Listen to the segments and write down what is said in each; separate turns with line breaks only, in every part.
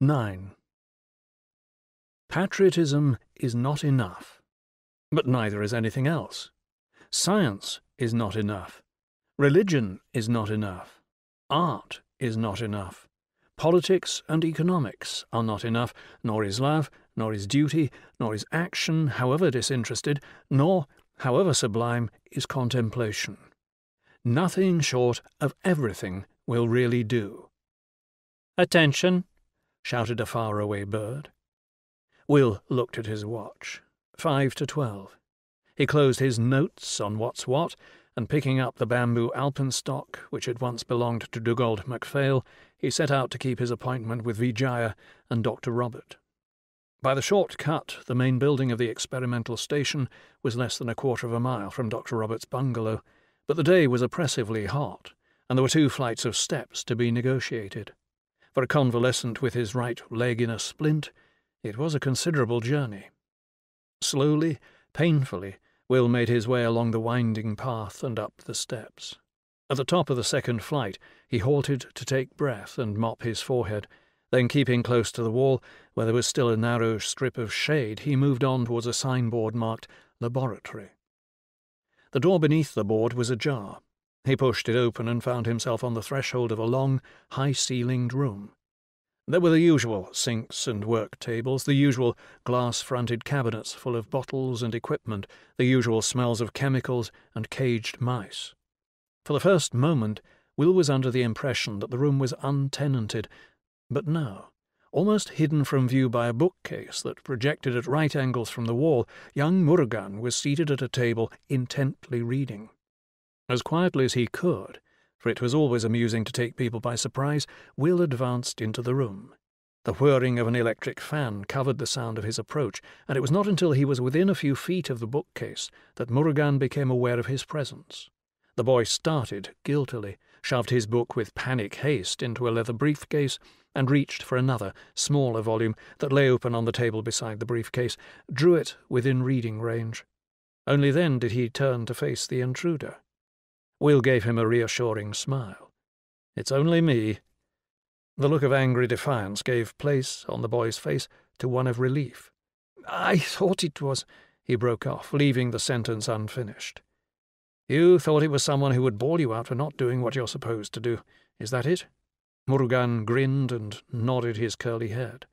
9. Patriotism is not enough, but neither is anything else. Science is not enough. Religion is not enough. Art is not enough. Politics and economics are not enough, nor is love, nor is duty, nor is action, however disinterested, nor, however sublime, is contemplation. Nothing short of everything will really do. Attention! shouted a faraway bird. Will looked at his watch. Five to twelve. He closed his notes on what's what, and picking up the bamboo alpenstock, which had once belonged to Dugald Macphail, he set out to keep his appointment with Vijaya and Dr. Robert. By the short cut, the main building of the experimental station was less than a quarter of a mile from Dr. Robert's bungalow, but the day was oppressively hot, and there were two flights of steps to be negotiated. For a convalescent with his right leg in a splint, it was a considerable journey. Slowly, painfully, Will made his way along the winding path and up the steps. At the top of the second flight, he halted to take breath and mop his forehead. Then, keeping close to the wall, where there was still a narrow strip of shade, he moved on towards a signboard marked Laboratory. The door beneath the board was ajar, he pushed it open and found himself on the threshold of a long, high-ceilinged room. There were the usual sinks and work tables, the usual glass-fronted cabinets full of bottles and equipment, the usual smells of chemicals and caged mice. For the first moment, Will was under the impression that the room was untenanted, but no. Almost hidden from view by a bookcase that projected at right angles from the wall, young Murugan was seated at a table intently reading. As quietly as he could, for it was always amusing to take people by surprise, Will advanced into the room. The whirring of an electric fan covered the sound of his approach, and it was not until he was within a few feet of the bookcase that Murugan became aware of his presence. The boy started guiltily, shoved his book with panic haste into a leather briefcase, and reached for another, smaller volume that lay open on the table beside the briefcase, drew it within reading range. Only then did he turn to face the intruder. Will gave him a reassuring smile. It's only me. The look of angry defiance gave place, on the boy's face, to one of relief. I thought it was... He broke off, leaving the sentence unfinished. You thought it was someone who would bawl you out for not doing what you're supposed to do. Is that it? Murugan grinned and nodded his curly head.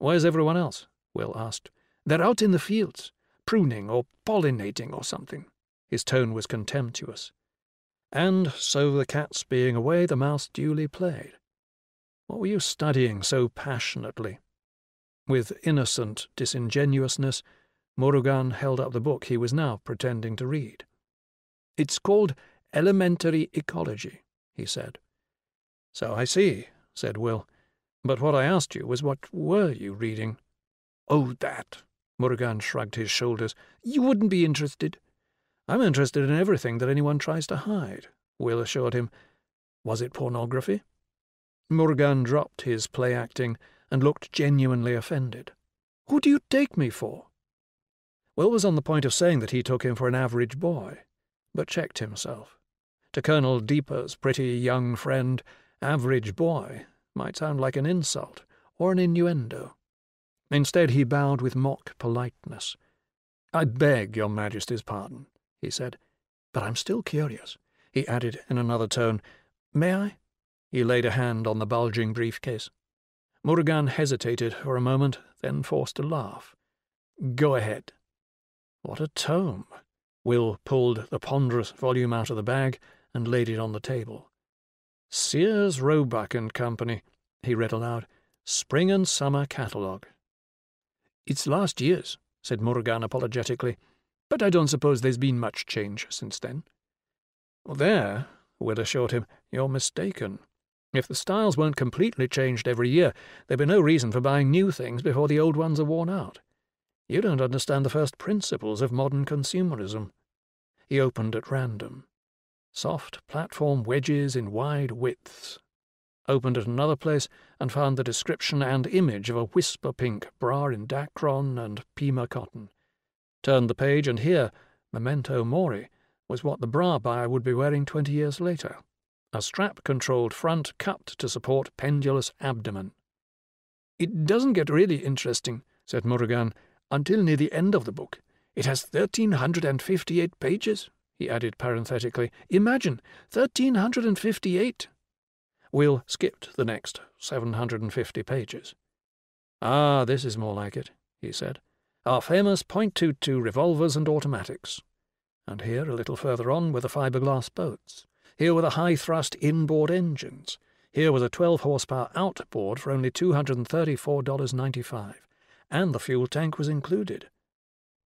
Where's everyone else? Will asked. They're out in the fields, pruning or pollinating or something. His tone was contemptuous. And so the cats being away, the mouse duly played. What were you studying so passionately? With innocent disingenuousness, Murugan held up the book he was now pretending to read. It's called Elementary Ecology, he said. So I see, said Will. But what I asked you was what were you reading? Oh, that, Murugan shrugged his shoulders. You wouldn't be interested. I'm interested in everything that anyone tries to hide, Will assured him. Was it pornography? Murugan dropped his play acting and looked genuinely offended. Who do you take me for? Will was on the point of saying that he took him for an average boy, but checked himself. To Colonel Dipa's pretty young friend, average boy might sound like an insult or an innuendo. Instead, he bowed with mock politeness. I beg your Majesty's pardon he said. But I'm still curious, he added in another tone. May I? He laid a hand on the bulging briefcase. Murugan hesitated for a moment, then forced a laugh. Go ahead. What a tome! Will pulled the ponderous volume out of the bag and laid it on the table. Sears Roebuck and Company, he read aloud. Spring and Summer Catalogue. It's last year's, said Murugan apologetically but I don't suppose there's been much change since then. Well, there, Will assured him, you're mistaken. If the styles weren't completely changed every year, there'd be no reason for buying new things before the old ones are worn out. You don't understand the first principles of modern consumerism. He opened at random. Soft platform wedges in wide widths. Opened at another place and found the description and image of a whisper pink bra in Dacron and Pima cotton. Turn the page, and here, memento mori, was what the bra buyer would be wearing 20 years later a strap controlled front cupped to support pendulous abdomen. It doesn't get really interesting, said Murugan, until near the end of the book. It has 1,358 pages, he added parenthetically. Imagine, 1,358! Will skipped the next 750 pages. Ah, this is more like it, he said. Our famous point two two revolvers and automatics. And here, a little further on, were the fiberglass boats. Here were the high-thrust inboard engines. Here was a 12-horsepower outboard for only $234.95, and the fuel tank was included.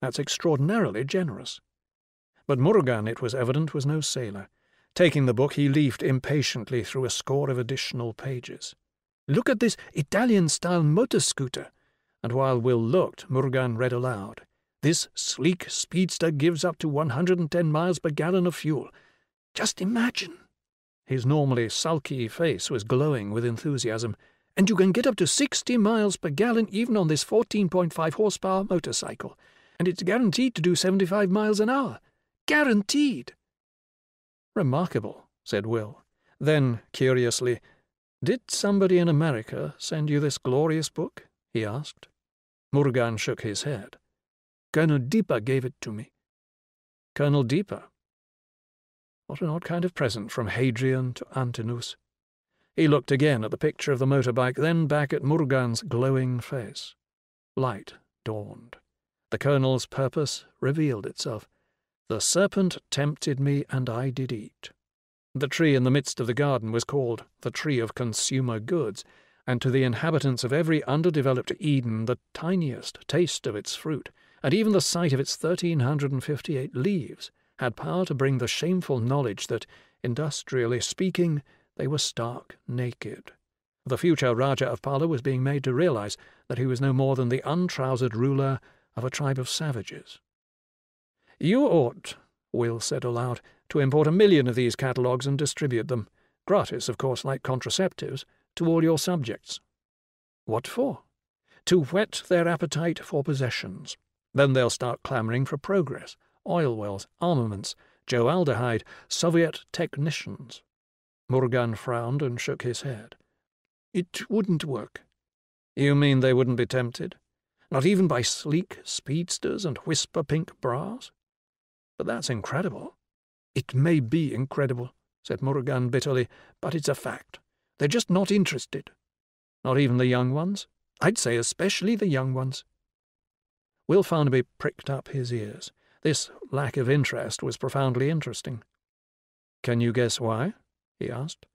That's extraordinarily generous. But Murugan, it was evident, was no sailor. Taking the book, he leafed impatiently through a score of additional pages. Look at this Italian-style motor scooter and while Will looked, Murugan read aloud. This sleek speedster gives up to 110 miles per gallon of fuel. Just imagine! His normally sulky face was glowing with enthusiasm. And you can get up to 60 miles per gallon even on this 14.5 horsepower motorcycle. And it's guaranteed to do 75 miles an hour. Guaranteed! Remarkable, said Will. Then, curiously, did somebody in America send you this glorious book? he asked. Murugan shook his head. Colonel Dipa gave it to me. Colonel Dipa? What an odd kind of present from Hadrian to Antinous. He looked again at the picture of the motorbike, then back at Murugan's glowing face. Light dawned. The colonel's purpose revealed itself. The serpent tempted me, and I did eat. The tree in the midst of the garden was called the Tree of Consumer Goods, and to the inhabitants of every underdeveloped Eden the tiniest taste of its fruit, and even the sight of its 1358 leaves, had power to bring the shameful knowledge that, industrially speaking, they were stark naked. The future Raja of Pala was being made to realize that he was no more than the untrousered ruler of a tribe of savages. You ought, Will said aloud, to import a million of these catalogues and distribute them, gratis, of course, like contraceptives, to all your subjects. What for? To whet their appetite for possessions. Then they'll start clamouring for progress, oil wells, armaments, joaldehyde, Soviet technicians. Murugan frowned and shook his head. It wouldn't work. You mean they wouldn't be tempted? Not even by sleek speedsters and whisper pink bras? But that's incredible. It may be incredible, said Murugan bitterly, but it's a fact. They're just not interested. Not even the young ones. I'd say especially the young ones. Will Farnaby pricked up his ears. This lack of interest was profoundly interesting. Can you guess why? he asked.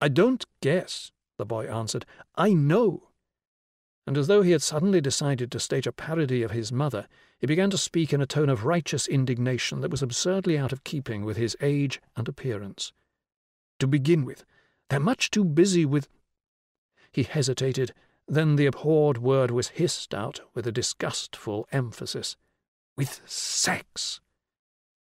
I don't guess, the boy answered. I know. And as though he had suddenly decided to stage a parody of his mother, he began to speak in a tone of righteous indignation that was absurdly out of keeping with his age and appearance. To begin with, they're much too busy with. He hesitated, then the abhorred word was hissed out with a disgustful emphasis. With sex!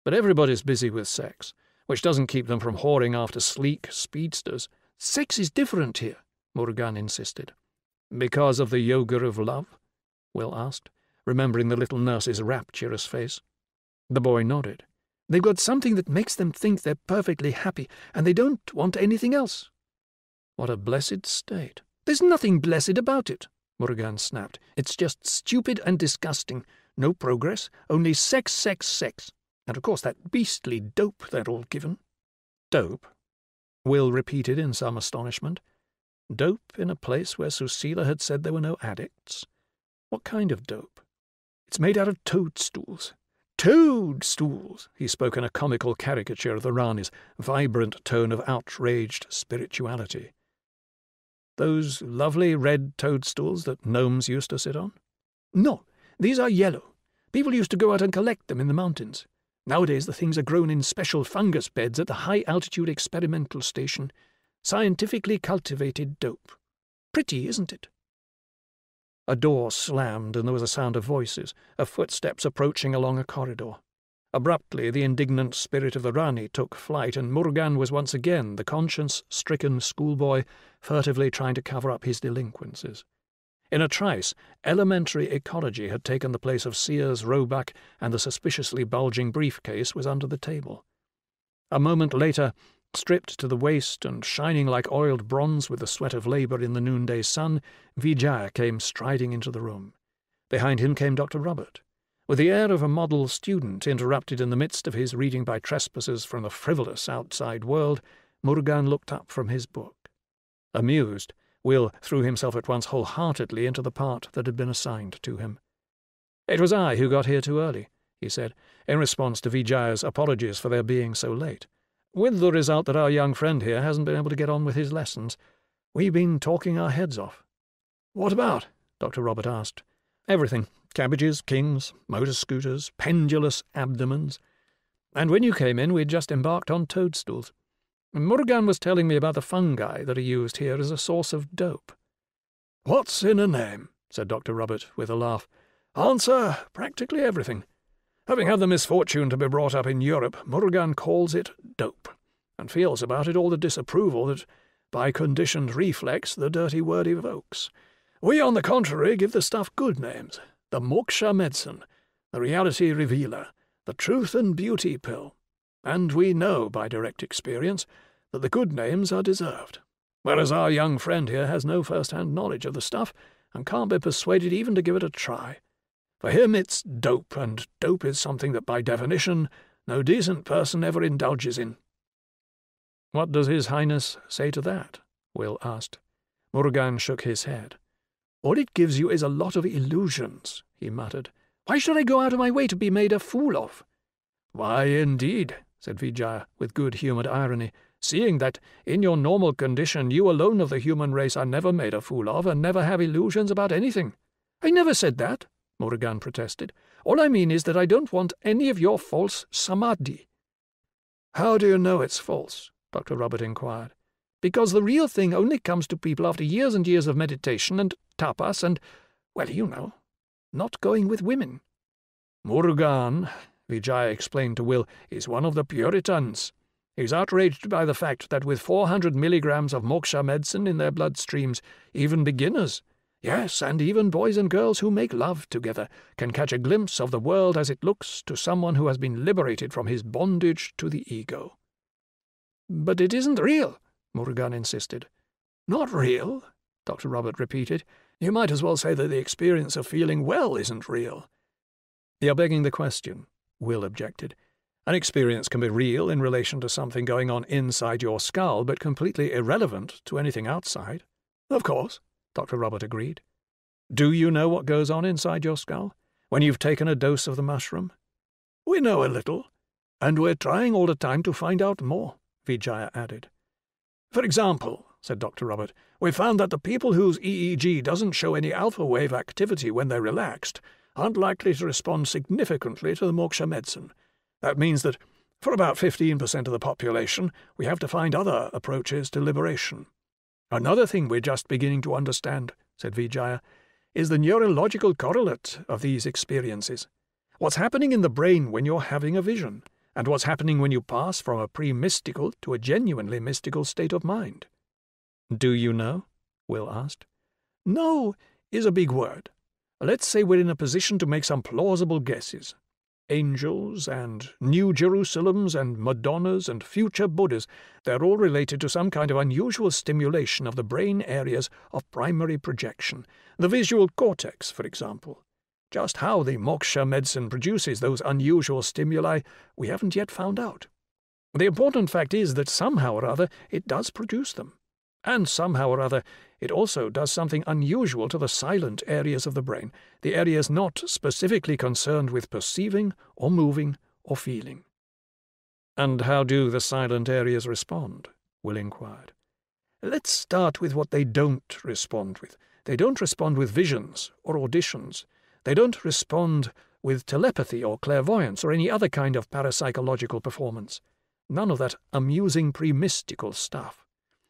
But everybody's busy with sex, which doesn't keep them from whoring after sleek speedsters. Sex is different here, Murugan insisted. Because of the yoga of love? Will asked, remembering the little nurse's rapturous face. The boy nodded. They've got something that makes them think they're perfectly happy, and they don't want anything else. What a blessed state. There's nothing blessed about it, Murugan snapped. It's just stupid and disgusting. No progress, only sex, sex, sex. And of course that beastly dope they're all given. Dope? Will repeated in some astonishment. Dope in a place where Susila had said there were no addicts? What kind of dope? It's made out of toadstools. Toadstools! He spoke in a comical caricature of the Rani's vibrant tone of outraged spirituality those lovely red toadstools that gnomes used to sit on? No, these are yellow. People used to go out and collect them in the mountains. Nowadays the things are grown in special fungus beds at the High Altitude Experimental Station. Scientifically cultivated dope. Pretty, isn't it? A door slammed and there was a sound of voices, of footsteps approaching along a corridor. Abruptly, the indignant spirit of the Rani took flight, and Murugan was once again the conscience stricken schoolboy, furtively trying to cover up his delinquencies. In a trice, elementary ecology had taken the place of Sears, Roebuck, and the suspiciously bulging briefcase was under the table. A moment later, stripped to the waist and shining like oiled bronze with the sweat of labour in the noonday sun, Vijaya came striding into the room. Behind him came Dr. Robert with the air of a model student interrupted in the midst of his reading by trespassers from the frivolous outside world, Murugan looked up from his book. Amused, Will threw himself at once wholeheartedly into the part that had been assigned to him. It was I who got here too early, he said, in response to Vijaya's apologies for their being so late, with the result that our young friend here hasn't been able to get on with his lessons. We've been talking our heads off. What about? Dr. Robert asked. Everything, cabbages, kings, motor scooters, pendulous abdomens. And when you came in, we'd just embarked on toadstools. Murugan was telling me about the fungi that are used here as a source of dope. What's in a name? said Dr. Robert, with a laugh. Answer practically everything. Having had the misfortune to be brought up in Europe, Murugan calls it dope, and feels about it all the disapproval that, by conditioned reflex, the dirty word evokes. We, on the contrary, give the stuff good names, the moksha medicine, the reality revealer, the truth and beauty pill. And we know by direct experience that the good names are deserved, whereas our young friend here has no first-hand knowledge of the stuff and can't be persuaded even to give it a try. For him it's dope, and dope is something that by definition no decent person ever indulges in. What does His Highness say to that? Will asked. Murugan shook his head. All it gives you is a lot of illusions, he muttered. Why should I go out of my way to be made a fool of? Why, indeed, said Vijaya, with good-humoured irony, seeing that, in your normal condition, you alone of the human race are never made a fool of and never have illusions about anything. I never said that, Murugan protested. All I mean is that I don't want any of your false samadhi. How do you know it's false? Dr. Robert inquired. Because the real thing only comes to people after years and years of meditation and tapas, and, well, you know, not going with women. Murugan, Vijaya explained to Will, is one of the Puritans. He's outraged by the fact that with 400 milligrams of moksha medicine in their bloodstreams, even beginners, yes, and even boys and girls who make love together, can catch a glimpse of the world as it looks to someone who has been liberated from his bondage to the ego. But it isn't real, Murugan insisted. Not real, Dr. Robert repeated. You might as well say that the experience of feeling well isn't real. You're begging the question, Will objected. An experience can be real in relation to something going on inside your skull, but completely irrelevant to anything outside. Of course, Dr. Robert agreed. Do you know what goes on inside your skull when you've taken a dose of the mushroom? We know a little, and we're trying all the time to find out more, Vijaya added. For example, said Dr. Robert. We found that the people whose EEG doesn't show any alpha wave activity when they're relaxed aren't likely to respond significantly to the Moksha medicine. That means that for about 15% of the population, we have to find other approaches to liberation. Another thing we're just beginning to understand, said Vijaya, is the neurological correlate of these experiences. What's happening in the brain when you're having a vision, and what's happening when you pass from a pre mystical to a genuinely mystical state of mind. Do you know? Will asked. No is a big word. Let's say we're in a position to make some plausible guesses. Angels and New Jerusalems and Madonnas and future Buddhas, they're all related to some kind of unusual stimulation of the brain areas of primary projection, the visual cortex, for example. Just how the moksha medicine produces those unusual stimuli, we haven't yet found out. The important fact is that somehow or other it does produce them. And somehow or other, it also does something unusual to the silent areas of the brain, the areas not specifically concerned with perceiving or moving or feeling. And how do the silent areas respond? Will inquired. Let's start with what they don't respond with. They don't respond with visions or auditions. They don't respond with telepathy or clairvoyance or any other kind of parapsychological performance. None of that amusing pre-mystical stuff.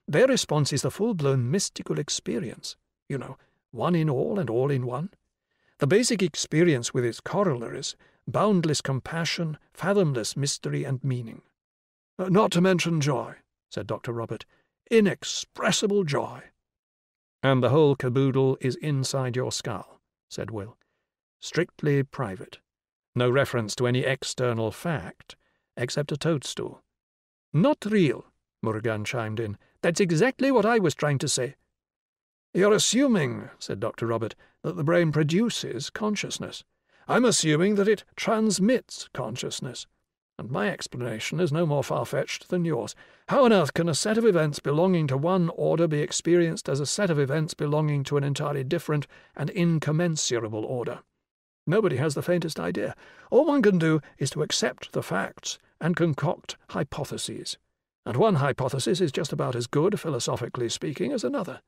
Their response is the full blown mystical experience, you know, one in all and all in one. The basic experience with its corollaries boundless compassion, fathomless mystery and meaning. Uh, not to mention joy, said Dr. Robert. Inexpressible joy. And the whole caboodle is inside your skull, said Will. Strictly private. No reference to any external fact, except a toadstool. Not real, Murugan chimed in. That's exactly what I was trying to say. You're assuming, said Dr. Robert, that the brain produces consciousness. I'm assuming that it transmits consciousness. And my explanation is no more far fetched than yours. How on earth can a set of events belonging to one order be experienced as a set of events belonging to an entirely different and incommensurable order? Nobody has the faintest idea. All one can do is to accept the facts and concoct hypotheses and one hypothesis is just about as good, philosophically speaking, as another.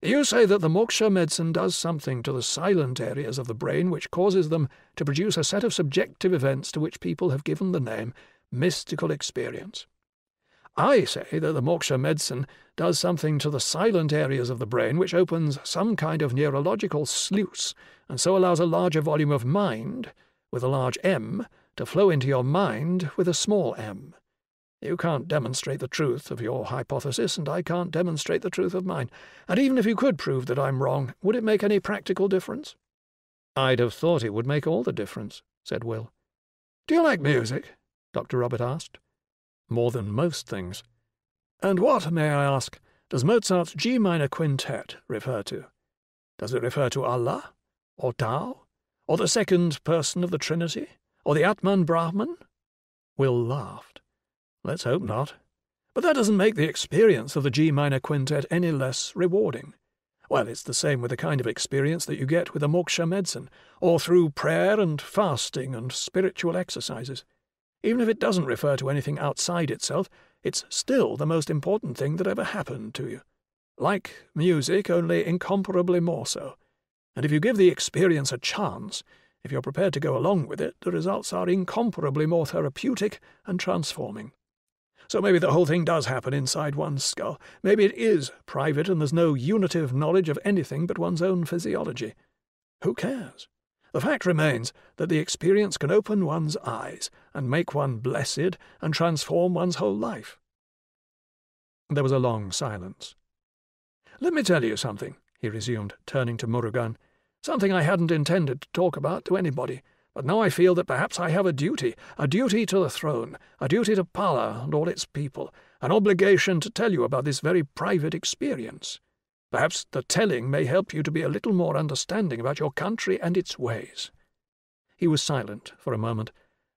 You say that the moksha medicine does something to the silent areas of the brain which causes them to produce a set of subjective events to which people have given the name mystical experience. I say that the moksha medicine does something to the silent areas of the brain which opens some kind of neurological sluice and so allows a larger volume of mind, with a large M, to flow into your mind with a small m. You can't demonstrate the truth of your hypothesis, and I can't demonstrate the truth of mine. And even if you could prove that I'm wrong, would it make any practical difference? I'd have thought it would make all the difference, said Will. Do you like music? Dr. Robert asked. More than most things. And what, may I ask, does Mozart's G minor quintet refer to? Does it refer to Allah, or Tao, or the second person of the Trinity, or the Atman Brahman? Will laughed. Let's hope not. But that doesn't make the experience of the G minor quintet any less rewarding. Well, it's the same with the kind of experience that you get with a moksha medicine, or through prayer and fasting and spiritual exercises. Even if it doesn't refer to anything outside itself, it's still the most important thing that ever happened to you. Like music, only incomparably more so. And if you give the experience a chance, if you're prepared to go along with it, the results are incomparably more therapeutic and transforming. So maybe the whole thing does happen inside one's skull. Maybe it is private and there's no unitive knowledge of anything but one's own physiology. Who cares? The fact remains that the experience can open one's eyes and make one blessed and transform one's whole life. There was a long silence. Let me tell you something, he resumed, turning to Murugan, something I hadn't intended to talk about to anybody. But now I feel that perhaps I have a duty, a duty to the throne, a duty to Pala and all its people, an obligation to tell you about this very private experience. Perhaps the telling may help you to be a little more understanding about your country and its ways. He was silent for a moment,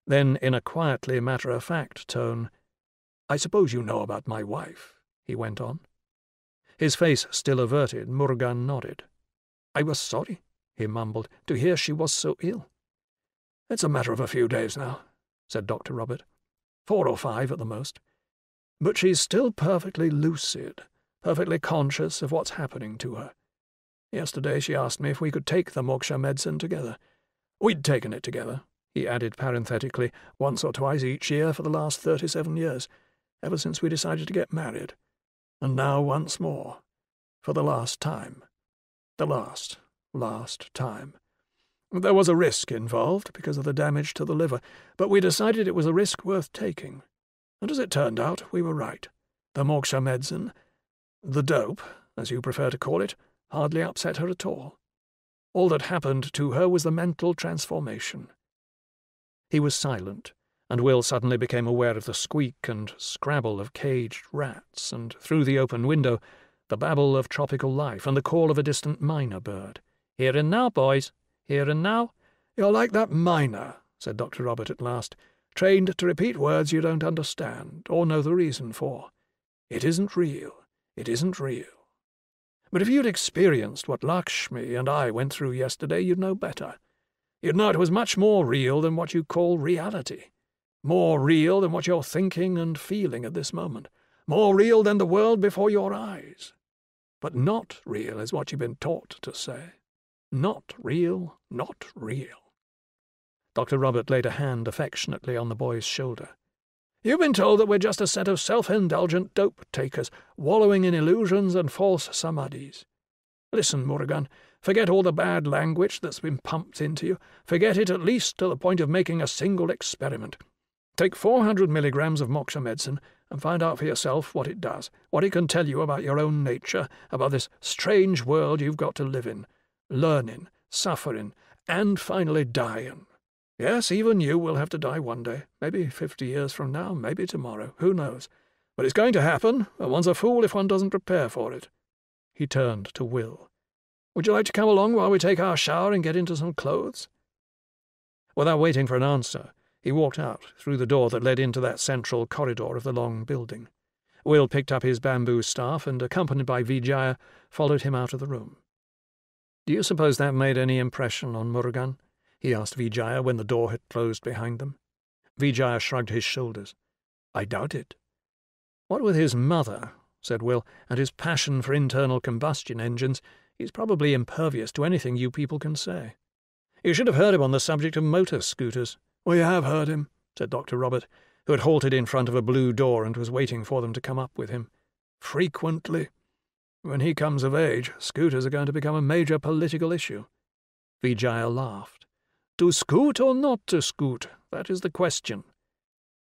then in a quietly matter-of-fact tone, I suppose you know about my wife, he went on. His face still averted, Murugan nodded. I was sorry, he mumbled, to hear she was so ill. It's a matter of a few days now, said Dr. Robert. Four or five at the most. But she's still perfectly lucid, perfectly conscious of what's happening to her. Yesterday she asked me if we could take the Moksha medicine together. We'd taken it together, he added parenthetically, once or twice each year for the last thirty-seven years, ever since we decided to get married. And now once more, for the last time. The last, last time. There was a risk involved because of the damage to the liver, but we decided it was a risk worth taking. And as it turned out, we were right. The Moksha medicine, the dope, as you prefer to call it, hardly upset her at all. All that happened to her was the mental transformation. He was silent, and Will suddenly became aware of the squeak and scrabble of caged rats, and through the open window, the babble of tropical life and the call of a distant mynah bird. Here and now, boys, here and now? You're like that mynah, said Dr. Robert at last, trained to repeat words you don't understand or know the reason for. It isn't real. It isn't real. But if you'd experienced what Lakshmi and I went through yesterday, you'd know better. You'd know it was much more real than what you call reality. More real than what you're thinking and feeling at this moment. More real than the world before your eyes. But not real is what you've been taught to say. Not real, not real. Dr. Robert laid a hand affectionately on the boy's shoulder. You've been told that we're just a set of self-indulgent dope-takers, wallowing in illusions and false samadhis. Listen, Murugan, forget all the bad language that's been pumped into you. Forget it at least to the point of making a single experiment. Take 400 milligrams of moksha medicine and find out for yourself what it does, what it can tell you about your own nature, about this strange world you've got to live in learning, suffering, and finally dying. Yes, even you will have to die one day, maybe 50 years from now, maybe tomorrow, who knows. But it's going to happen, and one's a fool if one doesn't prepare for it. He turned to Will. Would you like to come along while we take our shower and get into some clothes? Without waiting for an answer, he walked out through the door that led into that central corridor of the long building. Will picked up his bamboo staff and, accompanied by Vijaya, followed him out of the room. Do you suppose that made any impression on Murugan? he asked Vijaya when the door had closed behind them. Vijaya shrugged his shoulders. I doubt it. What with his mother, said Will, and his passion for internal combustion engines, he's probably impervious to anything you people can say. You should have heard him on the subject of motor scooters. We have heard him, said Dr. Robert, who had halted in front of a blue door and was waiting for them to come up with him. Frequently. When he comes of age, scooters are going to become a major political issue. Vijaya laughed. To scoot or not to scoot, that is the question.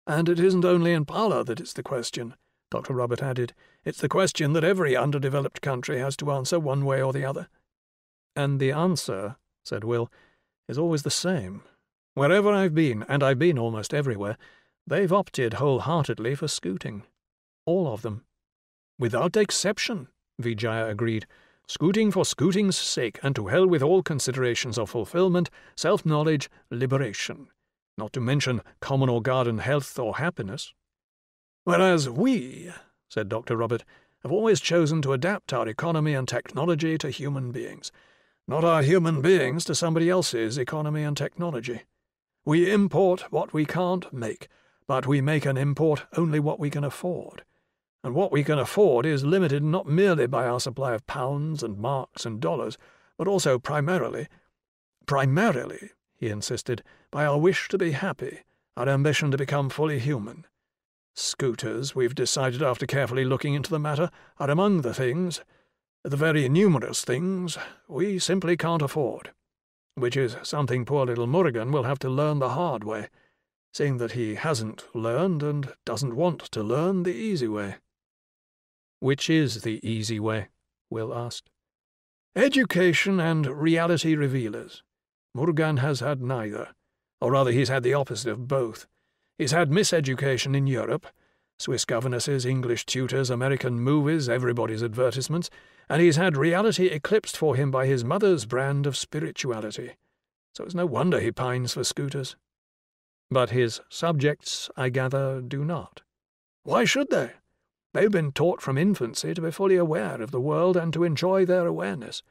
And it isn't only in Pala that it's the question, Dr. Robert added. It's the question that every underdeveloped country has to answer one way or the other. And the answer, said Will, is always the same. Wherever I've been, and I've been almost everywhere, they've opted wholeheartedly for scooting. All of them. Without exception. Vijaya agreed. Scooting for scooting's sake, and to hell with all considerations of fulfillment, self knowledge, liberation, not to mention common or garden health or happiness. Whereas we, said Dr. Robert, have always chosen to adapt our economy and technology to human beings, not our human beings to somebody else's economy and technology. We import what we can't make, but we make and import only what we can afford and what we can afford is limited not merely by our supply of pounds and marks and dollars, but also primarily, primarily, he insisted, by our wish to be happy, our ambition to become fully human. Scooters, we've decided after carefully looking into the matter, are among the things, the very numerous things, we simply can't afford. Which is something poor little Murugan will have to learn the hard way, seeing that he hasn't learned and doesn't want to learn the easy way. Which is the easy way? Will asked. Education and reality revealers. Murugan has had neither, or rather he's had the opposite of both. He's had miseducation in Europe, Swiss governesses, English tutors, American movies, everybody's advertisements, and he's had reality eclipsed for him by his mother's brand of spirituality. So it's no wonder he pines for scooters. But his subjects, I gather, do not. Why should they? They've been taught from infancy to be fully aware of the world and to enjoy their awareness.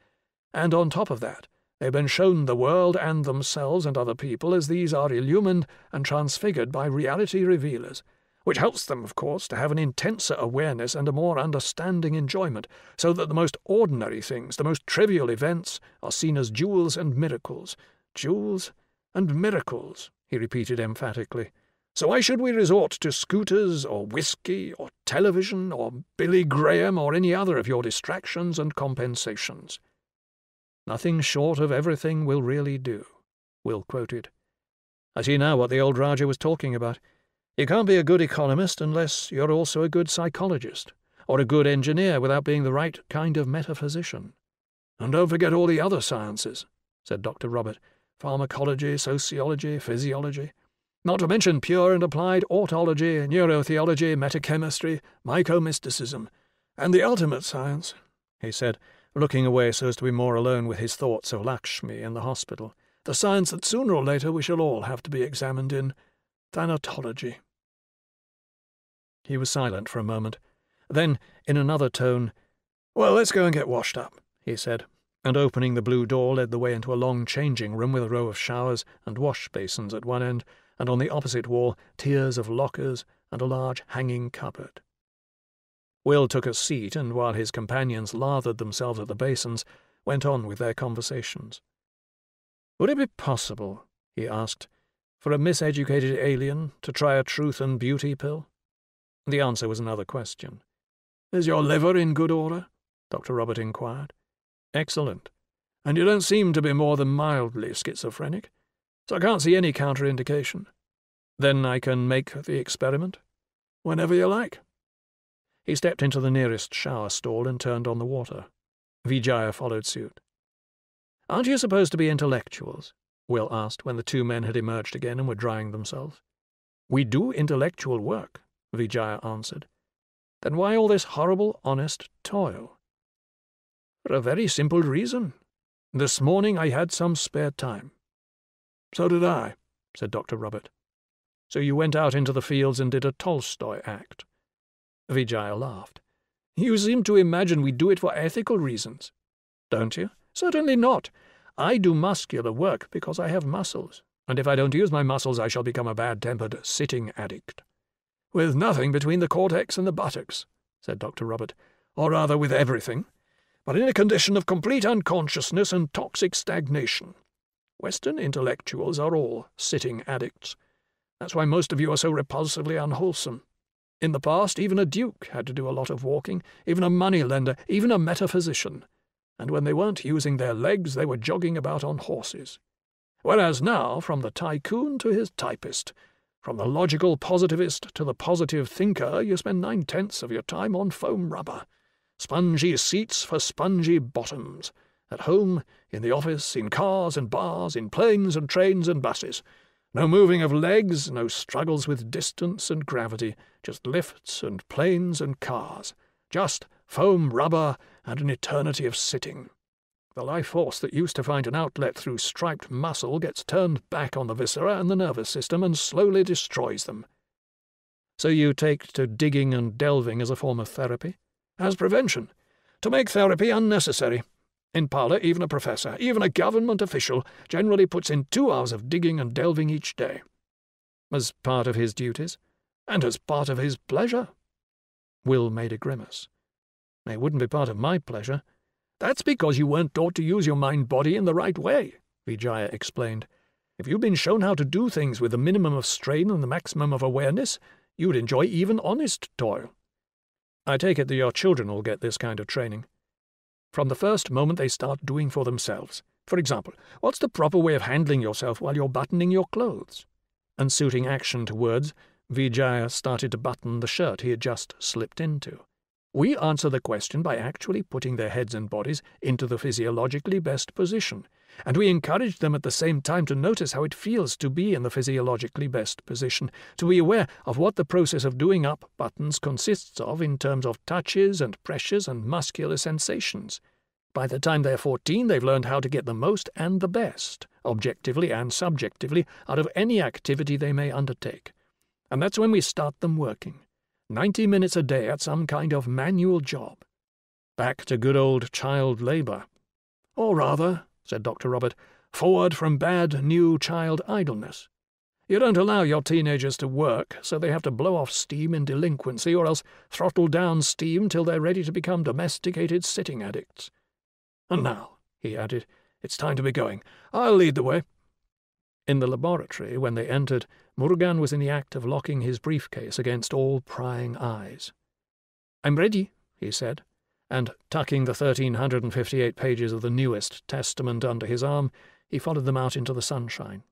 And on top of that, they've been shown the world and themselves and other people as these are illumined and transfigured by reality revealers, which helps them, of course, to have an intenser awareness and a more understanding enjoyment, so that the most ordinary things, the most trivial events, are seen as jewels and miracles. Jewels and miracles, he repeated emphatically. So why should we resort to scooters or whiskey or television or Billy Graham or any other of your distractions and compensations? Nothing short of everything will really do, Will quoted. I see now what the old Rajah was talking about. You can't be a good economist unless you're also a good psychologist, or a good engineer without being the right kind of metaphysician. And don't forget all the other sciences, said Dr. Robert pharmacology, sociology, physiology, not to mention pure and applied autology, neurotheology, metachemistry, mycomysticism, and the ultimate science, he said, looking away so as to be more alone with his thoughts of Lakshmi in the hospital, the science that sooner or later we shall all have to be examined in, thanatology. He was silent for a moment. Then, in another tone, Well, let's go and get washed up, he said, and opening the blue door led the way into a long changing room with a row of showers and wash basins at one end, and on the opposite wall tiers of lockers and a large hanging cupboard. Will took a seat and, while his companions lathered themselves at the basins, went on with their conversations. Would it be possible, he asked, for a miseducated alien to try a truth and beauty pill? The answer was another question. Is your liver in good order? Dr. Robert inquired. Excellent. And you don't seem to be more than mildly schizophrenic so I can't see any counterindication. Then I can make the experiment. Whenever you like. He stepped into the nearest shower stall and turned on the water. Vijaya followed suit. Aren't you supposed to be intellectuals? Will asked when the two men had emerged again and were drying themselves. We do intellectual work, Vijaya answered. Then why all this horrible, honest toil? For a very simple reason. This morning I had some spare time. So did I, said Dr. Robert. So you went out into the fields and did a Tolstoy act. Vijaya laughed. You seem to imagine we do it for ethical reasons. Don't you? Certainly not. I do muscular work because I have muscles, and if I don't use my muscles I shall become a bad-tempered sitting addict. With nothing between the cortex and the buttocks, said Dr. Robert, or rather with everything, but in a condition of complete unconsciousness and toxic stagnation. Western intellectuals are all sitting addicts. That's why most of you are so repulsively unwholesome. In the past, even a duke had to do a lot of walking, even a money lender, even a metaphysician. And when they weren't using their legs, they were jogging about on horses. Whereas now, from the tycoon to his typist, from the logical positivist to the positive thinker, you spend nine-tenths of your time on foam rubber. Spongy seats for spongy bottoms. At home, in the office, in cars and bars, in planes and trains and buses. No moving of legs, no struggles with distance and gravity, just lifts and planes and cars, just foam rubber and an eternity of sitting. The life force that used to find an outlet through striped muscle gets turned back on the viscera and the nervous system and slowly destroys them. So you take to digging and delving as a form of therapy? As prevention. To make therapy unnecessary. In Pala, even a professor, even a government official, generally puts in two hours of digging and delving each day. As part of his duties, and as part of his pleasure. Will made a grimace. It wouldn't be part of my pleasure. That's because you weren't taught to use your mind-body in the right way, Vijaya explained. If you'd been shown how to do things with the minimum of strain and the maximum of awareness, you'd enjoy even honest toil. I take it that your children will get this kind of training from the first moment they start doing for themselves. For example, what's the proper way of handling yourself while you're buttoning your clothes? And suiting action to words, Vijaya started to button the shirt he had just slipped into. We answer the question by actually putting their heads and bodies into the physiologically best position, and we encourage them at the same time to notice how it feels to be in the physiologically best position, to be aware of what the process of doing up buttons consists of in terms of touches and pressures and muscular sensations. By the time they're 14, they've learned how to get the most and the best, objectively and subjectively, out of any activity they may undertake. And that's when we start them working. 90 minutes a day at some kind of manual job. Back to good old child labour. Or rather, said Dr. Robert, forward from bad new child idleness. You don't allow your teenagers to work, so they have to blow off steam in delinquency or else throttle down steam till they're ready to become domesticated sitting addicts. And now, he added, it's time to be going. I'll lead the way. In the laboratory, when they entered, Murugan was in the act of locking his briefcase against all prying eyes. I'm ready, he said, and tucking the 1358 pages of the newest Testament under his arm, he followed them out into the sunshine.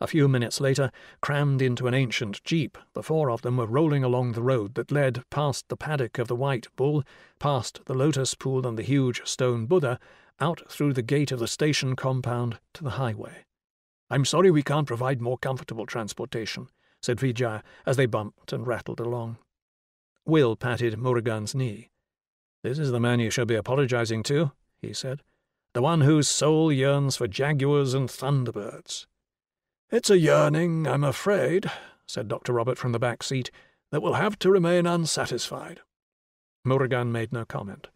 A few minutes later, crammed into an ancient jeep, the four of them were rolling along the road that led past the paddock of the White Bull, past the lotus pool and the huge stone Buddha, out through the gate of the station compound to the highway. I'm sorry we can't provide more comfortable transportation, said Vijaya as they bumped and rattled along. Will patted Murugan's knee. This is the man you should be apologizing to, he said. The one whose soul yearns for jaguars and thunderbirds. It's a yearning, I'm afraid, said Dr. Robert from the back seat, that will have to remain unsatisfied. Murugan made no comment,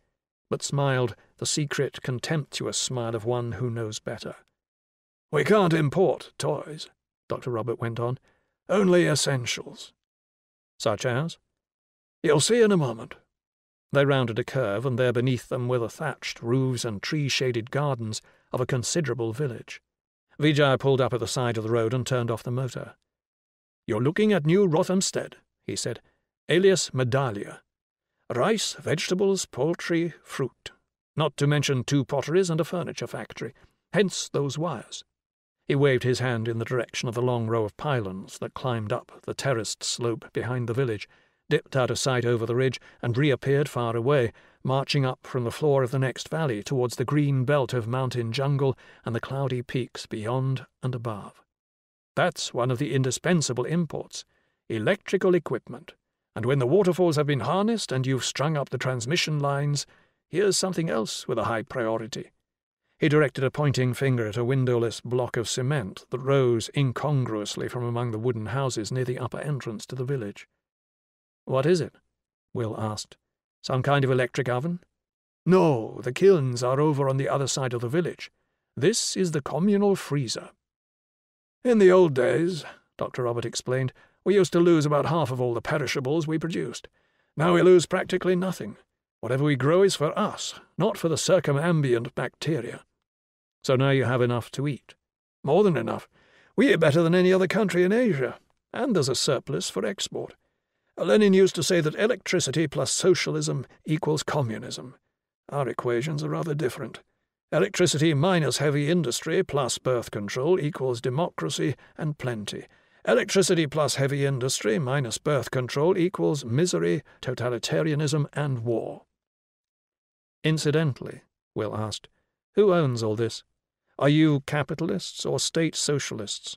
but smiled the secret, contemptuous smile of one who knows better. We can't import toys, Dr. Robert went on. Only essentials. Such as? You'll see in a moment. They rounded a curve, and there beneath them were the thatched roofs and tree shaded gardens of a considerable village. Vijaya pulled up at the side of the road and turned off the motor. You're looking at New Rothamsted, he said, alias Medallia. Rice, vegetables, poultry, fruit. Not to mention two potteries and a furniture factory. Hence those wires. He waved his hand in the direction of the long row of pylons that climbed up the terraced slope behind the village, dipped out of sight over the ridge, and reappeared far away, marching up from the floor of the next valley towards the green belt of mountain jungle and the cloudy peaks beyond and above. That's one of the indispensable imports electrical equipment. And when the waterfalls have been harnessed and you've strung up the transmission lines, here's something else with a high priority. He directed a pointing finger at a windowless block of cement that rose incongruously from among the wooden houses near the upper entrance to the village. What is it? Will asked. Some kind of electric oven? No, the kilns are over on the other side of the village. This is the communal freezer. In the old days, Dr. Robert explained, we used to lose about half of all the perishables we produced. Now we lose practically nothing. Whatever we grow is for us, not for the circumambient bacteria. So now you have enough to eat. More than enough. We are better than any other country in Asia, and there's a surplus for export. Lenin used to say that electricity plus socialism equals communism. Our equations are rather different. Electricity minus heavy industry plus birth control equals democracy and plenty. Electricity plus heavy industry minus birth control equals misery, totalitarianism, and war. Incidentally, Will asked, who owns all this? Are you capitalists or state socialists?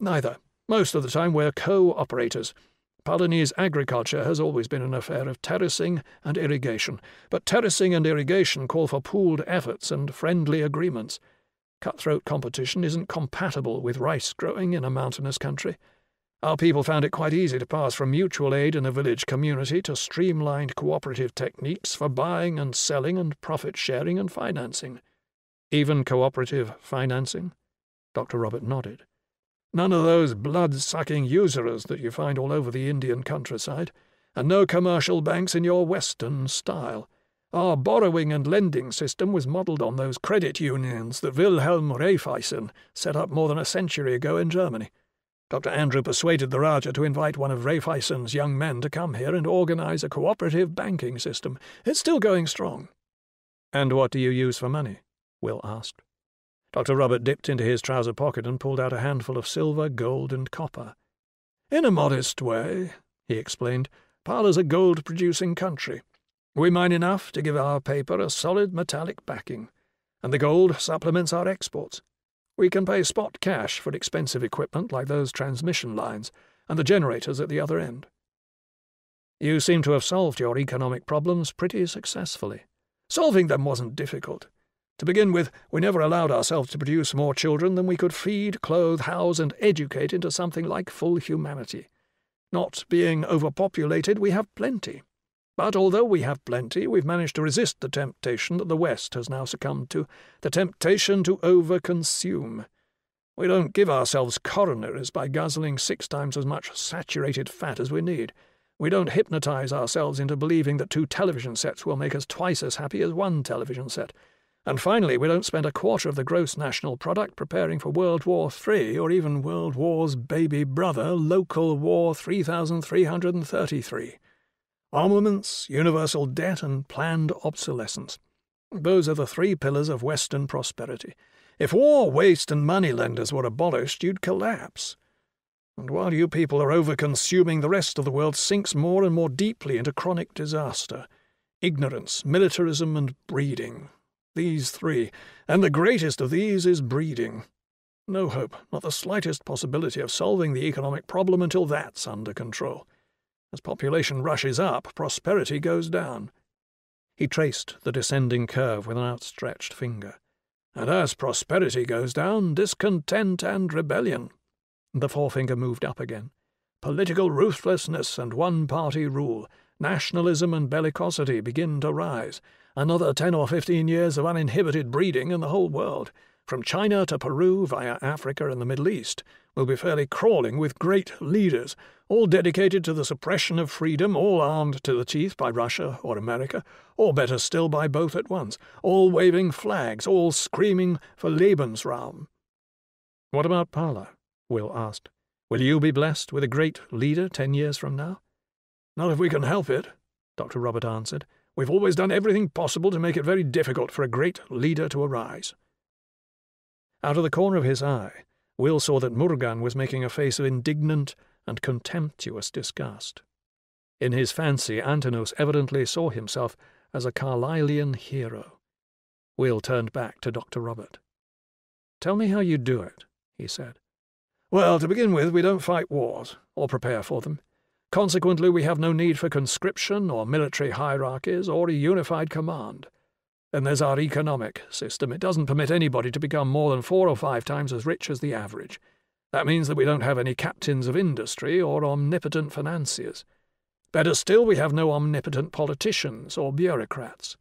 Neither. Most of the time we're co-operators. Palanese agriculture has always been an affair of terracing and irrigation, but terracing and irrigation call for pooled efforts and friendly agreements. Cutthroat competition isn't compatible with rice growing in a mountainous country. Our people found it quite easy to pass from mutual aid in a village community to streamlined cooperative techniques for buying and selling and profit sharing and financing. Even cooperative financing? Dr. Robert nodded. None of those blood-sucking usurers that you find all over the Indian countryside, and no commercial banks in your Western style. Our borrowing and lending system was modelled on those credit unions that Wilhelm Raiffeisen set up more than a century ago in Germany. Dr. Andrew persuaded the Rajah to invite one of Raiffeisen's young men to come here and organise a cooperative banking system. It's still going strong. And what do you use for money? Will asked. Dr. Robert dipped into his trouser pocket and pulled out a handful of silver, gold, and copper. In a modest way, he explained, Pala's a gold producing country. We mine enough to give our paper a solid metallic backing, and the gold supplements our exports. We can pay spot cash for expensive equipment like those transmission lines and the generators at the other end. You seem to have solved your economic problems pretty successfully. Solving them wasn't difficult. To begin with, we never allowed ourselves to produce more children than we could feed, clothe, house, and educate into something like full humanity. Not being overpopulated, we have plenty. But although we have plenty, we've managed to resist the temptation that the West has now succumbed to, the temptation to overconsume. We don't give ourselves coronaries by guzzling six times as much saturated fat as we need. We don't hypnotize ourselves into believing that two television sets will make us twice as happy as one television set. And finally, we don't spend a quarter of the gross national product preparing for World War III or even World War's baby brother, Local War 3333. Armaments, universal debt, and planned obsolescence. Those are the three pillars of Western prosperity. If war, waste, and moneylenders were abolished, you'd collapse. And while you people are over-consuming, the rest of the world sinks more and more deeply into chronic disaster. Ignorance, militarism, and breeding, these three, and the greatest of these is breeding. No hope, not the slightest possibility of solving the economic problem until that's under control. As population rushes up, prosperity goes down. He traced the descending curve with an outstretched finger. And as prosperity goes down, discontent and rebellion. The forefinger moved up again. Political ruthlessness and one party rule, nationalism and bellicosity begin to rise, another 10 or 15 years of uninhibited breeding in the whole world, from China to Peru via Africa and the Middle East, will be fairly crawling with great leaders, all dedicated to the suppression of freedom, all armed to the teeth by Russia or America, or better still by both at once, all waving flags, all screaming for Lebensraum. What about Pala? Will asked. Will you be blessed with a great leader ten years from now? Not if we can help it, Dr. Robert answered. We've always done everything possible to make it very difficult for a great leader to arise. Out of the corner of his eye, Will saw that Murugan was making a face of indignant and contemptuous disgust. In his fancy, Antonos evidently saw himself as a Carlylean hero. Will turned back to Dr. Robert. Tell me how you do it, he said. Well, to begin with, we don't fight wars, or prepare for them. Consequently, we have no need for conscription or military hierarchies or a unified command. Then there's our economic system. It doesn't permit anybody to become more than four or five times as rich as the average. That means that we don't have any captains of industry or omnipotent financiers. Better still, we have no omnipotent politicians or bureaucrats.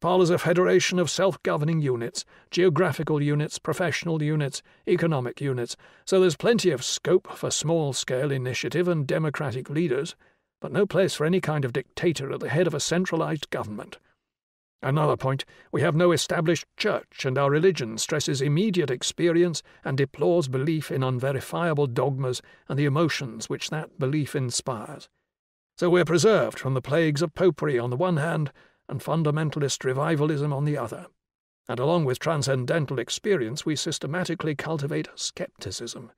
Pala is a federation of self governing units, geographical units, professional units, economic units, so there's plenty of scope for small scale initiative and democratic leaders, but no place for any kind of dictator at the head of a centralized government. Another point we have no established church, and our religion stresses immediate experience and deplores belief in unverifiable dogmas and the emotions which that belief inspires. So we're preserved from the plagues of popery on the one hand and fundamentalist revivalism on the other. And along with transcendental experience, we systematically cultivate skepticism,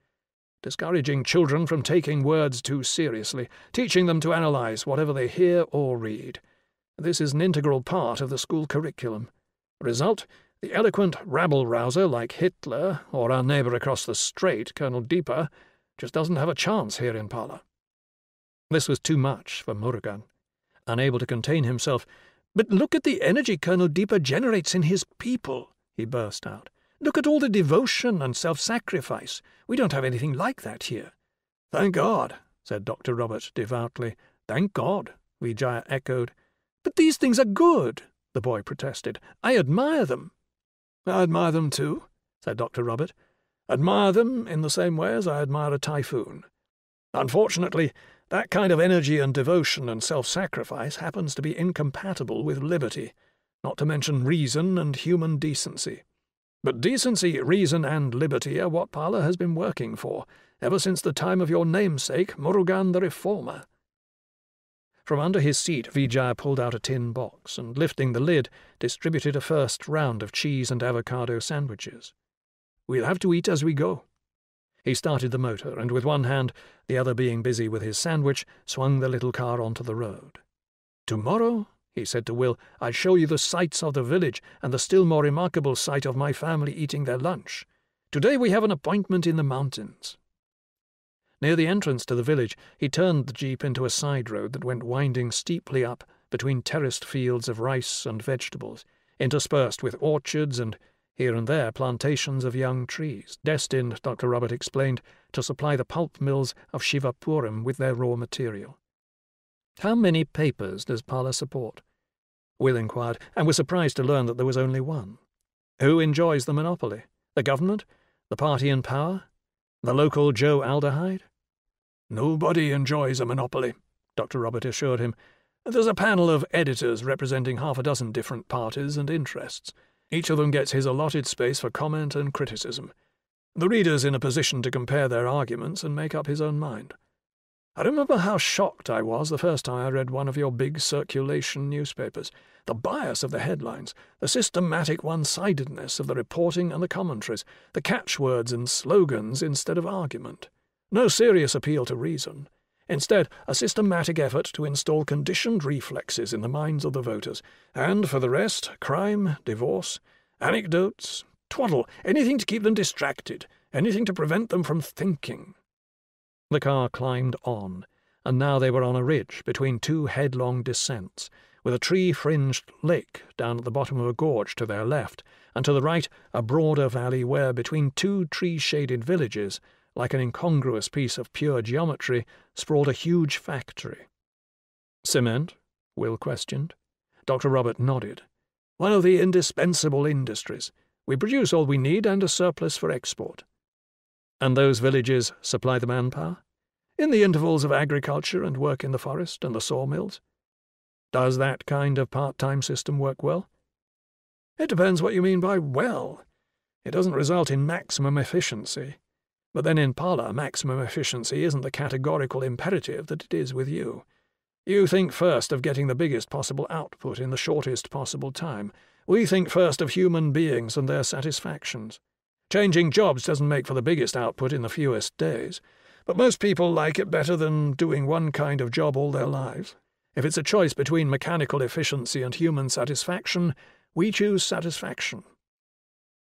discouraging children from taking words too seriously, teaching them to analyze whatever they hear or read. This is an integral part of the school curriculum. Result? The eloquent rabble rouser like Hitler or our neighbour across the strait, Colonel Dipa, just doesn't have a chance here in Pala. This was too much for Murugan. Unable to contain himself, but look at the energy Colonel Dipa generates in his people, he burst out. Look at all the devotion and self sacrifice. We don't have anything like that here. Thank God, said Dr. Robert devoutly. Thank God, Vijaya echoed. But these things are good, the boy protested. I admire them. I admire them too, said Dr. Robert. Admire them in the same way as I admire a typhoon. Unfortunately, that kind of energy and devotion and self-sacrifice happens to be incompatible with liberty, not to mention reason and human decency. But decency, reason, and liberty are what Pala has been working for, ever since the time of your namesake, Murugan the Reformer. From under his seat, Vijay pulled out a tin box and, lifting the lid, distributed a first round of cheese and avocado sandwiches. We'll have to eat as we go. He started the motor, and with one hand, the other being busy with his sandwich, swung the little car onto the road. Tomorrow, he said to Will, I will show you the sights of the village and the still more remarkable sight of my family eating their lunch. Today we have an appointment in the mountains. Near the entrance to the village, he turned the jeep into a side road that went winding steeply up between terraced fields of rice and vegetables, interspersed with orchards and here and there, plantations of young trees, destined, Dr. Robert explained, to supply the pulp mills of Shivapuram with their raw material. How many papers does Pala support? Will inquired, and was surprised to learn that there was only one. Who enjoys the monopoly? The government? The party in power? The local Joe Aldehyde? Nobody enjoys a monopoly, Dr. Robert assured him. There's a panel of editors representing half a dozen different parties and interests. Each of them gets his allotted space for comment and criticism. The reader's in a position to compare their arguments and make up his own mind. I remember how shocked I was the first time I read one of your big circulation newspapers. The bias of the headlines, the systematic one-sidedness of the reporting and the commentaries, the catchwords and slogans instead of argument. No serious appeal to reason. Instead, a systematic effort to install conditioned reflexes in the minds of the voters, and for the rest, crime, divorce, anecdotes, twaddle, anything to keep them distracted, anything to prevent them from thinking. The car climbed on, and now they were on a ridge between two headlong descents, with a tree-fringed lake down at the bottom of a gorge to their left, and to the right a broader valley where, between two tree-shaded villages, like an incongruous piece of pure geometry, sprawled a huge factory. Cement? Will questioned. Dr. Robert nodded. One of the indispensable industries. We produce all we need and a surplus for export. And those villages supply the manpower? In the intervals of agriculture and work in the forest and the sawmills? Does that kind of part-time system work well? It depends what you mean by well. It doesn't result in maximum efficiency. But then in Pala, maximum efficiency isn't the categorical imperative that it is with you. You think first of getting the biggest possible output in the shortest possible time. We think first of human beings and their satisfactions. Changing jobs doesn't make for the biggest output in the fewest days. But most people like it better than doing one kind of job all their lives. If it's a choice between mechanical efficiency and human satisfaction, we choose satisfaction.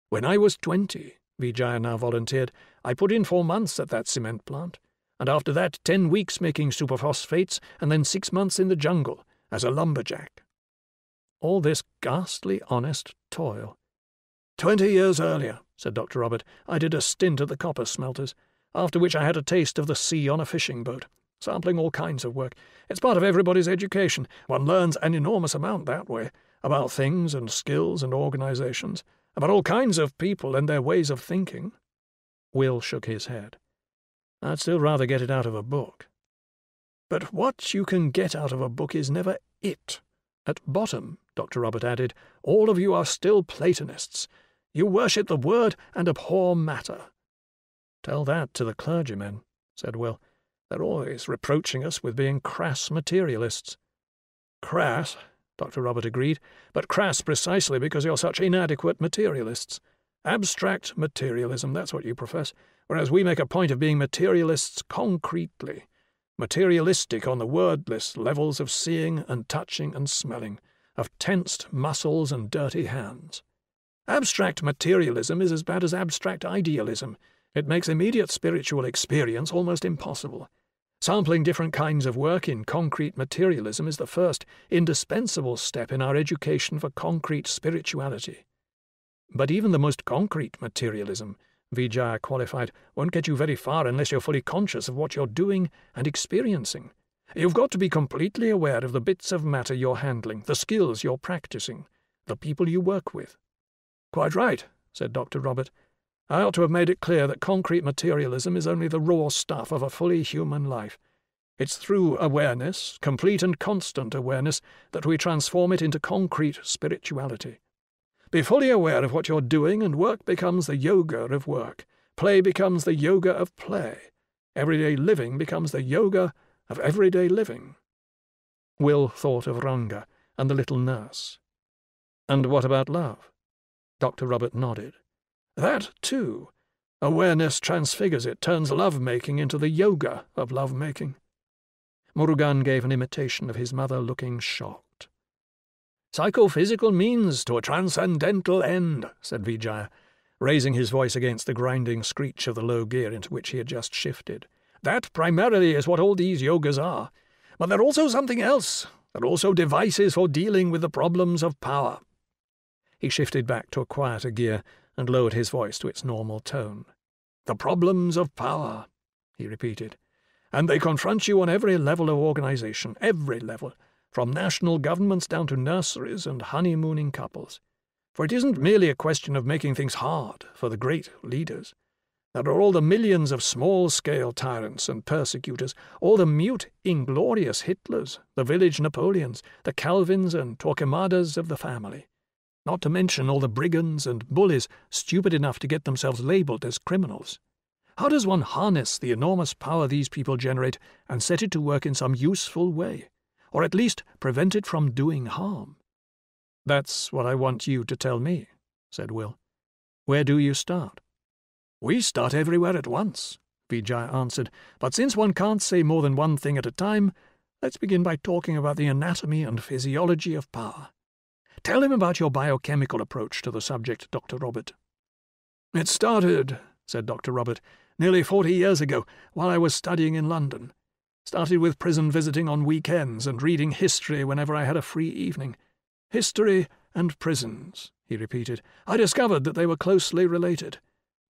When I was twenty, Vijaya now volunteered. I put in four months at that cement plant, and after that ten weeks making superphosphates, and then six months in the jungle, as a lumberjack. All this ghastly honest toil. Twenty years earlier, said Dr. Robert, I did a stint at the copper smelters, after which I had a taste of the sea on a fishing boat, sampling all kinds of work. It's part of everybody's education. One learns an enormous amount that way, about things and skills and organizations about all kinds of people and their ways of thinking. Will shook his head. I'd still rather get it out of a book. But what you can get out of a book is never it. At bottom, Dr. Robert added, all of you are still Platonists. You worship the word and abhor matter. Tell that to the clergymen, said Will. They're always reproaching us with being crass materialists. Crass? Dr. Robert agreed, but crass precisely because you're such inadequate materialists. Abstract materialism, that's what you profess, whereas we make a point of being materialists concretely, materialistic on the wordless levels of seeing and touching and smelling, of tensed muscles and dirty hands. Abstract materialism is as bad as abstract idealism. It makes immediate spiritual experience almost impossible. Sampling different kinds of work in concrete materialism is the first indispensable step in our education for concrete spirituality. But even the most concrete materialism, Vijaya qualified, won't get you very far unless you're fully conscious of what you're doing and experiencing. You've got to be completely aware of the bits of matter you're handling, the skills you're practicing, the people you work with. Quite right, said Dr. Robert. I ought to have made it clear that concrete materialism is only the raw stuff of a fully human life. It's through awareness, complete and constant awareness, that we transform it into concrete spirituality. Be fully aware of what you're doing, and work becomes the yoga of work. Play becomes the yoga of play. Everyday living becomes the yoga of everyday living. Will thought of Ranga and the little nurse. And what about love? Dr. Robert nodded. That, too. Awareness transfigures it, turns love-making into the yoga of love-making. Murugan gave an imitation of his mother, looking shocked. Psychophysical means to a transcendental end, said Vijaya, raising his voice against the grinding screech of the low gear into which he had just shifted. That primarily is what all these yogas are. But they're also something else. They're also devices for dealing with the problems of power. He shifted back to a quieter gear and lowered his voice to its normal tone. The problems of power, he repeated, and they confront you on every level of organization, every level, from national governments down to nurseries and honeymooning couples. For it isn't merely a question of making things hard for the great leaders. There are all the millions of small scale tyrants and persecutors, all the mute, inglorious Hitlers, the village Napoleons, the Calvins and Torquemadas of the family not to mention all the brigands and bullies stupid enough to get themselves labeled as criminals. How does one harness the enormous power these people generate and set it to work in some useful way, or at least prevent it from doing harm? That's what I want you to tell me, said Will. Where do you start? We start everywhere at once, Vijay answered, but since one can't say more than one thing at a time, let's begin by talking about the anatomy and physiology of power. Tell him about your biochemical approach to the subject, Dr. Robert. It started, said Dr. Robert, nearly forty years ago, while I was studying in London. Started with prison visiting on weekends and reading history whenever I had a free evening. History and prisons, he repeated. I discovered that they were closely related.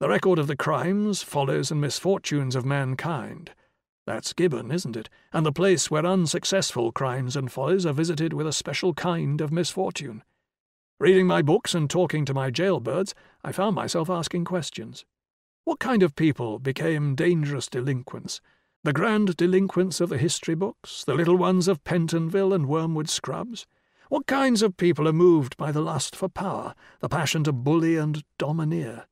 The record of the crimes, follies, and misfortunes of mankind that's Gibbon, isn't it? And the place where unsuccessful crimes and follies are visited with a special kind of misfortune. Reading my books and talking to my jailbirds, I found myself asking questions. What kind of people became dangerous delinquents? The grand delinquents of the history books, the little ones of Pentonville and Wormwood Scrubs? What kinds of people are moved by the lust for power, the passion to bully and domineer?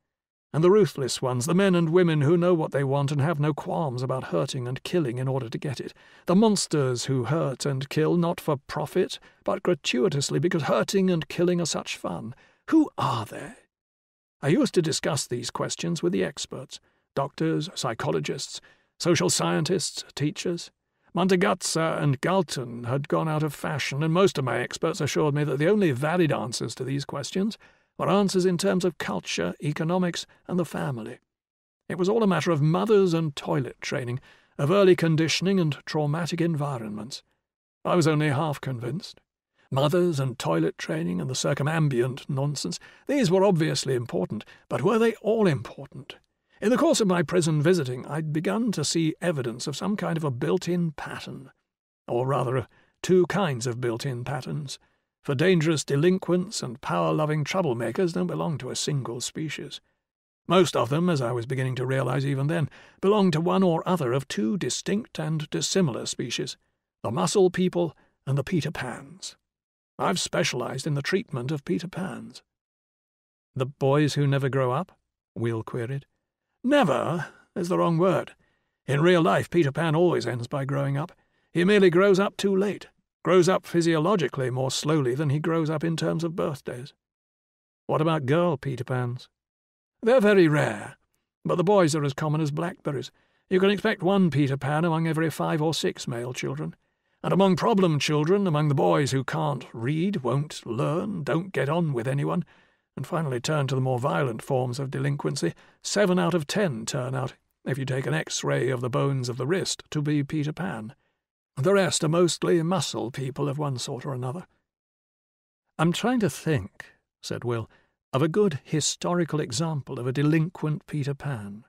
and the ruthless ones, the men and women who know what they want and have no qualms about hurting and killing in order to get it, the monsters who hurt and kill not for profit, but gratuitously because hurting and killing are such fun. Who are they? I used to discuss these questions with the experts doctors, psychologists, social scientists, teachers. Mantegazza and Galton had gone out of fashion, and most of my experts assured me that the only valid answers to these questions were answers in terms of culture, economics, and the family. It was all a matter of mothers and toilet training, of early conditioning and traumatic environments. I was only half convinced. Mothers and toilet training and the circumambient nonsense, these were obviously important, but were they all important? In the course of my prison visiting, I'd begun to see evidence of some kind of a built in pattern, or rather, two kinds of built in patterns for dangerous delinquents and power-loving troublemakers don't belong to a single species. Most of them, as I was beginning to realize even then, belong to one or other of two distinct and dissimilar species, the muscle people and the Peter Pans. I've specialized in the treatment of Peter Pans. The boys who never grow up? Will queried. Never is the wrong word. In real life, Peter Pan always ends by growing up. He merely grows up too late grows up physiologically more slowly than he grows up in terms of birthdays. What about girl Peter Pans? They're very rare, but the boys are as common as blackberries. You can expect one Peter Pan among every five or six male children. And among problem children, among the boys who can't read, won't learn, don't get on with anyone, and finally turn to the more violent forms of delinquency, seven out of ten turn out, if you take an X ray of the bones of the wrist, to be Peter Pan. The rest are mostly muscle people of one sort or another. I'm trying to think, said Will, of a good historical example of a delinquent Peter Pan.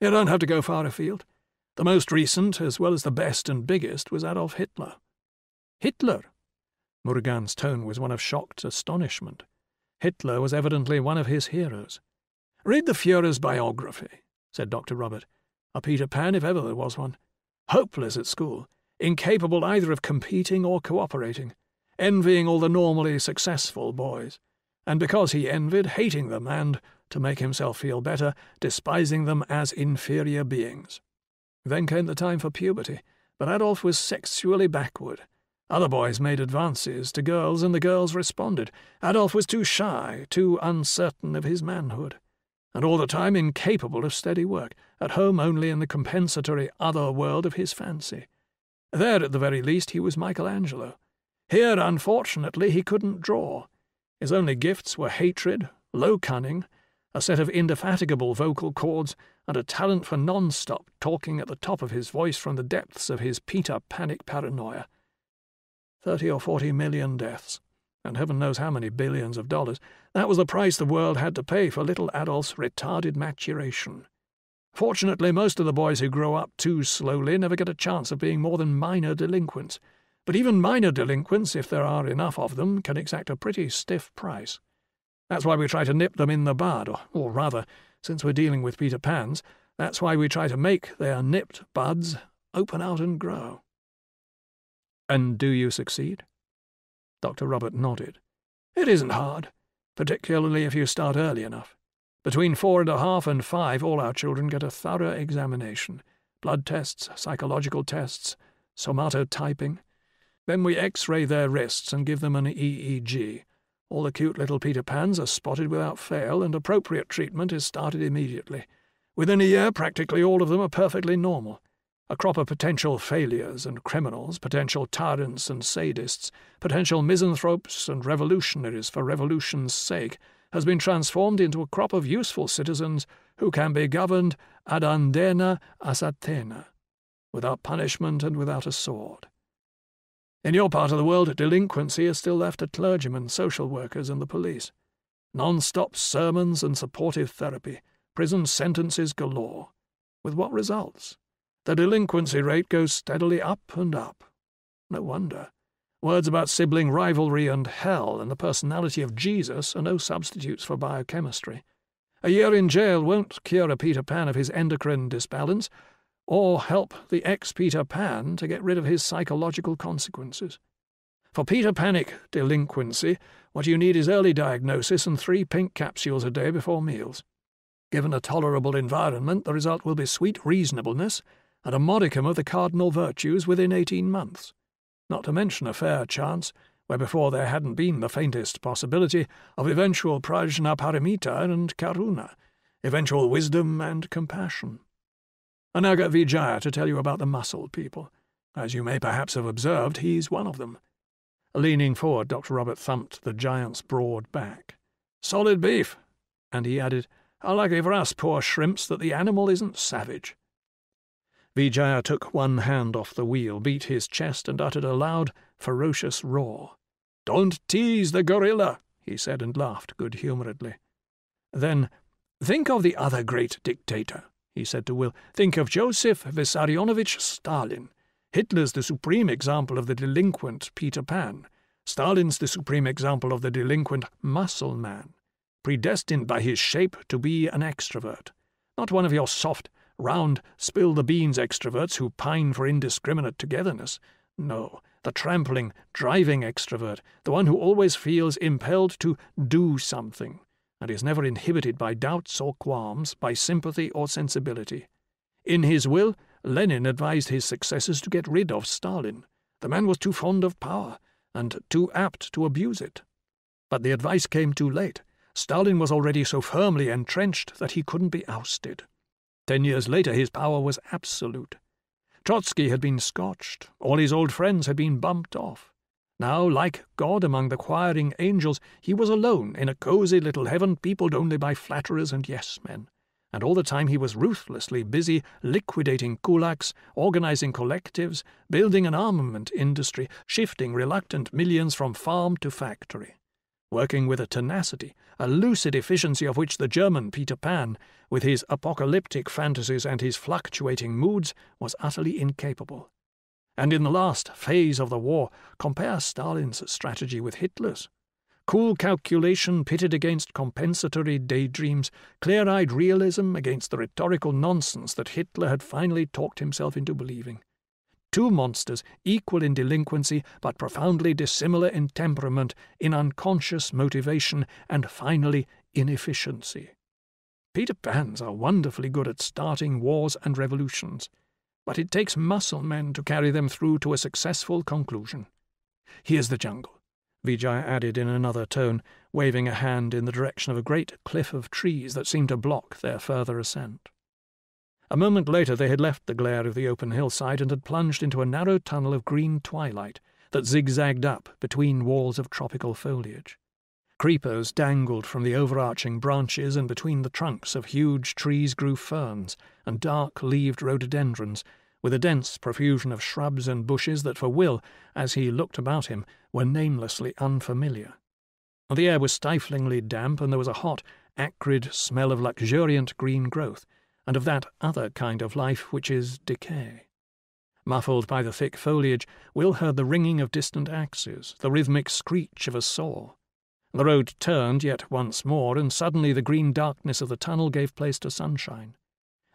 You don't have to go far afield. The most recent, as well as the best and biggest, was Adolf Hitler. Hitler? Murugan's tone was one of shocked astonishment. Hitler was evidently one of his heroes. Read the Fuhrer's biography, said Dr. Robert. A Peter Pan, if ever there was one. Hopeless at school, incapable either of competing or cooperating, envying all the normally successful boys, and because he envied, hating them and, to make himself feel better, despising them as inferior beings. Then came the time for puberty, but Adolf was sexually backward. Other boys made advances to girls, and the girls responded. Adolf was too shy, too uncertain of his manhood, and all the time incapable of steady work, at home only in the compensatory other world of his fancy. There, at the very least, he was Michelangelo. Here, unfortunately, he couldn't draw. His only gifts were hatred, low cunning, a set of indefatigable vocal cords, and a talent for non-stop talking at the top of his voice from the depths of his Peter panic paranoia. Thirty or forty million deaths, and heaven knows how many billions of dollars, that was the price the world had to pay for little Adolf's retarded maturation. Fortunately, most of the boys who grow up too slowly never get a chance of being more than minor delinquents. But even minor delinquents, if there are enough of them, can exact a pretty stiff price. That's why we try to nip them in the bud, or, or rather, since we're dealing with Peter Pans, that's why we try to make their nipped buds open out and grow. And do you succeed? Dr. Robert nodded. It isn't hard, particularly if you start early enough. Between four and a half and five, all our children get a thorough examination blood tests, psychological tests, somatotyping. Then we x ray their wrists and give them an EEG. All the cute little Peter Pans are spotted without fail, and appropriate treatment is started immediately. Within a year, practically all of them are perfectly normal. A crop of potential failures and criminals, potential tyrants and sadists, potential misanthropes and revolutionaries for revolution's sake, has been transformed into a crop of useful citizens who can be governed ad andena as Athena, without punishment and without a sword. In your part of the world, delinquency is still left to clergymen, social workers, and the police. Non stop sermons and supportive therapy, prison sentences galore. With what results? The delinquency rate goes steadily up and up. No wonder. Words about sibling rivalry and hell and the personality of Jesus are no substitutes for biochemistry. A year in jail won't cure a Peter Pan of his endocrine disbalance, or help the ex Peter Pan to get rid of his psychological consequences. For Peter Panic delinquency, what you need is early diagnosis and three pink capsules a day before meals. Given a tolerable environment, the result will be sweet reasonableness and a modicum of the cardinal virtues within 18 months not to mention a fair chance, where before there hadn't been the faintest possibility, of eventual prajnaparamita and karuna, eventual wisdom and compassion. Anaga Vijaya to tell you about the muscle people. As you may perhaps have observed, he's one of them. Leaning forward, Dr. Robert thumped the giant's broad back. Solid beef! And he added, How lucky for us poor shrimps that the animal isn't savage. Vijaya took one hand off the wheel, beat his chest, and uttered a loud, ferocious roar. Don't tease the gorilla, he said, and laughed good humouredly. Then, think of the other great dictator, he said to Will. Think of Joseph Vissarionovitch Stalin. Hitler's the supreme example of the delinquent Peter Pan. Stalin's the supreme example of the delinquent muscle man, predestined by his shape to be an extrovert, not one of your soft, round, spill the beans extroverts who pine for indiscriminate togetherness. No, the trampling, driving extrovert, the one who always feels impelled to do something, and is never inhibited by doubts or qualms, by sympathy or sensibility. In his will, Lenin advised his successors to get rid of Stalin. The man was too fond of power, and too apt to abuse it. But the advice came too late. Stalin was already so firmly entrenched that he couldn't be ousted. Ten years later, his power was absolute. Trotsky had been scotched, all his old friends had been bumped off. Now, like God among the choiring angels, he was alone in a cosy little heaven peopled only by flatterers and yes-men. And all the time he was ruthlessly busy liquidating kulaks, organizing collectives, building an armament industry, shifting reluctant millions from farm to factory working with a tenacity, a lucid efficiency of which the German Peter Pan, with his apocalyptic fantasies and his fluctuating moods, was utterly incapable. And in the last phase of the war, compare Stalin's strategy with Hitler's. Cool calculation pitted against compensatory daydreams, clear eyed realism against the rhetorical nonsense that Hitler had finally talked himself into believing two monsters equal in delinquency but profoundly dissimilar in temperament, in unconscious motivation, and finally inefficiency. Peter Pans are wonderfully good at starting wars and revolutions, but it takes muscle men to carry them through to a successful conclusion. Here's the jungle, Vijay added in another tone, waving a hand in the direction of a great cliff of trees that seemed to block their further ascent. A moment later they had left the glare of the open hillside and had plunged into a narrow tunnel of green twilight that zigzagged up between walls of tropical foliage. Creepers dangled from the overarching branches, and between the trunks of huge trees grew ferns and dark leaved rhododendrons, with a dense profusion of shrubs and bushes that for Will, as he looked about him, were namelessly unfamiliar. The air was stiflingly damp, and there was a hot, acrid smell of luxuriant green growth, and of that other kind of life which is decay. Muffled by the thick foliage, Will heard the ringing of distant axes, the rhythmic screech of a saw. The road turned yet once more, and suddenly the green darkness of the tunnel gave place to sunshine.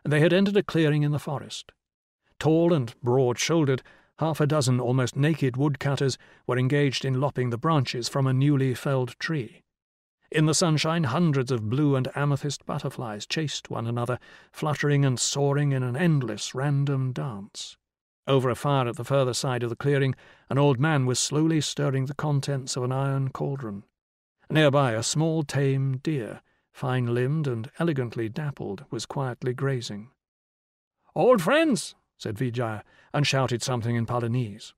They had entered a clearing in the forest. Tall and broad-shouldered, half a dozen almost naked woodcutters were engaged in lopping the branches from a newly felled tree. In the sunshine, hundreds of blue and amethyst butterflies chased one another, fluttering and soaring in an endless random dance. Over a fire at the further side of the clearing, an old man was slowly stirring the contents of an iron cauldron. Nearby, a small tame deer, fine limbed and elegantly dappled, was quietly grazing. Old friends, said Vijaya, and shouted something in Palanese.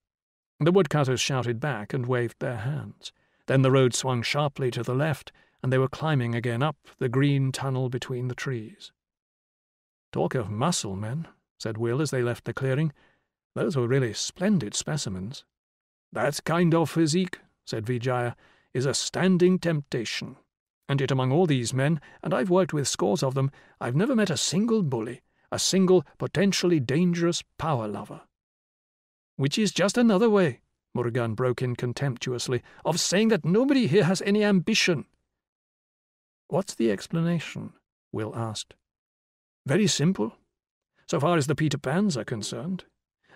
The woodcutters shouted back and waved their hands. Then the road swung sharply to the left, and they were climbing again up the green tunnel between the trees. Talk of muscle men, said Will as they left the clearing. Those were really splendid specimens. That kind of physique, said Vijaya, is a standing temptation. And yet among all these men, and I've worked with scores of them, I've never met a single bully, a single potentially dangerous power lover. Which is just another way, Murugan broke in contemptuously, of saying that nobody here has any ambition. What's the explanation? Will asked. Very simple. So far as the Peter Pans are concerned,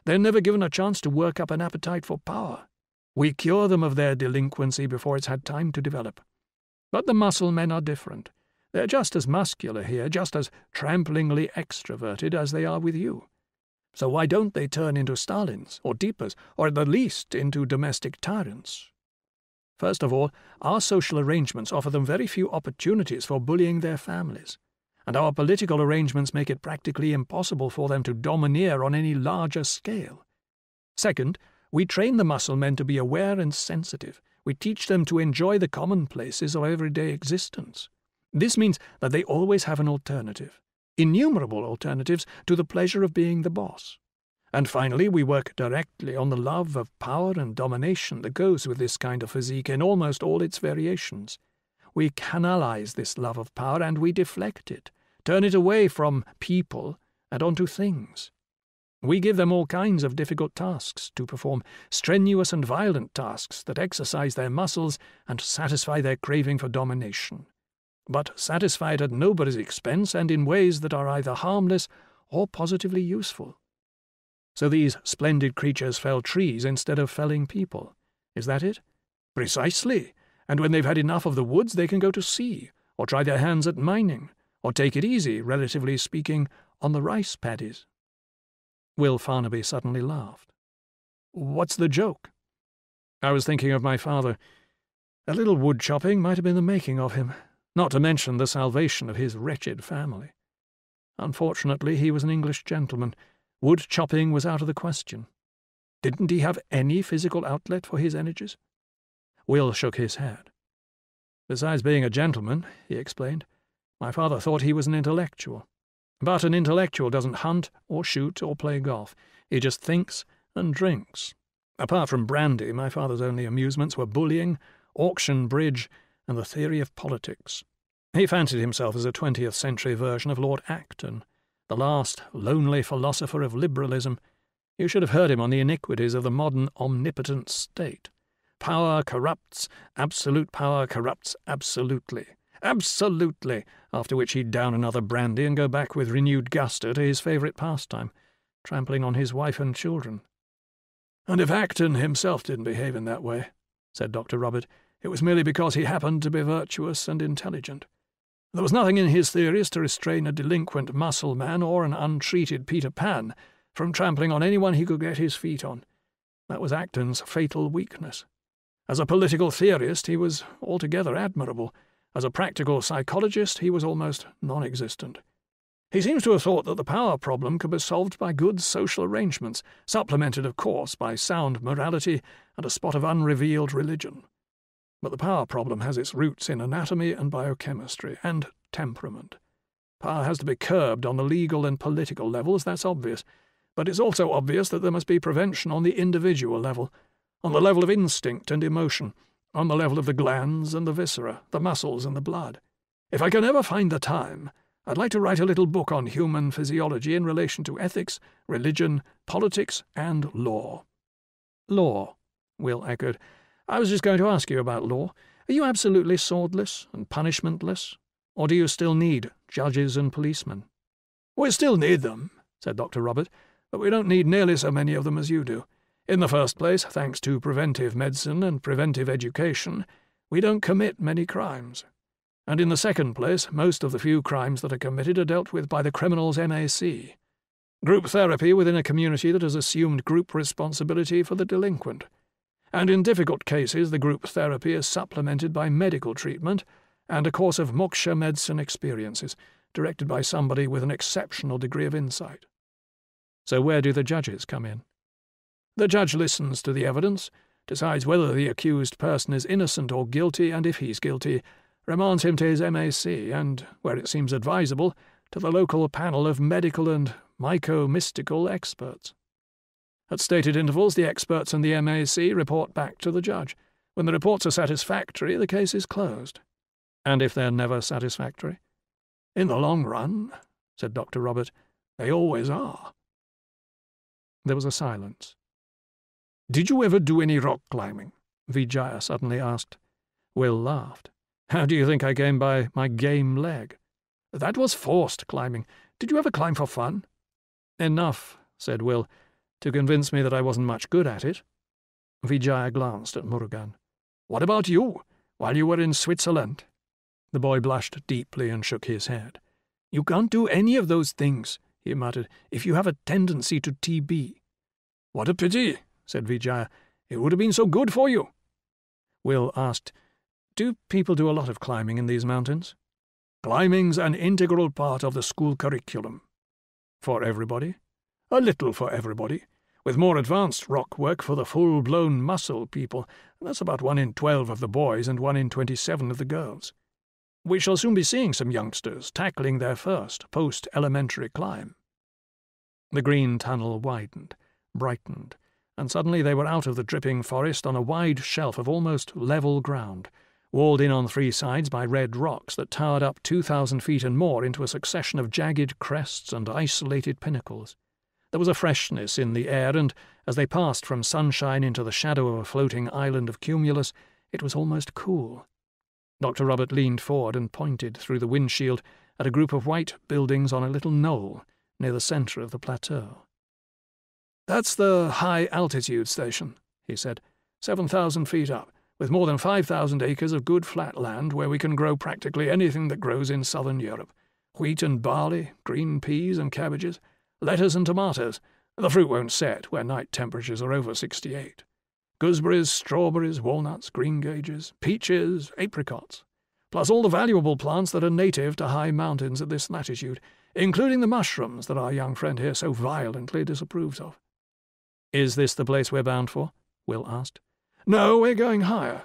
they're never given a chance to work up an appetite for power. We cure them of their delinquency before it's had time to develop. But the muscle men are different. They're just as muscular here, just as tramplingly extroverted as they are with you. So why don't they turn into Stalins or Dipas, or at the least into domestic tyrants? First of all, our social arrangements offer them very few opportunities for bullying their families, and our political arrangements make it practically impossible for them to domineer on any larger scale. Second, we train the muscle men to be aware and sensitive. We teach them to enjoy the commonplaces of everyday existence. This means that they always have an alternative, innumerable alternatives to the pleasure of being the boss. And finally, we work directly on the love of power and domination that goes with this kind of physique in almost all its variations. We canalize this love of power and we deflect it, turn it away from people and onto things. We give them all kinds of difficult tasks to perform, strenuous and violent tasks that exercise their muscles and satisfy their craving for domination but satisfied at nobody's expense and in ways that are either harmless or positively useful. So these splendid creatures fell trees instead of felling people. Is that it? Precisely. And when they've had enough of the woods, they can go to sea, or try their hands at mining, or take it easy, relatively speaking, on the rice paddies. Will Farnaby suddenly laughed. What's the joke? I was thinking of my father. A little wood chopping might have been the making of him not to mention the salvation of his wretched family. Unfortunately, he was an English gentleman. Wood chopping was out of the question. Didn't he have any physical outlet for his energies? Will shook his head. Besides being a gentleman, he explained, my father thought he was an intellectual. But an intellectual doesn't hunt or shoot or play golf. He just thinks and drinks. Apart from brandy, my father's only amusements were bullying, auction bridge, and the theory of politics. He fancied himself as a 20th century version of Lord Acton, the last lonely philosopher of liberalism. You should have heard him on the iniquities of the modern omnipotent state. Power corrupts, absolute power corrupts absolutely. Absolutely! After which he'd down another brandy and go back with renewed gusto to his favourite pastime, trampling on his wife and children. And if Acton himself didn't behave in that way, said Dr. Robert, it was merely because he happened to be virtuous and intelligent. There was nothing in his theories to restrain a delinquent muscleman or an untreated Peter Pan from trampling on anyone he could get his feet on. That was Acton's fatal weakness. As a political theorist, he was altogether admirable. As a practical psychologist, he was almost non-existent. He seems to have thought that the power problem could be solved by good social arrangements, supplemented, of course, by sound morality and a spot of unrevealed religion. But the power problem has its roots in anatomy and biochemistry, and temperament. Power has to be curbed on the legal and political levels, that's obvious. But it's also obvious that there must be prevention on the individual level, on the level of instinct and emotion, on the level of the glands and the viscera, the muscles and the blood. If I can ever find the time, I'd like to write a little book on human physiology in relation to ethics, religion, politics, and law. Law, Will echoed. I was just going to ask you about law. Are you absolutely swordless and punishmentless? Or do you still need judges and policemen? We still need them, said Dr. Robert, but we don't need nearly so many of them as you do. In the first place, thanks to preventive medicine and preventive education, we don't commit many crimes. And in the second place, most of the few crimes that are committed are dealt with by the criminal's MAC. Group therapy within a community that has assumed group responsibility for the delinquent and in difficult cases the group therapy is supplemented by medical treatment and a course of moksha medicine experiences, directed by somebody with an exceptional degree of insight. So where do the judges come in? The judge listens to the evidence, decides whether the accused person is innocent or guilty, and if he's guilty, remands him to his MAC and, where it seems advisable, to the local panel of medical and myco-mystical experts. At stated intervals, the experts and the MAC report back to the judge. When the reports are satisfactory, the case is closed. And if they're never satisfactory? In the long run, said Dr. Robert, they always are. There was a silence. Did you ever do any rock climbing? Vijaya suddenly asked. Will laughed. How do you think I came by my game leg? That was forced climbing. Did you ever climb for fun? Enough, said Will to convince me that I wasn't much good at it. Vijaya glanced at Murugan. What about you, while you were in Switzerland? The boy blushed deeply and shook his head. You can't do any of those things, he muttered, if you have a tendency to TB. What a pity, said Vijaya. It would have been so good for you. Will asked, Do people do a lot of climbing in these mountains? Climbing's an integral part of the school curriculum. For everybody? A little for everybody with more advanced rock work for the full blown muscle people, and that's about one in 12 of the boys and one in 27 of the girls. We shall soon be seeing some youngsters tackling their first post elementary climb. The green tunnel widened, brightened, and suddenly they were out of the dripping forest on a wide shelf of almost level ground, walled in on three sides by red rocks that towered up 2,000 feet and more into a succession of jagged crests and isolated pinnacles. There was a freshness in the air, and as they passed from sunshine into the shadow of a floating island of cumulus, it was almost cool. Dr. Robert leaned forward and pointed through the windshield at a group of white buildings on a little knoll near the centre of the plateau. That's the high altitude station, he said, 7,000 feet up, with more than 5,000 acres of good flat land where we can grow practically anything that grows in southern Europe wheat and barley, green peas and cabbages, lettuce and tomatoes. The fruit won't set where night temperatures are over 68. Gooseberries, strawberries, walnuts, greengages, peaches, apricots, plus all the valuable plants that are native to high mountains at this latitude, including the mushrooms that our young friend here so violently disapproves of. Is this the place we're bound for? Will asked. No, we're going higher.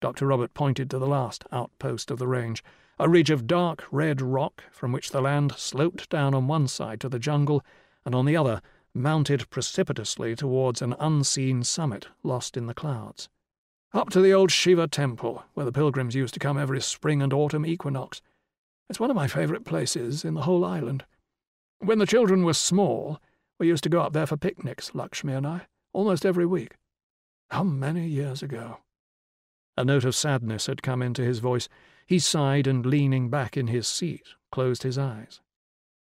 Dr. Robert pointed to the last outpost of the range, a ridge of dark red rock from which the land sloped down on one side to the jungle, and on the other mounted precipitously towards an unseen summit lost in the clouds. Up to the old Shiva temple, where the pilgrims used to come every spring and autumn equinox. It's one of my favourite places in the whole island. When the children were small, we used to go up there for picnics, Lakshmi and I, almost every week. How many years ago? A note of sadness had come into his voice, he sighed and, leaning back in his seat, closed his eyes.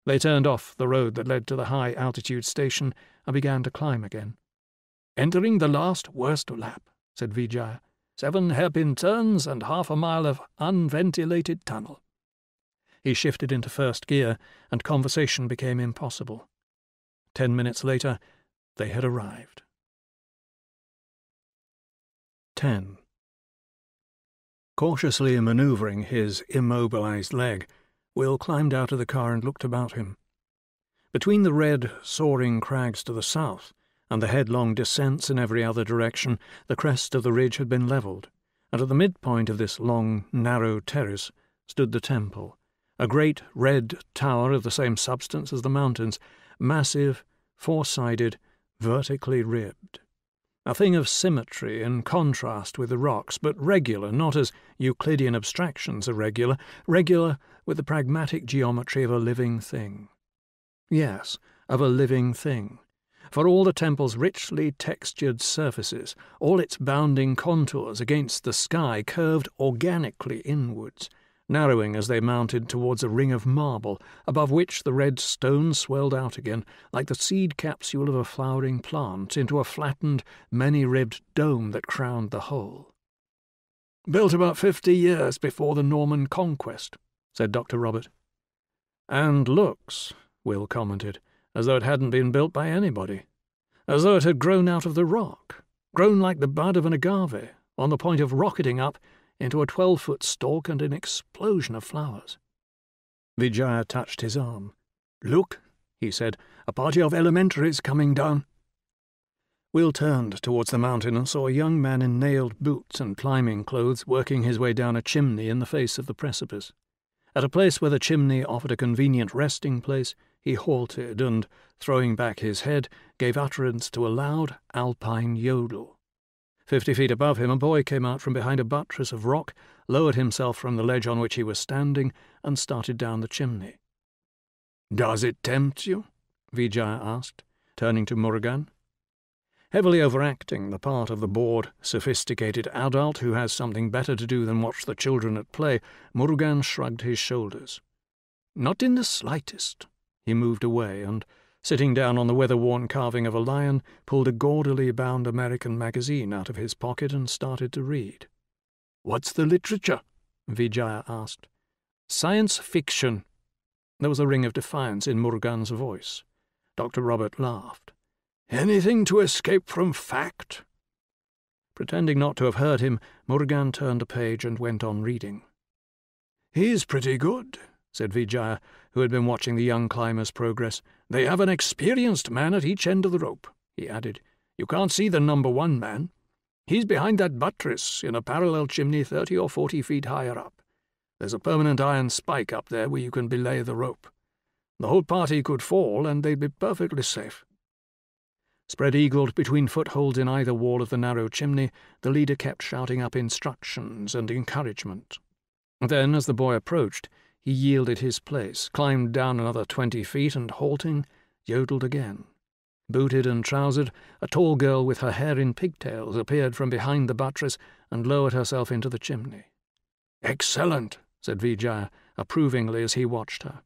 They turned off the road that led to the high altitude station and began to climb again. Entering the last worst lap, said Vijaya. Seven hairpin turns and half a mile of unventilated tunnel. He shifted into first gear, and conversation became impossible. Ten minutes later, they had arrived. 10. Cautiously maneuvering his immobilized leg, Will climbed out of the car and looked about him. Between the red, soaring crags to the south and the headlong descents in every other direction, the crest of the ridge had been levelled, and at the midpoint of this long, narrow terrace stood the temple, a great red tower of the same substance as the mountains, massive, four sided, vertically ribbed a thing of symmetry and contrast with the rocks, but regular, not as Euclidean abstractions are regular, regular with the pragmatic geometry of a living thing. Yes, of a living thing. For all the temple's richly textured surfaces, all its bounding contours against the sky curved organically inwards, narrowing as they mounted towards a ring of marble, above which the red stone swelled out again, like the seed capsule of a flowering plant, into a flattened, many-ribbed dome that crowned the whole. Built about fifty years before the Norman conquest, said Dr. Robert. And looks, Will commented, as though it hadn't been built by anybody, as though it had grown out of the rock, grown like the bud of an agave, on the point of rocketing up into a twelve foot stalk and an explosion of flowers. Vijaya touched his arm. Look, he said, a party of elementaries coming down. Will turned towards the mountain and saw a young man in nailed boots and climbing clothes working his way down a chimney in the face of the precipice. At a place where the chimney offered a convenient resting place, he halted and, throwing back his head, gave utterance to a loud alpine yodel. Fifty feet above him, a boy came out from behind a buttress of rock, lowered himself from the ledge on which he was standing, and started down the chimney. Does it tempt you? Vijaya asked, turning to Murugan. Heavily overacting the part of the bored, sophisticated adult who has something better to do than watch the children at play, Murugan shrugged his shoulders. Not in the slightest. He moved away and sitting down on the weather-worn carving of a lion, pulled a gaudily bound American magazine out of his pocket and started to read. What's the literature? Vijaya asked. Science fiction. There was a ring of defiance in Murugan's voice. Dr. Robert laughed. Anything to escape from fact? Pretending not to have heard him, Murgan turned a page and went on reading. He's pretty good, said Vijaya, who had been watching the young climber's progress. They have an experienced man at each end of the rope, he added. You can't see the number one man. He's behind that buttress in a parallel chimney thirty or forty feet higher up. There's a permanent iron spike up there where you can belay the rope. The whole party could fall, and they'd be perfectly safe. Spread-eagled between footholds in either wall of the narrow chimney, the leader kept shouting up instructions and encouragement. Then, as the boy approached, he yielded his place, climbed down another twenty feet, and halting, yodeled again. Booted and trousered, a tall girl with her hair in pigtails appeared from behind the buttress and lowered herself into the chimney. Excellent, said Vijaya, approvingly as he watched her.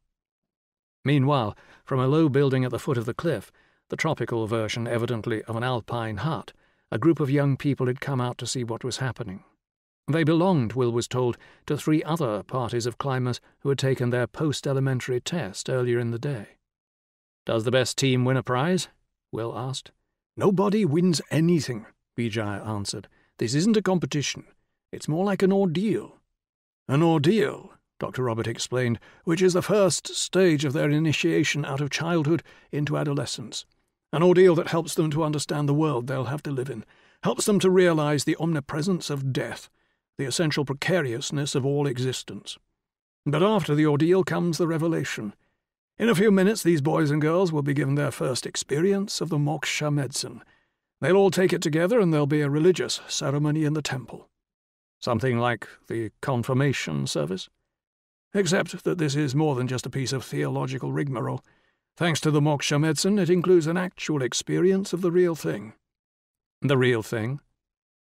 Meanwhile, from a low building at the foot of the cliff, the tropical version evidently of an alpine hut, a group of young people had come out to see what was happening. They belonged, Will was told, to three other parties of climbers who had taken their post-elementary test earlier in the day. Does the best team win a prize? Will asked. Nobody wins anything, Vijaya answered. This isn't a competition. It's more like an ordeal. An ordeal, Dr. Robert explained, which is the first stage of their initiation out of childhood into adolescence. An ordeal that helps them to understand the world they'll have to live in, helps them to realize the omnipresence of death, the essential precariousness of all existence. But after the ordeal comes the revelation. In a few minutes, these boys and girls will be given their first experience of the moksha medicine. They'll all take it together, and there'll be a religious ceremony in the temple. Something like the confirmation service. Except that this is more than just a piece of theological rigmarole. Thanks to the moksha medicine, it includes an actual experience of the real thing. The real thing?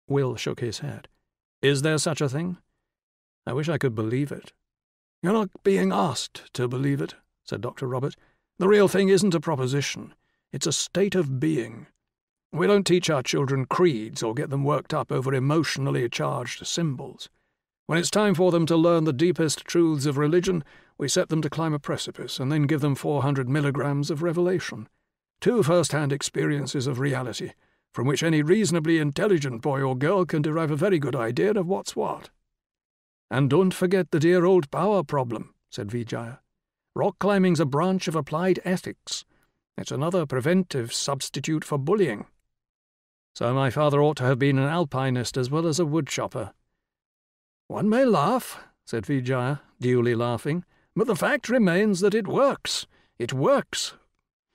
Will shook his head. Is there such a thing? I wish I could believe it. You're not being asked to believe it, said Dr. Robert. The real thing isn't a proposition, it's a state of being. We don't teach our children creeds or get them worked up over emotionally charged symbols. When it's time for them to learn the deepest truths of religion, we set them to climb a precipice and then give them 400 milligrams of revelation. Two first hand experiences of reality from which any reasonably intelligent boy or girl can derive a very good idea of what's what. And don't forget the dear old power problem, said Vijaya. Rock climbing's a branch of applied ethics. It's another preventive substitute for bullying. So my father ought to have been an alpinist as well as a woodchopper. One may laugh, said Vijaya, duly laughing, but the fact remains that it works. It works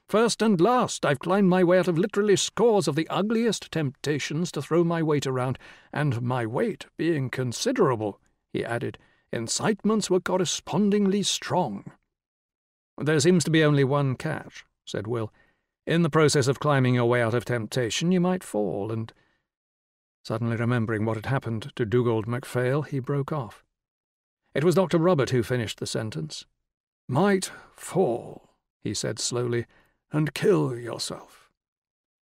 First and last, I've climbed my way out of literally scores of the ugliest temptations to throw my weight around, and my weight being considerable, he added, incitements were correspondingly strong. There seems to be only one catch, said Will. In the process of climbing your way out of temptation, you might fall, and. Suddenly remembering what had happened to Dugald Macphail, he broke off. It was Dr. Robert who finished the sentence. Might fall, he said slowly and kill yourself.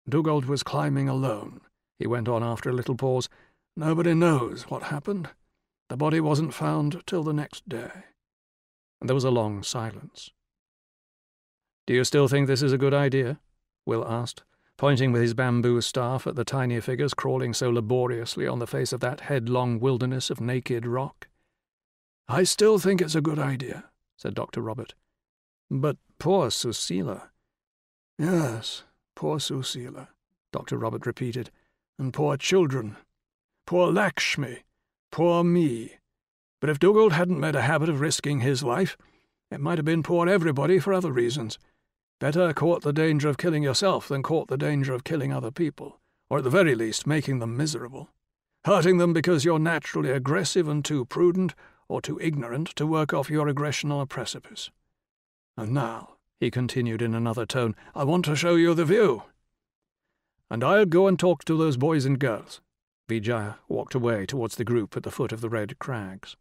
Dugald was climbing alone, he went on after a little pause. Nobody knows what happened. The body wasn't found till the next day. And there was a long silence. Do you still think this is a good idea? Will asked, pointing with his bamboo staff at the tiny figures crawling so laboriously on the face of that headlong wilderness of naked rock. I still think it's a good idea, said Dr. Robert. But poor Susila. Yes, poor Susila, Dr. Robert repeated, and poor children. Poor Lakshmi. Poor me. But if Dugald hadn't made a habit of risking his life, it might have been poor everybody for other reasons. Better court the danger of killing yourself than court the danger of killing other people, or at the very least making them miserable. Hurting them because you're naturally aggressive and too prudent, or too ignorant to work off your aggression on a precipice. And now, he continued in another tone. I want to show you the view. And I'll go and talk to those boys and girls. Vijaya walked away towards the group at the foot of the red crags.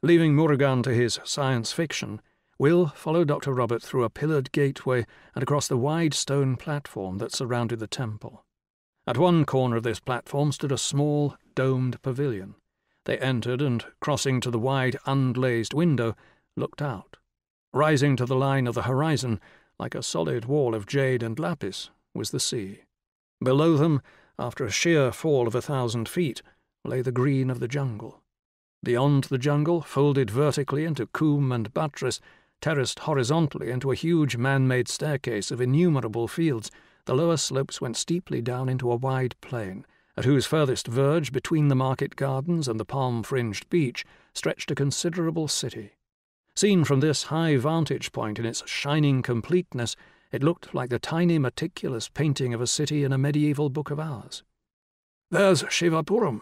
Leaving Murugan to his science fiction, Will followed Dr. Robert through a pillared gateway and across the wide stone platform that surrounded the temple. At one corner of this platform stood a small, domed pavilion. They entered and, crossing to the wide, unglazed window, looked out. Rising to the line of the horizon, like a solid wall of jade and lapis, was the sea. Below them, after a sheer fall of a thousand feet, lay the green of the jungle. Beyond the jungle, folded vertically into combe and buttress, terraced horizontally into a huge man-made staircase of innumerable fields, the lower slopes went steeply down into a wide plain, at whose furthest verge, between the market gardens and the palm-fringed beach, stretched a considerable city. Seen from this high vantage point in its shining completeness, it looked like the tiny meticulous painting of a city in a medieval book of hours. There's Shivapuram,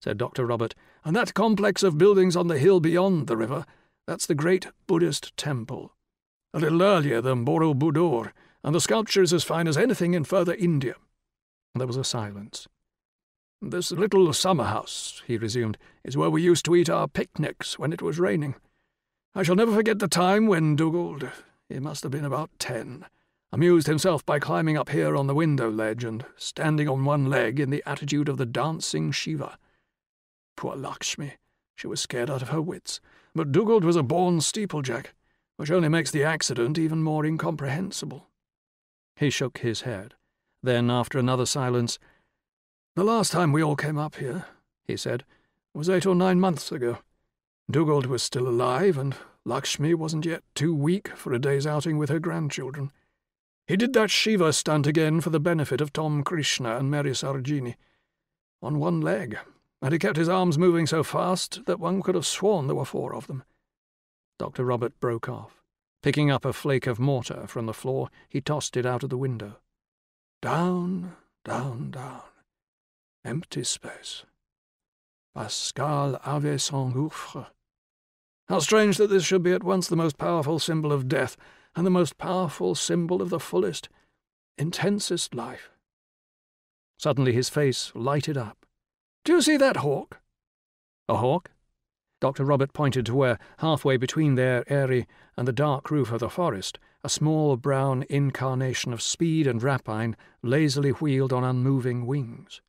said Dr. Robert, and that complex of buildings on the hill beyond the river, that's the great Buddhist temple. A little earlier than Borobudur, and the sculpture is as fine as anything in further India. There was a silence. This little summer house, he resumed, is where we used to eat our picnics when it was raining. I shall never forget the time when Dugald, it must have been about ten, amused himself by climbing up here on the window ledge and standing on one leg in the attitude of the dancing Shiva. Poor Lakshmi, she was scared out of her wits, but Dugald was a born steeplejack, which only makes the accident even more incomprehensible. He shook his head. Then, after another silence, The last time we all came up here, he said, was eight or nine months ago. Dugald was still alive, and Lakshmi wasn't yet too weak for a day's outing with her grandchildren. He did that Shiva stunt again for the benefit of Tom Krishna and Mary Sarojini. On one leg, and he kept his arms moving so fast that one could have sworn there were four of them. Dr. Robert broke off. Picking up a flake of mortar from the floor, he tossed it out of the window. Down, down, down. Empty space. Pascal avait son gouffre. How strange that this should be at once the most powerful symbol of death and the most powerful symbol of the fullest, intensest life. Suddenly his face lighted up. Do you see that hawk? A hawk? Dr. Robert pointed to where, halfway between their eyrie and the dark roof of the forest, a small brown incarnation of speed and rapine lazily wheeled on unmoving wings.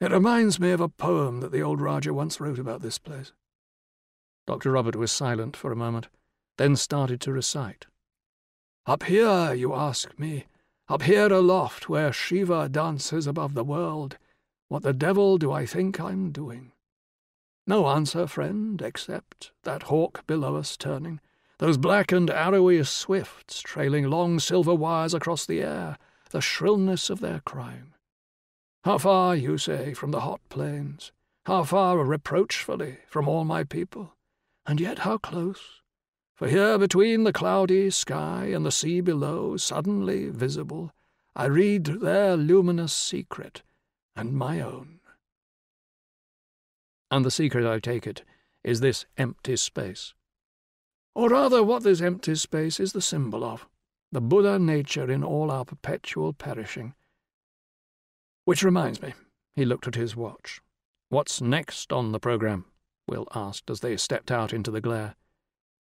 It reminds me of a poem that the old Rajah once wrote about this place. Dr. Robert was silent for a moment, then started to recite. Up here, you ask me, up here aloft where Shiva dances above the world, what the devil do I think I'm doing? No answer, friend, except that hawk below us turning, those black and arrowy swifts trailing long silver wires across the air, the shrillness of their crying. How far, you say, from the hot plains? How far reproachfully from all my people? and yet how close! For here between the cloudy sky and the sea below, suddenly visible, I read their luminous secret and my own. And the secret, I take it, is this empty space. Or rather, what this empty space is the symbol of, the Buddha nature in all our perpetual perishing. Which reminds me, he looked at his watch. What's next on the programme? Will asked as they stepped out into the glare.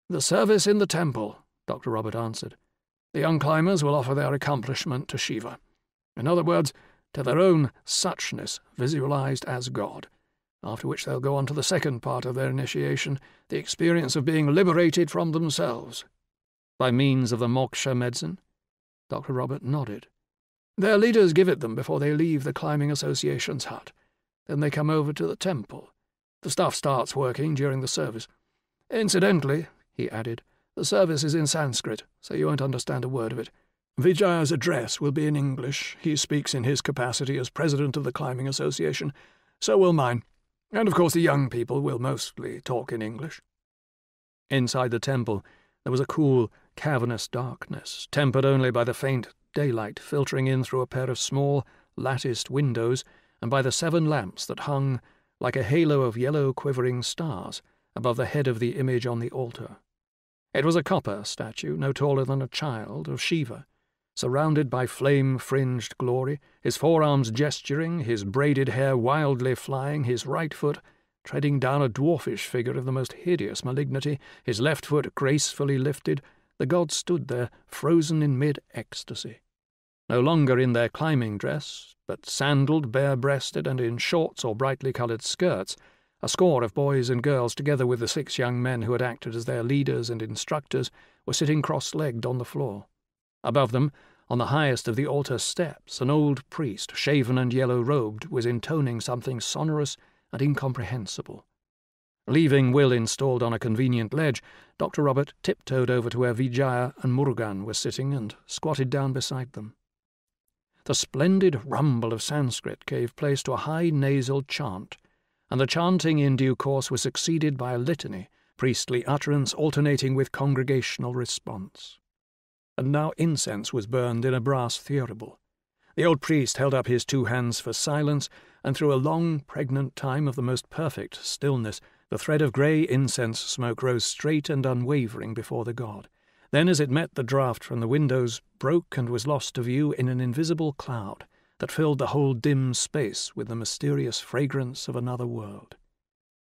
The service in the temple, Dr. Robert answered. The young climbers will offer their accomplishment to Shiva. In other words, to their own suchness visualized as God, after which they'll go on to the second part of their initiation, the experience of being liberated from themselves. By means of the moksha medicine? Dr. Robert nodded. Their leaders give it them before they leave the climbing association's hut. Then they come over to the temple. The stuff starts working during the service. Incidentally, he added, the service is in Sanskrit, so you won't understand a word of it. Vijaya's address will be in English. He speaks in his capacity as president of the Climbing Association. So will mine. And of course, the young people will mostly talk in English. Inside the temple, there was a cool, cavernous darkness, tempered only by the faint daylight filtering in through a pair of small, latticed windows and by the seven lamps that hung like a halo of yellow quivering stars above the head of the image on the altar. It was a copper statue, no taller than a child, of Shiva, surrounded by flame fringed glory, his forearms gesturing, his braided hair wildly flying, his right foot treading down a dwarfish figure of the most hideous malignity, his left foot gracefully lifted, the god stood there, frozen in mid ecstasy no longer in their climbing dress, but sandaled, bare breasted, and in shorts or brightly coloured skirts, a score of boys and girls, together with the six young men who had acted as their leaders and instructors, were sitting cross legged on the floor. Above them, on the highest of the altar steps, an old priest, shaven and yellow robed, was intoning something sonorous and incomprehensible. Leaving Will installed on a convenient ledge, Dr. Robert tiptoed over to where Vijaya and Murugan were sitting and squatted down beside them. The splendid rumble of Sanskrit gave place to a high nasal chant, and the chanting in due course was succeeded by a litany, priestly utterance alternating with congregational response. And now incense was burned in a brass thurible. The old priest held up his two hands for silence, and through a long, pregnant time of the most perfect stillness, the thread of grey incense smoke rose straight and unwavering before the god. Then, as it met the draught from the windows, broke and was lost to view in an invisible cloud that filled the whole dim space with the mysterious fragrance of another world.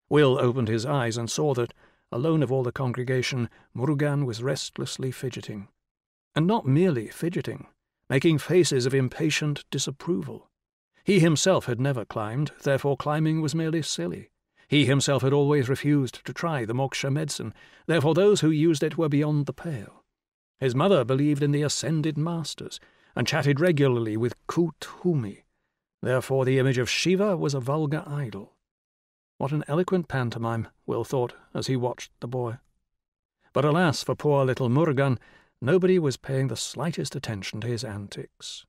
Will opened his eyes and saw that, alone of all the congregation, Murugan was restlessly fidgeting. And not merely fidgeting, making faces of impatient disapproval. He himself had never climbed, therefore climbing was merely silly. He himself had always refused to try the moksha medicine, therefore those who used it were beyond the pale. His mother believed in the ascended masters, and chatted regularly with Koot Hoomi. Therefore the image of Shiva was a vulgar idol. What an eloquent pantomime, Will thought, as he watched the boy. But alas for poor little Murugan, nobody was paying the slightest attention to his antics.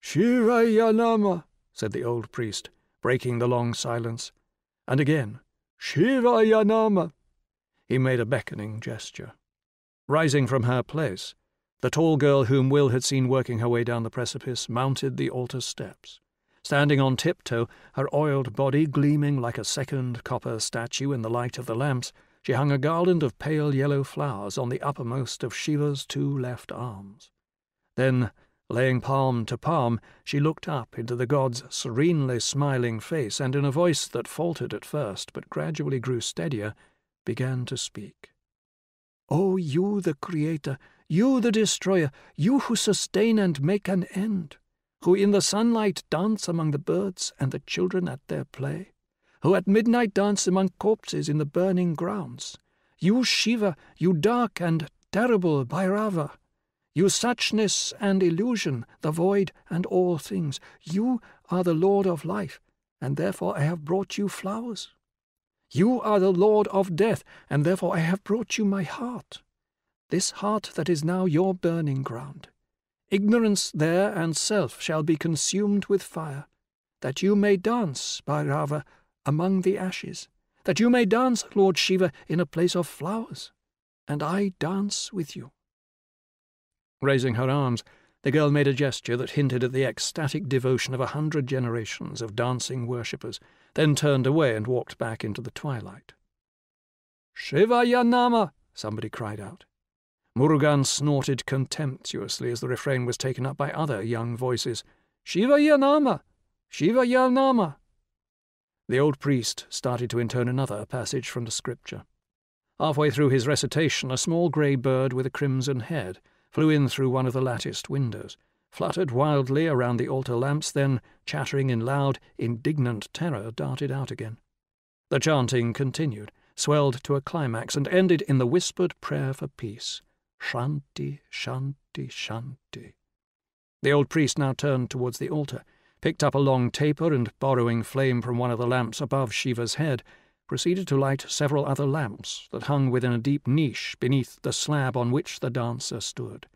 Shiva Yanama, said the old priest, breaking the long silence and again, Shiva Yanama. He made a beckoning gesture. Rising from her place, the tall girl whom Will had seen working her way down the precipice mounted the altar steps. Standing on tiptoe, her oiled body gleaming like a second copper statue in the light of the lamps, she hung a garland of pale yellow flowers on the uppermost of Shiva's two left arms. Then Laying palm to palm, she looked up into the god's serenely smiling face, and in a voice that faltered at first, but gradually grew steadier, began to speak. O oh, you the creator, you the destroyer, you who sustain and make an end, who in the sunlight dance among the birds and the children at their play, who at midnight dance among corpses in the burning grounds, you Shiva, you dark and terrible Bhairava, you suchness and illusion, the void and all things, you are the Lord of life, and therefore I have brought you flowers. You are the Lord of death, and therefore I have brought you my heart, this heart that is now your burning ground. Ignorance there and self shall be consumed with fire, that you may dance, Bhairava, among the ashes, that you may dance, Lord Shiva, in a place of flowers, and I dance with you. Raising her arms, the girl made a gesture that hinted at the ecstatic devotion of a hundred generations of dancing worshippers, then turned away and walked back into the twilight. Shiva Yanama! somebody cried out. Murugan snorted contemptuously as the refrain was taken up by other young voices. Shiva Yanama, Shiva Yanama. The old priest started to intone another passage from the scripture. Halfway through his recitation, a small grey bird with a crimson head flew in through one of the latticed windows, fluttered wildly around the altar lamps, then, chattering in loud, indignant terror, darted out again. The chanting continued, swelled to a climax, and ended in the whispered prayer for peace Shanti, Shanti, Shanti. The old priest now turned towards the altar, picked up a long taper, and borrowing flame from one of the lamps above Shiva's head, proceeded to light several other lamps that hung within a deep niche beneath the slab on which the dancer stood.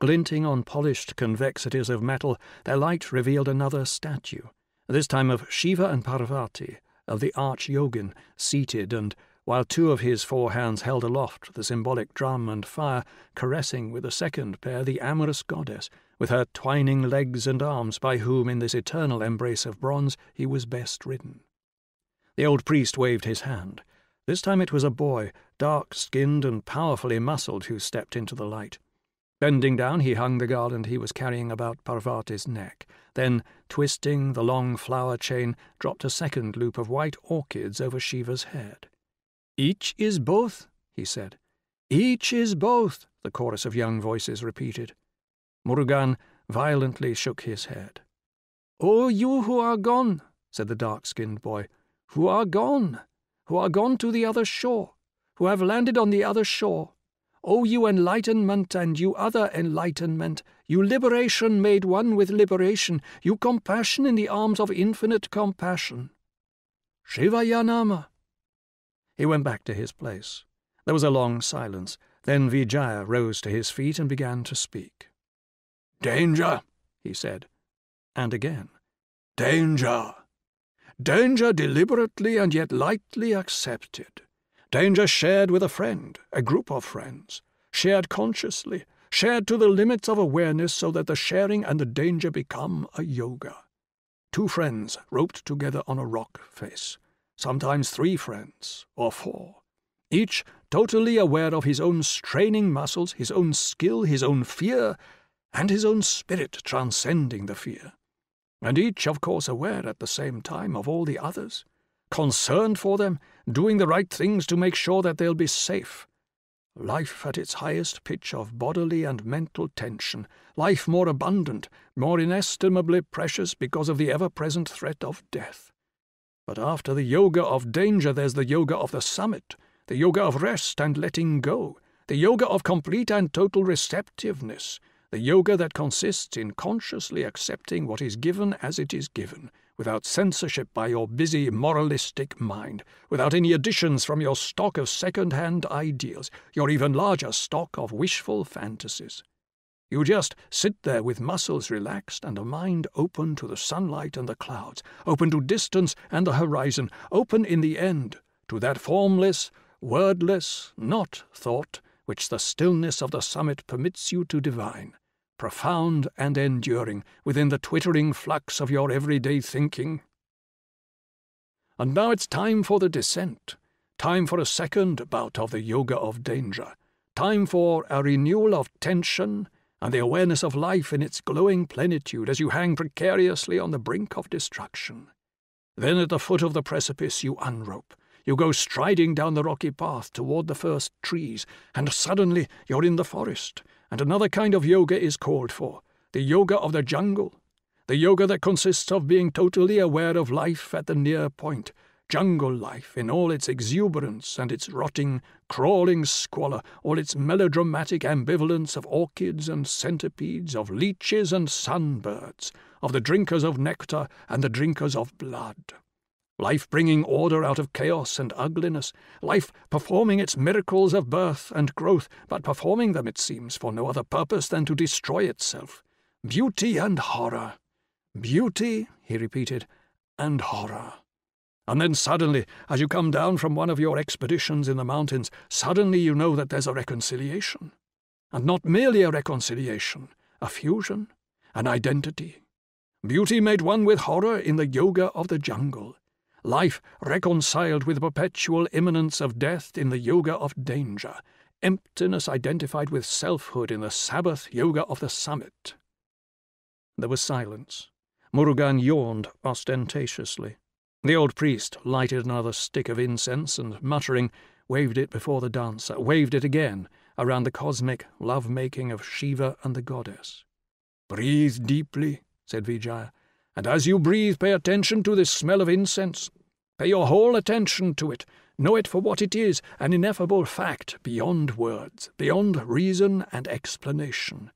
Glinting on polished convexities of metal, their light revealed another statue, this time of Shiva and Parvati, of the arch-yogin, seated and, while two of his four hands held aloft the symbolic drum and fire, caressing with a second pair the amorous goddess, with her twining legs and arms, by whom in this eternal embrace of bronze he was best ridden. The old priest waved his hand. This time it was a boy, dark-skinned and powerfully muscled, who stepped into the light. Bending down, he hung the garland he was carrying about Parvati's neck, then, twisting the long flower chain, dropped a second loop of white orchids over Shiva's head. Each is both, he said. Each is both, the chorus of young voices repeated. Murugan violently shook his head. O oh, you who are gone, said the dark-skinned boy, who are gone, who are gone to the other shore, who have landed on the other shore. O you enlightenment and you other enlightenment, you liberation made one with liberation, you compassion in the arms of infinite compassion. Yanama. He went back to his place. There was a long silence. Then Vijaya rose to his feet and began to speak. Danger, he said. And again, Danger! danger deliberately and yet lightly accepted, danger shared with a friend, a group of friends, shared consciously, shared to the limits of awareness so that the sharing and the danger become a yoga. Two friends roped together on a rock face, sometimes three friends, or four, each totally aware of his own straining muscles, his own skill, his own fear, and his own spirit transcending the fear and each, of course, aware at the same time of all the others, concerned for them, doing the right things to make sure that they'll be safe. Life at its highest pitch of bodily and mental tension, life more abundant, more inestimably precious because of the ever-present threat of death. But after the yoga of danger, there's the yoga of the summit, the yoga of rest and letting go, the yoga of complete and total receptiveness, the yoga that consists in consciously accepting what is given as it is given, without censorship by your busy moralistic mind, without any additions from your stock of second-hand ideas, your even larger stock of wishful fantasies. You just sit there with muscles relaxed and a mind open to the sunlight and the clouds, open to distance and the horizon, open in the end to that formless, wordless, not thought, which the stillness of the summit permits you to divine, profound and enduring within the twittering flux of your everyday thinking. And now it's time for the descent, time for a second bout of the yoga of danger, time for a renewal of tension and the awareness of life in its glowing plenitude as you hang precariously on the brink of destruction. Then at the foot of the precipice you unrope, you go striding down the rocky path toward the first trees, and suddenly you're in the forest, and another kind of yoga is called for the yoga of the jungle. The yoga that consists of being totally aware of life at the near point, jungle life in all its exuberance and its rotting, crawling squalor, all its melodramatic ambivalence of orchids and centipedes, of leeches and sunbirds, of the drinkers of nectar and the drinkers of blood life bringing order out of chaos and ugliness, life performing its miracles of birth and growth, but performing them, it seems, for no other purpose than to destroy itself. Beauty and horror. Beauty, he repeated, and horror. And then suddenly, as you come down from one of your expeditions in the mountains, suddenly you know that there's a reconciliation. And not merely a reconciliation, a fusion, an identity. Beauty made one with horror in the yoga of the jungle, life reconciled with perpetual imminence of death in the yoga of danger, emptiness identified with selfhood in the Sabbath yoga of the summit. There was silence. Murugan yawned ostentatiously. The old priest lighted another stick of incense and, muttering, waved it before the dancer, waved it again around the cosmic love-making of Shiva and the goddess. Breathe deeply, said Vijaya and as you breathe, pay attention to this smell of incense. Pay your whole attention to it. Know it for what it is, an ineffable fact beyond words, beyond reason and explanation.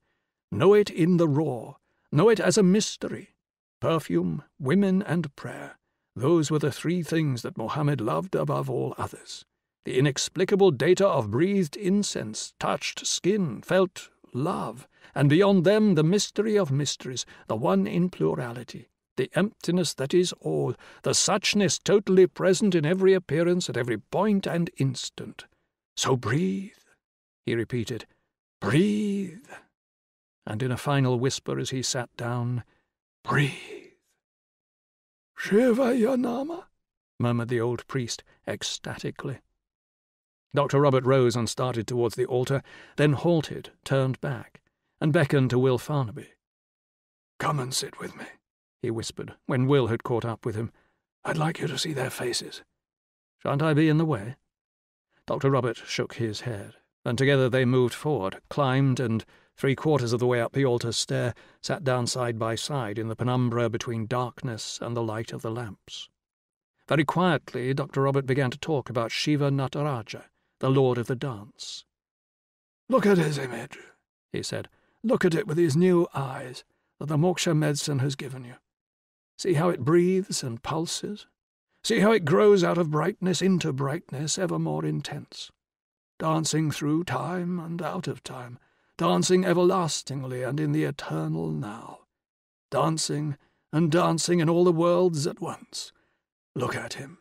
Know it in the raw. Know it as a mystery. Perfume, women, and prayer. Those were the three things that Mohammed loved above all others. The inexplicable data of breathed incense, touched skin, felt love, and beyond them the mystery of mysteries, the one in plurality, the emptiness that is all, the suchness totally present in every appearance at every point and instant. So breathe, he repeated, breathe. And in a final whisper as he sat down, breathe. Shivayanama, murmured the old priest ecstatically. Dr. Robert rose and started towards the altar, then halted, turned back, and beckoned to Will Farnaby. Come and sit with me, he whispered, when Will had caught up with him. I'd like you to see their faces. Shan't I be in the way? Dr. Robert shook his head, and together they moved forward, climbed, and three quarters of the way up the altar stair, sat down side by side in the penumbra between darkness and the light of the lamps. Very quietly, Dr. Robert began to talk about Shiva Nataraja, the Lord of the Dance. Look at his image, he said. Look at it with these new eyes that the moksha medicine has given you. See how it breathes and pulses? See how it grows out of brightness into brightness ever more intense, dancing through time and out of time, dancing everlastingly and in the eternal now, dancing and dancing in all the worlds at once. Look at him.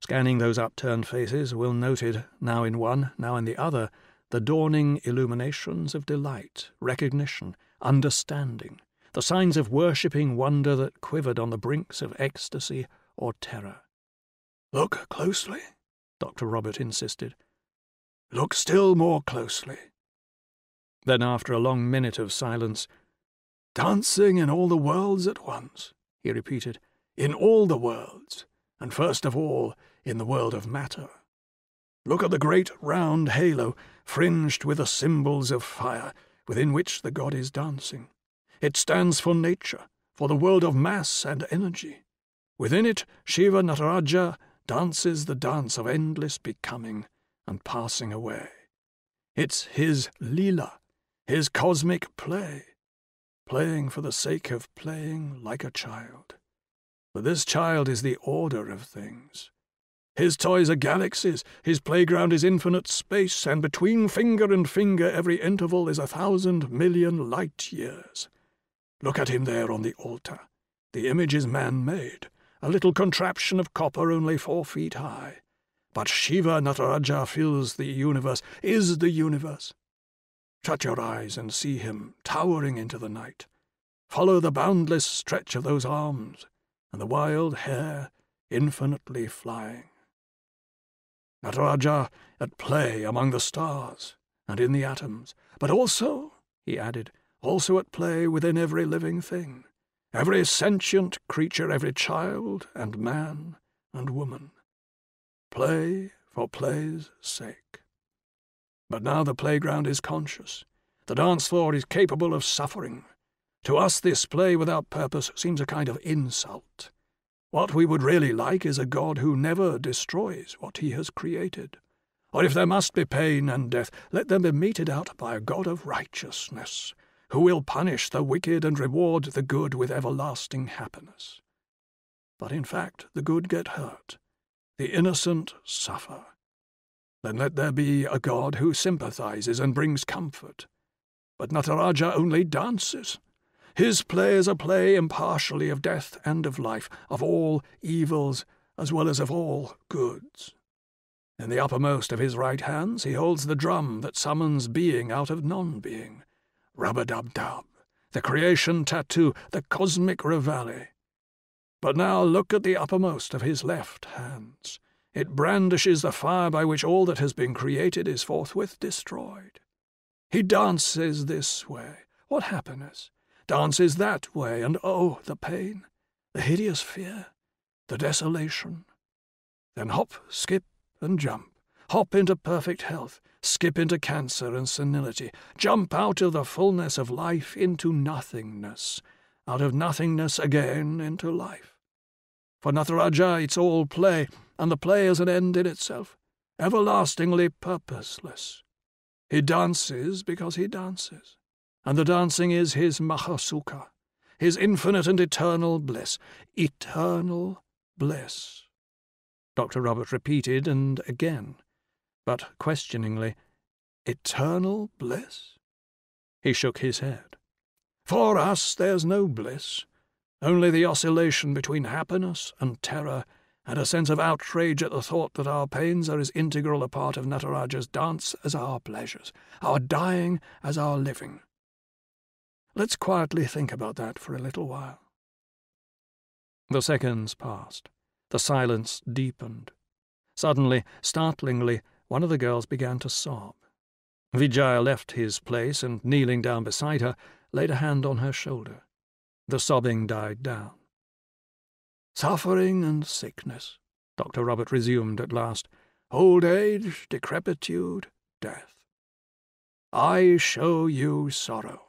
Scanning those upturned faces, Will noted, now in one, now in the other, the dawning illuminations of delight, recognition, understanding, the signs of worshipping wonder that quivered on the brinks of ecstasy or terror. Look closely, Dr. Robert insisted. Look still more closely. Then, after a long minute of silence, Dancing in all the worlds at once, he repeated, in all the worlds, and first of all in the world of matter. Look at the great round halo, fringed with the symbols of fire, within which the god is dancing. It stands for nature, for the world of mass and energy. Within it, Shiva Nataraja dances the dance of endless becoming and passing away. It's his Leela, his cosmic play, playing for the sake of playing like a child. For this child is the order of things. His toys are galaxies, his playground is infinite space, and between finger and finger every interval is a thousand million light years. Look at him there on the altar. The image is man-made, a little contraption of copper only four feet high. But Shiva Nataraja fills the universe, is the universe. Shut your eyes and see him towering into the night. Follow the boundless stretch of those arms, and the wild hair infinitely flying. Nataraja at play among the stars and in the atoms, but also, he added, also at play within every living thing, every sentient creature, every child and man and woman. Play for play's sake. But now the playground is conscious. The dance floor is capable of suffering. To us, this play without purpose seems a kind of insult. What we would really like is a God who never destroys what he has created. Or if there must be pain and death, let them be meted out by a God of righteousness, who will punish the wicked and reward the good with everlasting happiness. But in fact, the good get hurt, the innocent suffer. Then let there be a God who sympathizes and brings comfort. But Nataraja only dances. His play is a play impartially of death and of life, of all evils as well as of all goods. In the uppermost of his right hands he holds the drum that summons being out of non-being, Rubber Dub Dub, the creation tattoo, the cosmic reveille. But now look at the uppermost of his left hands. It brandishes the fire by which all that has been created is forthwith destroyed. He dances this way. What happiness! Dances that way, and oh, the pain, the hideous fear, the desolation. Then hop, skip, and jump. Hop into perfect health skip into cancer and senility, jump out of the fullness of life into nothingness, out of nothingness again into life. For Nataraja, it's all play, and the play is an end in itself, everlastingly purposeless. He dances because he dances, and the dancing is his mahasukha, his infinite and eternal bliss, eternal bliss. Dr. Robert repeated, and again but questioningly, Eternal bliss? He shook his head. For us there's no bliss, only the oscillation between happiness and terror, and a sense of outrage at the thought that our pains are as integral a part of Nataraja's dance as our pleasures, our dying as our living. Let's quietly think about that for a little while. The seconds passed. The silence deepened. Suddenly, startlingly, one of the girls began to sob. Vijaya left his place and, kneeling down beside her, laid a hand on her shoulder. The sobbing died down. Suffering and sickness, Dr. Robert resumed at last. Old age, decrepitude, death. I show you sorrow.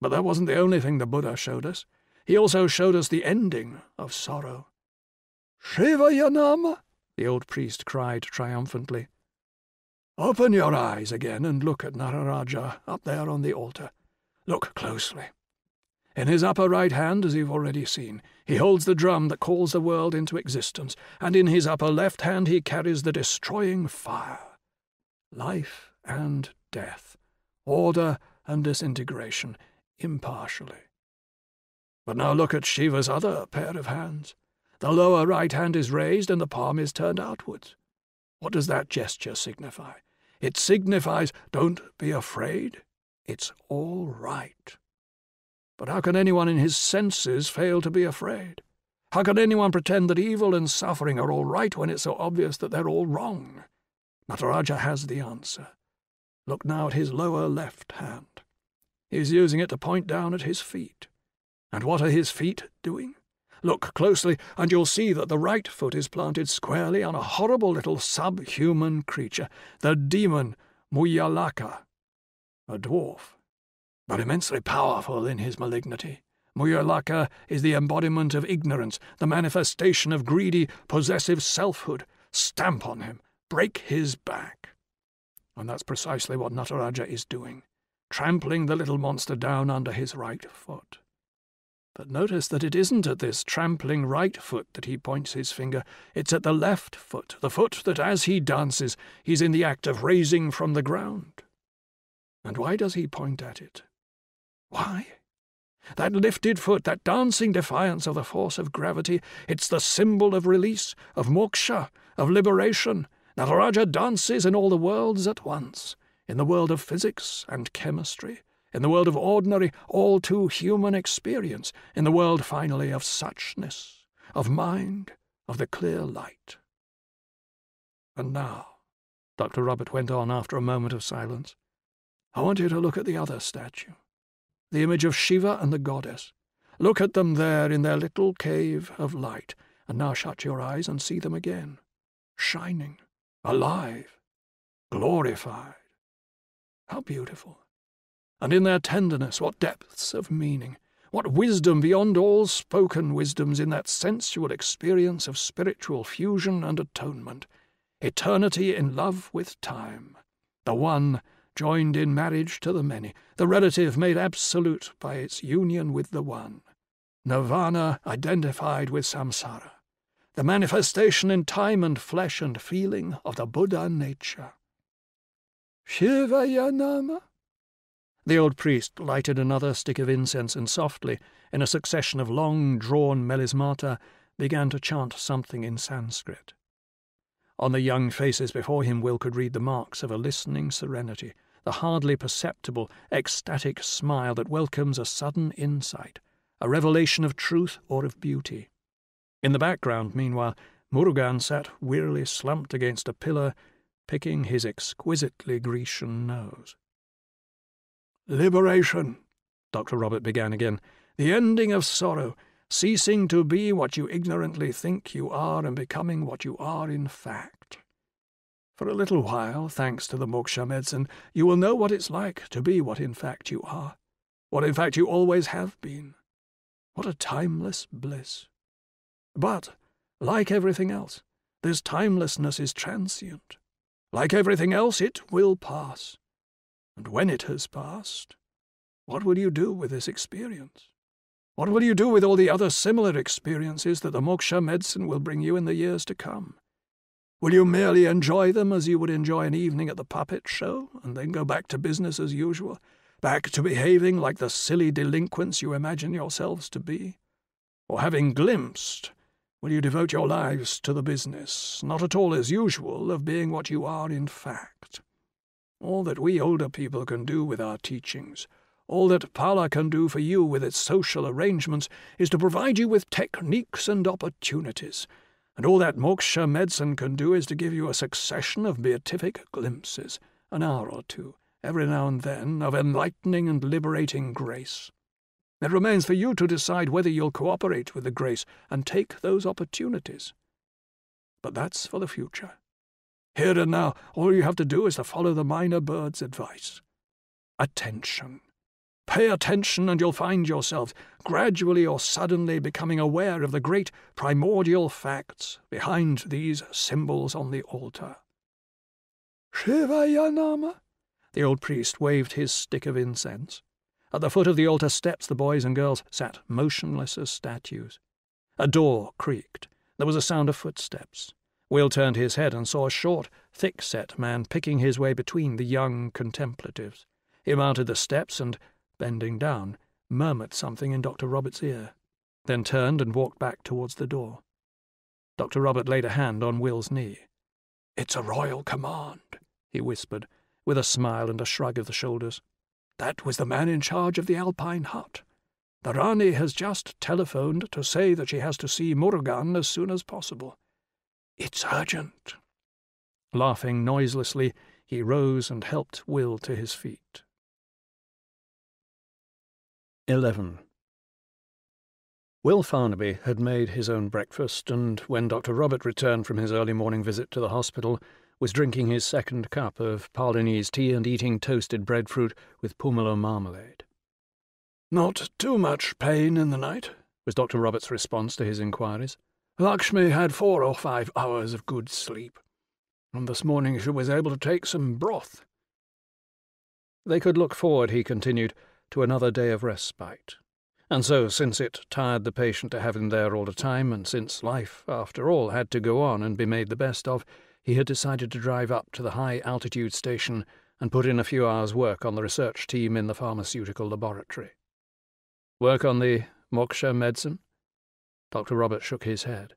But that wasn't the only thing the Buddha showed us. He also showed us the ending of sorrow. Shiva Yanama, the old priest cried triumphantly. Open your eyes again and look at Nataraja up there on the altar. Look closely. In his upper right hand, as you've already seen, he holds the drum that calls the world into existence, and in his upper left hand he carries the destroying fire. Life and death, order and disintegration, impartially. But now look at Shiva's other pair of hands. The lower right hand is raised and the palm is turned outwards. What does that gesture signify? It signifies, don't be afraid, it's all right. But how can anyone in his senses fail to be afraid? How can anyone pretend that evil and suffering are all right when it's so obvious that they're all wrong? Nataraja has the answer. Look now at his lower left hand. He's using it to point down at his feet. And what are his feet doing? Look closely, and you'll see that the right foot is planted squarely on a horrible little subhuman creature, the demon Muyalaka, a dwarf, but immensely powerful in his malignity. Muyalaka is the embodiment of ignorance, the manifestation of greedy, possessive selfhood. Stamp on him, break his back. And that's precisely what Nataraja is doing, trampling the little monster down under his right foot. But notice that it isn't at this trampling right foot that he points his finger, it's at the left foot, the foot that as he dances he's in the act of raising from the ground. And why does he point at it? Why? That lifted foot, that dancing defiance of the force of gravity, it's the symbol of release, of moksha, of liberation. Nataraja dances in all the worlds at once, in the world of physics and chemistry, in the world of ordinary, all too human experience, in the world, finally, of suchness, of mind, of the clear light. And now, Dr. Robert went on after a moment of silence, I want you to look at the other statue, the image of Shiva and the goddess. Look at them there in their little cave of light, and now shut your eyes and see them again, shining,
alive,
glorified. How beautiful! and in their tenderness what depths of meaning, what wisdom beyond all spoken wisdoms in that sensual experience of spiritual fusion and atonement, eternity in love with time, the one joined in marriage to the many, the relative made absolute by its union with the one, nirvana identified with samsara, the manifestation in time and flesh and feeling of the Buddha nature. nama. The old priest lighted another stick of incense and softly, in a succession of long drawn melismata, began to chant something in Sanskrit. On the young faces before him, Will could read the marks of a listening serenity, the hardly perceptible, ecstatic smile that welcomes a sudden insight, a revelation of truth or of beauty. In the background, meanwhile, Murugan sat wearily slumped against a pillar, picking his exquisitely Grecian nose. Liberation, Dr. Robert began again. The ending of sorrow, ceasing to be what you ignorantly think you are and becoming what you are in fact. For a little while, thanks to the Moksha medicine, you will know what it's like to be what in fact you are, what in fact you always have been. What a timeless bliss. But, like everything else, this timelessness is transient. Like everything else, it will pass. And when it has passed, what will you do with this experience? What will you do with all the other similar experiences that the moksha medicine will bring you in the years to come? Will you merely enjoy them as you would enjoy an evening at the puppet show, and then go back to business as usual, back to behaving like the silly delinquents you imagine yourselves to be? Or having glimpsed, will you devote your lives to the business, not at all as usual, of being what you are in fact? all that we older people can do with our teachings, all that Pala can do for you with its social arrangements is to provide you with techniques and opportunities, and all that moksha medicine can do is to give you a succession of beatific glimpses, an hour or two, every now and then, of enlightening and liberating grace. It remains for you to decide whether you'll cooperate with the grace and take those opportunities. But that's for the future. Here and now, all you have to do is to follow the mynah bird's advice. Attention. Pay attention and you'll find yourself gradually or suddenly becoming aware of the great primordial facts behind these symbols on the altar. Shiva Nama? The old priest waved his stick of incense. At the foot of the altar steps the boys and girls sat motionless as statues. A door creaked. There was a sound of footsteps. Will turned his head and saw a short, thick-set man picking his way between the young contemplatives. He mounted the steps and, bending down, murmured something in Dr. Robert's ear, then turned and walked back towards the door. Dr. Robert laid a hand on Will's knee. It's a royal command, he whispered, with a smile and a shrug of the shoulders. That was the man in charge of the Alpine hut. The Rani has just telephoned to say that she has to see Murugan as soon as possible. It's urgent. Laughing noiselessly, he rose and helped Will to his feet. 11. Will Farnaby had made his own breakfast, and when Dr. Robert returned from his early morning visit to the hospital, was drinking his second cup of Palanese tea and eating toasted breadfruit with pumelo marmalade. Not too much pain in the night, was Dr. Robert's response to his inquiries. Lakshmi had four or five hours of good sleep, and this morning she was able to take some broth. They could look forward, he continued, to another day of respite. And so, since it tired the patient to have him there all the time, and since life, after all, had to go on and be made the best of, he had decided to drive up to the high altitude station and put in a few hours' work on the research team in the pharmaceutical laboratory. Work on the moksha medicine? Dr. Robert shook his head.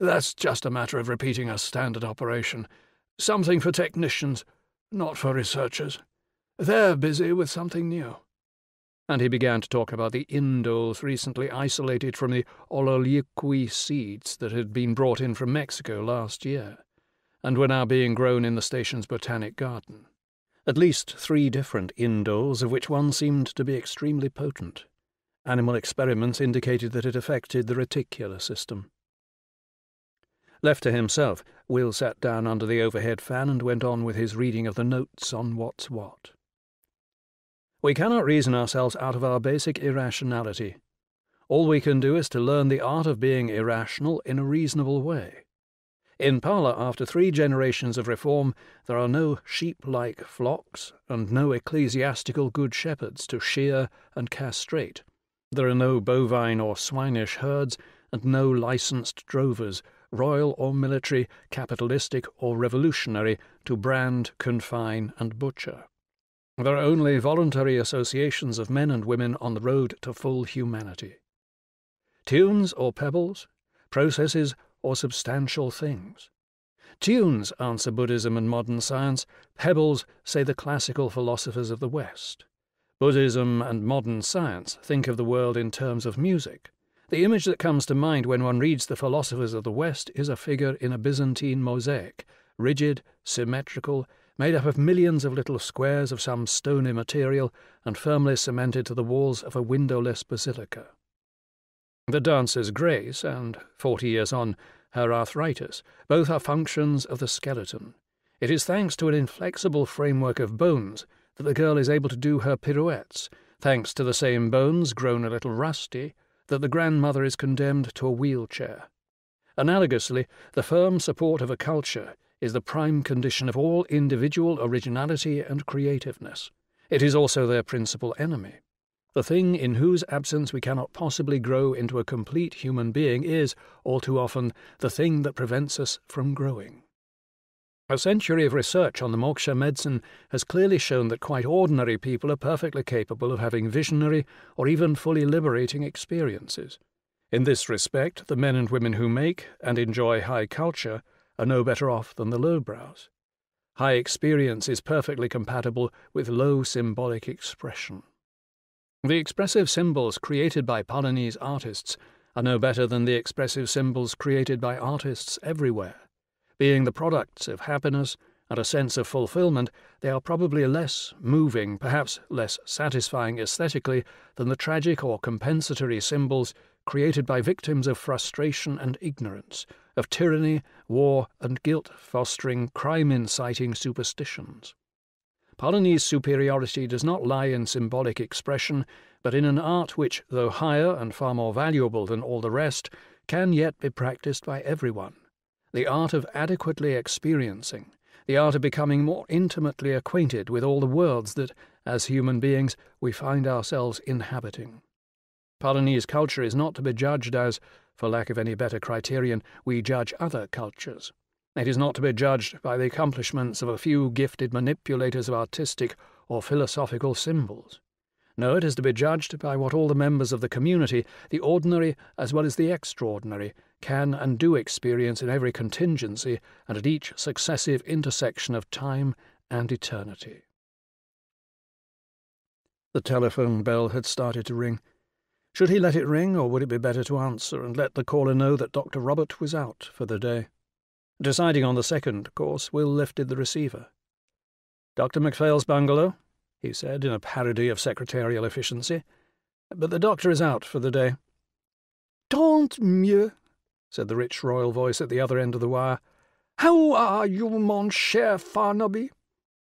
That's just a matter of repeating a standard operation. Something for technicians, not for researchers. They're busy with something new. And he began to talk about the indoles recently isolated from the ololiuqui seeds that had been brought in from Mexico last year, and were now being grown in the station's botanic garden. At least three different indoles, of which one seemed to be extremely potent. Animal experiments indicated that it affected the reticular system. Left to himself, Will sat down under the overhead fan and went on with his reading of the notes on What's What. We cannot reason ourselves out of our basic irrationality. All we can do is to learn the art of being irrational in a reasonable way. In Pala, after three generations of reform, there are no sheep-like flocks and no ecclesiastical good shepherds to shear and castrate. There are no bovine or swinish herds, and no licensed drovers, royal or military, capitalistic or revolutionary, to brand, confine, and butcher. There are only voluntary associations of men and women on the road to full humanity. Tunes or pebbles, processes or substantial things. Tunes answer Buddhism and modern science, pebbles say the classical philosophers of the West. Buddhism and modern science think of the world in terms of music. The image that comes to mind when one reads the philosophers of the West is a figure in a Byzantine mosaic, rigid, symmetrical, made up of millions of little squares of some stony material and firmly cemented to the walls of a windowless basilica. The dancer's grace and, forty years on, her arthritis, both are functions of the skeleton. It is thanks to an inflexible framework of bones that the girl is able to do her pirouettes, thanks to the same bones grown a little rusty, that the grandmother is condemned to a wheelchair. Analogously, the firm support of a culture is the prime condition of all individual originality and creativeness. It is also their principal enemy. The thing in whose absence we cannot possibly grow into a complete human being is, all too often, the thing that prevents us from growing. A century of research on the moksha medicine has clearly shown that quite ordinary people are perfectly capable of having visionary or even fully liberating experiences. In this respect, the men and women who make and enjoy high culture are no better off than the lowbrows. High experience is perfectly compatible with low symbolic expression. The expressive symbols created by Palanese artists are no better than the expressive symbols created by artists everywhere. Being the products of happiness and a sense of fulfillment, they are probably less moving, perhaps less satisfying aesthetically, than the tragic or compensatory symbols created by victims of frustration and ignorance, of tyranny, war, and guilt fostering crime inciting superstitions. Pala's superiority does not lie in symbolic expression, but in an art which, though higher and far more valuable than all the rest, can yet be practised by everyone, the art of adequately experiencing, the art of becoming more intimately acquainted with all the worlds that, as human beings, we find ourselves inhabiting. Palanese culture is not to be judged as, for lack of any better criterion, we judge other cultures. It is not to be judged by the accomplishments of a few gifted manipulators of artistic or philosophical symbols. No, it is to be judged by what all the members of the community, the ordinary as well as the extraordinary, can and do experience in every contingency and at each successive intersection of time and eternity. The telephone bell had started to ring. Should he let it ring, or would it be better to answer and let the caller know that Dr. Robert was out for the day? Deciding on the second course, Will lifted the receiver. Dr. Macphail's bungalow? he said in a parody of secretarial efficiency. But the doctor is out for the day. Tant mieux, said the rich royal voice at the other end of the wire. How are you, mon cher Farnaby?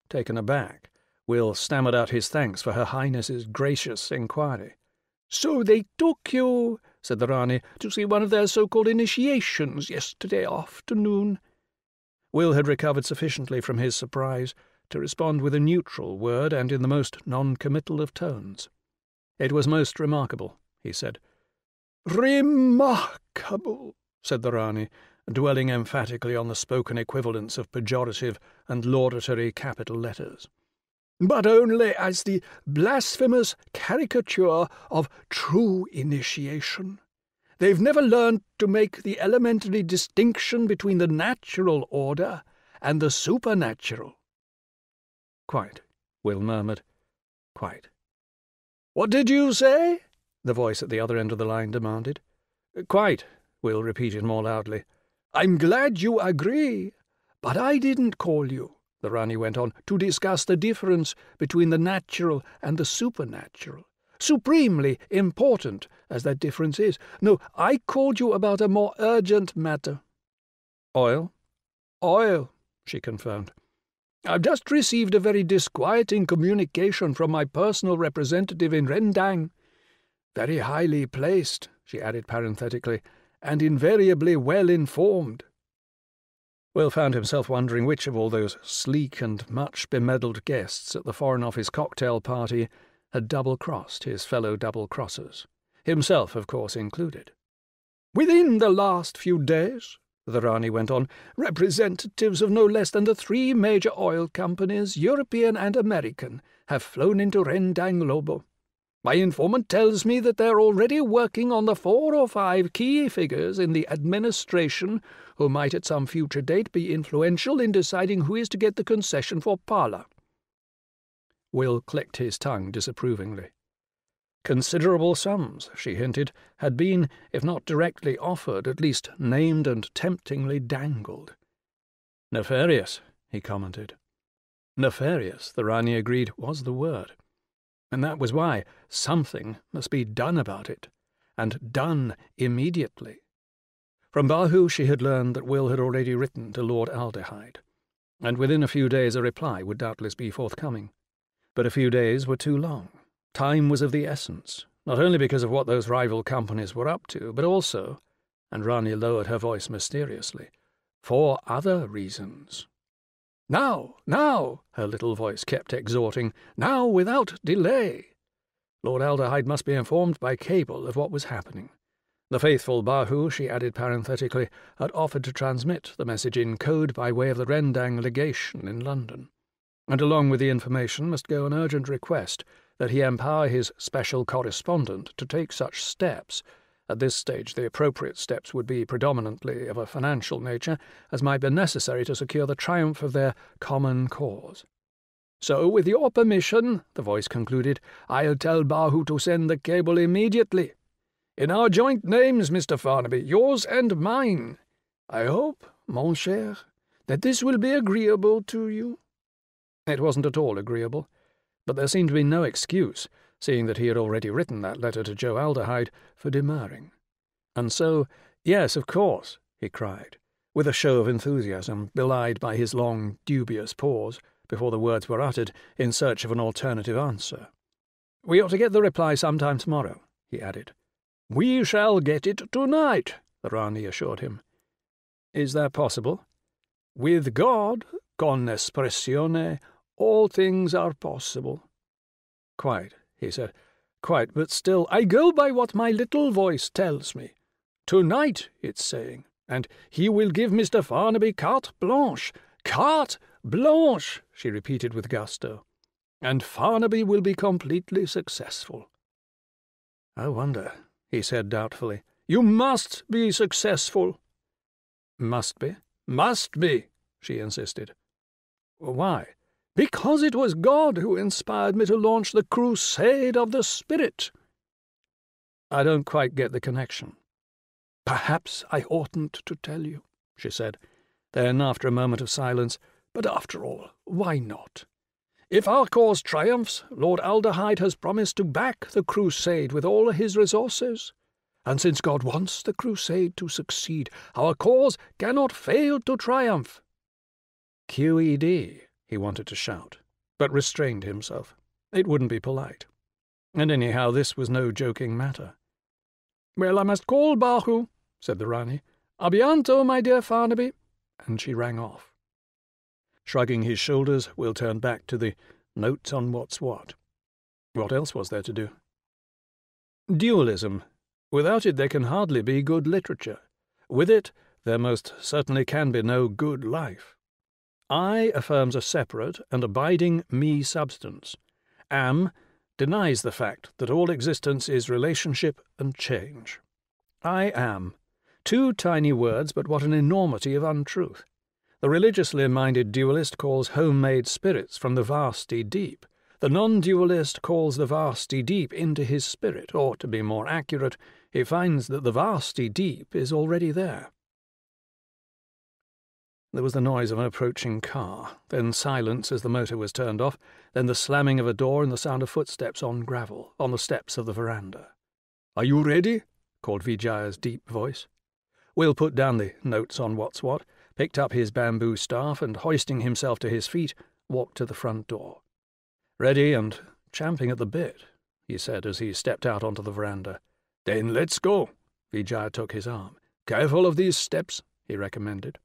Taken aback, Will stammered out his thanks for Her Highness's gracious inquiry. So they took you, said the Rani, to see one of their so-called initiations yesterday afternoon. Will had recovered sufficiently from his surprise to respond with a neutral word and in the most non committal of tones. It was most remarkable, he said. Remarkable, said the Rani, dwelling emphatically on the spoken equivalents of pejorative and laudatory capital letters. But only as the blasphemous caricature of true initiation. They've never learned to make the elementary distinction between the natural order and the supernatural. Quite, Will murmured. Quite. What did you say? the voice at the other end of the line demanded. Quite, Will repeated more loudly. I'm glad you agree, but I didn't call you, the Rani went on, to discuss the difference between the natural and the supernatural. Supremely important as that difference is. No, I called you about a more urgent matter. Oil? Oil, she confirmed. I've just received a very disquieting communication from my personal representative in Rendang. Very highly placed, she added parenthetically, and invariably well informed. Will found himself wondering which of all those sleek and much bemedalled guests at the Foreign Office cocktail party had double crossed his fellow double crossers, himself, of course, included. Within the last few days, the Rani went on, representatives of no less than the three major oil companies, European and American, have flown into Rendang Lobo. My informant tells me that they're already working on the four or five key figures in the administration who might at some future date be influential in deciding who is to get the concession for Pala. Will clicked his tongue disapprovingly. Considerable sums, she hinted, had been, if not directly offered, at least named and temptingly dangled. Nefarious, he commented. Nefarious, the Rani agreed, was the word. And that was why something must be done about it, and done immediately. From Bahu she had learned that Will had already written to Lord Aldehyde, and within a few days a reply would doubtless be forthcoming. But a few days were too long. Time was of the essence, not only because of what those rival companies were up to, but also, and Rani lowered her voice mysteriously, for other reasons. Now, now, her little voice kept exhorting, now without delay. Lord Aldehyde must be informed by cable of what was happening. The faithful Bahu, she added parenthetically, had offered to transmit the message in code by way of the Rendang legation in London. And along with the information must go an urgent request that he empower his special correspondent to take such steps. At this stage, the appropriate steps would be predominantly of a financial nature, as might be necessary to secure the triumph of their common cause. So, with your permission, the voice concluded, I'll tell Bahu to send the cable immediately. In our joint names, Mr. Farnaby, yours and mine. I hope, mon cher, that this will be agreeable to you. It wasn't at all agreeable. But there seemed to be no excuse, seeing that he had already written that letter to Joe Aldehyde, for demurring. And so, yes, of course, he cried, with a show of enthusiasm belied by his long, dubious pause before the words were uttered in search of an alternative answer. We ought to get the reply sometime tomorrow, he added. We shall get it tonight, the Rani assured him. Is that possible? With God, con espressione all things are possible. Quite, he said. Quite, but still, I go by what my little voice tells me. Tonight, it's saying, and he will give Mr. Farnaby carte blanche. Carte blanche, she repeated with gusto. And Farnaby will be completely successful. I wonder, he said doubtfully. You must be successful. Must be? Must be, she insisted. Why? because it was God who inspired me to launch the crusade of the Spirit. I don't quite get the connection. Perhaps I oughtn't to tell you, she said. Then, after a moment of silence, but after all, why not? If our cause triumphs, Lord Aldehyde has promised to back the crusade with all his resources. And since God wants the crusade to succeed, our cause cannot fail to triumph. QED, he wanted to shout, but restrained himself. It wouldn't be polite. And anyhow, this was no joking matter. Well, I must call Bahu, said the Rani. Abianto, my dear Farnaby. And she rang off. Shrugging his shoulders, Will turn back to the notes on what's what. What else was there to do? Dualism. Without it, there can hardly be good literature. With it, there most certainly can be no good life. I affirms a separate and abiding me substance. Am denies the fact that all existence is relationship and change. I am. Two tiny words, but what an enormity of untruth. The religiously minded dualist calls homemade spirits from the vasty deep. The non dualist calls the vasty deep into his spirit, or, to be more accurate, he finds that the vasty deep is already there. There was the noise of an approaching car, then silence as the motor was turned off, then the slamming of a door and the sound of footsteps on gravel, on the steps of the veranda. Are you ready? called Vijaya's deep voice. Will put down the notes on what's what, picked up his bamboo staff, and hoisting himself to his feet, walked to the front door. Ready and champing at the bit, he said as he stepped out onto the veranda. Then let's go. Vijaya took his arm. Careful of these steps, he recommended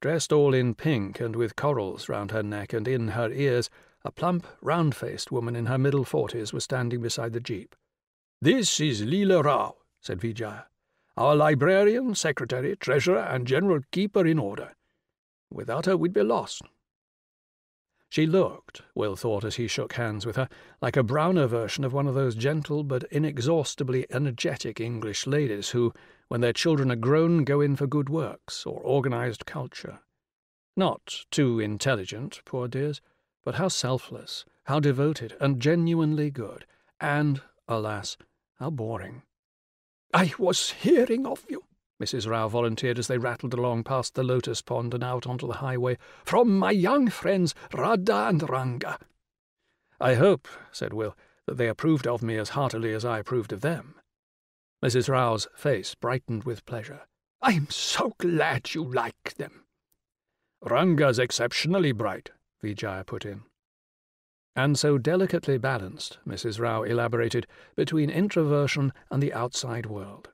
dressed all in pink and with corals round her neck and in her ears, a plump, round faced woman in her middle forties was standing beside the jeep. This is Leela Rao, said Vijaya, our librarian, secretary, treasurer, and general keeper in order. Without her, we'd be lost. She looked, Will thought as he shook hands with her, like a browner version of one of those gentle but inexhaustibly energetic English ladies who, when their children are grown, go in for good works or organized culture. Not too intelligent, poor dears, but how selfless, how devoted, and genuinely good, and, alas, how boring. I was hearing of you, Mrs. Rao volunteered as they rattled along past the lotus pond and out onto the highway, from my young friends Radha and Ranga. I hope, said Will, that they approved of me as heartily as I approved of them. Mrs. Rao's face brightened with pleasure. I am so glad you like them. Ranga's exceptionally bright, Vijaya put in. And so delicately balanced, Mrs. Rao elaborated, between introversion and the outside world.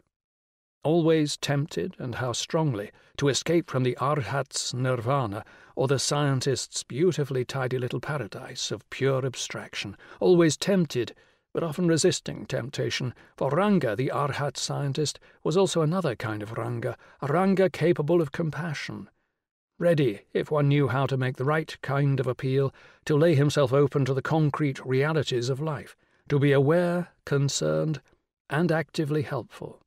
Always tempted, and how strongly, to escape from the Arhat's nirvana or the scientist's beautifully tidy little paradise of pure abstraction, always tempted but often resisting temptation, for Ranga, the Arhat scientist, was also another kind of Ranga, a Ranga capable of compassion. Ready, if one knew how to make the right kind of appeal, to lay himself open to the concrete realities of life, to be aware, concerned, and actively helpful.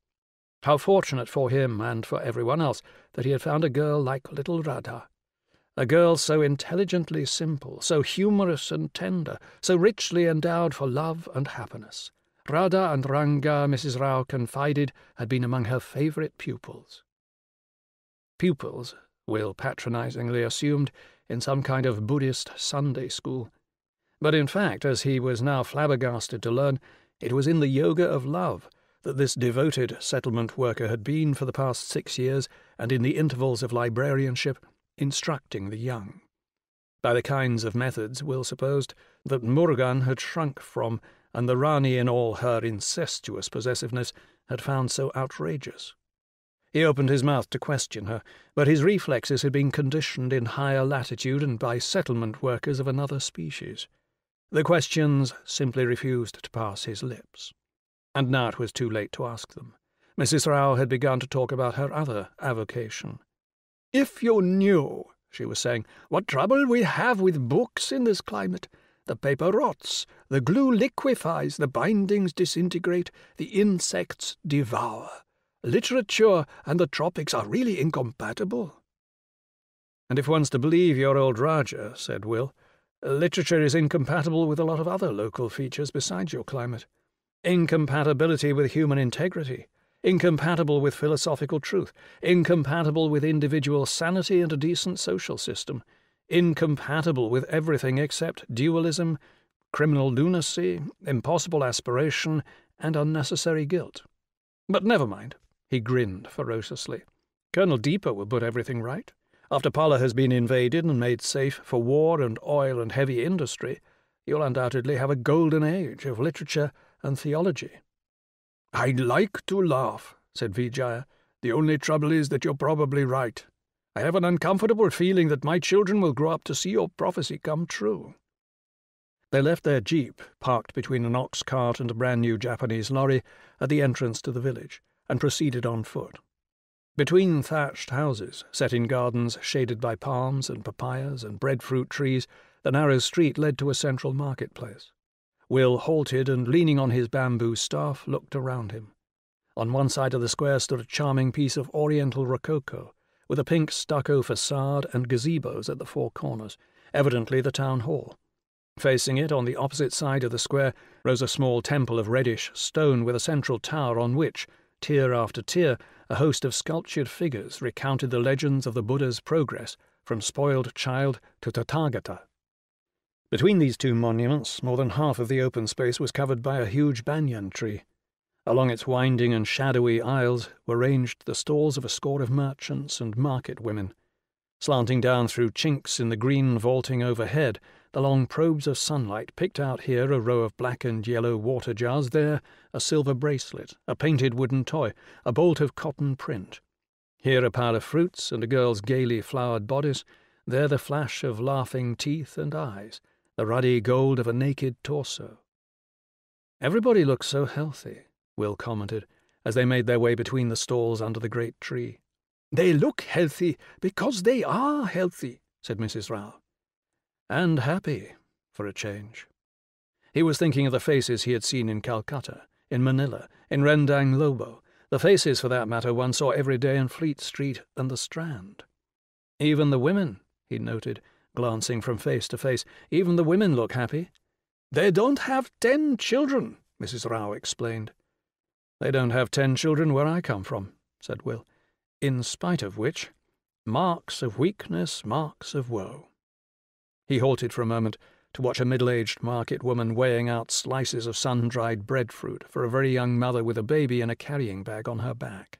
How fortunate for him and for everyone else that he had found a girl like little Radha. A girl so intelligently simple, so humorous and tender, so richly endowed for love and happiness. Radha and Ranga, Mrs. Rao confided, had been among her favourite pupils. Pupils, Will patronisingly assumed, in some kind of Buddhist Sunday school. But in fact, as he was now flabbergasted to learn, it was in the yoga of love that this devoted settlement worker had been for the past six years, and in the intervals of librarianship instructing the young. By the kinds of methods, Will supposed, that Murugan had shrunk from, and the Rani in all her incestuous possessiveness had found so outrageous. He opened his mouth to question her, but his reflexes had been conditioned in higher latitude and by settlement workers of another species. The questions simply refused to pass his lips. And now it was too late to ask them. Mrs. Rao had begun to talk about her other avocation, if you knew, she was saying, what trouble we have with books in this climate. The paper rots, the glue liquefies, the bindings disintegrate, the insects devour. Literature and the tropics are really incompatible. And if one's to believe your old Rajah, said Will, literature is incompatible with a lot of other local features besides your climate. Incompatibility with human integrity, incompatible with philosophical truth, incompatible with individual sanity and a decent social system, incompatible with everything except dualism, criminal lunacy, impossible aspiration, and unnecessary guilt. But never mind, he grinned ferociously. Colonel Dipa will put everything right. After Pala has been invaded and made safe for war and oil and heavy industry, you'll undoubtedly have a golden age of literature and theology. I'd like to laugh, said Vijaya. The only trouble is that you're probably right. I have an uncomfortable feeling that my children will grow up to see your prophecy come true. They left their jeep, parked between an ox cart and a brand new Japanese lorry, at the entrance to the village, and proceeded on foot. Between thatched houses, set in gardens shaded by palms and papayas and breadfruit trees, the narrow street led to a central marketplace. Will halted and, leaning on his bamboo staff, looked around him. On one side of the square stood a charming piece of oriental rococo, with a pink stucco facade and gazebos at the four corners, evidently the town hall. Facing it, on the opposite side of the square, rose a small temple of reddish stone with a central tower on which, tier after tier, a host of sculptured figures recounted the legends of the Buddha's progress from spoiled child to Tathagata between these two monuments, more than half of the open space was covered by a huge banyan tree. Along its winding and shadowy aisles were ranged the stalls of a score of merchants and market women. Slanting down through chinks in the green vaulting overhead, the long probes of sunlight picked out here a row of black and yellow water jars, there a silver bracelet, a painted wooden toy, a bolt of cotton print. Here a pile of fruits and a girl's gaily flowered bodice, there the flash of laughing teeth and eyes the ruddy gold of a naked torso. Everybody looks so healthy, Will commented, as they made their way between the stalls under the great tree. They look healthy because they are healthy, said Mrs. Rao. And happy, for a change. He was thinking of the faces he had seen in Calcutta, in Manila, in Rendang Lobo, the faces, for that matter, one saw every day in Fleet Street and the Strand. Even the women, he noted, glancing from face to face. Even the women look happy. They don't have ten children, Mrs. Rao explained. They don't have ten children where I come from, said Will, in spite of which, marks of weakness, marks of woe. He halted for a moment to watch a middle aged market woman weighing out slices of sun dried breadfruit for a very young mother with a baby in a carrying bag on her back.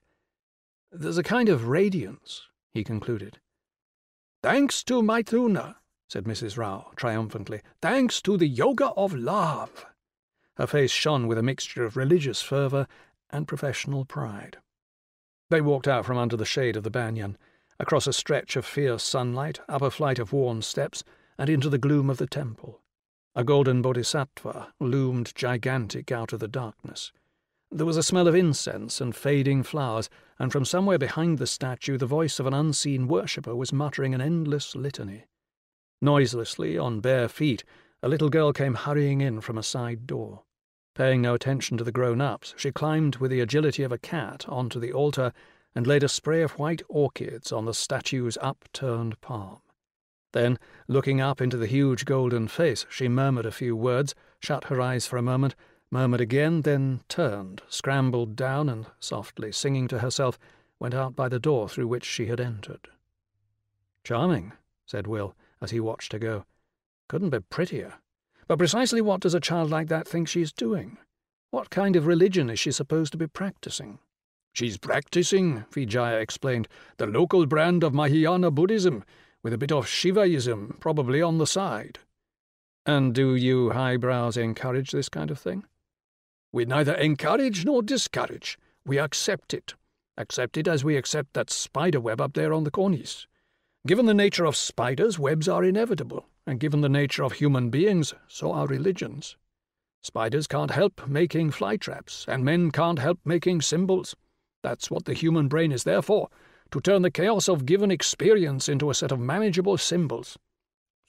There's a kind of radiance, he concluded, Thanks to maithuna, said Mrs. Rao triumphantly. Thanks to the yoga of love. Her face shone with a mixture of religious fervour and professional pride. They walked out from under the shade of the banyan, across a stretch of fierce sunlight, up a flight of worn steps, and into the gloom of the temple. A golden bodhisattva loomed gigantic out of the darkness. There was a smell of incense and fading flowers, and from somewhere behind the statue the voice of an unseen worshipper was muttering an endless litany. Noiselessly, on bare feet, a little girl came hurrying in from a side door. Paying no attention to the grown-ups, she climbed with the agility of a cat onto the altar and laid a spray of white orchids on the statue's upturned palm. Then, looking up into the huge golden face, she murmured a few words, shut her eyes for a moment, murmured again, then turned, scrambled down, and softly singing to herself, went out by the door through which she had entered. Charming, said Will, as he watched her go. Couldn't be prettier. But precisely what does a child like that think she's doing? What kind of religion is she supposed to be practicing? She's practicing, Vijaya explained, the local brand of Mahayana Buddhism, with a bit of Shivaism probably on the side. And do you highbrows encourage this kind of thing? We neither encourage nor discourage. We accept it. Accept it as we accept that spider web up there on the cornice. Given the nature of spiders, webs are inevitable, and given the nature of human beings, so are religions. Spiders can't help making fly traps, and men can't help making symbols. That's what the human brain is there for, to turn the chaos of given experience into a set of manageable symbols.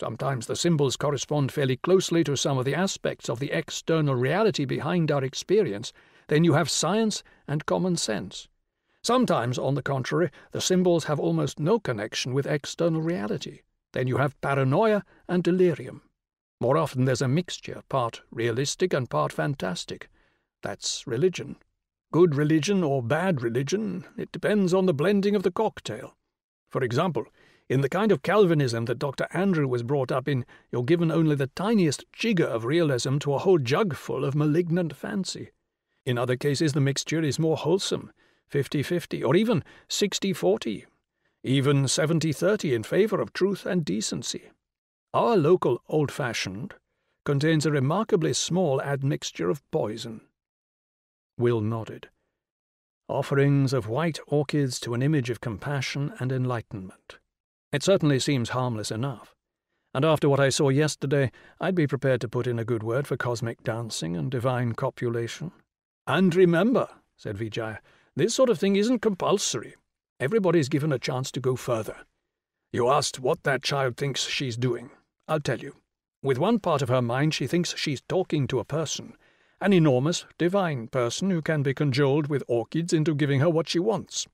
Sometimes the symbols correspond fairly closely to some of the aspects of the external reality behind our experience. Then you have science and common sense. Sometimes, on the contrary, the symbols have almost no connection with external reality. Then you have paranoia and delirium. More often there's a mixture, part realistic and part fantastic. That's religion. Good religion or bad religion, it depends on the blending of the cocktail. For example, in the kind of Calvinism that Dr. Andrew was brought up in, you're given only the tiniest jigger of realism to a whole jugful of malignant fancy. In other cases, the mixture is more wholesome, 50 50, or even 60 40, even 70 30 in favour of truth and decency. Our local old fashioned contains a remarkably small admixture of poison. Will nodded. Offerings of white orchids to an image of compassion and enlightenment. It certainly seems harmless enough. And after what I saw yesterday, I'd be prepared to put in a good word for cosmic dancing and divine copulation. And remember, said Vijaya, this sort of thing isn't compulsory. Everybody's given a chance to go further. You asked what that child thinks she's doing. I'll tell you. With one part of her mind, she thinks she's talking to a person, an enormous, divine person who can be cajoled with orchids into giving her what she wants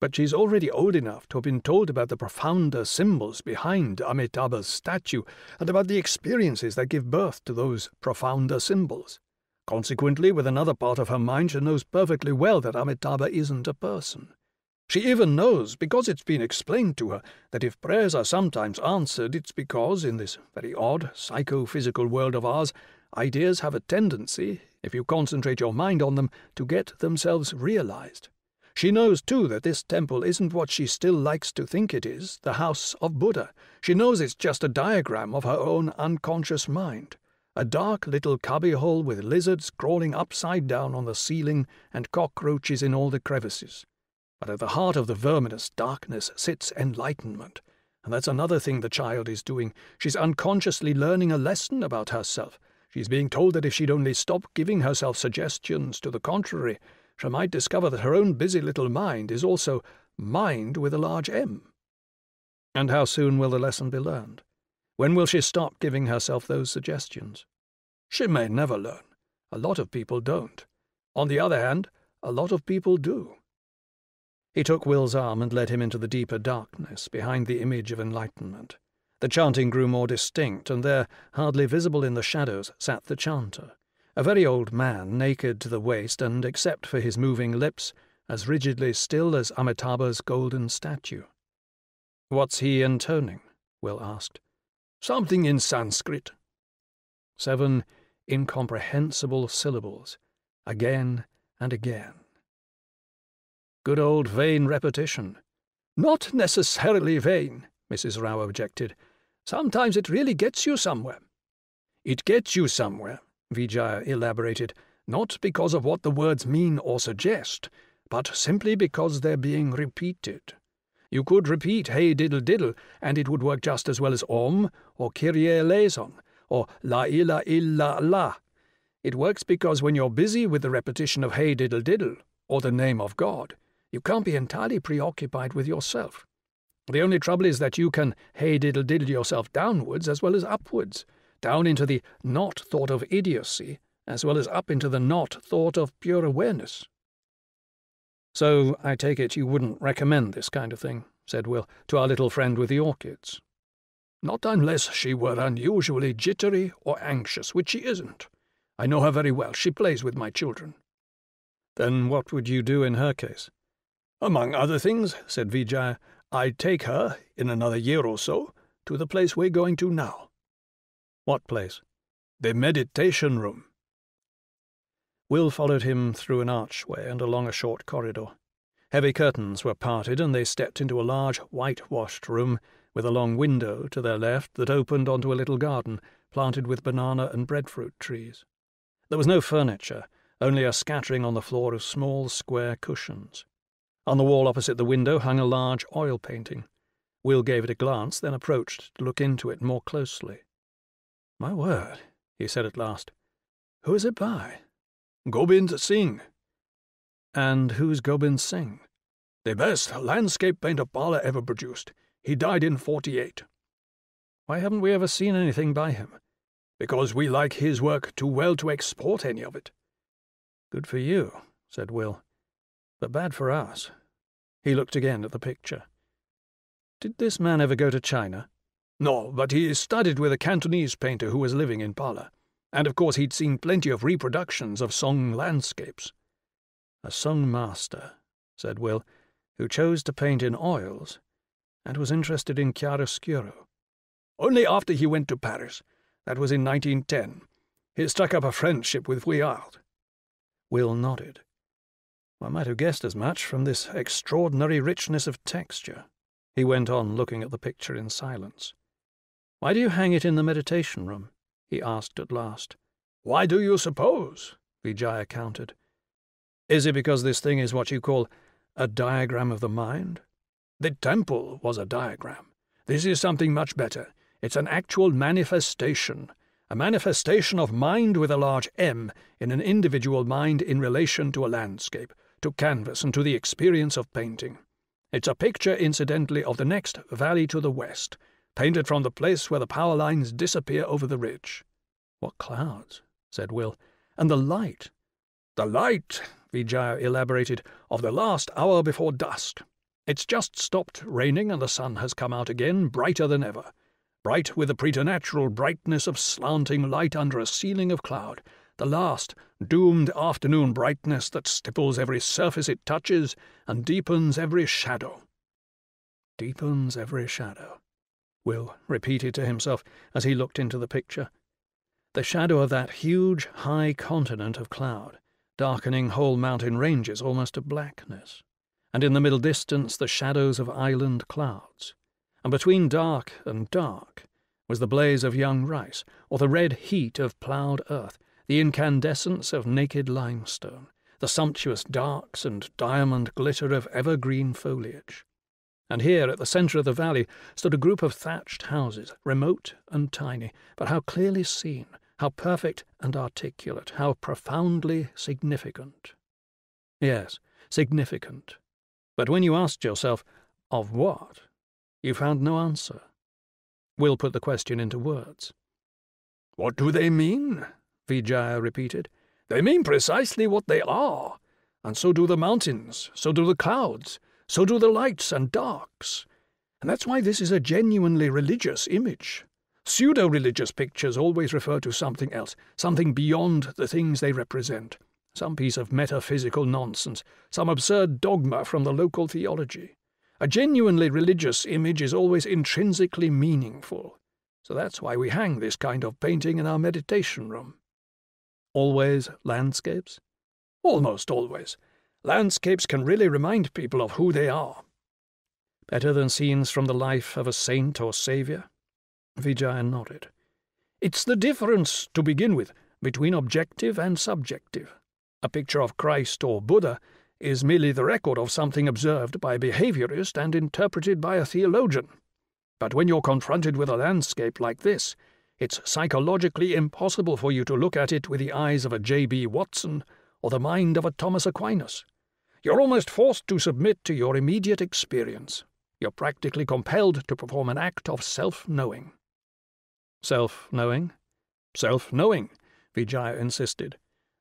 but she's already old enough to have been told about the profounder symbols behind Amitabha's statue and about the experiences that give birth to those profounder symbols. Consequently, with another part of her mind, she knows perfectly well that Amitabha isn't a person. She even knows, because it's been explained to her, that if prayers are sometimes answered, it's because, in this very odd, psychophysical world of ours, ideas have a tendency, if you concentrate your mind on them, to get themselves realized. She knows, too, that this temple isn't what she still likes to think it is, the house of Buddha. She knows it's just a diagram of her own unconscious mind. A dark little cubbyhole with lizards crawling upside down on the ceiling and cockroaches in all the crevices. But at the heart of the verminous darkness sits enlightenment. And that's another thing the child is doing. She's unconsciously learning a lesson about herself. She's being told that if she'd only stop giving herself suggestions to the contrary, she might discover that her own busy little mind is also mind with a large M. And how soon will the lesson be learned? When will she stop giving herself those suggestions? She may never learn. A lot of people don't. On the other hand, a lot of people do. He took Will's arm and led him into the deeper darkness behind the image of enlightenment. The chanting grew more distinct, and there, hardly visible in the shadows, sat the chanter, a very old man, naked to the waist and, except for his moving lips, as rigidly still as Amitabha's golden statue. What's he intoning? Will asked. Something in Sanskrit. Seven incomprehensible syllables, again and again. Good old vain repetition. Not necessarily vain, Mrs. Rao objected. Sometimes it really gets you somewhere. It gets you somewhere, Vijaya elaborated, not because of what the words mean or suggest, but simply because they're being repeated. You could repeat hey diddle diddle, and it would work just as well as om, or kyrie eleison, or la illa illa la. It works because when you're busy with the repetition of hey diddle diddle, or the name of God, you can't be entirely preoccupied with yourself. The only trouble is that you can hey diddle diddle yourself downwards as well as upwards, down into the not thought of idiocy, as well as up into the not thought of pure awareness. So I take it you wouldn't recommend this kind of thing, said Will, to our little friend with the orchids. Not unless she were unusually jittery or anxious, which she isn't. I know her very well. She plays with my children. Then what would you do in her case? Among other things, said Vijay, I'd take her, in another year or so, to the place we're going to now what place? The meditation room. Will followed him through an archway and along a short corridor. Heavy curtains were parted, and they stepped into a large, whitewashed room with a long window to their left that opened onto a little garden planted with banana and breadfruit trees. There was no furniture, only a scattering on the floor of small, square cushions. On the wall opposite the window hung a large oil painting. Will gave it a glance, then approached to look into it more closely. My word, he said at last. Who is it by? Gobind Singh. And who's Gobind Singh? The best landscape painter Pala ever produced. He died in 48. Why haven't we ever seen anything by him? Because we like his work too well to export any of it. Good for you, said Will, but bad for us. He looked again at the picture. Did this man ever go to China? No, but he studied with a Cantonese painter who was living in Pala. And of course he'd seen plenty of reproductions of Song landscapes. A Song master, said Will, who chose to paint in oils and was interested in chiaroscuro. Only after he went to Paris. That was in 1910. He struck up a friendship with Vuillard. Will nodded. I might have guessed as much from this extraordinary richness of texture. He went on, looking at the picture in silence. Why do you hang it in the meditation room? he asked at last. Why do you suppose? Vijaya countered. Is it because this thing is what you call a diagram of the mind? The temple was a diagram. This is something much better. It's an actual manifestation, a manifestation of mind with a large M in an individual mind in relation to a landscape, to canvas, and to the experience of painting. It's a picture, incidentally, of the next valley to the west, painted from the place where the power lines disappear over the ridge. What clouds, said Will. And the light. The light, Vijaya elaborated, of the last hour before dusk. It's just stopped raining and the sun has come out again, brighter than ever. Bright with the preternatural brightness of slanting light under a ceiling of cloud, the last, doomed afternoon brightness that stipples every surface it touches and deepens every shadow. Deepens every shadow. Will repeated to himself as he looked into the picture. The shadow of that huge, high continent of cloud, darkening whole mountain ranges almost to blackness, and in the middle distance the shadows of island clouds, and between dark and dark was the blaze of young rice, or the red heat of ploughed earth, the incandescence of naked limestone, the sumptuous darks and diamond glitter of evergreen foliage and here at the centre of the valley stood a group of thatched houses, remote and tiny, but how clearly seen, how perfect and articulate, how profoundly significant. Yes, significant. But when you asked yourself, of what? You found no answer. Will put the question into words. What do they mean? Vijaya repeated. They mean precisely what they are. And so do the mountains, so do the clouds, so do the lights and darks. And that's why this is a genuinely religious image. Pseudo religious pictures always refer to something else, something beyond the things they represent, some piece of metaphysical nonsense, some absurd dogma from the local theology. A genuinely religious image is always intrinsically meaningful, so that's why we hang this kind of painting in our meditation room. Always landscapes? Almost always landscapes can really remind people of who they are. Better than scenes from the life of a saint or saviour? Vijaya nodded. It's the difference, to begin with, between objective and subjective. A picture of Christ or Buddha is merely the record of something observed by a behaviourist and interpreted by a theologian. But when you're confronted with a landscape like this, it's psychologically impossible for you to look at it with the eyes of a J.B. Watson or the mind of a Thomas Aquinas. You're almost forced to submit to your immediate experience. You're practically compelled to perform an act of self knowing. Self knowing? Self knowing, Vijaya insisted.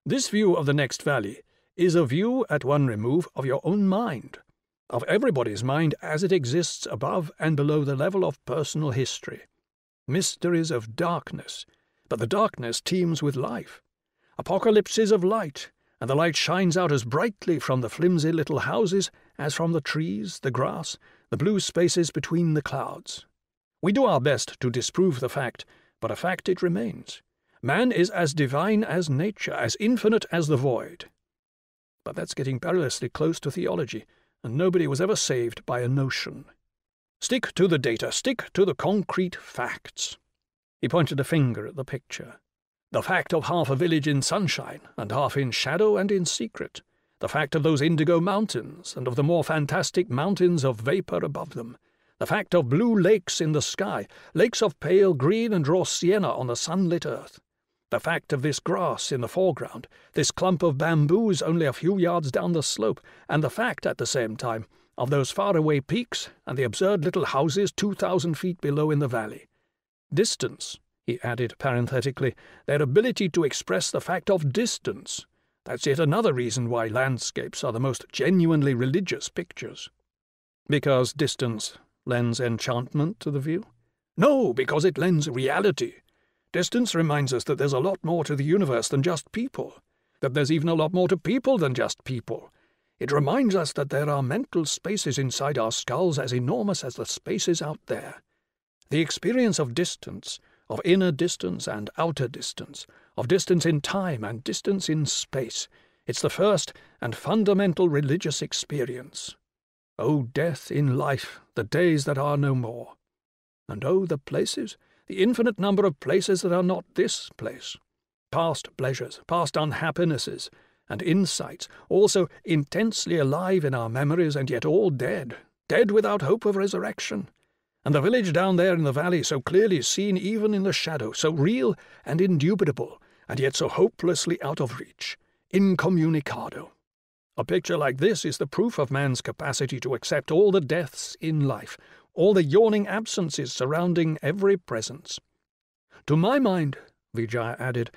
This view of the next valley is a view at one remove of your own mind, of everybody's mind as it exists above and below the level of personal history. Mysteries of darkness, but the darkness teems with life. Apocalypses of light, and the light shines out as brightly from the flimsy little houses as from the trees, the grass, the blue spaces between the clouds. We do our best to disprove the fact, but a fact it remains. Man is as divine as nature, as infinite as the void. But that's getting perilously close to theology, and nobody was ever saved by a notion. Stick to the data, stick to the concrete facts. He pointed a finger at the picture. The fact of half a village in sunshine, and half in shadow and in secret. The fact of those indigo mountains, and of the more fantastic mountains of vapour above them. The fact of blue lakes in the sky, lakes of pale green and raw sienna on the sunlit earth. The fact of this grass in the foreground, this clump of bamboos only a few yards down the slope, and the fact, at the same time, of those faraway peaks and the absurd little houses two thousand feet below in the valley. Distance, he added parenthetically, their ability to express the fact of distance. That's yet another reason why landscapes are the most genuinely religious pictures. Because distance lends enchantment to the view? No, because it lends reality. Distance reminds us that there's a lot more to the universe than just people, that there's even a lot more to people than just people. It reminds us that there are mental spaces inside our skulls as enormous as the spaces out there. The experience of distance of inner distance and outer distance, of distance in time and distance in space. It's the first and fundamental religious experience. O oh, death in life, the days that are no more. And oh, the places, the infinite number of places that are not this place. Past pleasures, past unhappinesses, and insights, also intensely alive in our memories and yet all dead, dead without hope of resurrection, and the village down there in the valley so clearly seen even in the shadow, so real and indubitable, and yet so hopelessly out of reach, incommunicado. A picture like this is the proof of man's capacity to accept all the deaths in life, all the yawning absences surrounding every presence. To my mind, Vijaya added,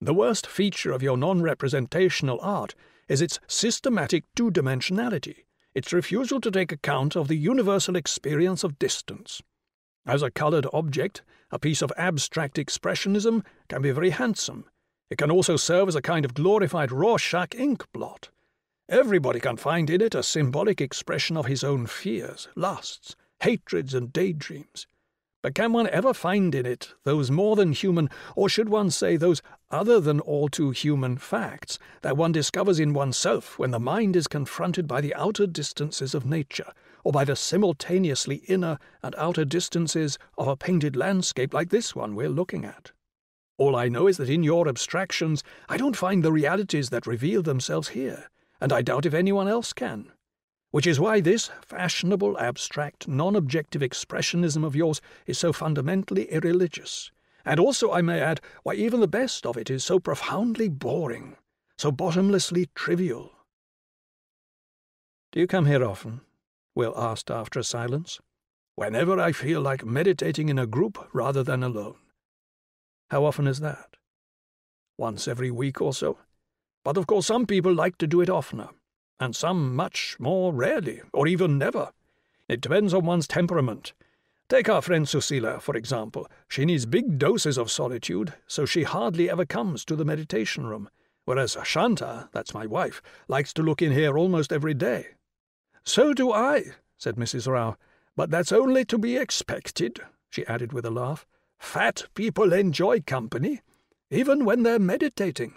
the worst feature of your non representational art is its systematic two dimensionality its refusal to take account of the universal experience of distance. As a coloured object, a piece of abstract expressionism can be very handsome. It can also serve as a kind of glorified Rorschach ink blot. Everybody can find in it a symbolic expression of his own fears, lusts, hatreds, and daydreams. But can one ever find in it those more than human, or should one say those other than all too human facts that one discovers in oneself when the mind is confronted by the outer distances of nature, or by the simultaneously inner and outer distances of a painted landscape like this one we're looking at? All I know is that in your abstractions I don't find the realities that reveal themselves here, and I doubt if anyone else can. Which is why this fashionable, abstract, non objective expressionism of yours is so fundamentally irreligious. And also, I may add, why even the best of it is so profoundly boring, so bottomlessly trivial. Do you come here often? Will asked after a silence. Whenever I feel like meditating in a group rather than alone. How often is that? Once every week or so. But of course, some people like to do it oftener and some much more rarely, or even never. It depends on one's temperament. Take our friend Susila, for example. She needs big doses of solitude, so she hardly ever comes to the meditation room, whereas Ashanta, that's my wife, likes to look in here almost every day. So do I, said Mrs. Rao, but that's only to be expected, she added with a laugh. Fat people enjoy company, even when they're meditating.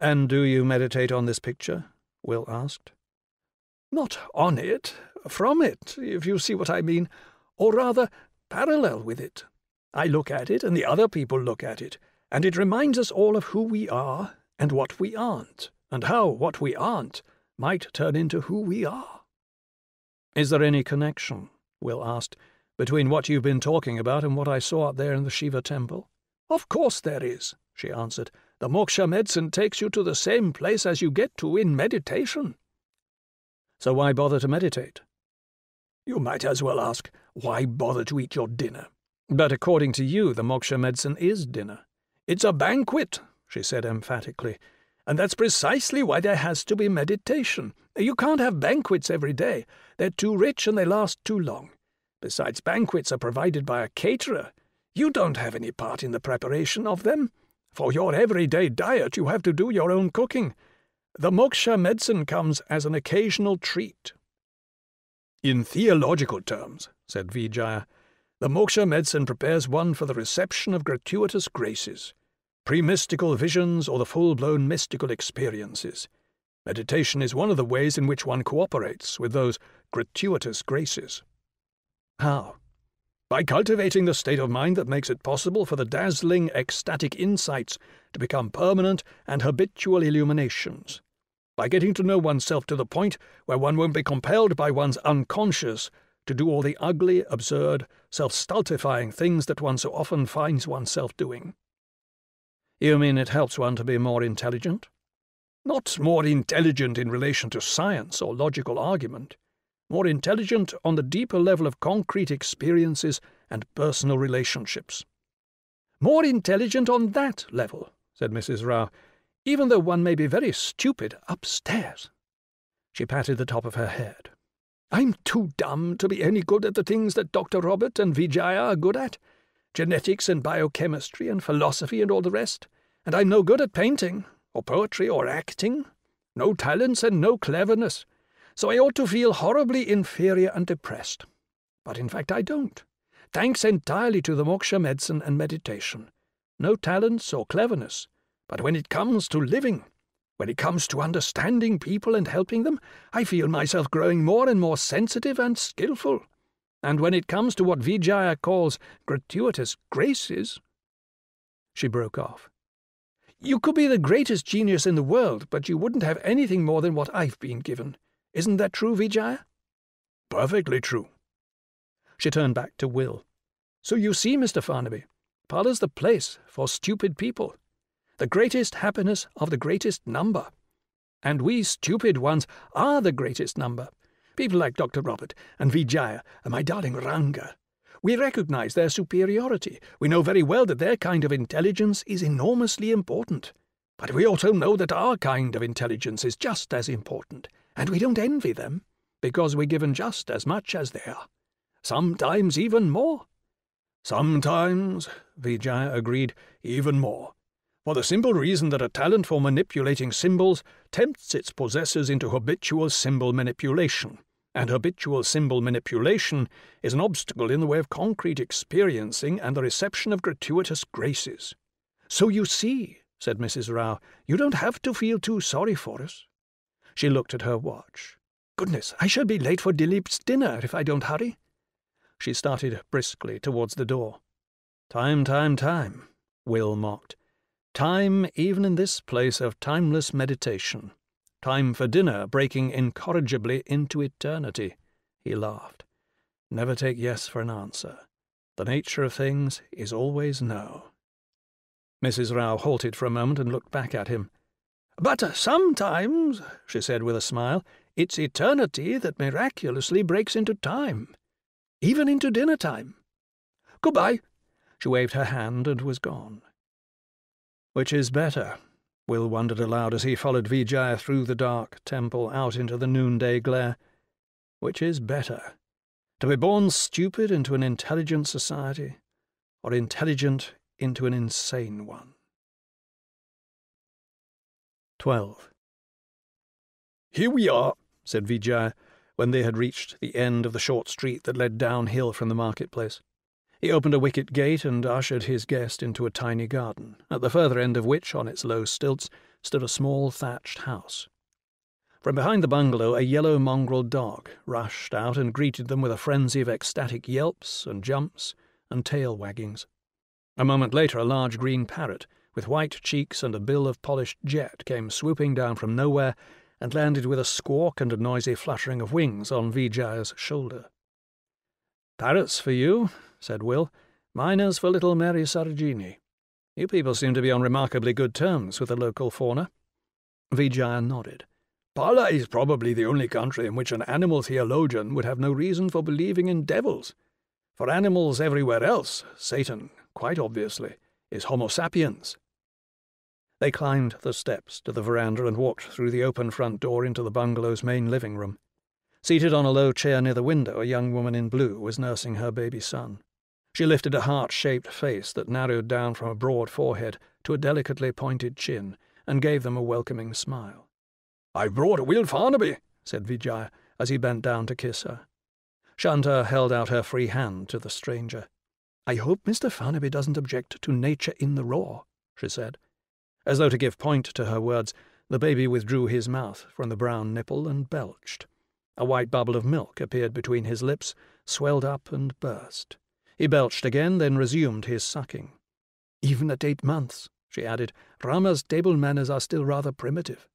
And do you meditate on this picture? Will asked. Not on it, from it, if you see what I mean, or rather parallel with it. I look at it and the other people look at it, and it reminds us all of who we are and what we aren't, and how what we aren't might turn into who we are. Is there any connection, Will asked, between what you've been talking about and what I saw up there in the Shiva temple? Of course there is, she answered. The moksha medicine takes you to the same place as you get to in meditation. So why bother to meditate? You might as well ask, why bother to eat your dinner? But according to you, the moksha medicine is dinner. It's a banquet, she said emphatically. And that's precisely why there has to be meditation. You can't have banquets every day. They're too rich and they last too long. Besides, banquets are provided by a caterer. You don't have any part in the preparation of them. For your everyday diet, you have to do your own cooking. The moksha medicine comes as an occasional treat. In theological terms, said Vijaya, the moksha medicine prepares one for the reception of gratuitous graces, pre-mystical visions or the full-blown mystical experiences. Meditation is one of the ways in which one cooperates with those gratuitous graces. How? By cultivating the state of mind that makes it possible for the dazzling, ecstatic insights to become permanent and habitual illuminations. By getting to know oneself to the point where one won't be compelled by one's unconscious to do all the ugly, absurd, self stultifying things that one so often finds oneself doing. You mean it helps one to be more intelligent? Not more intelligent in relation to science or logical argument more intelligent on the deeper level of concrete experiences and personal relationships. More intelligent on that level, said Mrs. Rao, even though one may be very stupid upstairs. She patted the top of her head. I'm too dumb to be any good at the things that Dr. Robert and Vijaya are good at genetics and biochemistry and philosophy and all the rest. And I'm no good at painting, or poetry, or acting. No talents and no cleverness so I ought to feel horribly inferior and depressed. But in fact I don't. Thanks entirely to the moksha medicine and meditation. No talents or cleverness. But when it comes to living, when it comes to understanding people and helping them, I feel myself growing more and more sensitive and skilful. And when it comes to what Vijaya calls gratuitous graces, she broke off. You could be the greatest genius in the world, but you wouldn't have anything more than what I've been given. Isn't that true, Vijaya? Perfectly true. She turned back to Will. So you see, Mr. Farnaby, Pala's the place for stupid people. The greatest happiness of the greatest number. And we stupid ones are the greatest number. People like Dr. Robert and Vijaya and my darling Ranga. We recognize their superiority. We know very well that their kind of intelligence is enormously important. But we also know that our kind of intelligence is just as important, and we don't envy them, because we're given just as much as they are, sometimes even more. Sometimes, Vijaya agreed, even more, for the simple reason that a talent for manipulating symbols tempts its possessors into habitual symbol manipulation, and habitual symbol manipulation is an obstacle in the way of concrete experiencing and the reception of gratuitous graces. So you see, said Mrs. Rao, you don't have to feel too sorry for us. She looked at her watch. Goodness, I shall be late for Dilip's dinner if I don't hurry. She started briskly towards the door. Time, time, time, Will mocked. Time, even in this place of timeless meditation. Time for dinner breaking incorrigibly into eternity, he laughed. Never take yes for an answer. The nature of things is always no. Mrs. Rao halted for a moment and looked back at him. But sometimes, she said with a smile, it's eternity that miraculously breaks into time, even into dinner time. Goodbye. She waved her hand and was gone. Which is better? Will wondered aloud as he followed Vijaya through the dark temple out into the noonday glare. Which is better? To be born stupid into an intelligent society, or intelligent into an insane one? 12. Here we are, said Vijay, when they had reached the end of the short street that led downhill from the marketplace. He opened a wicket gate and ushered his guest into a tiny garden, at the further end of which, on its low stilts, stood a small thatched house. From behind the bungalow, a yellow mongrel dog rushed out and greeted them with a frenzy of ecstatic yelps and jumps and tail waggings. A moment later, a large green parrot with white cheeks and a bill of polished jet, came swooping down from nowhere and landed with a squawk and a noisy fluttering of wings on Vijaya's shoulder. Parrots for you, said Will. Mynahs for little Mary Sarojini. You people seem to be on remarkably good terms with the local fauna. Vijaya nodded. Pala is probably the only country in which an animal theologian would have no reason for believing in devils. For animals everywhere else, Satan, quite obviously is Homo sapiens. They climbed the steps to the veranda and walked through the open front door into the bungalow's main living room. Seated on a low chair near the window, a young woman in blue was nursing her baby son. She lifted a heart shaped face that narrowed down from a broad forehead to a delicately pointed chin and gave them a welcoming smile. I've brought Will Farnaby, said Vijaya as he bent down to kiss her. Shanta held out her free hand to the stranger. I hope Mr. Farnaby doesn't object to nature in the raw, she said. As though to give point to her words, the baby withdrew his mouth from the brown nipple and belched. A white bubble of milk appeared between his lips, swelled up and burst. He belched again, then resumed his sucking. Even at eight months, she added, Rama's table manners are still rather primitive.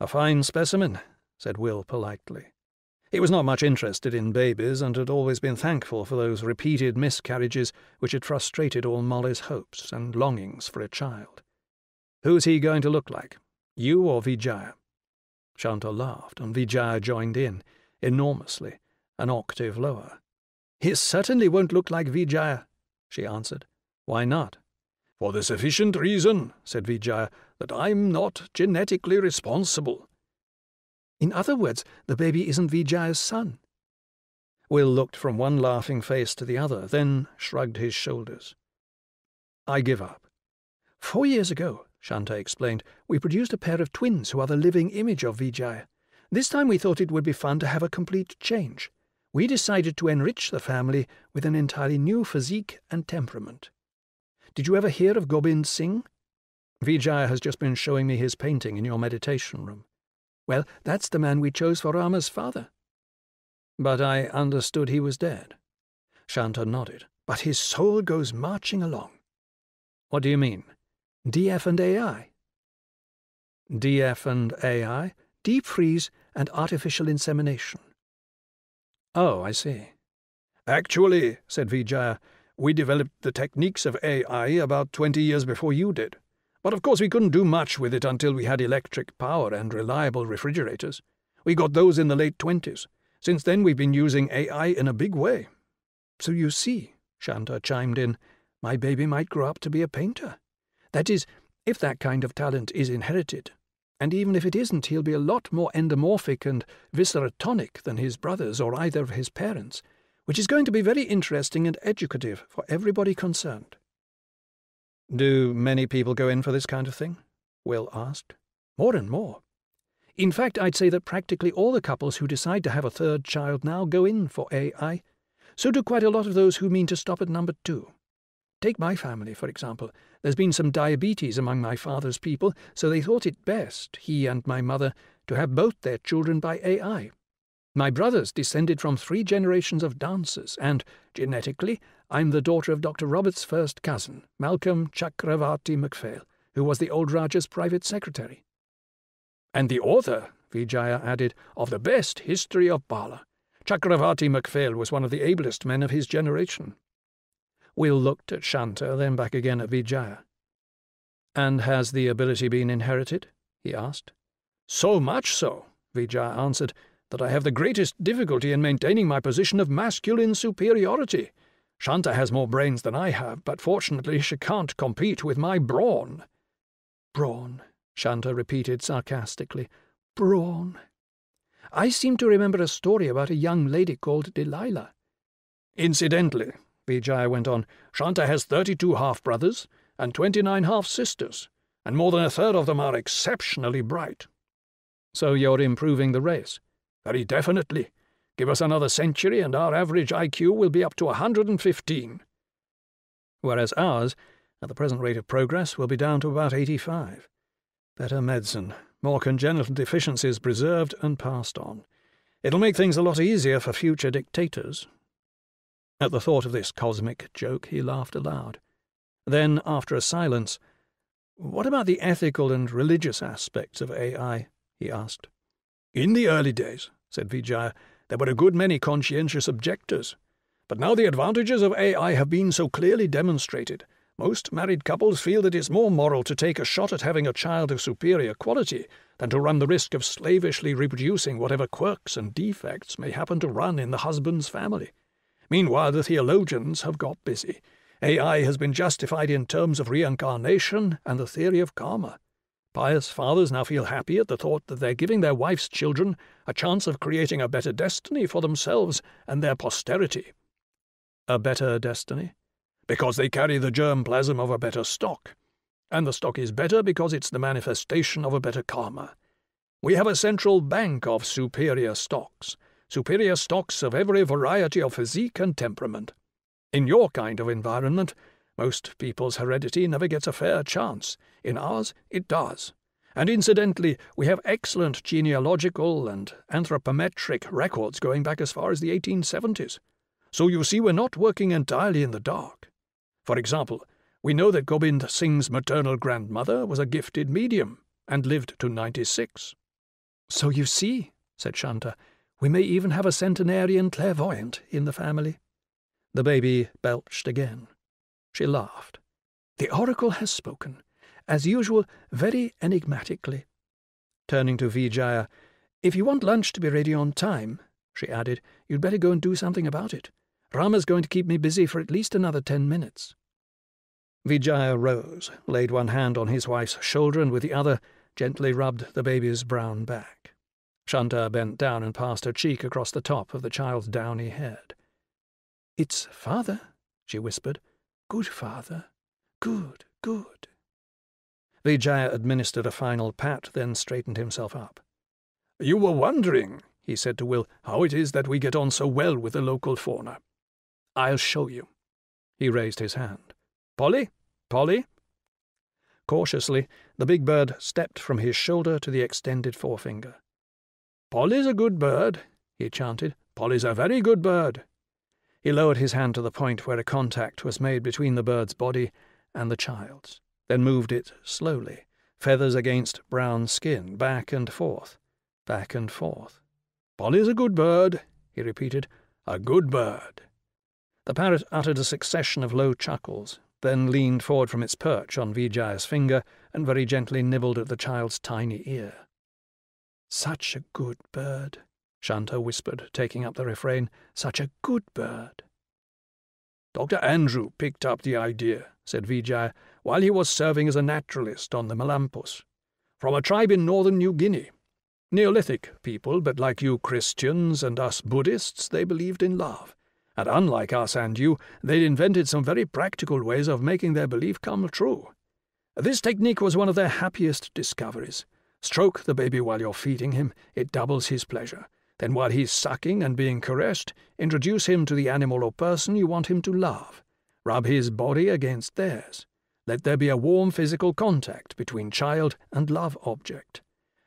A fine specimen, said Will politely. He was not much interested in babies and had always been thankful for those repeated miscarriages which had frustrated all Molly's hopes and longings for a child. Who's he going to look like? You or Vijaya? Shanta laughed, and Vijaya joined in, enormously, an octave lower. He certainly won't look like Vijaya, she answered. Why not? For the sufficient reason, said Vijaya, that I'm not genetically responsible. In other words, the baby isn't Vijay's son. Will looked from one laughing face to the other, then shrugged his shoulders. I give up. Four years ago, Shanta explained, we produced a pair of twins who are the living image of Vijay. This time we thought it would be fun to have a complete change. We decided to enrich the family with an entirely new physique and temperament. Did you ever hear of Gobind Singh? Vijay has just been showing me his painting in your meditation room. Well, that's the man we chose for Rama's father. But I understood he was dead. Shanta nodded. But his soul goes marching along. What do you mean? DF and AI? DF and AI, deep freeze, and artificial insemination. Oh, I see. Actually, said Vijaya, we developed the techniques of AI about 20 years before you did. But of course we couldn't do much with it until we had electric power and reliable refrigerators. We got those in the late 20s. Since then we've been using AI in a big way. So you see, Shanta chimed in, my baby might grow up to be a painter. That is, if that kind of talent is inherited. And even if it isn't, he'll be a lot more endomorphic and viscerotonic than his brothers or either of his parents, which is going to be very interesting and educative for everybody concerned. Do many people go in for this kind of thing? Will asked. More and more. In fact, I'd say that practically all the couples who decide to have a third child now go in for AI. So do quite a lot of those who mean to stop at number two. Take my family, for example. There's been some diabetes among my father's people, so they thought it best, he and my mother, to have both their children by AI. My brothers descended from three generations of dancers, and, genetically, I'm the daughter of Dr. Robert's first cousin, Malcolm Chakravarti Macphail, who was the old Raja's private secretary. And the author, Vijaya added, of the best history of Pala. Chakravarti Macphail was one of the ablest men of his generation. Will looked at Shanta, then back again at Vijaya. And has the ability been inherited? he asked. So much so, Vijaya answered, that I have the greatest difficulty in maintaining my position of masculine superiority. Shanta has more brains than I have, but fortunately she can't compete with my brawn. Brawn, Shanta repeated sarcastically. Brawn. I seem to remember a story about a young lady called Delilah. Incidentally, Vijay went on, Shanta has thirty-two half-brothers and twenty-nine half-sisters, and more than a third of them are exceptionally bright. So you're improving the race? Very definitely. Give us another century and our average IQ will be up to 115. Whereas ours, at the present rate of progress, will be down to about 85. Better medicine, more congenital deficiencies preserved and passed on. It'll make things a lot easier for future dictators. At the thought of this cosmic joke, he laughed aloud. Then, after a silence, What about the ethical and religious aspects of AI? he asked. In the early days, said Vijaya, there were a good many conscientious objectors. But now the advantages of AI have been so clearly demonstrated. Most married couples feel that it's more moral to take a shot at having a child of superior quality than to run the risk of slavishly reproducing whatever quirks and defects may happen to run in the husband's family. Meanwhile, the theologians have got busy. AI has been justified in terms of reincarnation and the theory of karma. Pious fathers now feel happy at the thought that they're giving their wife's children a chance of creating a better destiny for themselves and their posterity. A better destiny? Because they carry the germplasm of a better stock. And the stock is better because it's the manifestation of a better karma. We have a central bank of superior stocks, superior stocks of every variety of physique and temperament. In your kind of environment, most people's heredity never gets a fair chance. In ours, it does. And incidentally, we have excellent genealogical and anthropometric records going back as far as the 1870s. So you see, we're not working entirely in the dark. For example, we know that Gobind Singh's maternal grandmother was a gifted medium and lived to 96. So you see, said Shanta, we may even have a centenarian clairvoyant in the family. The baby belched again. She laughed. The oracle has spoken, as usual, very enigmatically. Turning to Vijaya, if you want lunch to be ready on time, she added, you'd better go and do something about it. Rama's going to keep me busy for at least another ten minutes. Vijaya rose, laid one hand on his wife's shoulder and with the other gently rubbed the baby's brown back. Shanta bent down and passed her cheek across the top of the child's downy head. It's father, she whispered. Good, father. Good, good. Vijaya administered a final pat, then straightened himself up. You were wondering, he said to Will, how it is that we get on so well with the local fauna. I'll show you. He raised his hand. Polly? Polly? Cautiously, the big bird stepped from his shoulder to the extended forefinger. Polly's a good bird, he chanted. Polly's a very good bird. He lowered his hand to the point where a contact was made between the bird's body and the child's, then moved it slowly, feathers against brown skin, back and forth, back and forth. Polly's a good bird, he repeated. A good bird. The parrot uttered a succession of low chuckles, then leaned forward from its perch on Vijay's finger and very gently nibbled at the child's tiny ear. Such a good bird, Shanta whispered, taking up the refrain. Such a good bird. Dr. Andrew picked up the idea, said Vijay, while he was serving as a naturalist on the Melampus, from a tribe in northern New Guinea. Neolithic people, but like you Christians and us Buddhists, they believed in love. And unlike us and you, they'd invented some very practical ways of making their belief come true. This technique was one of their happiest discoveries. Stroke the baby while you're feeding him, it doubles his pleasure. Then, while he's sucking and being caressed, introduce him to the animal or person you want him to love. Rub his body against theirs. Let there be a warm physical contact between child and love object.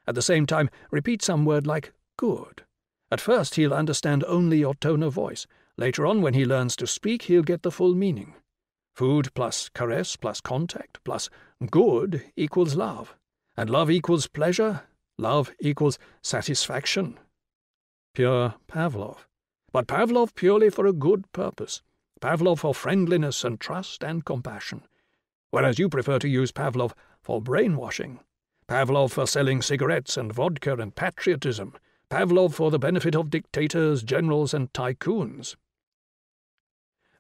At the same time, repeat some word like good. At first, he'll understand only your tone of voice. Later on, when he learns to speak, he'll get the full meaning. Food plus caress plus contact plus good equals love. And love equals pleasure. Love equals satisfaction pure Pavlov. But Pavlov purely for a good purpose. Pavlov for friendliness and trust and compassion. Whereas you prefer to use Pavlov for brainwashing. Pavlov for selling cigarettes and vodka and patriotism. Pavlov for the benefit of dictators, generals, and tycoons.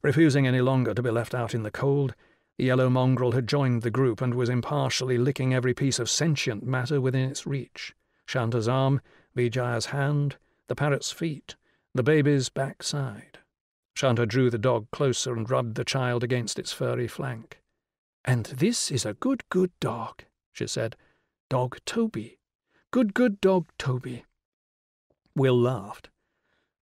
Refusing any longer to be left out in the cold, the yellow mongrel had joined the group and was impartially licking every piece of sentient matter within its reach. Shanta's arm, Vijaya's hand, the parrot's feet, the baby's backside. Shanta drew the dog closer and rubbed the child against its furry flank. And this is a good, good dog, she said. Dog Toby. Good, good dog Toby. Will laughed.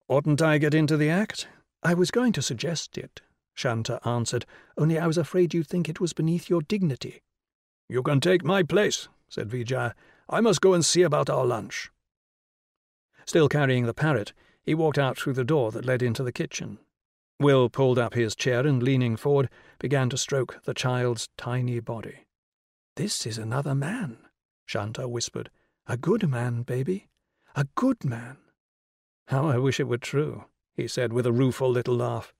Oughtn't I get into the act? I was going to suggest it, Shanta answered, only I was afraid you'd think it was beneath your dignity. You can take my place, said Vijay. I must go and see about our lunch. Still carrying the parrot, he walked out through the door that led into the kitchen. Will pulled up his chair and, leaning forward, began to stroke the child's tiny body. This is another man, Shanta whispered. A good man, baby. A good man. How I wish it were true, he said with a rueful little laugh.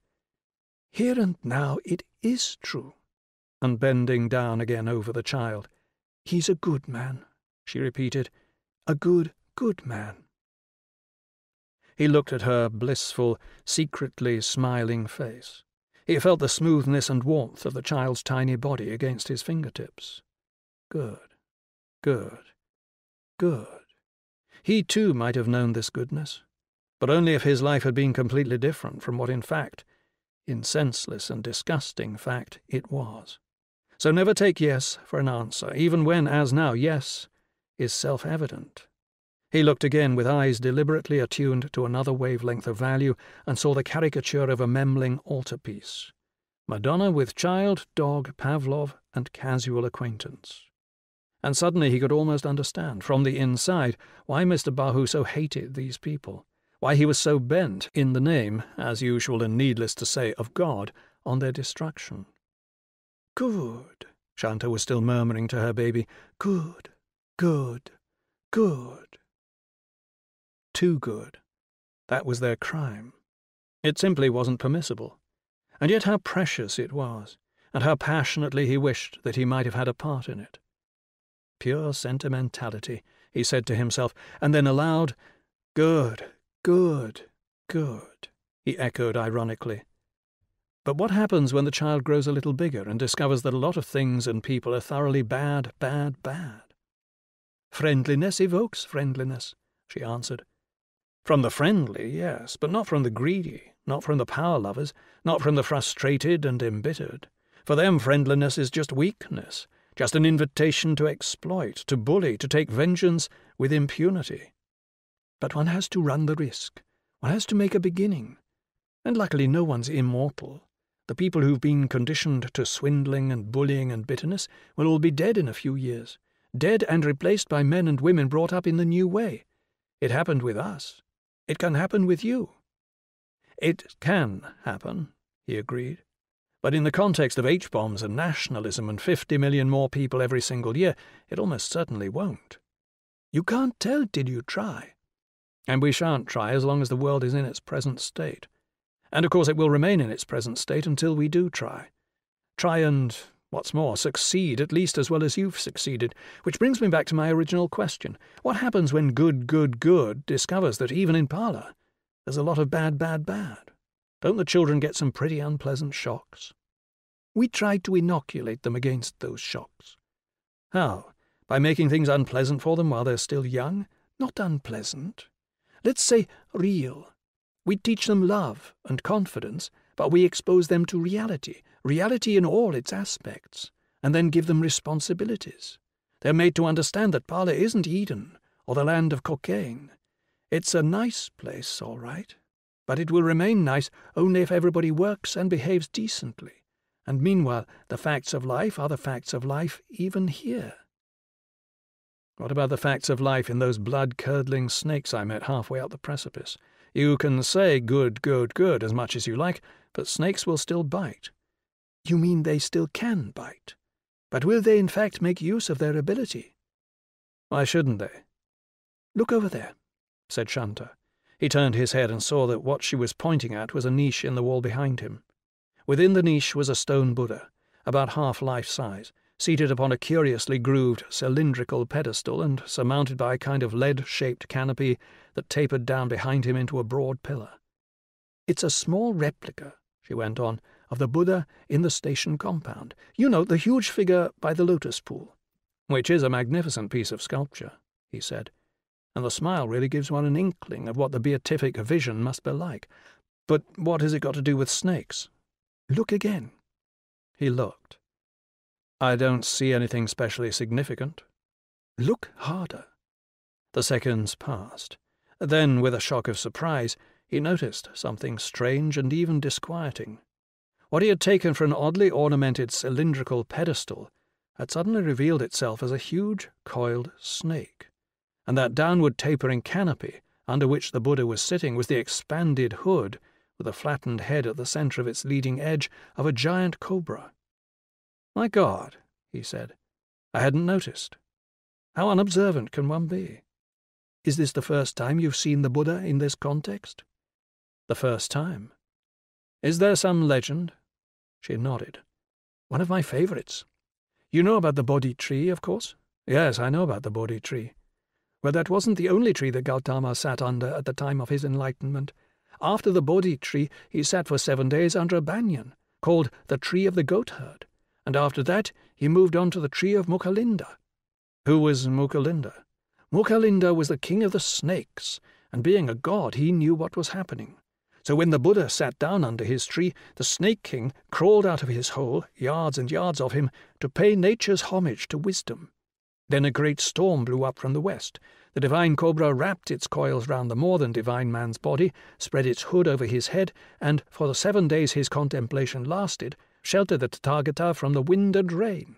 Here and now it is true. And bending down again over the child, he's a good man, she repeated. A good, good man. He looked at her blissful, secretly smiling face. He felt the smoothness and warmth of the child's tiny body against his fingertips. Good, good, good. He too might have known this goodness, but only if his life had been completely different from what in fact, in senseless and disgusting fact, it was. So never take yes for an answer, even when, as now, yes is self-evident he looked again with eyes deliberately attuned to another wavelength of value and saw the caricature of a Memling altarpiece Madonna with child, dog, Pavlov, and casual acquaintance. And suddenly he could almost understand, from the inside, why Mr. Bahu so hated these people, why he was so bent, in the name, as usual and needless to say, of God, on their destruction. Good, Shanta was still murmuring to her baby. Good, good, good. Too good. That was their crime. It simply wasn't permissible. And yet how precious it was, and how passionately he wished that he might have had a part in it. Pure sentimentality, he said to himself, and then aloud, Good, good, good, he echoed ironically. But what happens when the child grows a little bigger and discovers that a lot of things and people are thoroughly bad, bad, bad? Friendliness evokes friendliness, she answered, from the friendly, yes, but not from the greedy, not from the power lovers, not from the frustrated and embittered. For them, friendliness is just weakness, just an invitation to exploit, to bully, to take vengeance with impunity. But one has to run the risk. One has to make a beginning. And luckily, no one's immortal. The people who've been conditioned to swindling and bullying and bitterness will all be dead in a few years, dead and replaced by men and women brought up in the new way. It happened with us. It can happen with you. It can happen, he agreed. But in the context of H bombs and nationalism and 50 million more people every single year, it almost certainly won't. You can't tell till you try. And we shan't try as long as the world is in its present state. And of course, it will remain in its present state until we do try. Try and What's more, succeed at least as well as you've succeeded, which brings me back to my original question. What happens when good, good, good discovers that even in Pala there's a lot of bad, bad, bad? Don't the children get some pretty unpleasant shocks? We try to inoculate them against those shocks. How? By making things unpleasant for them while they're still young? Not unpleasant. Let's say real. We teach them love and confidence but we expose them to reality, reality in all its aspects, and then give them responsibilities. They're made to understand that Pala isn't Eden or the land of Cockaigne. It's a nice place, all right, but it will remain nice only if everybody works and behaves decently. And meanwhile, the facts of life are the facts of life even here. What about the facts of life in those blood curdling snakes I met halfway up the precipice? You can say good, good, good as much as you like, but snakes will still bite. You mean they still can bite? But will they in fact make use of their ability? Why shouldn't they? Look over there, said Shanta. He turned his head and saw that what she was pointing at was a niche in the wall behind him. Within the niche was a stone Buddha, about half life size, seated upon a curiously grooved cylindrical pedestal and surmounted by a kind of lead shaped canopy that tapered down behind him into a broad pillar. It's a small replica, she went on, of the Buddha in the station compound. You know, the huge figure by the lotus pool. Which is a magnificent piece of sculpture, he said, and the smile really gives one an inkling of what the beatific vision must be like. But what has it got to do with snakes? Look again. He looked. I don't see anything specially significant. Look harder. The seconds passed. Then, with a shock of surprise, he noticed something strange and even disquieting. What he had taken for an oddly ornamented cylindrical pedestal had suddenly revealed itself as a huge coiled snake, and that downward tapering canopy under which the Buddha was sitting was the expanded hood, with a flattened head at the centre of its leading edge, of a giant cobra. My God, he said, I hadn't noticed. How unobservant can one be? Is this the first time you've seen the Buddha in this context? The first time. Is there some legend? She nodded. One of my favourites. You know about the Bodhi tree, of course? Yes, I know about the Bodhi tree. Well, that wasn't the only tree that Gautama sat under at the time of his enlightenment. After the Bodhi tree, he sat for seven days under a banyan, called the Tree of the Goatherd and after that he moved on to the tree of Mucalinda. Who was Mucalinda? Mucalinda was the king of the snakes, and being a god, he knew what was happening. So when the Buddha sat down under his tree, the snake king crawled out of his hole, yards and yards of him, to pay nature's homage to wisdom. Then a great storm blew up from the west. The divine cobra wrapped its coils round the more than divine man's body, spread its hood over his head, and, for the seven days his contemplation lasted, shelter the Tathagata from the wind and rain.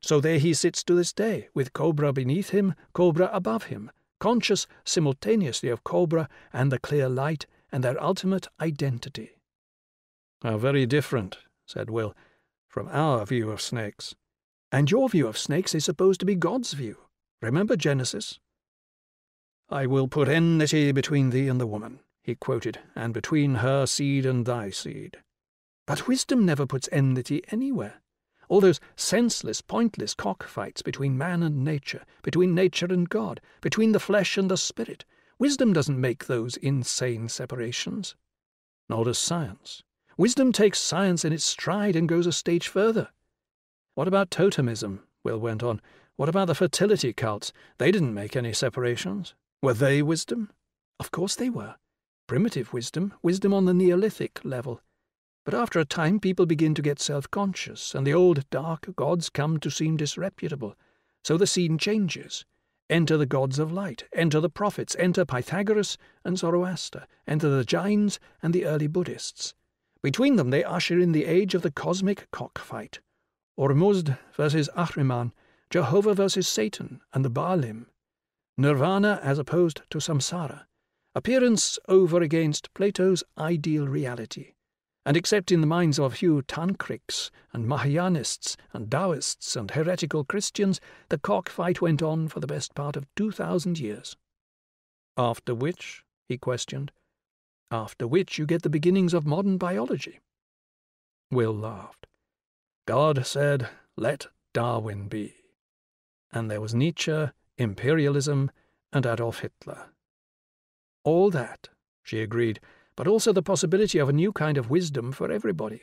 So there he sits to this day, with Cobra beneath him, Cobra above him, conscious simultaneously of Cobra and the clear light and their ultimate identity. How ah, very different, said Will, from our view of snakes. And your view of snakes is supposed to be God's view. Remember Genesis? I will put enmity between thee and the woman, he quoted, and between her seed and thy seed. But wisdom never puts enmity anywhere. All those senseless, pointless cockfights between man and nature, between nature and God, between the flesh and the spirit, wisdom doesn't make those insane separations. Nor does science. Wisdom takes science in its stride and goes a stage further. What about totemism? Will went on. What about the fertility cults? They didn't make any separations. Were they wisdom? Of course they were. Primitive wisdom, wisdom on the Neolithic level, but after a time, people begin to get self conscious, and the old dark gods come to seem disreputable. So the scene changes. Enter the gods of light, enter the prophets, enter Pythagoras and Zoroaster, enter the Jains and the early Buddhists. Between them, they usher in the age of the cosmic cockfight Ormuzd versus Ahriman, Jehovah versus Satan, and the Baalim. Nirvana as opposed to samsara. Appearance over against Plato's ideal reality and except in the minds of a few tantrics and Mahayanists and Taoists and heretical Christians, the cockfight went on for the best part of two thousand years. After which, he questioned, after which you get the beginnings of modern biology. Will laughed. God said, let Darwin be. And there was Nietzsche, imperialism, and Adolf Hitler. All that, she agreed, but also the possibility of a new kind of wisdom for everybody.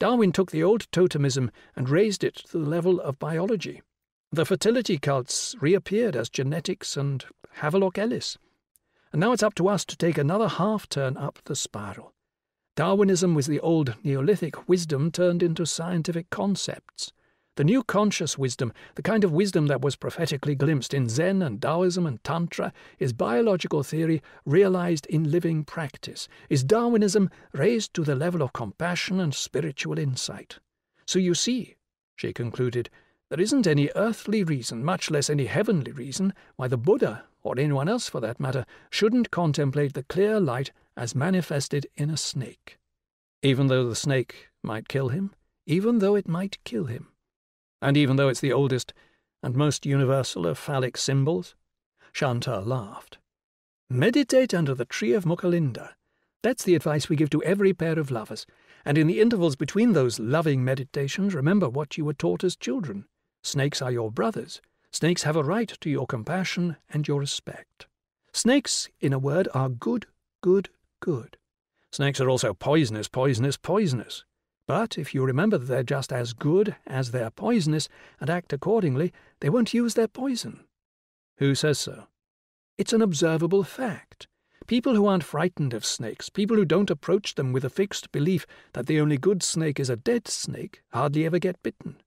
Darwin took the old totemism and raised it to the level of biology. The fertility cults reappeared as genetics and Havelock Ellis. And now it's up to us to take another half turn up the spiral. Darwinism was the old Neolithic wisdom turned into scientific concepts. The new conscious wisdom, the kind of wisdom that was prophetically glimpsed in Zen and Taoism and Tantra, is biological theory realized in living practice, is Darwinism raised to the level of compassion and spiritual insight. So you see, she concluded, there isn't any earthly reason, much less any heavenly reason, why the Buddha, or anyone else for that matter, shouldn't contemplate the clear light as manifested in a snake. Even though the snake might kill him, even though it might kill him and even though it's the oldest and most universal of phallic symbols? Shanta laughed. Meditate under the tree of Mucalinda. That's the advice we give to every pair of lovers, and in the intervals between those loving meditations, remember what you were taught as children. Snakes are your brothers. Snakes have a right to your compassion and your respect. Snakes, in a word, are good, good, good. Snakes are also poisonous, poisonous, poisonous. But if you remember that they're just as good as they're poisonous and act accordingly, they won't use their poison. Who says so? It's an observable fact. People who aren't frightened of snakes, people who don't approach them with a fixed belief that the only good snake is a dead snake, hardly ever get bitten.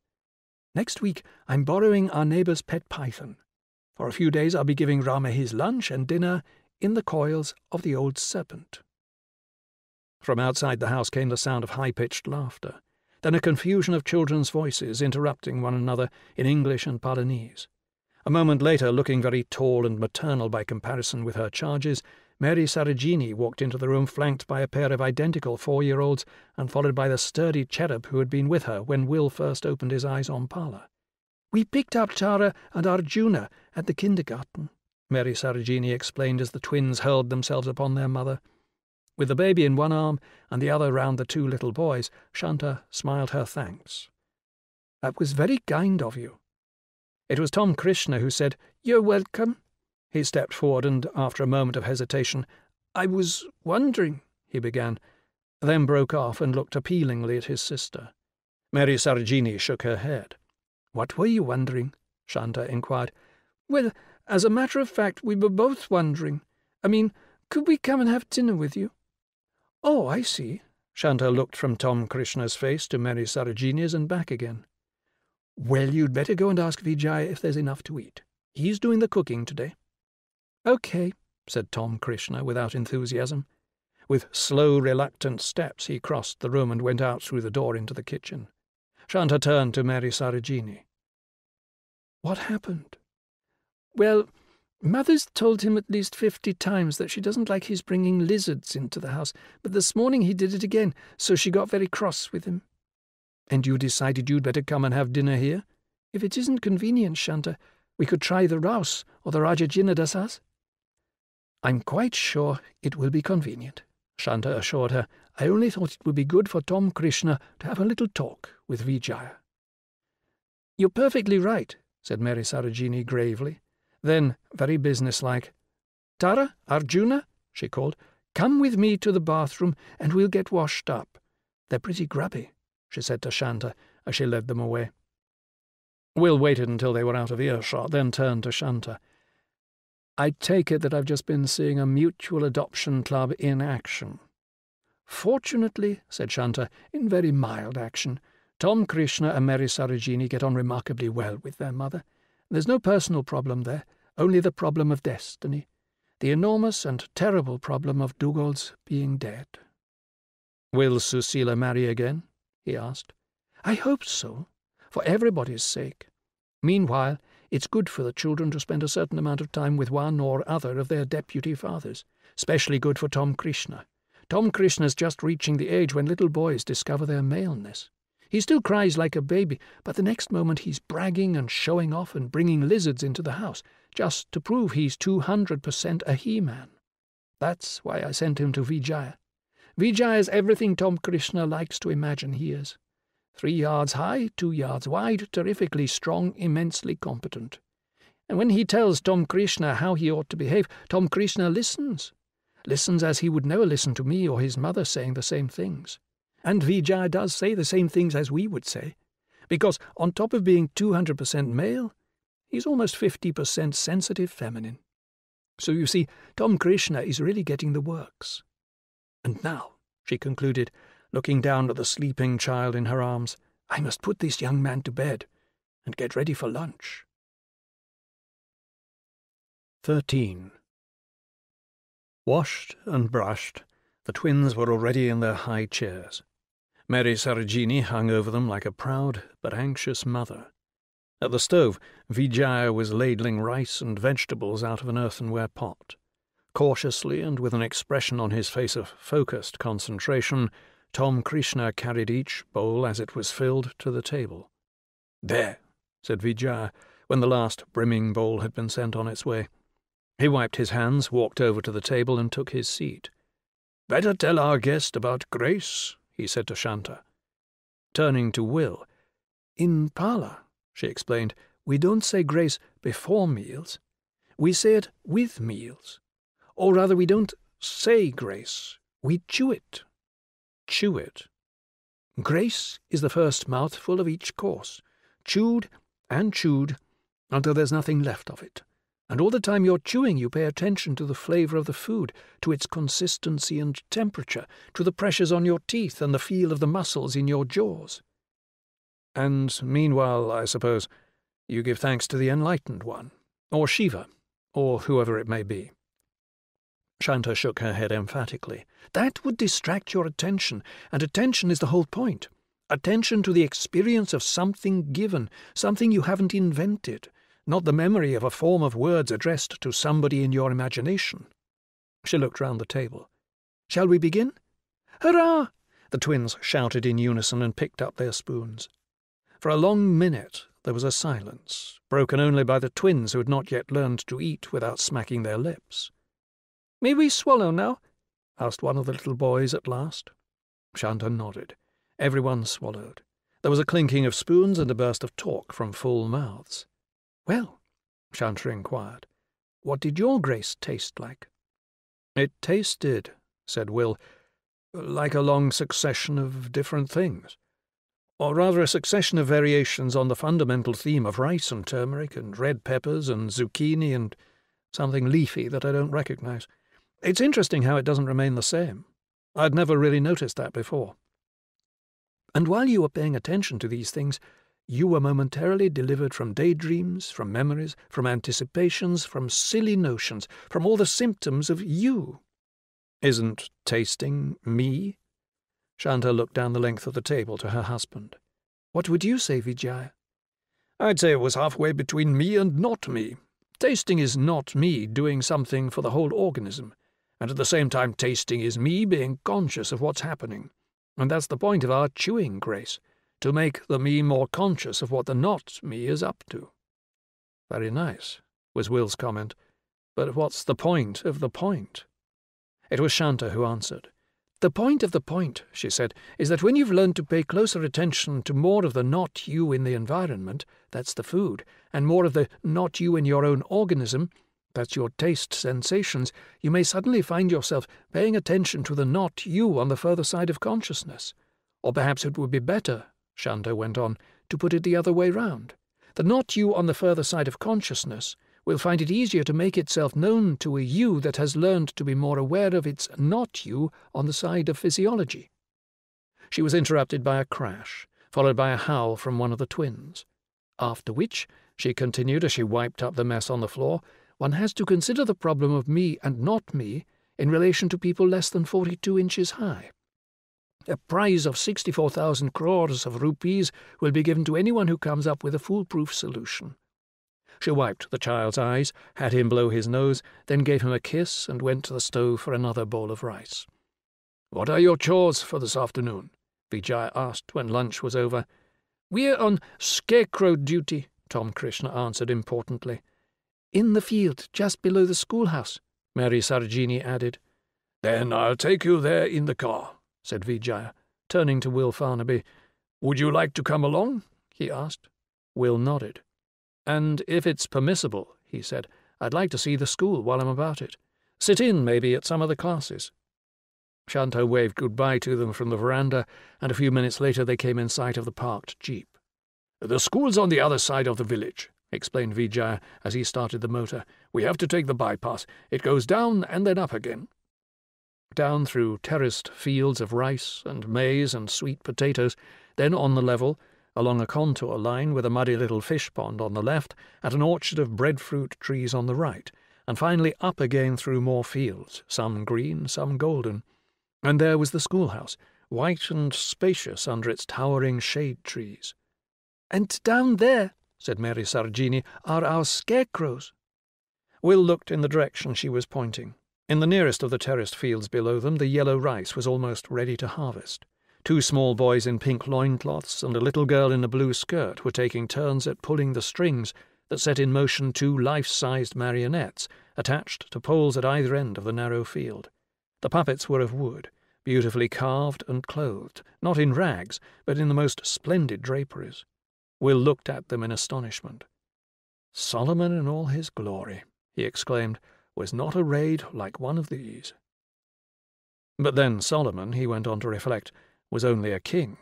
Next week, I'm borrowing our neighbour's pet python. For a few days, I'll be giving Rama his lunch and dinner in the coils of the old serpent. From outside the house came the sound of high pitched laughter, then a confusion of children's voices interrupting one another in English and Palanese. A moment later, looking very tall and maternal by comparison with her charges, Mary Sarojini walked into the room flanked by a pair of identical four year olds and followed by the sturdy cherub who had been with her when Will first opened his eyes on Pala. We picked up Tara and Arjuna at the kindergarten, Mary Sarojini explained as the twins hurled themselves upon their mother. With the baby in one arm and the other round the two little boys, Shanta smiled her thanks. That was very kind of you. It was Tom Krishna who said, You're welcome. He stepped forward and, after a moment of hesitation, I was wondering, he began, then broke off and looked appealingly at his sister. Mary Sarojini shook her head. What were you wondering? Shanta inquired. Well, as a matter of fact, we were both wondering. I mean, could we come and have dinner with you? Oh, I see. Shanta looked from Tom Krishna's face to Mary Sarojini's and back again. Well, you'd better go and ask Vijay if there's enough to eat. He's doing the cooking today. Okay, said Tom Krishna without enthusiasm. With slow, reluctant steps he crossed the room and went out through the door into the kitchen. Shanta turned to Mary Sarojini. What happened? Well, Mother's told him at least fifty times that she doesn't like his bringing lizards into the house, but this morning he did it again, so she got very cross with him. And you decided you'd better come and have dinner here? If it isn't convenient, Shanta, we could try the Rouse or the Rajajinadasas. I'm quite sure it will be convenient, Shanta assured her. I only thought it would be good for Tom Krishna to have a little talk with Vijaya. You're perfectly right, said Mary Sarojini gravely. Then, very businesslike, Tara, Arjuna, she called, come with me to the bathroom and we'll get washed up. They're pretty grubby, she said to Shanta as she led them away. Will waited until they were out of earshot, then turned to Shanta. I take it that I've just been seeing a mutual adoption club in action. Fortunately, said Shanta, in very mild action, Tom Krishna and Mary Sarojini get on remarkably well with their mother. There's no personal problem there, only the problem of destiny, the enormous and terrible problem of Dugald's being dead. Will Susila marry again? he asked. I hope so, for everybody's sake. Meanwhile, it's good for the children to spend a certain amount of time with one or other of their deputy fathers, especially good for Tom Krishna. Tom Krishna's just reaching the age when little boys discover their maleness. He still cries like a baby, but the next moment he's bragging and showing off and bringing lizards into the house, just to prove he's 200% a he-man. That's why I sent him to Vijaya. Vijaya's everything Tom Krishna likes to imagine he is. Three yards high, two yards wide, terrifically strong, immensely competent. And when he tells Tom Krishna how he ought to behave, Tom Krishna listens. Listens as he would never listen to me or his mother saying the same things. And Vijay does say the same things as we would say, because on top of being 200% male, he's almost 50% sensitive feminine. So you see, Tom Krishna is really getting the works. And now, she concluded, looking down at the sleeping child in her arms, I must put this young man to bed and get ready for lunch. 13. Washed and brushed, the twins were already in their high chairs. Mary Sarojini hung over them like a proud but anxious mother. At the stove, Vijaya was ladling rice and vegetables out of an earthenware pot. Cautiously and with an expression on his face of focused concentration, Tom Krishna carried each bowl as it was filled to the table. There, said Vijaya, when the last brimming bowl had been sent on its way. He wiped his hands, walked over to the table, and took his seat. Better tell our guest about Grace, he said to Shanta. Turning to Will, In Pala, she explained, we don't say grace before meals. We say it with meals. Or rather, we don't say grace, we chew it. Chew it. Grace is the first mouthful of each course, chewed and chewed until there's nothing left of it. And all the time you're chewing, you pay attention to the flavour of the food, to its consistency and temperature, to the pressures on your teeth and the feel of the muscles in your jaws. And meanwhile, I suppose, you give thanks to the Enlightened One, or Shiva, or whoever it may be. Shanta shook her head emphatically. That would distract your attention, and attention is the whole point. Attention to the experience of something given, something you haven't invented, not the memory of a form of words addressed to somebody in your imagination. She looked round the table. Shall we begin? Hurrah! The twins shouted in unison and picked up their spoons. For a long minute there was a silence, broken only by the twins who had not yet learned to eat without smacking their lips. May we swallow now? asked one of the little boys at last. Shanta nodded. Everyone swallowed. There was a clinking of spoons and a burst of talk from full mouths. Well, Shanta inquired, what did your grace taste like? It tasted, said Will, like a long succession of different things, or rather a succession of variations on the fundamental theme of rice and turmeric and red peppers and zucchini and something leafy that I don't recognize. It's interesting how it doesn't remain the same. I'd never really noticed that before. And while you were paying attention to these things, you were momentarily delivered from daydreams, from memories, from anticipations, from silly notions, from all the symptoms of you. Isn't tasting me? Shanta looked down the length of the table to her husband. What would you say, Vijaya? I'd say it was halfway between me and not me. Tasting is not me doing something for the whole organism, and at the same time tasting is me being conscious of what's happening. And that's the point of our chewing, Grace to make the me more conscious of what the not me is up to. Very nice, was Will's comment, but what's the point of the point? It was Shanta who answered. The point of the point, she said, is that when you've learned to pay closer attention to more of the not you in the environment, that's the food, and more of the not you in your own organism, that's your taste sensations, you may suddenly find yourself paying attention to the not you on the further side of consciousness. Or perhaps it would be better, Shanta went on, to put it the other way round. The not you on the further side of consciousness will find it easier to make itself known to a you that has learned to be more aware of its not you on the side of physiology. She was interrupted by a crash, followed by a howl from one of the twins. After which, she continued as she wiped up the mess on the floor, one has to consider the problem of me and not me in relation to people less than 42 inches high. A prize of 64,000 crores of rupees will be given to anyone who comes up with a foolproof solution. She wiped the child's eyes, had him blow his nose, then gave him a kiss and went to the stove for another bowl of rice. What are your chores for this afternoon? Vijay asked when lunch was over. We're on scarecrow duty, Tom Krishna answered importantly. In the field, just below the schoolhouse, Mary Sarojini added. Then I'll take you there in the car said Vijaya, turning to Will Farnaby. Would you like to come along? he asked. Will nodded. And if it's permissible, he said, I'd like to see the school while I'm about it. Sit in, maybe, at some of the classes. Shanta waved goodbye to them from the veranda, and a few minutes later they came in sight of the parked jeep. The school's on the other side of the village, explained Vijaya as he started the motor. We have to take the bypass. It goes down and then up again down through terraced fields of rice and maize and sweet potatoes, then on the level, along a contour line with a muddy little fish pond on the left and an orchard of breadfruit trees on the right, and finally up again through more fields, some green, some golden. And there was the schoolhouse, white and spacious under its towering shade trees. And down there, said Mary Sarojini, are our scarecrows. Will looked in the direction she was pointing. In the nearest of the terraced fields below them, the yellow rice was almost ready to harvest. Two small boys in pink loincloths and a little girl in a blue skirt were taking turns at pulling the strings that set in motion two life sized marionettes attached to poles at either end of the narrow field. The puppets were of wood, beautifully carved and clothed, not in rags, but in the most splendid draperies. Will looked at them in astonishment. Solomon in all his glory, he exclaimed was not arrayed like one of these. But then Solomon, he went on to reflect, was only a king.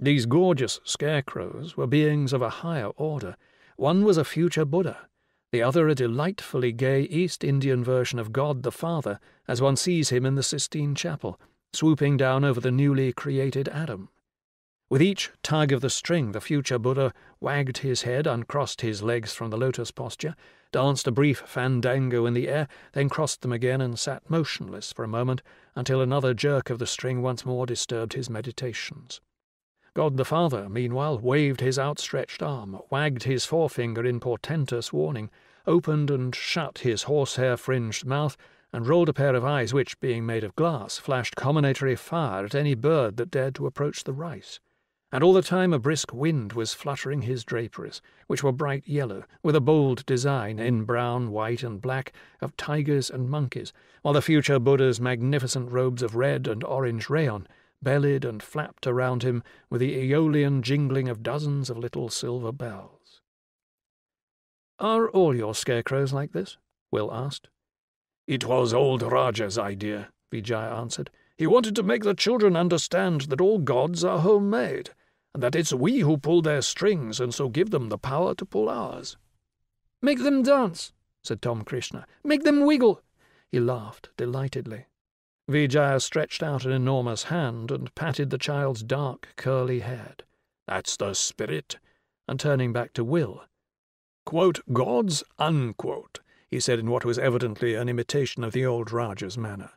These gorgeous scarecrows were beings of a higher order. One was a future Buddha, the other a delightfully gay East Indian version of God the Father, as one sees him in the Sistine Chapel, swooping down over the newly created Adam. With each tug of the string, the future Buddha wagged his head, uncrossed his legs from the lotus posture, danced a brief fandango in the air, then crossed them again and sat motionless for a moment until another jerk of the string once more disturbed his meditations. God the Father, meanwhile, waved his outstretched arm, wagged his forefinger in portentous warning, opened and shut his horsehair fringed mouth, and rolled a pair of eyes which, being made of glass, flashed comminatory fire at any bird that dared to approach the rice and all the time a brisk wind was fluttering his draperies, which were bright yellow, with a bold design in brown, white, and black of tigers and monkeys, while the future Buddha's magnificent robes of red and orange rayon bellied and flapped around him with the aeolian jingling of dozens of little silver bells. Are all your scarecrows like this? Will asked. It was old Raja's idea, Vijaya answered. He wanted to make the children understand that all gods are homemade, that it's we who pull their strings and so give them the power to pull ours. Make them dance, said Tom Krishna. Make them wiggle. He laughed delightedly. Vijaya stretched out an enormous hand and patted the child's dark, curly head. That's the spirit. And turning back to Will, quote, gods, unquote, he said in what was evidently an imitation of the old Raja's manner.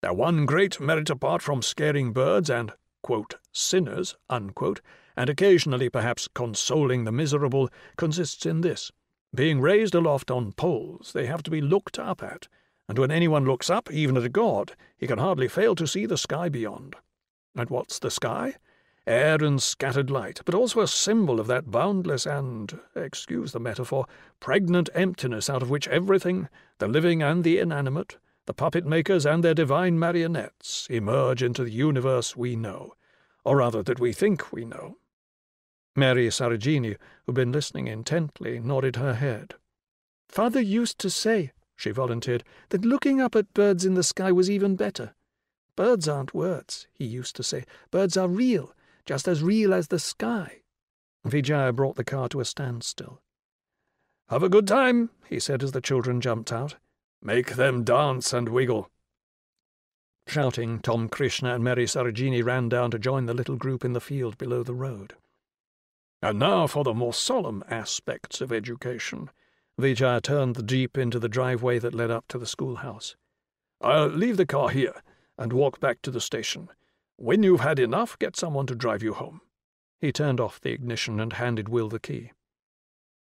Their one great merit apart from scaring birds and quote, sinners, unquote, and occasionally perhaps consoling the miserable, consists in this. Being raised aloft on poles, they have to be looked up at, and when anyone looks up, even at a god, he can hardly fail to see the sky beyond. And what's the sky? Air and scattered light, but also a symbol of that boundless and, excuse the metaphor, pregnant emptiness out of which everything, the living and the inanimate, the puppet makers and their divine marionettes emerge into the universe we know, or rather that we think we know. Mary Sarojini, who'd been listening intently, nodded her head. Father used to say, she volunteered, that looking up at birds in the sky was even better. Birds aren't words, he used to say. Birds are real, just as real as the sky. Vijaya brought the car to a standstill. Have a good time, he said as the children jumped out. Make them dance and wiggle. Shouting, Tom Krishna and Mary Sarojini ran down to join the little group in the field below the road. And now for the more solemn aspects of education. Vijaya turned the jeep into the driveway that led up to the schoolhouse. I'll leave the car here and walk back to the station. When you've had enough, get someone to drive you home. He turned off the ignition and handed Will the key.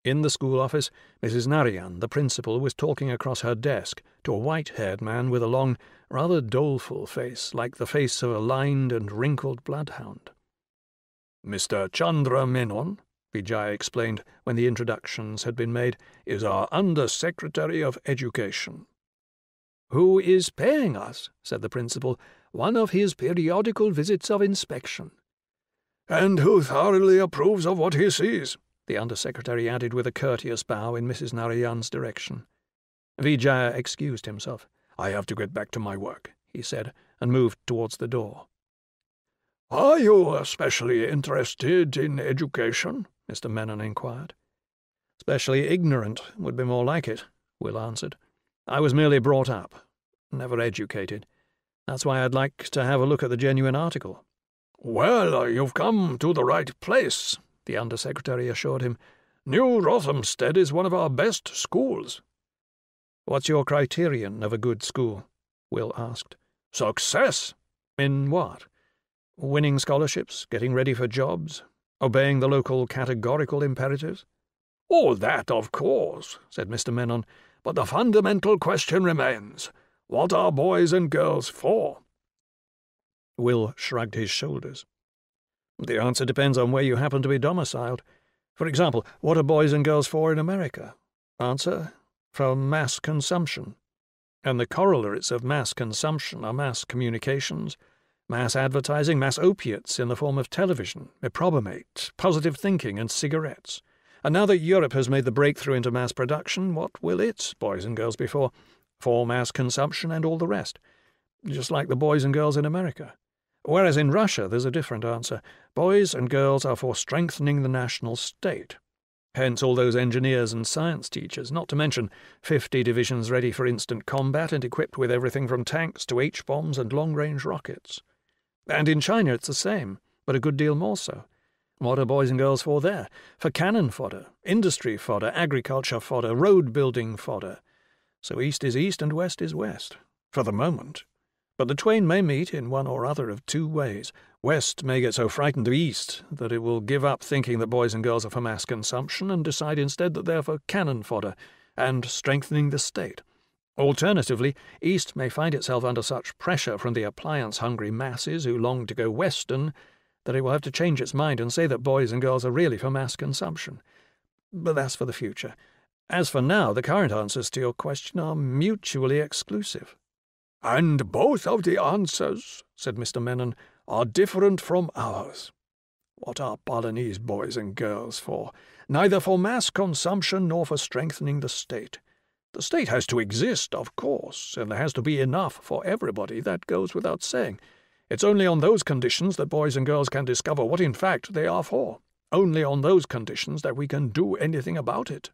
In the school office, Mrs. Narayan, the principal, was talking across her desk to a white-haired man with a long, rather doleful face, like the face of a lined and wrinkled bloodhound. Mr. Chandra Menon, Vijay explained when the introductions had been made, is our Under-Secretary of Education. Who is paying us, said the principal, one of his periodical visits of inspection. And who thoroughly approves of what he sees, the Undersecretary added with a courteous bow in Mrs. Narayan's direction. Vijaya excused himself. I have to get back to my work, he said, and moved towards the door. Are you especially interested in education? Mr. Menon inquired. Especially ignorant would be more like it, Will answered. I was merely brought up, never educated. That's why I'd like to have a look at the genuine article. Well, you've come to the right place, the Undersecretary assured him. New Rothamsted is one of our best schools. What's your criterion of a good school? Will asked. Success! In what? Winning scholarships, getting ready for jobs, obeying the local categorical imperatives? All that, of course, said Mr. Menon, but the fundamental question remains what are boys and girls for? Will shrugged his shoulders. The answer depends on where you happen to be domiciled. For example, what are boys and girls for in America? Answer, from mass consumption. And the corollaries of mass consumption are mass communications, mass advertising, mass opiates in the form of television, reprobate, positive thinking, and cigarettes. And now that Europe has made the breakthrough into mass production, what will its boys and girls be for? For mass consumption and all the rest. Just like the boys and girls in America. Whereas in Russia, there's a different answer. Boys and girls are for strengthening the national state. Hence, all those engineers and science teachers, not to mention 50 divisions ready for instant combat and equipped with everything from tanks to H bombs and long range rockets. And in China, it's the same, but a good deal more so. What are boys and girls for there? For cannon fodder, industry fodder, agriculture fodder, road building fodder. So East is East and West is West, for the moment. But the twain may meet in one or other of two ways. West may get so frightened of East that it will give up thinking that boys and girls are for mass consumption and decide instead that they are for cannon fodder and strengthening the state. Alternatively, East may find itself under such pressure from the appliance hungry masses who long to go Western that it will have to change its mind and say that boys and girls are really for mass consumption. But that's for the future. As for now, the current answers to your question are mutually exclusive. And both of the answers, said Mr. Menon, are different from ours. What are Palanese boys and girls for? Neither for mass consumption nor for strengthening the state. The state has to exist, of course, and there has to be enough for everybody, that goes without saying. It's only on those conditions that boys and girls can discover what in fact they are for. Only on those conditions that we can do anything about it.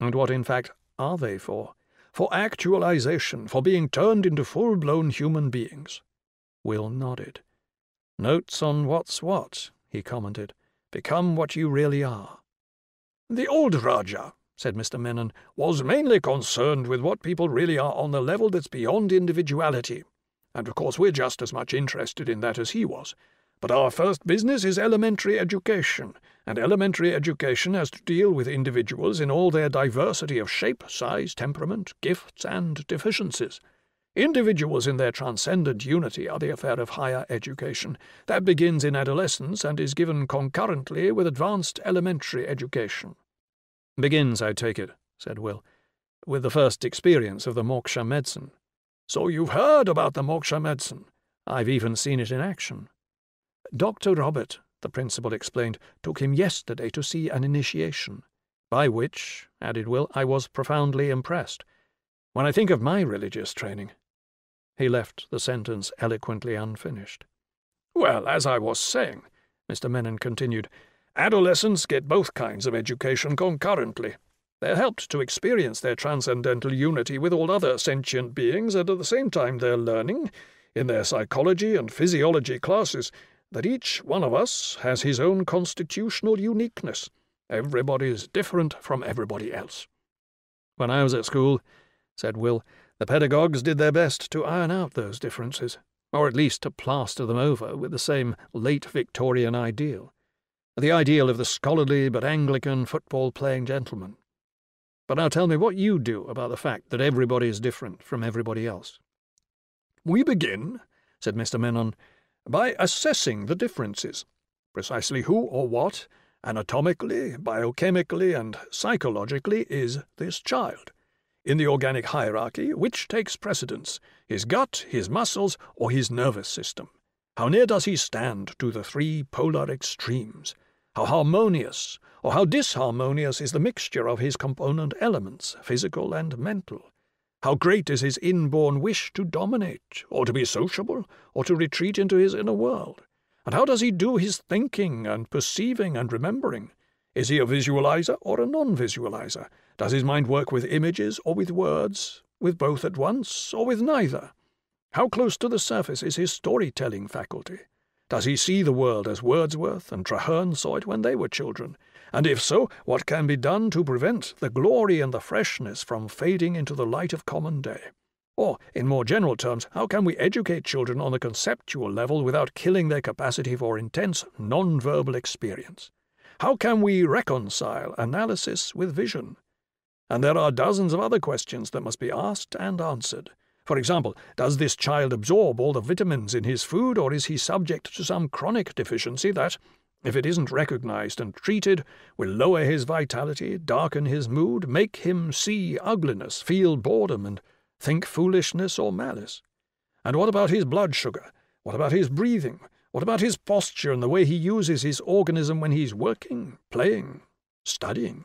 And what in fact are they for? for actualization, for being turned into full blown human beings. Will nodded. Notes on what's what, he commented. Become what you really are. The old Raja, said Mr. Menon, was mainly concerned with what people really are on the level that's beyond individuality. And of course, we're just as much interested in that as he was. But our first business is elementary education, and elementary education has to deal with individuals in all their diversity of shape, size, temperament, gifts, and deficiencies. Individuals in their transcendent unity are the affair of higher education. That begins in adolescence and is given concurrently with advanced elementary education. Begins, I take it, said Will, with the first experience of the Moksha medicine. So you've heard about the Moksha medicine. I've even seen it in action. Dr. Robert, the principal explained, took him yesterday to see an initiation, by which, added Will, I was profoundly impressed. When I think of my religious training. He left the sentence eloquently unfinished. Well, as I was saying, Mr. Menon continued, adolescents get both kinds of education concurrently. They're helped to experience their transcendental unity with all other sentient beings, and at the same time they're learning, in their psychology and physiology classes, that each one of us has his own constitutional uniqueness. Everybody's different from everybody else. When I was at school, said Will, the pedagogues did their best to iron out those differences, or at least to plaster them over with the same late Victorian ideal the ideal of the scholarly but Anglican football playing gentleman. But now tell me what you do about the fact that everybody is different from everybody else. We begin, said Mr. Menon, by assessing the differences precisely who or what, anatomically, biochemically, and psychologically, is this child. In the organic hierarchy, which takes precedence, his gut, his muscles, or his nervous system? How near does he stand to the three polar extremes? How harmonious or how disharmonious is the mixture of his component elements, physical and mental? How great is his inborn wish to dominate, or to be sociable, or to retreat into his inner world? And how does he do his thinking and perceiving and remembering? Is he a visualizer or a non visualizer? Does his mind work with images or with words, with both at once or with neither? How close to the surface is his storytelling faculty? Does he see the world as Wordsworth and Traherne saw it when they were children? And if so, what can be done to prevent the glory and the freshness from fading into the light of common day? Or, in more general terms, how can we educate children on the conceptual level without killing their capacity for intense, non-verbal experience? How can we reconcile analysis with vision? And there are dozens of other questions that must be asked and answered. For example, does this child absorb all the vitamins in his food, or is he subject to some chronic deficiency that, if it isn't recognized and treated, will lower his vitality, darken his mood, make him see ugliness, feel boredom, and think foolishness or malice. And what about his blood sugar? What about his breathing? What about his posture and the way he uses his organism when he's working, playing, studying?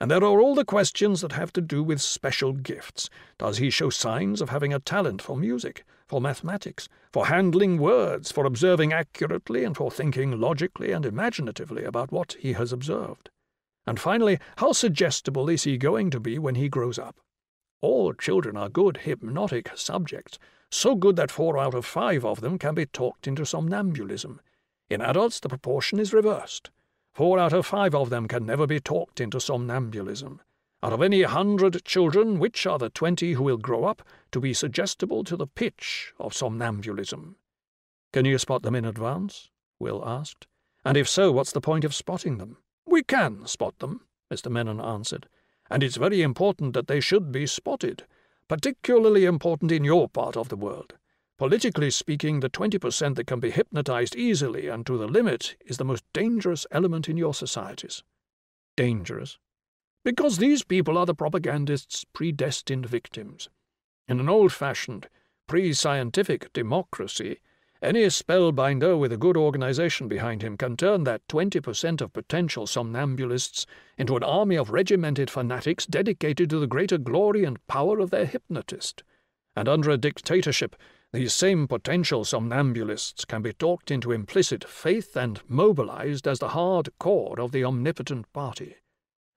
And there are all the questions that have to do with special gifts. Does he show signs of having a talent for music? for mathematics, for handling words, for observing accurately, and for thinking logically and imaginatively about what he has observed. And finally, how suggestible is he going to be when he grows up? All children are good hypnotic subjects, so good that four out of five of them can be talked into somnambulism. In adults, the proportion is reversed. Four out of five of them can never be talked into somnambulism. Out of any hundred children, which are the twenty who will grow up to be suggestible to the pitch of somnambulism? Can you spot them in advance? Will asked. And if so, what's the point of spotting them? We can spot them, Mr. Menon answered, and it's very important that they should be spotted, particularly important in your part of the world. Politically speaking, the 20% that can be hypnotized easily and to the limit is the most dangerous element in your societies. Dangerous? because these people are the propagandists' predestined victims. In an old-fashioned, pre-scientific democracy, any spellbinder with a good organization behind him can turn that 20% of potential somnambulists into an army of regimented fanatics dedicated to the greater glory and power of their hypnotist. And under a dictatorship, these same potential somnambulists can be talked into implicit faith and mobilized as the hard core of the omnipotent party.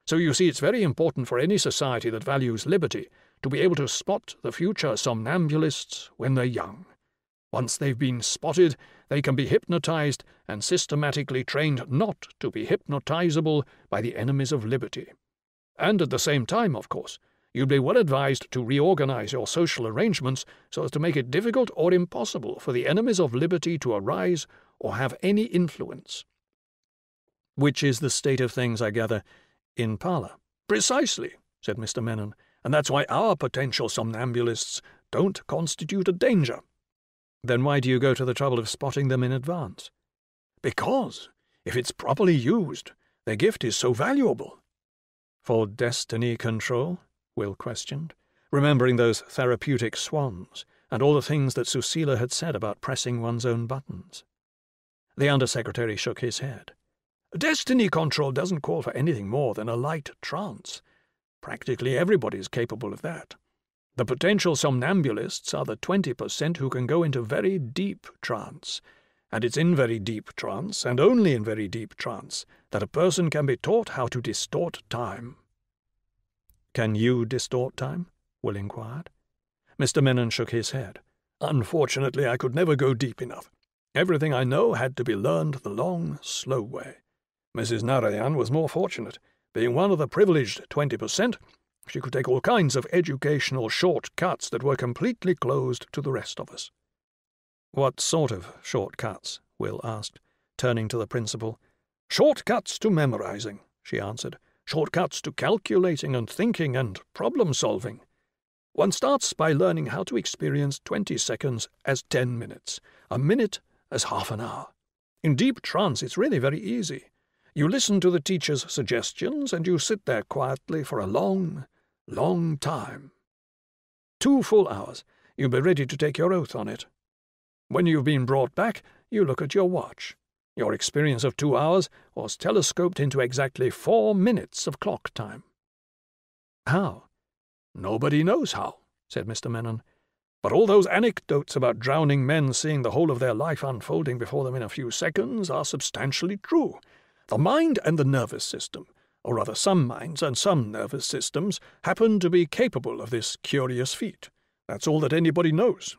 So you see, it's very important for any society that values liberty to be able to spot the future somnambulists when they're young. Once they've been spotted, they can be hypnotized and systematically trained not to be hypnotizable by the enemies of liberty. And at the same time, of course, you'd be well advised to reorganize your social arrangements so as to make it difficult or impossible for the enemies of liberty to arise or have any influence. Which is the state of things, I gather, in Pala, Precisely, said Mr. Menon, and that's why our potential somnambulists don't constitute a danger. Then why do you go to the trouble of spotting them in advance? Because, if it's properly used, their gift is so valuable. For destiny control? Will questioned, remembering those therapeutic swans and all the things that Susila had said about pressing one's own buttons. The Undersecretary shook his head. Destiny control doesn't call for anything more than a light trance. Practically everybody is capable of that. The potential somnambulists are the 20% who can go into very deep trance. And it's in very deep trance, and only in very deep trance, that a person can be taught how to distort time. Can you distort time? Will inquired. Mr. Menon shook his head. Unfortunately, I could never go deep enough. Everything I know had to be learned the long, slow way. Mrs. Narayan was more fortunate. Being one of the privileged 20%, she could take all kinds of educational short cuts that were completely closed to the rest of us. What sort of short cuts? Will asked, turning to the principal. Short cuts to memorizing, she answered. Short cuts to calculating and thinking and problem solving. One starts by learning how to experience 20 seconds as 10 minutes, a minute as half an hour. In deep trance, it's really very easy. You listen to the teacher's suggestions and you sit there quietly for a long, long time. Two full hours. You'll be ready to take your oath on it. When you've been brought back, you look at your watch. Your experience of two hours was telescoped into exactly four minutes of clock time. How? Nobody knows how, said Mr. Menon. But all those anecdotes about drowning men seeing the whole of their life unfolding before them in a few seconds are substantially true. The mind and the nervous system, or rather some minds and some nervous systems, happen to be capable of this curious feat. That's all that anybody knows.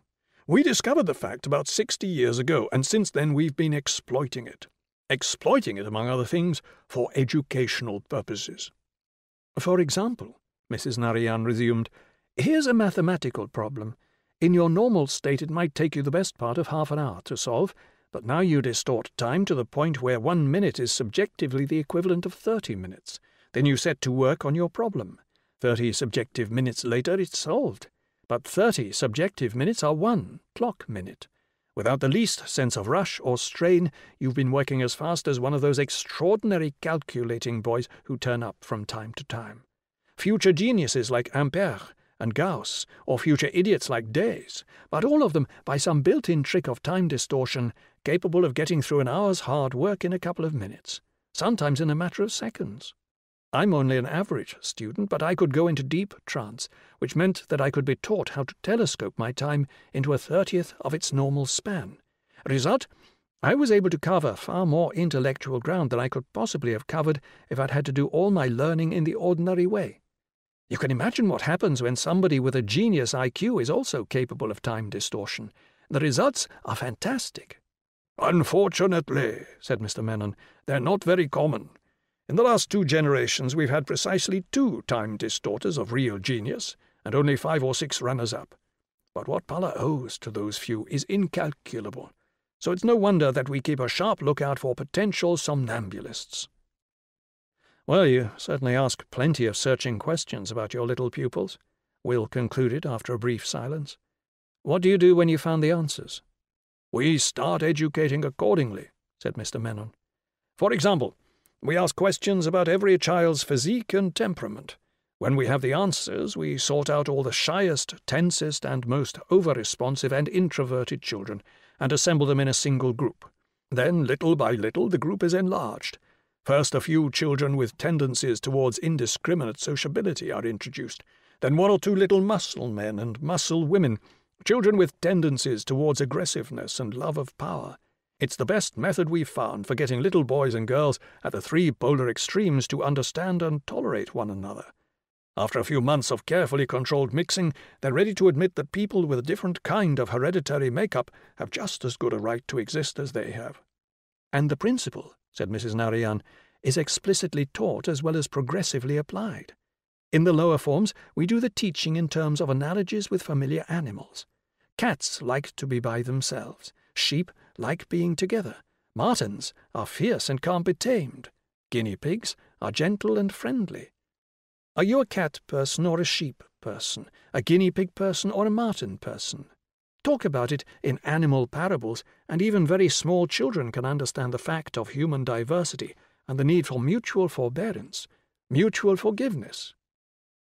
We discovered the fact about 60 years ago, and since then we've been exploiting it. Exploiting it, among other things, for educational purposes. For example, Mrs. Narayan resumed, here's a mathematical problem. In your normal state, it might take you the best part of half an hour to solve, but now you distort time to the point where one minute is subjectively the equivalent of 30 minutes. Then you set to work on your problem. 30 subjective minutes later, it's solved. But 30 subjective minutes are one clock minute. Without the least sense of rush or strain, you've been working as fast as one of those extraordinary calculating boys who turn up from time to time. Future geniuses like Ampere and Gauss, or future idiots like Dase, but all of them, by some built in trick of time distortion, capable of getting through an hour's hard work in a couple of minutes, sometimes in a matter of seconds. I'm only an average student, but I could go into deep trance, which meant that I could be taught how to telescope my time into a thirtieth of its normal span. Result, I was able to cover far more intellectual ground than I could possibly have covered if I'd had to do all my learning in the ordinary way. You can imagine what happens when somebody with a genius IQ is also capable of time distortion. The results are fantastic. Unfortunately, said Mr. Menon, they're not very common. In the last two generations, we've had precisely two time distorters of real genius, and only five or six runners up. But what Pala owes to those few is incalculable, so it's no wonder that we keep a sharp lookout for potential somnambulists. Well, you certainly ask plenty of searching questions about your little pupils, Will concluded after a brief silence. What do you do when you found the answers? We start educating accordingly, said Mr. Menon. For example, we ask questions about every child's physique and temperament. When we have the answers, we sort out all the shyest, tensest, and most over-responsive and introverted children, and assemble them in a single group. Then, little by little, the group is enlarged, First, a few children with tendencies towards indiscriminate sociability are introduced, then one or two little muscle men and muscle women, children with tendencies towards aggressiveness and love of power. It's the best method we've found for getting little boys and girls at the three polar extremes to understand and tolerate one another. After a few months of carefully controlled mixing, they're ready to admit that people with a different kind of hereditary makeup have just as good a right to exist as they have. And the principle said Mrs. Narayan, is explicitly taught as well as progressively applied. In the lower forms, we do the teaching in terms of analogies with familiar animals. Cats like to be by themselves. Sheep like being together. Martens are fierce and can't be tamed. Guinea pigs are gentle and friendly. Are you a cat person or a sheep person, a guinea pig person or a marten person? talk about it in animal parables, and even very small children can understand the fact of human diversity and the need for mutual forbearance, mutual forgiveness.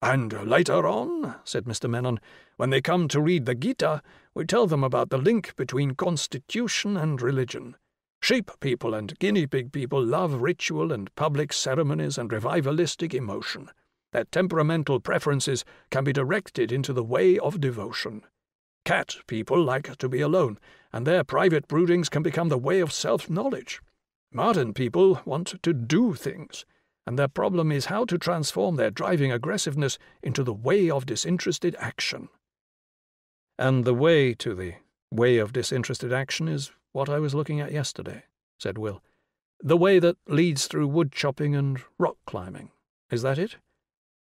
And later on, said Mr. Menon, when they come to read the Gita, we tell them about the link between constitution and religion. Sheep people and guinea pig people love ritual and public ceremonies and revivalistic emotion. Their temperamental preferences can be directed into the way of devotion. Cat people like to be alone, and their private broodings can become the way of self knowledge. Marten people want to do things, and their problem is how to transform their driving aggressiveness into the way of disinterested action. And the way to the way of disinterested action is what I was looking at yesterday, said Will. The way that leads through wood chopping and rock climbing. Is that it?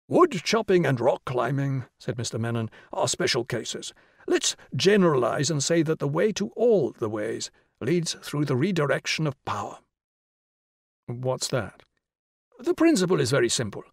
Wood chopping and rock climbing, said Mr. Menon, are special cases. Let's generalize and say that the way to all the ways leads through the redirection of power. What's that? The principle is very simple.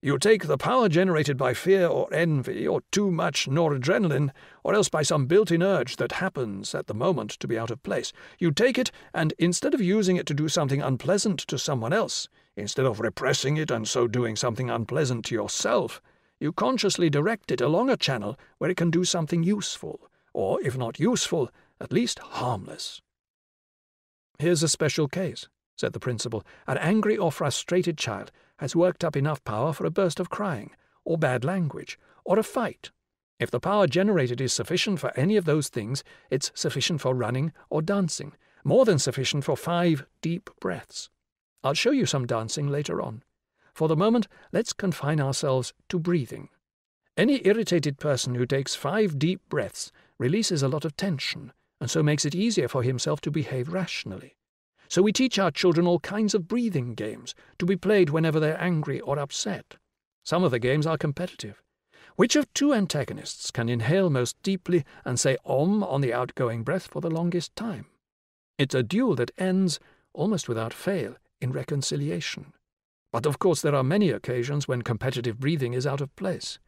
You take the power generated by fear or envy or too much noradrenaline or else by some built-in urge that happens at the moment to be out of place. You take it and instead of using it to do something unpleasant to someone else, instead of repressing it and so doing something unpleasant to yourself, you consciously direct it along a channel where it can do something useful, or if not useful, at least harmless. Here's a special case, said the principal. An angry or frustrated child has worked up enough power for a burst of crying, or bad language, or a fight. If the power generated is sufficient for any of those things, it's sufficient for running or dancing, more than sufficient for five deep breaths. I'll show you some dancing later on. For the moment, let's confine ourselves to breathing. Any irritated person who takes five deep breaths releases a lot of tension, and so makes it easier for himself to behave rationally. So we teach our children all kinds of breathing games, to be played whenever they're angry or upset. Some of the games are competitive. Which of two antagonists can inhale most deeply and say om on the outgoing breath for the longest time? It's a duel that ends, almost without fail, in reconciliation. But of course there are many occasions when competitive breathing is out of place.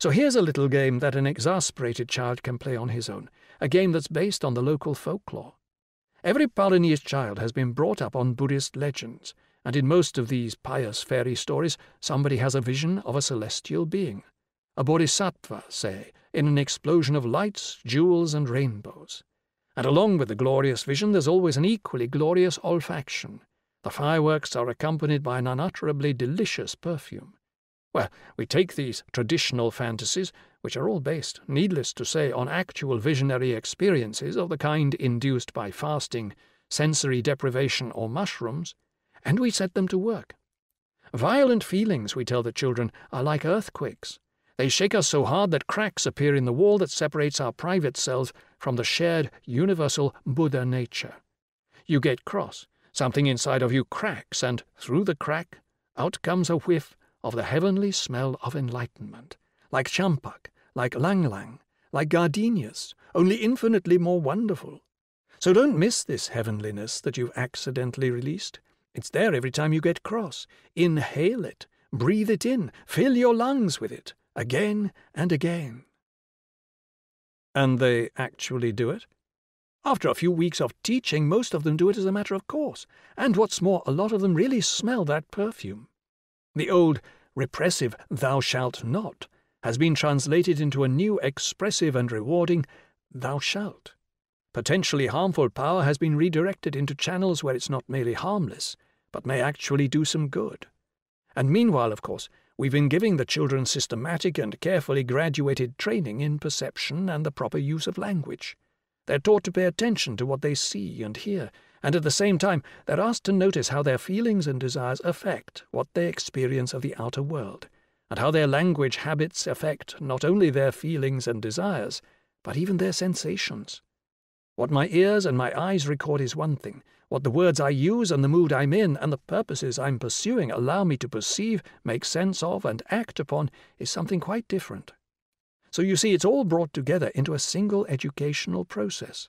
So here's a little game that an exasperated child can play on his own, a game that's based on the local folklore. Every Palanese child has been brought up on Buddhist legends, and in most of these pious fairy stories, somebody has a vision of a celestial being. A bodhisattva, say, in an explosion of lights, jewels, and rainbows. And along with the glorious vision, there's always an equally glorious olfaction, the fireworks are accompanied by an unutterably delicious perfume. Well, we take these traditional fantasies, which are all based, needless to say, on actual visionary experiences of the kind induced by fasting, sensory deprivation, or mushrooms, and we set them to work. Violent feelings, we tell the children, are like earthquakes. They shake us so hard that cracks appear in the wall that separates our private selves from the shared, universal Buddha nature. You get cross, Something inside of you cracks, and through the crack, out comes a whiff of the heavenly smell of enlightenment, like champak, like lang lang, like gardenias, only infinitely more wonderful. So don't miss this heavenliness that you've accidentally released. It's there every time you get cross. Inhale it, breathe it in, fill your lungs with it, again and again. And they actually do it? After a few weeks of teaching, most of them do it as a matter of course, and what's more, a lot of them really smell that perfume. The old repressive thou shalt not has been translated into a new expressive and rewarding thou shalt. Potentially harmful power has been redirected into channels where it's not merely harmless, but may actually do some good. And meanwhile, of course, we've been giving the children systematic and carefully graduated training in perception and the proper use of language. They're taught to pay attention to what they see and hear, and at the same time, they're asked to notice how their feelings and desires affect what they experience of the outer world, and how their language habits affect not only their feelings and desires, but even their sensations. What my ears and my eyes record is one thing. What the words I use and the mood I'm in and the purposes I'm pursuing allow me to perceive, make sense of, and act upon is something quite different. So you see, it's all brought together into a single educational process.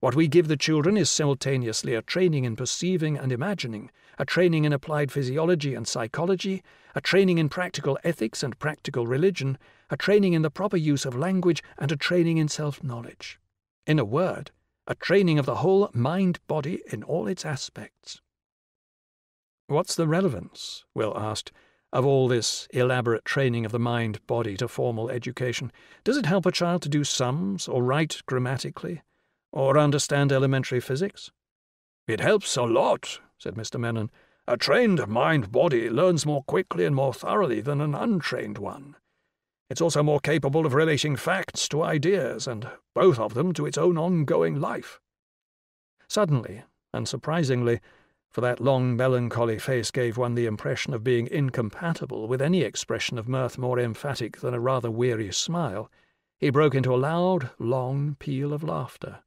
What we give the children is simultaneously a training in perceiving and imagining, a training in applied physiology and psychology, a training in practical ethics and practical religion, a training in the proper use of language, and a training in self knowledge. In a word, a training of the whole mind body in all its aspects. What's the relevance? Will asked of all this elaborate training of the mind body to formal education, does it help a child to do sums or write grammatically or understand elementary physics? It helps a lot, said Mr. Menon. A trained mind body learns more quickly and more thoroughly than an untrained one. It's also more capable of relating facts to ideas, and both of them to its own ongoing life. Suddenly, and surprisingly, for that long melancholy face gave one the impression of being incompatible with any expression of mirth more emphatic than a rather weary smile, he broke into a loud, long peal of laughter.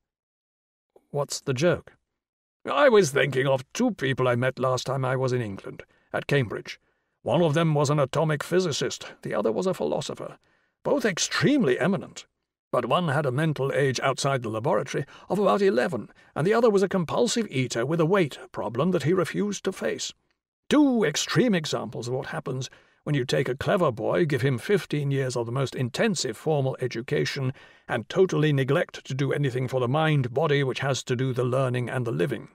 What's the joke? I was thinking of two people I met last time I was in England, at Cambridge. One of them was an atomic physicist, the other was a philosopher, both extremely eminent but one had a mental age outside the laboratory of about 11, and the other was a compulsive eater with a weight problem that he refused to face. Two extreme examples of what happens when you take a clever boy, give him 15 years of the most intensive formal education, and totally neglect to do anything for the mind-body which has to do the learning and the living.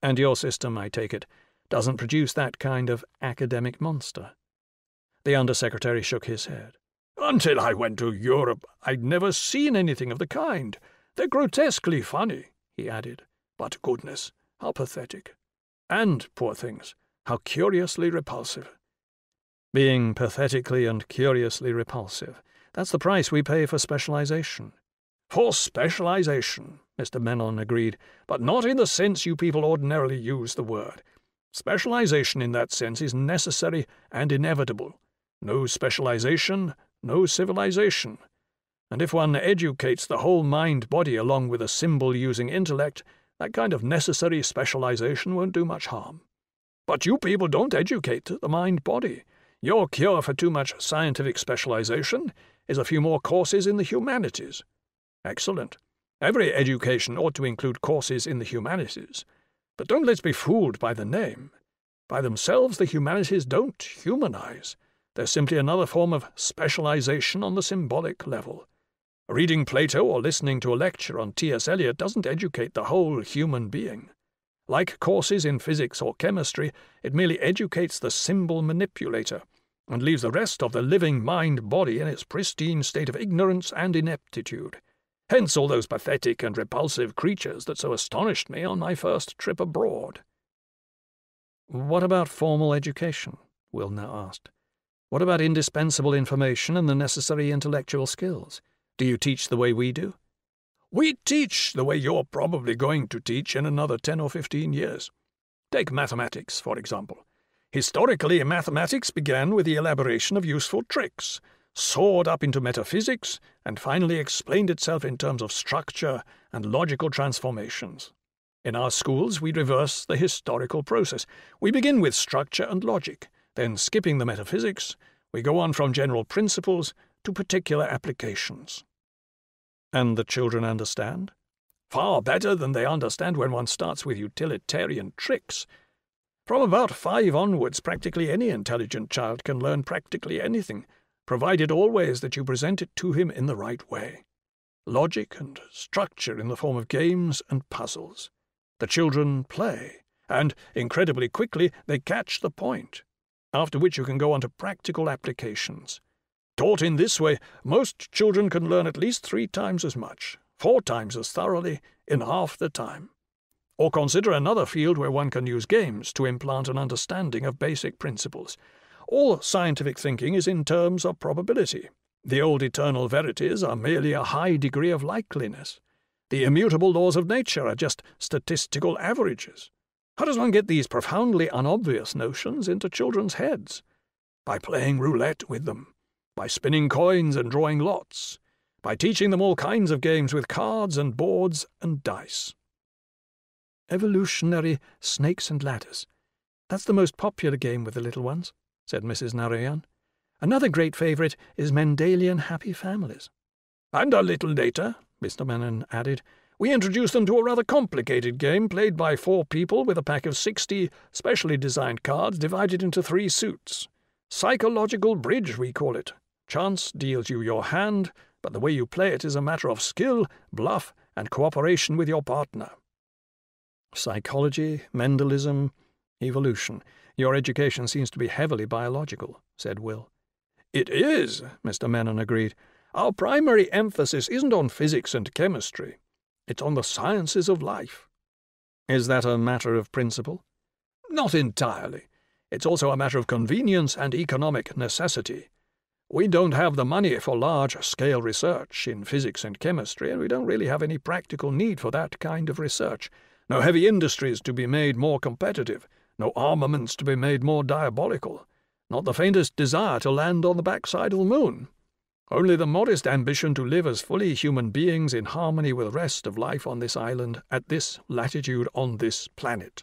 And your system, I take it, doesn't produce that kind of academic monster. The Undersecretary shook his head. Until I went to Europe, I'd never seen anything of the kind. They're grotesquely funny, he added. But goodness, how pathetic. And, poor things, how curiously repulsive. Being pathetically and curiously repulsive, that's the price we pay for specialization. For specialization, Mr. Menon agreed, but not in the sense you people ordinarily use the word. Specialization in that sense is necessary and inevitable. No specialization, no civilization. And if one educates the whole mind body along with a symbol using intellect, that kind of necessary specialization won't do much harm. But you people don't educate the mind body. Your cure for too much scientific specialization is a few more courses in the humanities. Excellent. Every education ought to include courses in the humanities. But don't let's be fooled by the name. By themselves, the humanities don't humanize. They're simply another form of specialization on the symbolic level. Reading Plato or listening to a lecture on T.S. Eliot doesn't educate the whole human being. Like courses in physics or chemistry, it merely educates the symbol manipulator and leaves the rest of the living mind body in its pristine state of ignorance and ineptitude. Hence all those pathetic and repulsive creatures that so astonished me on my first trip abroad. What about formal education? now asked. What about indispensable information and the necessary intellectual skills? Do you teach the way we do? We teach the way you're probably going to teach in another 10 or 15 years. Take mathematics, for example. Historically, mathematics began with the elaboration of useful tricks, soared up into metaphysics, and finally explained itself in terms of structure and logical transformations. In our schools, we reverse the historical process. We begin with structure and logic, then, skipping the metaphysics, we go on from general principles to particular applications. And the children understand? Far better than they understand when one starts with utilitarian tricks. From about five onwards, practically any intelligent child can learn practically anything, provided always that you present it to him in the right way. Logic and structure in the form of games and puzzles. The children play, and, incredibly quickly, they catch the point after which you can go on to practical applications. Taught in this way, most children can learn at least three times as much, four times as thoroughly, in half the time. Or consider another field where one can use games to implant an understanding of basic principles. All scientific thinking is in terms of probability. The old eternal verities are merely a high degree of likeliness. The immutable laws of nature are just statistical averages. How does one get these profoundly unobvious notions into children's heads? By playing roulette with them, by spinning coins and drawing lots, by teaching them all kinds of games with cards and boards and dice. Evolutionary snakes and ladders. That's the most popular game with the little ones, said Mrs. Narayan. Another great favourite is Mendelian happy families. And a little later, Mr. Menon added, we introduce them to a rather complicated game played by four people with a pack of 60 specially designed cards divided into three suits. Psychological bridge, we call it. Chance deals you your hand, but the way you play it is a matter of skill, bluff, and cooperation with your partner. Psychology, Mendelism, evolution. Your education seems to be heavily biological, said Will. It is, Mr. Menon agreed. Our primary emphasis isn't on physics and chemistry. It's on the sciences of life. Is that a matter of principle? Not entirely. It's also a matter of convenience and economic necessity. We don't have the money for large-scale research in physics and chemistry, and we don't really have any practical need for that kind of research. No heavy industries to be made more competitive, no armaments to be made more diabolical, not the faintest desire to land on the backside of the moon. Only the modest ambition to live as fully human beings in harmony with the rest of life on this island, at this latitude, on this planet.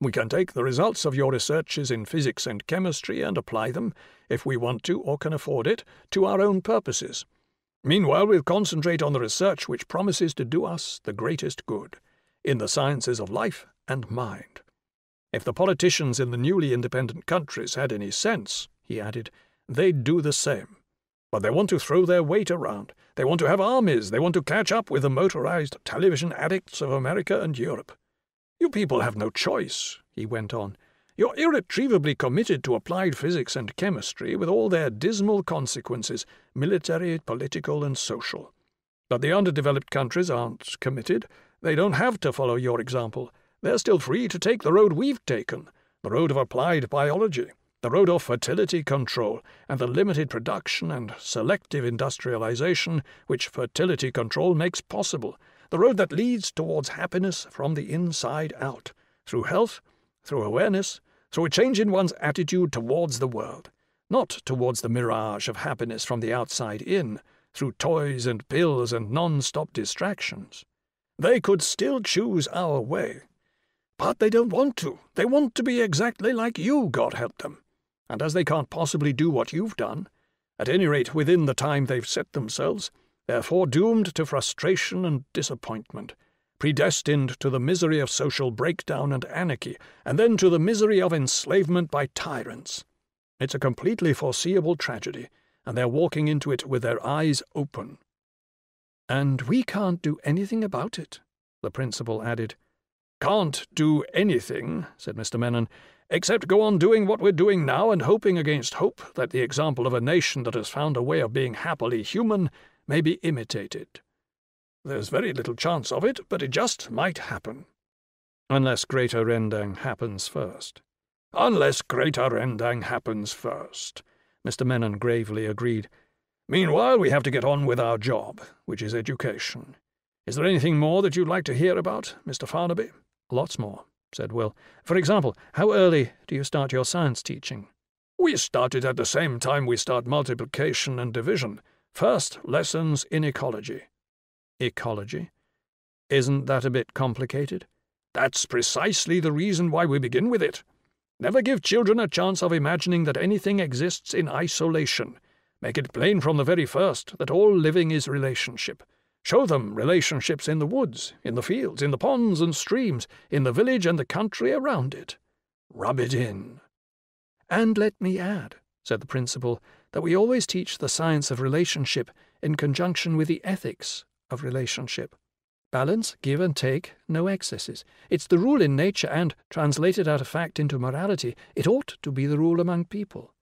We can take the results of your researches in physics and chemistry and apply them, if we want to or can afford it, to our own purposes. Meanwhile, we'll concentrate on the research which promises to do us the greatest good, in the sciences of life and mind. If the politicians in the newly independent countries had any sense, he added, they'd do the same. But they want to throw their weight around. They want to have armies. They want to catch up with the motorized television addicts of America and Europe. You people have no choice, he went on. You're irretrievably committed to applied physics and chemistry with all their dismal consequences, military, political, and social. But the underdeveloped countries aren't committed. They don't have to follow your example. They're still free to take the road we've taken, the road of applied biology, the road of fertility control and the limited production and selective industrialization which fertility control makes possible. The road that leads towards happiness from the inside out, through health, through awareness, through a change in one's attitude towards the world, not towards the mirage of happiness from the outside in, through toys and pills and non stop distractions. They could still choose our way. But they don't want to. They want to be exactly like you, God help them and as they can't possibly do what you've done, at any rate within the time they've set themselves, they're foredoomed to frustration and disappointment, predestined to the misery of social breakdown and anarchy, and then to the misery of enslavement by tyrants. It's a completely foreseeable tragedy, and they're walking into it with their eyes open. And we can't do anything about it, the principal added. Can't do anything, said Mr. Menon except go on doing what we're doing now and hoping against hope that the example of a nation that has found a way of being happily human may be imitated. There's very little chance of it, but it just might happen. Unless Greater Rendang happens first. Unless Greater Rendang happens first, Mr. Menon gravely agreed. Meanwhile, we have to get on with our job, which is education. Is there anything more that you'd like to hear about, Mr. Farnaby? Lots more said Will. For example, how early do you start your science teaching? We start it at the same time we start multiplication and division. First, lessons in ecology. Ecology? Isn't that a bit complicated? That's precisely the reason why we begin with it. Never give children a chance of imagining that anything exists in isolation. Make it plain from the very first that all living is relationship. Show them relationships in the woods, in the fields, in the ponds and streams, in the village and the country around it. Rub it in. And let me add, said the principal, that we always teach the science of relationship in conjunction with the ethics of relationship. Balance, give and take, no excesses. It's the rule in nature, and, translated out of fact into morality, it ought to be the rule among people.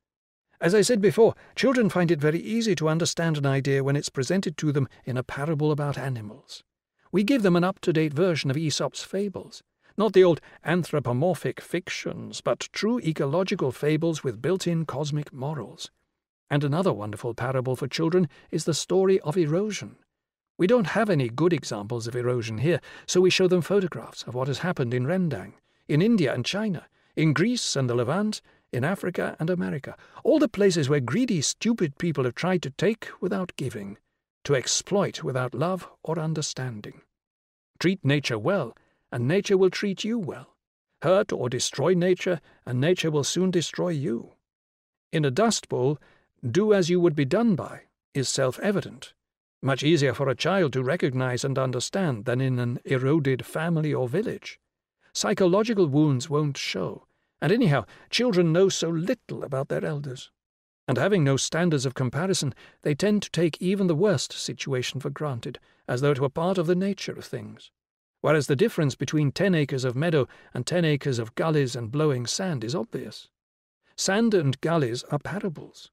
As I said before, children find it very easy to understand an idea when it's presented to them in a parable about animals. We give them an up-to-date version of Aesop's fables, not the old anthropomorphic fictions, but true ecological fables with built-in cosmic morals. And another wonderful parable for children is the story of erosion. We don't have any good examples of erosion here, so we show them photographs of what has happened in Rendang, in India and China, in Greece and the Levant, in Africa and America, all the places where greedy, stupid people have tried to take without giving, to exploit without love or understanding. Treat nature well, and nature will treat you well. Hurt or destroy nature, and nature will soon destroy you. In a dust bowl, do as you would be done by is self evident, much easier for a child to recognize and understand than in an eroded family or village. Psychological wounds won't show, and anyhow, children know so little about their elders. And having no standards of comparison, they tend to take even the worst situation for granted, as though it were part of the nature of things. Whereas the difference between ten acres of meadow and ten acres of gullies and blowing sand is obvious. Sand and gullies are parables.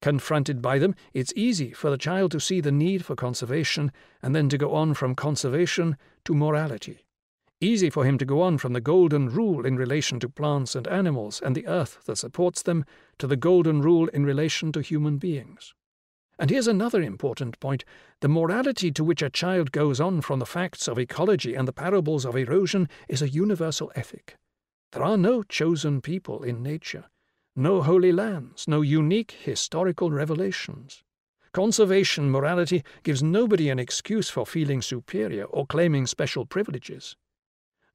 Confronted by them, it's easy for the child to see the need for conservation and then to go on from conservation to morality easy for him to go on from the golden rule in relation to plants and animals and the earth that supports them to the golden rule in relation to human beings. And here's another important point. The morality to which a child goes on from the facts of ecology and the parables of erosion is a universal ethic. There are no chosen people in nature, no holy lands, no unique historical revelations. Conservation morality gives nobody an excuse for feeling superior or claiming special privileges.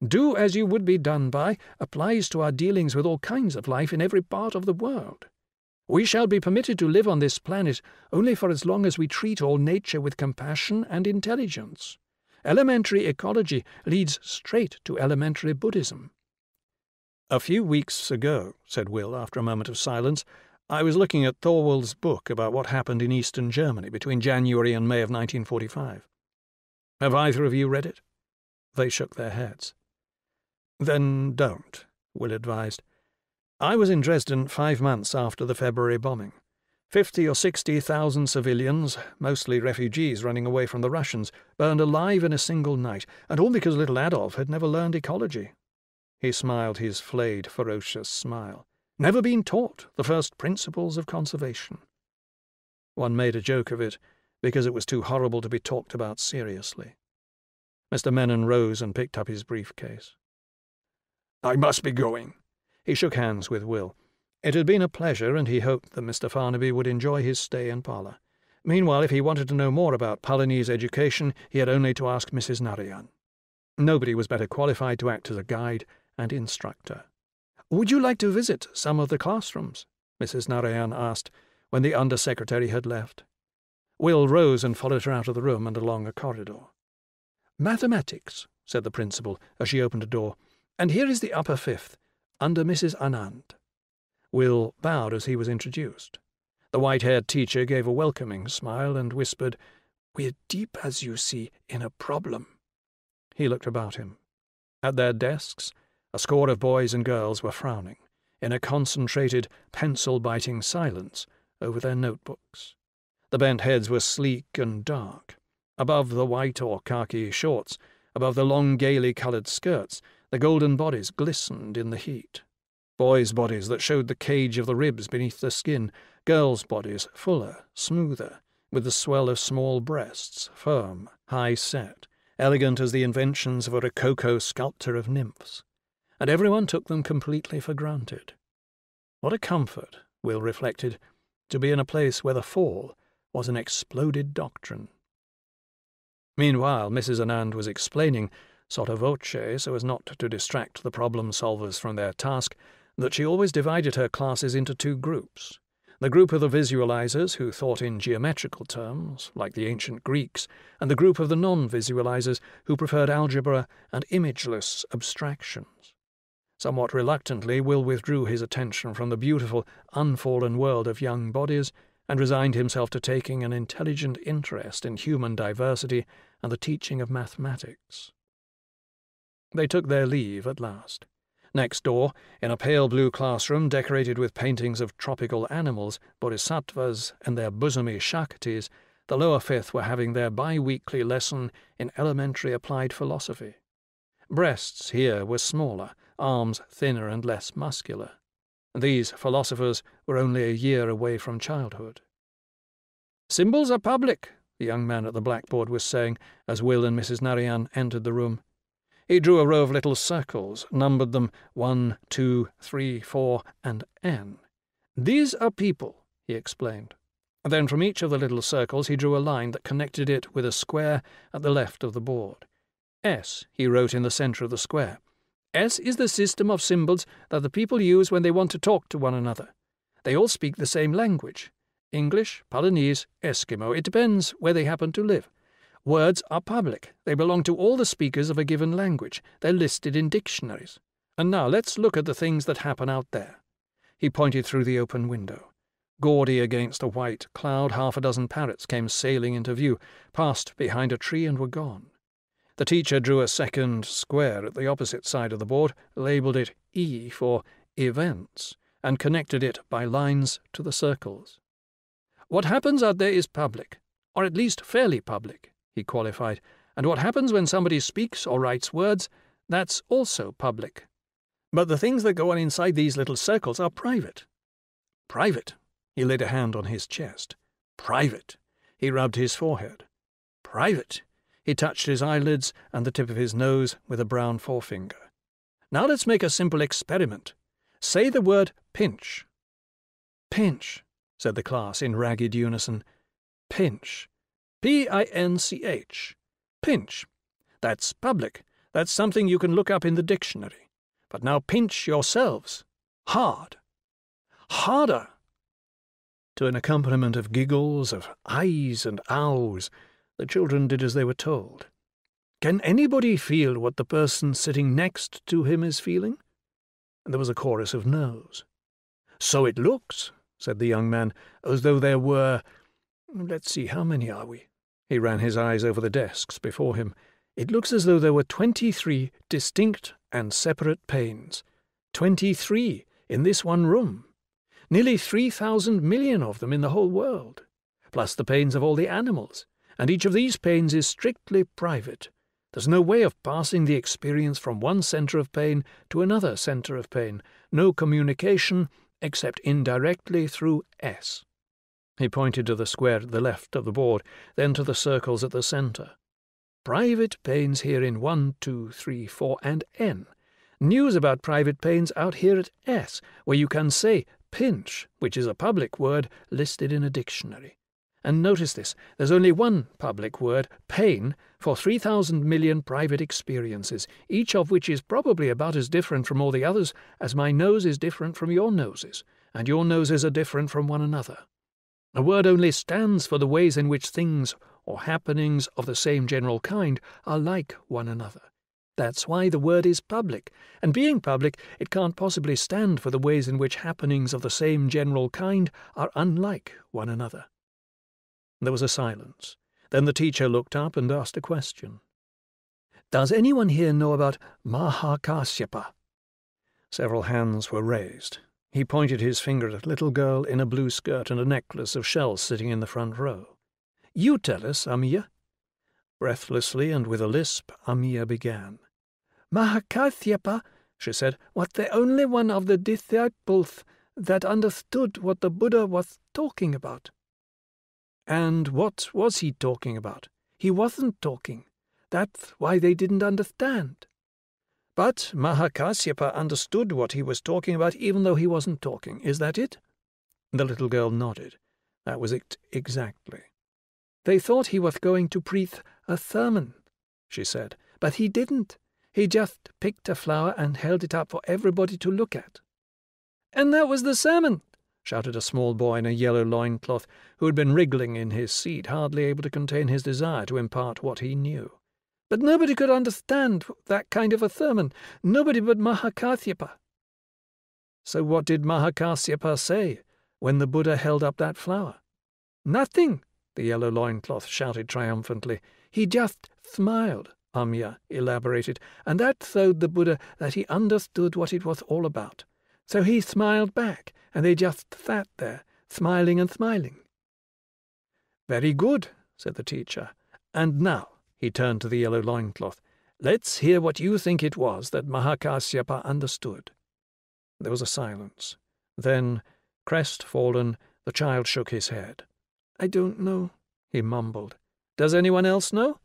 Do as you would be done by applies to our dealings with all kinds of life in every part of the world. We shall be permitted to live on this planet only for as long as we treat all nature with compassion and intelligence. Elementary ecology leads straight to elementary Buddhism. A few weeks ago, said Will after a moment of silence, I was looking at Thorwald's book about what happened in eastern Germany between January and May of 1945. Have either of you read it? They shook their heads. Then don't, Will advised. I was in Dresden five months after the February bombing. Fifty or sixty thousand civilians, mostly refugees running away from the Russians, burned alive in a single night, and all because little Adolf had never learned ecology. He smiled his flayed, ferocious smile. Never been taught the first principles of conservation. One made a joke of it, because it was too horrible to be talked about seriously. Mr. Menon rose and picked up his briefcase. I must be going. He shook hands with Will. It had been a pleasure, and he hoped that Mr. Farnaby would enjoy his stay in Pala. Meanwhile, if he wanted to know more about Palanese education, he had only to ask Mrs. Narayan. Nobody was better qualified to act as a guide and instructor. Would you like to visit some of the classrooms? Mrs. Narayan asked when the Under Secretary had left. Will rose and followed her out of the room and along a corridor. Mathematics, said the principal as she opened a door. And here is the upper fifth, under Mrs. Anand. Will bowed as he was introduced. The white-haired teacher gave a welcoming smile and whispered, We're deep, as you see, in a problem. He looked about him. At their desks, a score of boys and girls were frowning, in a concentrated, pencil-biting silence, over their notebooks. The bent heads were sleek and dark. Above the white or khaki shorts, above the long gaily coloured skirts, the golden bodies glistened in the heat. Boys' bodies that showed the cage of the ribs beneath the skin, girls' bodies fuller, smoother, with the swell of small breasts, firm, high set, elegant as the inventions of a rococo sculptor of nymphs. And everyone took them completely for granted. What a comfort, Will reflected, to be in a place where the fall was an exploded doctrine. Meanwhile, Mrs. Anand was explaining sotto voce so as not to distract the problem solvers from their task, that she always divided her classes into two groups. The group of the visualizers who thought in geometrical terms, like the ancient Greeks, and the group of the non-visualizers who preferred algebra and imageless abstractions. Somewhat reluctantly, Will withdrew his attention from the beautiful, unfallen world of young bodies and resigned himself to taking an intelligent interest in human diversity and the teaching of mathematics. They took their leave at last. Next door, in a pale blue classroom decorated with paintings of tropical animals, bodhisattvas, and their bosomy Shaktis, the lower fifth were having their bi weekly lesson in elementary applied philosophy. Breasts here were smaller, arms thinner and less muscular. These philosophers were only a year away from childhood. Symbols are public, the young man at the blackboard was saying as Will and Mrs. Narayan entered the room. He drew a row of little circles, numbered them one, two, three, four, and N. These are people, he explained. Then from each of the little circles he drew a line that connected it with a square at the left of the board. S, he wrote in the centre of the square. S is the system of symbols that the people use when they want to talk to one another. They all speak the same language English, Palanese, Eskimo. It depends where they happen to live. Words are public. They belong to all the speakers of a given language. They're listed in dictionaries. And now let's look at the things that happen out there. He pointed through the open window. Gaudy against a white cloud, half a dozen parrots came sailing into view, passed behind a tree and were gone. The teacher drew a second square at the opposite side of the board, labelled it E for events, and connected it by lines to the circles. What happens out there is public, or at least fairly public he qualified. And what happens when somebody speaks or writes words, that's also public. But the things that go on inside these little circles are private. Private. He laid a hand on his chest. Private. He rubbed his forehead. Private. He touched his eyelids and the tip of his nose with a brown forefinger. Now let's make a simple experiment. Say the word pinch. Pinch, said the class in ragged unison. Pinch. P I N C H. Pinch. That's public. That's something you can look up in the dictionary. But now pinch yourselves. Hard. Harder. To an accompaniment of giggles, of eyes and ows, the children did as they were told. Can anybody feel what the person sitting next to him is feeling? And there was a chorus of no's. So it looks, said the young man, as though there were let's see, how many are we? He ran his eyes over the desks before him. It looks as though there were 23 distinct and separate pains. 23 in this one room. Nearly 3,000 million of them in the whole world, plus the pains of all the animals. And each of these pains is strictly private. There's no way of passing the experience from one centre of pain to another centre of pain. No communication except indirectly through S. He pointed to the square at the left of the board, then to the circles at the centre. Private pains here in 1, 2, 3, 4, and N. News about private pains out here at S, where you can say pinch, which is a public word listed in a dictionary. And notice this there's only one public word, pain, for 3,000 million private experiences, each of which is probably about as different from all the others as my nose is different from your noses, and your noses are different from one another. A word only stands for the ways in which things or happenings of the same general kind are like one another. That's why the word is public, and being public, it can't possibly stand for the ways in which happenings of the same general kind are unlike one another. There was a silence. Then the teacher looked up and asked a question. Does anyone here know about Mahakasyapa? Several hands were raised. He pointed his finger at a little girl in a blue skirt and a necklace of shells sitting in the front row. You tell us, Amia. Breathlessly and with a lisp, Amia began. Mahakarthyepa, she said, was the only one of the disciples that understood what the Buddha was talking about. And what was he talking about? He wasn't talking. That's why they didn't understand. But Mahakasyapa understood what he was talking about, even though he wasn't talking. Is that it? The little girl nodded. That was it exactly. They thought he was going to breathe a sermon, she said, but he didn't. He just picked a flower and held it up for everybody to look at. And that was the sermon! shouted a small boy in a yellow loin cloth, who had been wriggling in his seat, hardly able to contain his desire to impart what he knew. But nobody could understand that kind of a sermon. nobody but Mahakasyapa. So what did Mahakasyapa say when the Buddha held up that flower? Nothing, the yellow loincloth shouted triumphantly. He just smiled, Amya elaborated, and that showed the Buddha that he understood what it was all about. So he smiled back, and they just sat there, smiling and smiling. Very good, said the teacher. And now, he turned to the yellow loincloth. Let's hear what you think it was that Mahakasyapa understood. There was a silence. Then, crestfallen, the child shook his head. I don't know, he mumbled. Does anyone else know?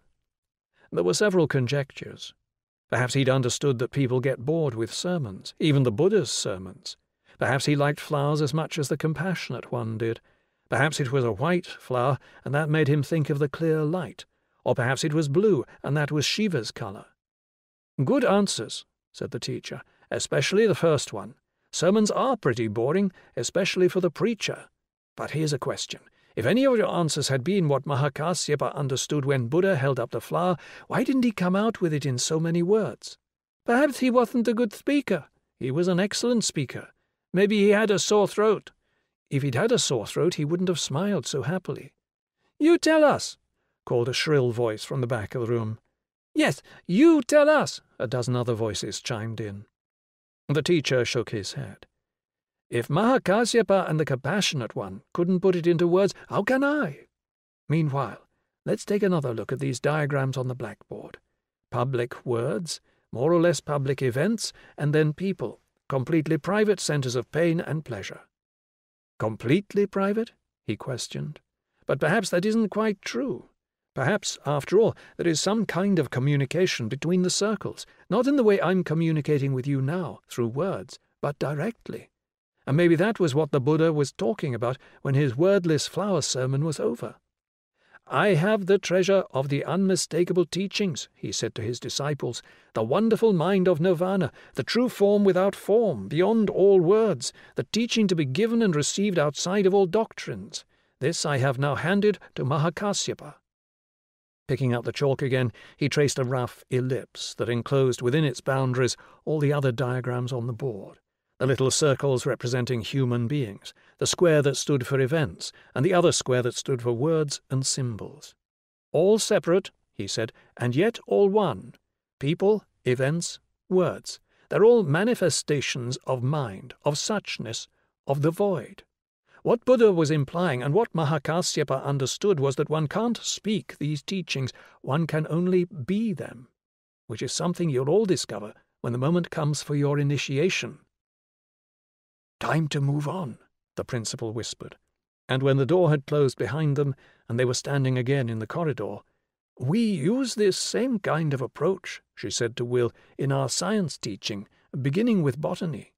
There were several conjectures. Perhaps he'd understood that people get bored with sermons, even the Buddha's sermons. Perhaps he liked flowers as much as the compassionate one did. Perhaps it was a white flower, and that made him think of the clear light or perhaps it was blue, and that was Shiva's colour. Good answers, said the teacher, especially the first one. Sermons are pretty boring, especially for the preacher. But here's a question. If any of your answers had been what Mahakasyapa understood when Buddha held up the flower, why didn't he come out with it in so many words? Perhaps he wasn't a good speaker. He was an excellent speaker. Maybe he had a sore throat. If he'd had a sore throat, he wouldn't have smiled so happily. You tell us, called a shrill voice from the back of the room. Yes, you tell us, a dozen other voices chimed in. The teacher shook his head. If Mahakasyapa and the Compassionate One couldn't put it into words, how can I? Meanwhile, let's take another look at these diagrams on the blackboard. Public words, more or less public events, and then people, completely private centres of pain and pleasure. Completely private? he questioned. But perhaps that isn't quite true. Perhaps, after all, there is some kind of communication between the circles, not in the way I'm communicating with you now, through words, but directly. And maybe that was what the Buddha was talking about when his wordless flower sermon was over. I have the treasure of the unmistakable teachings, he said to his disciples, the wonderful mind of nirvana, the true form without form, beyond all words, the teaching to be given and received outside of all doctrines. This I have now handed to Mahakasyapa. Picking up the chalk again, he traced a rough ellipse that enclosed within its boundaries all the other diagrams on the board the little circles representing human beings, the square that stood for events, and the other square that stood for words and symbols. All separate, he said, and yet all one. People, events, words. They're all manifestations of mind, of suchness, of the void. What Buddha was implying and what Mahakasyapa understood was that one can't speak these teachings, one can only be them, which is something you'll all discover when the moment comes for your initiation. Time to move on, the principal whispered, and when the door had closed behind them and they were standing again in the corridor, we use this same kind of approach, she said to Will, in our science teaching, beginning with botany.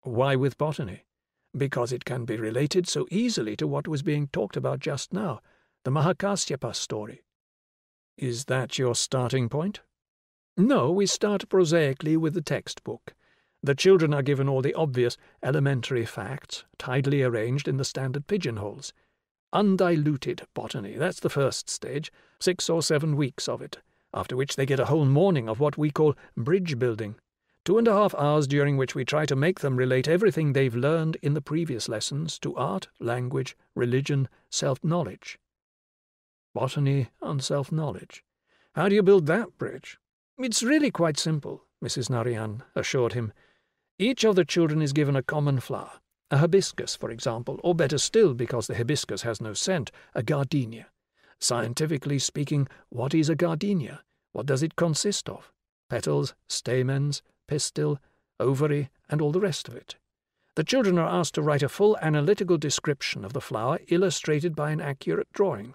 Why with botany? because it can be related so easily to what was being talked about just now, the Mahakasyapa story. Is that your starting point? No, we start prosaically with the textbook. The children are given all the obvious, elementary facts, tidily arranged in the standard pigeonholes. Undiluted botany, that's the first stage, six or seven weeks of it, after which they get a whole morning of what we call bridge building, Two and a half hours during which we try to make them relate everything they've learned in the previous lessons to art, language, religion, self-knowledge. Botany and self-knowledge. How do you build that bridge? It's really quite simple, Mrs. Narayan assured him. Each of the children is given a common flower, a hibiscus, for example, or better still, because the hibiscus has no scent, a gardenia. Scientifically speaking, what is a gardenia? What does it consist of? Petals, stamens, pistil, ovary, and all the rest of it. The children are asked to write a full analytical description of the flower illustrated by an accurate drawing.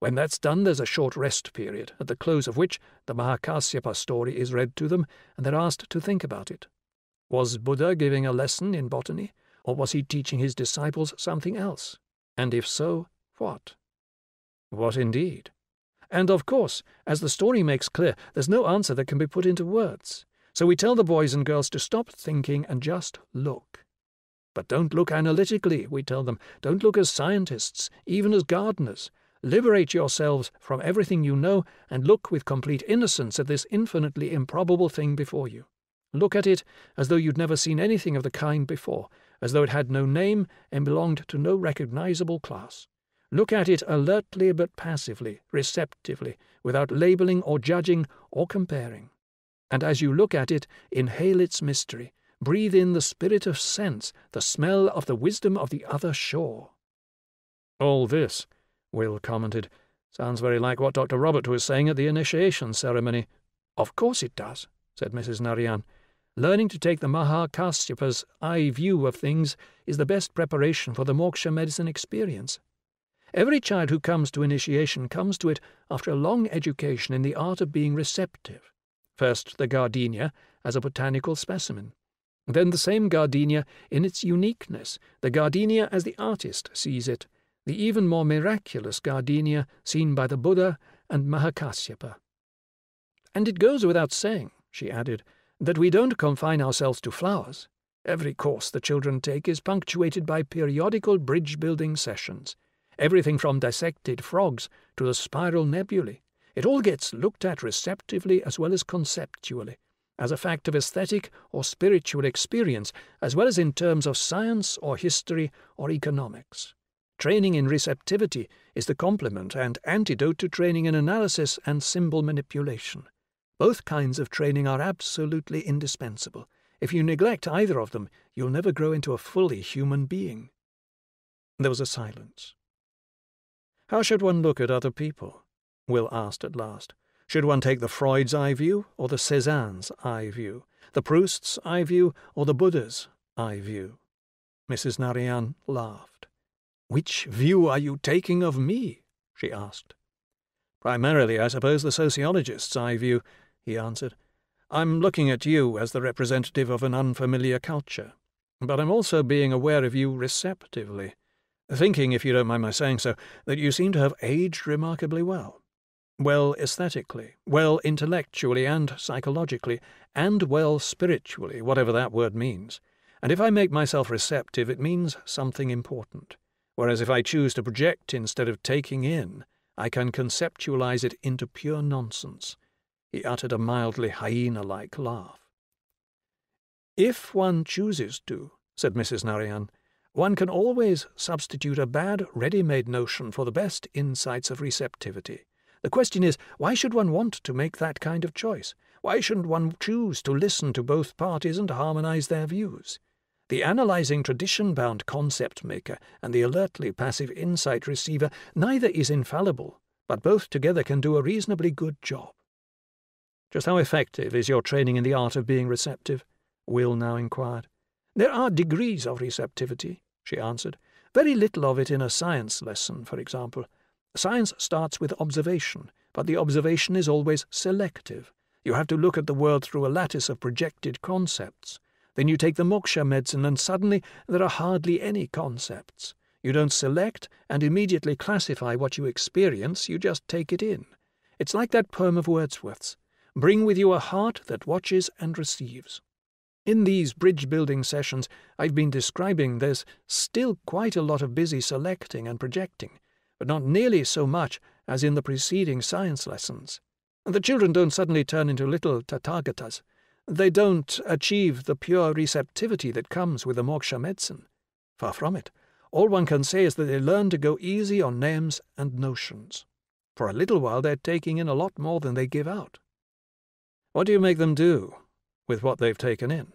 When that's done, there's a short rest period, at the close of which the Mahakasyapa story is read to them and they're asked to think about it. Was Buddha giving a lesson in botany, or was he teaching his disciples something else? And if so, what? What indeed? And of course, as the story makes clear, there's no answer that can be put into words. So we tell the boys and girls to stop thinking and just look. But don't look analytically, we tell them. Don't look as scientists, even as gardeners. Liberate yourselves from everything you know and look with complete innocence at this infinitely improbable thing before you. Look at it as though you'd never seen anything of the kind before, as though it had no name and belonged to no recognizable class. Look at it alertly but passively, receptively, without labeling or judging or comparing and as you look at it, inhale its mystery, breathe in the spirit of sense, the smell of the wisdom of the other shore. All this, Will commented, sounds very like what Dr. Robert was saying at the initiation ceremony. Of course it does, said Mrs. Narayan. Learning to take the Mahakashyapa's eye view of things is the best preparation for the moksha medicine experience. Every child who comes to initiation comes to it after a long education in the art of being receptive First, the gardenia as a botanical specimen. Then the same gardenia in its uniqueness, the gardenia as the artist sees it, the even more miraculous gardenia seen by the Buddha and Mahakasyapa. And it goes without saying, she added, that we don't confine ourselves to flowers. Every course the children take is punctuated by periodical bridge building sessions, everything from dissected frogs to the spiral nebulae, it all gets looked at receptively as well as conceptually, as a fact of aesthetic or spiritual experience, as well as in terms of science or history or economics. Training in receptivity is the complement and antidote to training in analysis and symbol manipulation. Both kinds of training are absolutely indispensable. If you neglect either of them, you'll never grow into a fully human being. There was a silence. How should one look at other people? Will asked at last. Should one take the Freud's eye view or the Cézanne's eye view? The Proust's eye view or the Buddha's eye view? Mrs. Narayan laughed. Which view are you taking of me? she asked. Primarily, I suppose, the sociologist's eye view, he answered. I'm looking at you as the representative of an unfamiliar culture, but I'm also being aware of you receptively, thinking, if you don't mind my saying so, that you seem to have aged remarkably well well aesthetically, well intellectually and psychologically, and well spiritually, whatever that word means. And if I make myself receptive, it means something important. Whereas if I choose to project instead of taking in, I can conceptualize it into pure nonsense. He uttered a mildly hyena like laugh. If one chooses to, said Mrs. Narayan, one can always substitute a bad, ready made notion for the best insights of receptivity. The question is, why should one want to make that kind of choice? Why shouldn't one choose to listen to both parties and harmonize their views? The analyzing tradition bound concept maker and the alertly passive insight receiver neither is infallible, but both together can do a reasonably good job. Just how effective is your training in the art of being receptive? Will now inquired. There are degrees of receptivity, she answered. Very little of it in a science lesson, for example. Science starts with observation, but the observation is always selective. You have to look at the world through a lattice of projected concepts. Then you take the moksha medicine, and suddenly there are hardly any concepts. You don't select and immediately classify what you experience, you just take it in. It's like that poem of Wordsworth's Bring with you a heart that watches and receives. In these bridge building sessions I've been describing, there's still quite a lot of busy selecting and projecting, but not nearly so much as in the preceding science lessons. the children don't suddenly turn into little tathagatas. They don't achieve the pure receptivity that comes with the moksha medicine. Far from it. All one can say is that they learn to go easy on names and notions. For a little while they're taking in a lot more than they give out. What do you make them do with what they've taken in?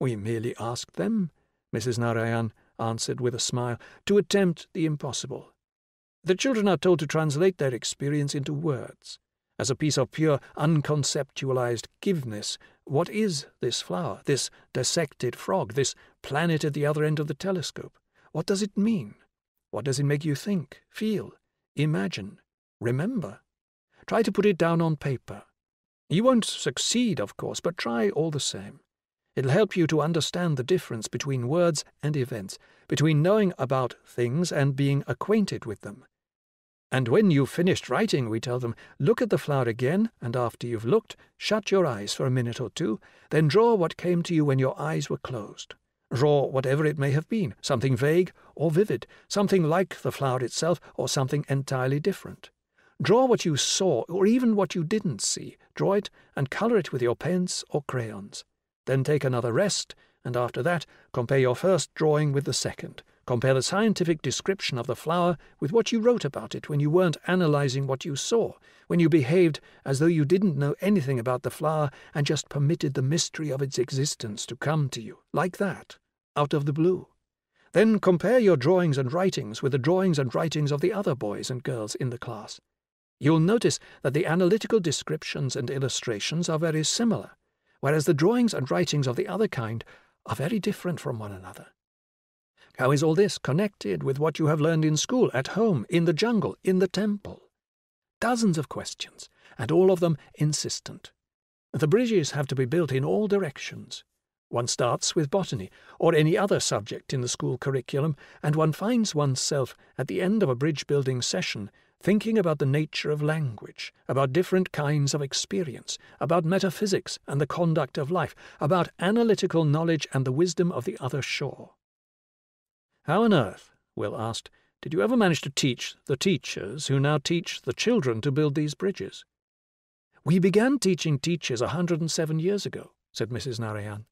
We merely ask them, Mrs. Narayan answered with a smile, to attempt the impossible. The children are told to translate their experience into words. As a piece of pure, unconceptualized giveness, what is this flower, this dissected frog, this planet at the other end of the telescope? What does it mean? What does it make you think, feel, imagine, remember? Try to put it down on paper. You won't succeed, of course, but try all the same. It'll help you to understand the difference between words and events, between knowing about things and being acquainted with them. And when you've finished writing, we tell them, look at the flower again, and after you've looked, shut your eyes for a minute or two, then draw what came to you when your eyes were closed. Draw whatever it may have been, something vague or vivid, something like the flower itself or something entirely different. Draw what you saw or even what you didn't see, draw it and colour it with your pens or crayons. Then take another rest, and after that, compare your first drawing with the second. Compare the scientific description of the flower with what you wrote about it when you weren't analyzing what you saw, when you behaved as though you didn't know anything about the flower and just permitted the mystery of its existence to come to you, like that, out of the blue. Then compare your drawings and writings with the drawings and writings of the other boys and girls in the class. You'll notice that the analytical descriptions and illustrations are very similar, whereas the drawings and writings of the other kind are very different from one another. How is all this connected with what you have learned in school, at home, in the jungle, in the temple? Dozens of questions, and all of them insistent. The bridges have to be built in all directions. One starts with botany, or any other subject in the school curriculum, and one finds oneself, at the end of a bridge building session, thinking about the nature of language, about different kinds of experience, about metaphysics and the conduct of life, about analytical knowledge and the wisdom of the other shore. How on earth, Will asked, did you ever manage to teach the teachers who now teach the children to build these bridges? We began teaching teachers a 107 years ago, said Mrs. Narayan.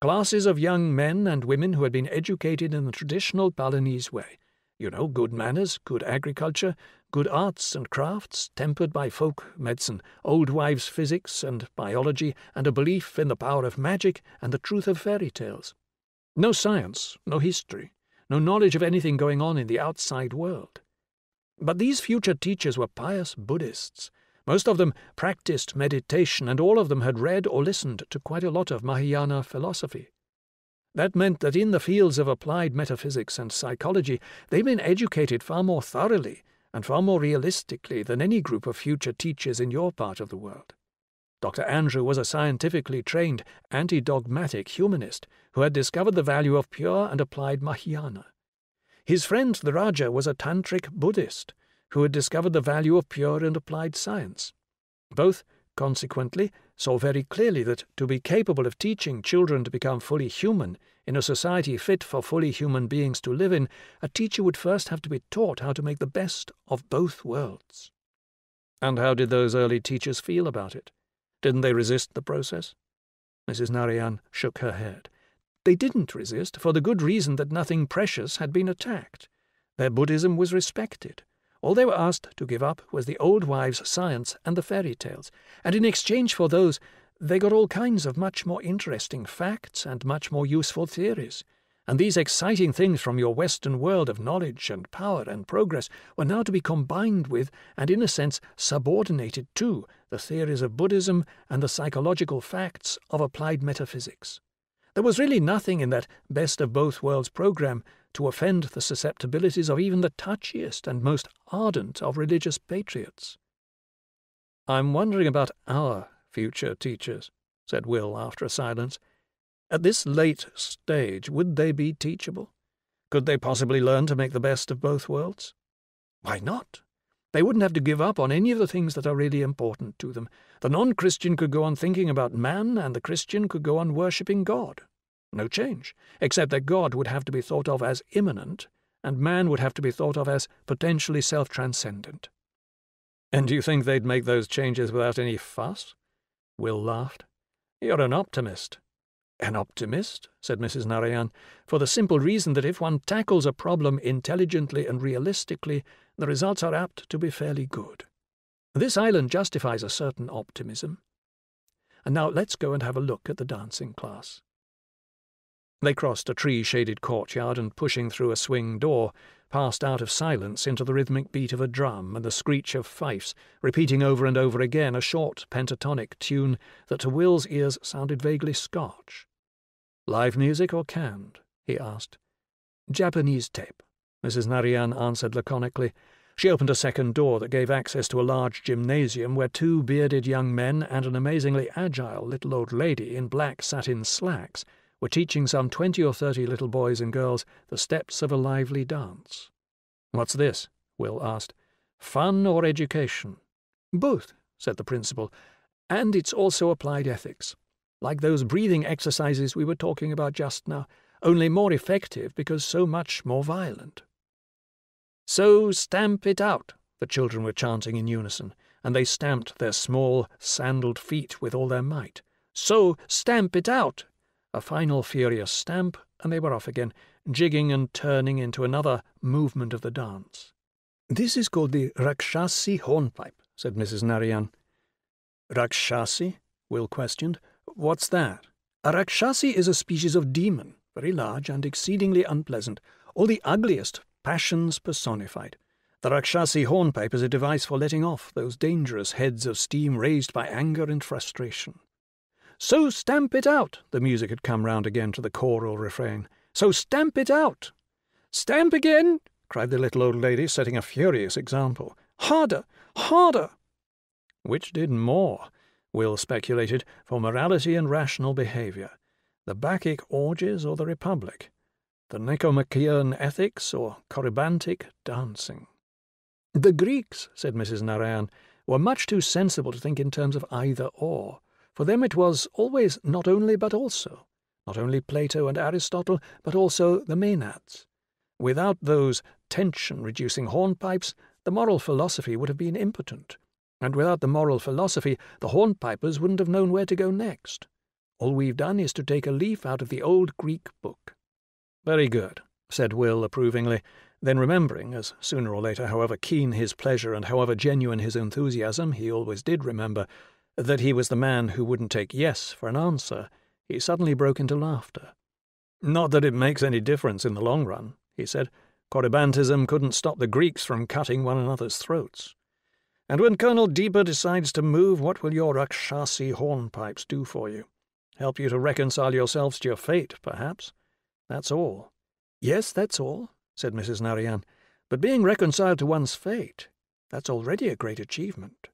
Classes of young men and women who had been educated in the traditional Palanese way. You know, good manners, good agriculture, good arts and crafts, tempered by folk medicine, old wives' physics and biology, and a belief in the power of magic and the truth of fairy tales. No science, no history, no knowledge of anything going on in the outside world. But these future teachers were pious Buddhists. Most of them practiced meditation, and all of them had read or listened to quite a lot of Mahayana philosophy. That meant that in the fields of applied metaphysics and psychology, they'd been educated far more thoroughly and far more realistically than any group of future teachers in your part of the world. Dr. Andrew was a scientifically trained, anti dogmatic humanist who had discovered the value of pure and applied Mahayana. His friend the Raja was a tantric Buddhist who had discovered the value of pure and applied science. Both, consequently, saw very clearly that to be capable of teaching children to become fully human in a society fit for fully human beings to live in, a teacher would first have to be taught how to make the best of both worlds. And how did those early teachers feel about it? Didn't they resist the process? Mrs. Narayan shook her head. They didn't resist for the good reason that nothing precious had been attacked. Their Buddhism was respected. All they were asked to give up was the old wives' science and the fairy tales, and in exchange for those, they got all kinds of much more interesting facts and much more useful theories. And these exciting things from your Western world of knowledge and power and progress were now to be combined with, and in a sense subordinated to, the theories of Buddhism and the psychological facts of applied metaphysics. There was really nothing in that best of both worlds program to offend the susceptibilities of even the touchiest and most ardent of religious patriots. I'm wondering about our future teachers, said Will after a silence. At this late stage, would they be teachable? Could they possibly learn to make the best of both worlds? Why not? They wouldn't have to give up on any of the things that are really important to them. The non Christian could go on thinking about man, and the Christian could go on worshipping God. No change, except that God would have to be thought of as immanent, and man would have to be thought of as potentially self transcendent. And do you think they'd make those changes without any fuss? Will laughed. You're an optimist. An optimist, said Mrs. Narayan, for the simple reason that if one tackles a problem intelligently and realistically, the results are apt to be fairly good. This island justifies a certain optimism. And now let's go and have a look at the dancing class. They crossed a tree-shaded courtyard and, pushing through a swing door, passed out of silence into the rhythmic beat of a drum and the screech of fifes, repeating over and over again a short pentatonic tune that to Will's ears sounded vaguely Scotch. Live music or canned? he asked. Japanese tape, Mrs. Narayan answered laconically. She opened a second door that gave access to a large gymnasium where two bearded young men and an amazingly agile little old lady in black satin slacks were teaching some twenty or thirty little boys and girls the steps of a lively dance. What's this? Will asked. Fun or education? Both, said the principal, and it's also applied ethics, like those breathing exercises we were talking about just now, only more effective because so much more violent. So stamp it out, the children were chanting in unison, and they stamped their small, sandaled feet with all their might. So stamp it out! A final furious stamp, and they were off again, jigging and turning into another movement of the dance. This is called the Rakshasi hornpipe, said Mrs. Narayan. Rakshasi? Will questioned. What's that? A Rakshasi is a species of demon, very large and exceedingly unpleasant, or the ugliest passions personified. The Rakshasi hornpipe is a device for letting off those dangerous heads of steam raised by anger and frustration. So stamp it out! The music had come round again to the choral refrain. So stamp it out! Stamp again! cried the little old lady, setting a furious example. Harder! Harder! Which did more, Will speculated, for morality and rational behaviour the Bacchic orgies or the Republic? the Nicomachean ethics or Corybantic dancing. The Greeks, said Mrs. Narayan, were much too sensible to think in terms of either or. For them it was always not only but also, not only Plato and Aristotle, but also the Maenads. Without those tension-reducing hornpipes, the moral philosophy would have been impotent, and without the moral philosophy, the hornpipers wouldn't have known where to go next. All we've done is to take a leaf out of the old Greek book. Very good, said Will approvingly, then remembering, as sooner or later, however keen his pleasure and however genuine his enthusiasm, he always did remember, that he was the man who wouldn't take yes for an answer, he suddenly broke into laughter. Not that it makes any difference in the long run, he said. Corybantism couldn't stop the Greeks from cutting one another's throats. And when Colonel Dipa decides to move, what will your Rakshasi hornpipes do for you? Help you to reconcile yourselves to your fate, perhaps? That's all. Yes, that's all, said Mrs. Narayan. But being reconciled to one's fate, that's already a great achievement.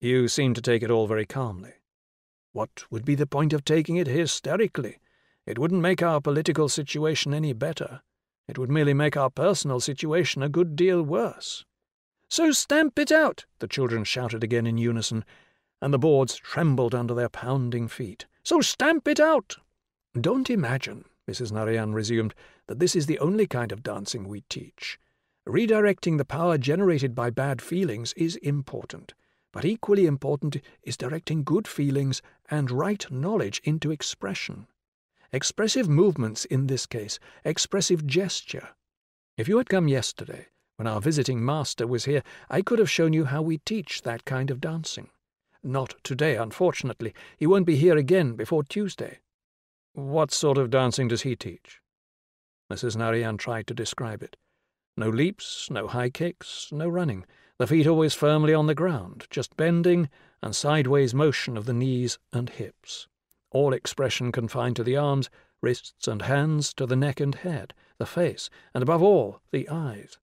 You seem to take it all very calmly. What would be the point of taking it hysterically? It wouldn't make our political situation any better. It would merely make our personal situation a good deal worse. So stamp it out, the children shouted again in unison, and the boards trembled under their pounding feet. So stamp it out! Don't imagine, Mrs. Narayan resumed, that this is the only kind of dancing we teach. Redirecting the power generated by bad feelings is important, but equally important is directing good feelings and right knowledge into expression. Expressive movements in this case, expressive gesture. If you had come yesterday, when our visiting master was here, I could have shown you how we teach that kind of dancing. Not today, unfortunately. He won't be here again before Tuesday. What sort of dancing does he teach? Mrs. Narayan tried to describe it. No leaps, no high kicks, no running, the feet always firmly on the ground, just bending and sideways motion of the knees and hips. All expression confined to the arms, wrists, and hands, to the neck and head, the face, and above all, the eyes.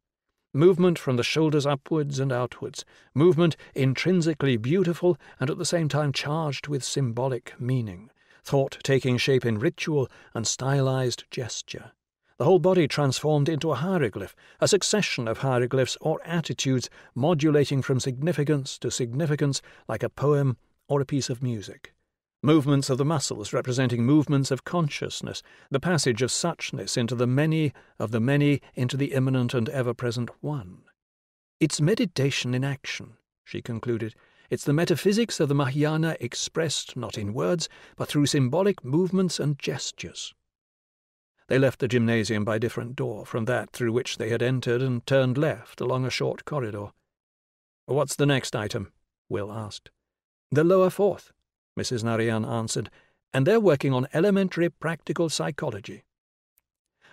Movement from the shoulders upwards and outwards, movement intrinsically beautiful and at the same time charged with symbolic meaning, thought taking shape in ritual and stylized gesture. The whole body transformed into a hieroglyph, a succession of hieroglyphs or attitudes modulating from significance to significance like a poem or a piece of music. Movements of the muscles representing movements of consciousness, the passage of suchness into the many, of the many into the immanent and ever present one. It's meditation in action, she concluded, it's the metaphysics of the Mahayana expressed not in words, but through symbolic movements and gestures. They left the gymnasium by a different door from that through which they had entered and turned left along a short corridor. What's the next item? Will asked. The lower fourth, Mrs. Narayan answered, and they're working on elementary practical psychology.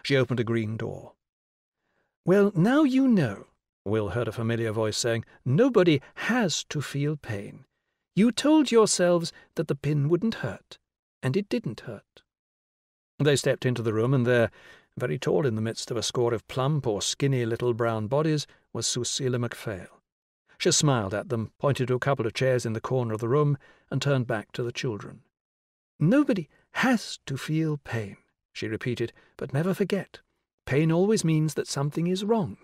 She opened a green door. Well, now you know, Will heard a familiar voice saying, Nobody has to feel pain. You told yourselves that the pin wouldn't hurt, and it didn't hurt. They stepped into the room, and there, very tall in the midst of a score of plump or skinny little brown bodies, was Susila MacPhail. She smiled at them, pointed to a couple of chairs in the corner of the room, and turned back to the children. Nobody has to feel pain, she repeated, but never forget. Pain always means that something is wrong.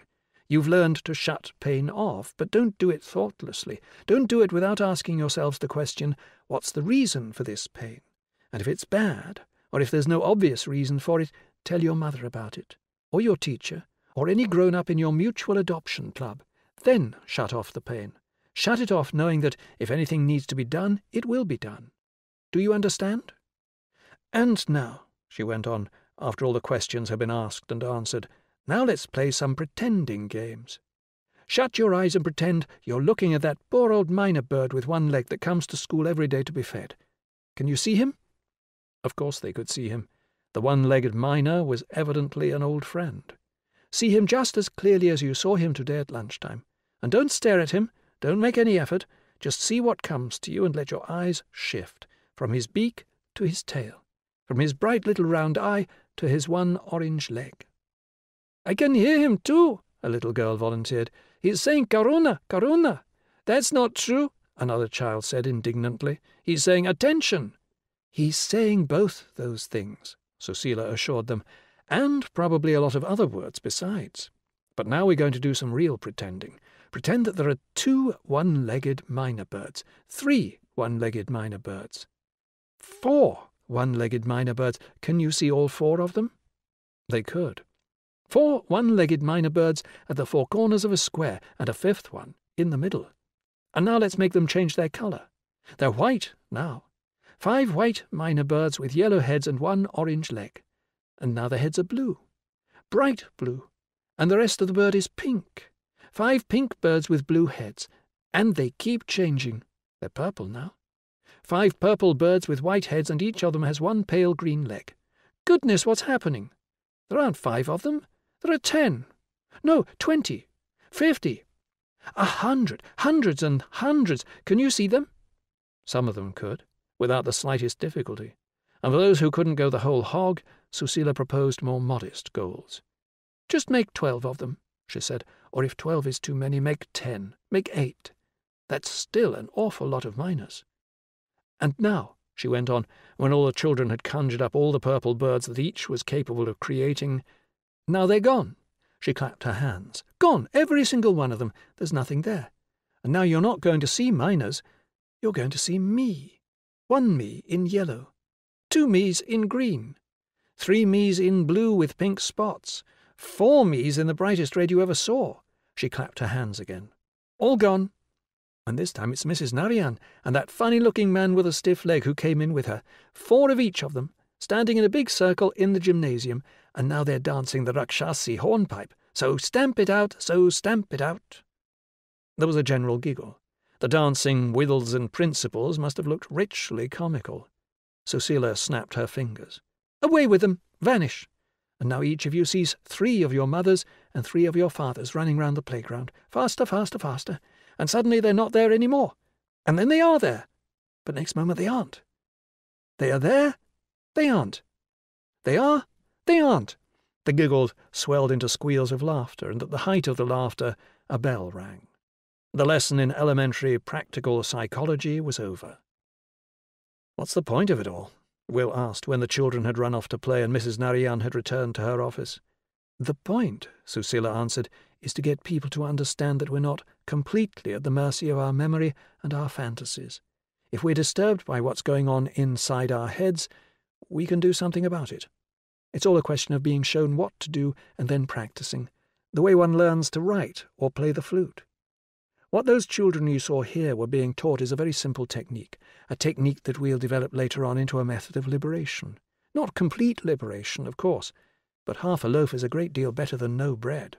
You've learned to shut pain off, but don't do it thoughtlessly. Don't do it without asking yourselves the question, what's the reason for this pain? And if it's bad, or if there's no obvious reason for it, tell your mother about it, or your teacher, or any grown up in your mutual adoption club. Then shut off the pain. Shut it off knowing that if anything needs to be done, it will be done. Do you understand? And now, she went on, after all the questions had been asked and answered, now let's play some pretending games. Shut your eyes and pretend you're looking at that poor old mynah bird with one leg that comes to school every day to be fed. Can you see him? Of course they could see him. The one-legged mynah was evidently an old friend. See him just as clearly as you saw him today at lunchtime. And don't stare at him, don't make any effort, just see what comes to you and let your eyes shift, from his beak to his tail, from his bright little round eye to his one orange leg. I can hear him too, a little girl volunteered. He's saying Karuna, Karuna. That's not true, another child said indignantly. He's saying attention. He's saying both those things, Susila assured them, and probably a lot of other words besides. But now we're going to do some real pretending. Pretend that there are two one-legged mynah birds, three one-legged mynah birds, four one-legged mynah birds. Can you see all four of them? They could. Four one-legged mynah birds at the four corners of a square and a fifth one in the middle. And now let's make them change their colour. They're white now. Five white mynah birds with yellow heads and one orange leg. And now their heads are blue. Bright blue. And the rest of the bird is pink. Five pink birds with blue heads. And they keep changing. They're purple now. Five purple birds with white heads and each of them has one pale green leg. Goodness, what's happening? There aren't five of them. There are ten. No, twenty. Fifty. A hundred. Hundreds and hundreds. Can you see them? Some of them could, without the slightest difficulty. And for those who couldn't go the whole hog, Susila proposed more modest goals. Just make twelve of them, she said, or if twelve is too many, make ten, make eight. That's still an awful lot of mynahs. And now, she went on, when all the children had conjured up all the purple birds that each was capable of creating, now they're gone. She clapped her hands. Gone, every single one of them. There's nothing there. And now you're not going to see mynahs. You're going to see me. One me in yellow. Two me's in green. Three me's in blue with pink spots. Four me's in the brightest red you ever saw. She clapped her hands again. All gone. And this time it's Mrs. Narayan and that funny-looking man with a stiff leg who came in with her. Four of each of them, standing in a big circle in the gymnasium, and now they're dancing the Rakshasi hornpipe. So stamp it out, so stamp it out. There was a general giggle. The dancing wills and principals must have looked richly comical. Susila snapped her fingers. Away with them! Vanish! And now each of you sees three of your mothers and three of your fathers running round the playground, faster, faster, faster, and suddenly they're not there any more. And then they are there, but next moment they aren't. They are there, they aren't. They are, they aren't. The giggles swelled into squeals of laughter, and at the height of the laughter, a bell rang. The lesson in elementary practical psychology was over. What's the point of it all? Will asked when the children had run off to play and Mrs. Narayan had returned to her office. The point, Susila answered, is to get people to understand that we're not completely at the mercy of our memory and our fantasies. If we're disturbed by what's going on inside our heads, we can do something about it. It's all a question of being shown what to do and then practicing, the way one learns to write or play the flute. What those children you saw here were being taught is a very simple technique, a technique that we'll develop later on into a method of liberation. Not complete liberation, of course, but half a loaf is a great deal better than no bread.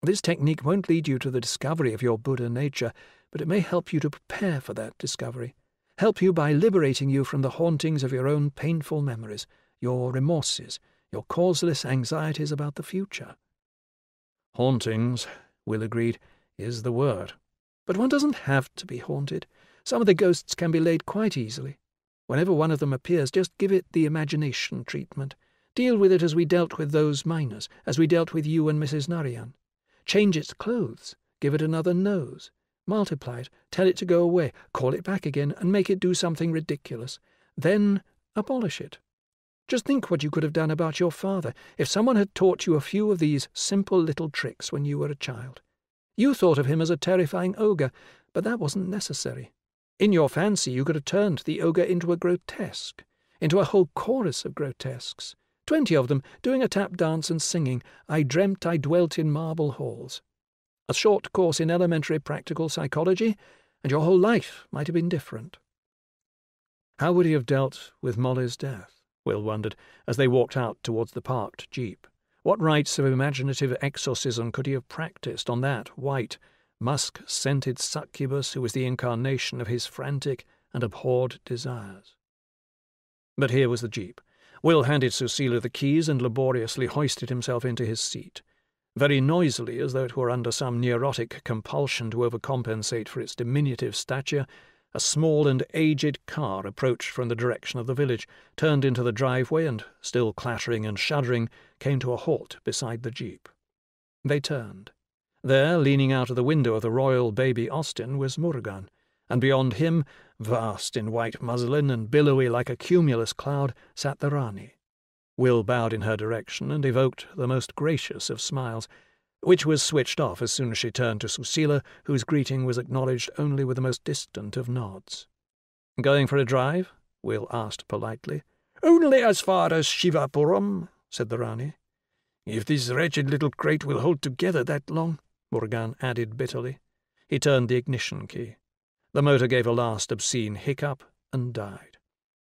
This technique won't lead you to the discovery of your Buddha nature, but it may help you to prepare for that discovery, help you by liberating you from the hauntings of your own painful memories, your remorses, your causeless anxieties about the future. Hauntings, Will agreed, is the word. But one doesn't have to be haunted. Some of the ghosts can be laid quite easily. Whenever one of them appears, just give it the imagination treatment. Deal with it as we dealt with those mynahs, as we dealt with you and Mrs. Narayan. Change its clothes, give it another nose, multiply it, tell it to go away, call it back again, and make it do something ridiculous. Then abolish it. Just think what you could have done about your father if someone had taught you a few of these simple little tricks when you were a child. You thought of him as a terrifying ogre, but that wasn't necessary. In your fancy, you could have turned the ogre into a grotesque, into a whole chorus of grotesques, twenty of them doing a tap dance and singing, I dreamt I dwelt in marble halls. A short course in elementary practical psychology, and your whole life might have been different. How would he have dealt with Molly's death? Will wondered, as they walked out towards the parked jeep. What rites of imaginative exorcism could he have practiced on that white, musk scented succubus who was the incarnation of his frantic and abhorred desires? But here was the jeep. Will handed Susila the keys and laboriously hoisted himself into his seat, very noisily as though it were under some neurotic compulsion to overcompensate for its diminutive stature a small and aged car approached from the direction of the village, turned into the driveway, and, still clattering and shuddering, came to a halt beside the jeep. They turned. There, leaning out of the window of the royal baby Austin, was Murugan, and beyond him, vast in white muslin and billowy like a cumulus cloud, sat the Rani. Will bowed in her direction and evoked the most gracious of smiles, which was switched off as soon as she turned to Susila, whose greeting was acknowledged only with the most distant of nods. Going for a drive? Will asked politely. Only as far as Shivapuram, said the Rani. If this wretched little crate will hold together that long, Murugan added bitterly. He turned the ignition key. The motor gave a last obscene hiccup and died.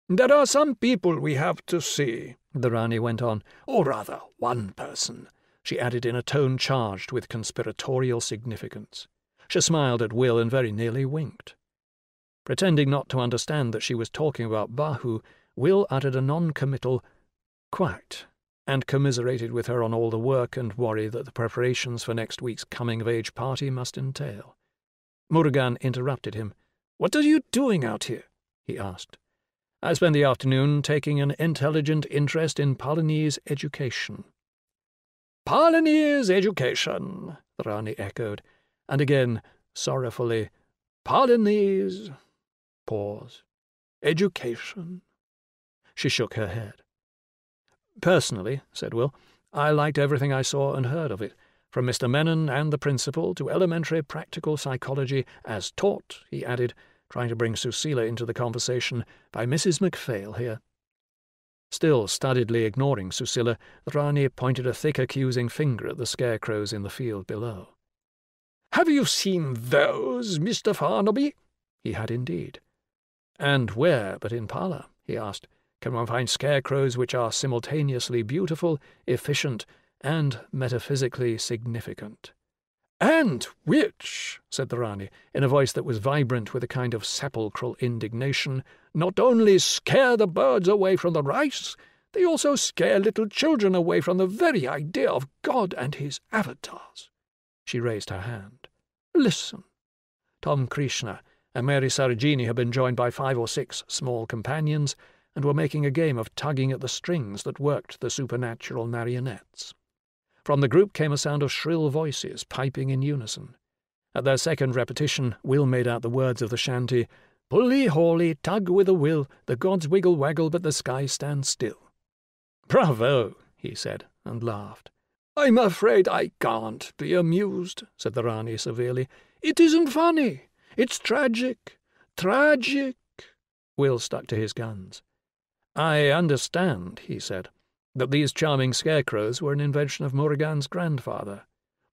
There are some people we have to see, the Rani went on, or rather, one person she added in a tone charged with conspiratorial significance. She smiled at Will and very nearly winked. Pretending not to understand that she was talking about Bahu, Will uttered a non-committal quite and commiserated with her on all the work and worry that the preparations for next week's coming-of-age party must entail. Murugan interrupted him. What are you doing out here? he asked. I spend the afternoon taking an intelligent interest in Palanese education, Palanese education, the Rani echoed, and again, sorrowfully, Palanese. Pause. Education. She shook her head. Personally, said Will, I liked everything I saw and heard of it, from Mr. Menon and the principal to elementary practical psychology as taught, he added, trying to bring Susila into the conversation, by Mrs. Macphail here. Still studiedly ignoring Susila, Rani pointed a thick accusing finger at the scarecrows in the field below. Have you seen those, Mr. Farnaby? He had indeed. And where but in Pala, he asked. Can one find scarecrows which are simultaneously beautiful, efficient, and metaphysically significant? And which, said the Rani, in a voice that was vibrant with a kind of sepulchral indignation, not only scare the birds away from the rice, they also scare little children away from the very idea of God and his avatars. She raised her hand. Listen. Tom Krishna and Mary Sarojini had been joined by five or six small companions and were making a game of tugging at the strings that worked the supernatural marionettes. From the group came a sound of shrill voices, piping in unison. At their second repetition, Will made out the words of the shanty, Pulley hauly, tug with a will, the gods wiggle waggle, but the sky stands still. Bravo, he said, and laughed. I'm afraid I can't be amused, said the Rani severely. It isn't funny. It's tragic. Tragic. Will stuck to his guns. I understand, he said that these charming scarecrows were an invention of Murugan's grandfather.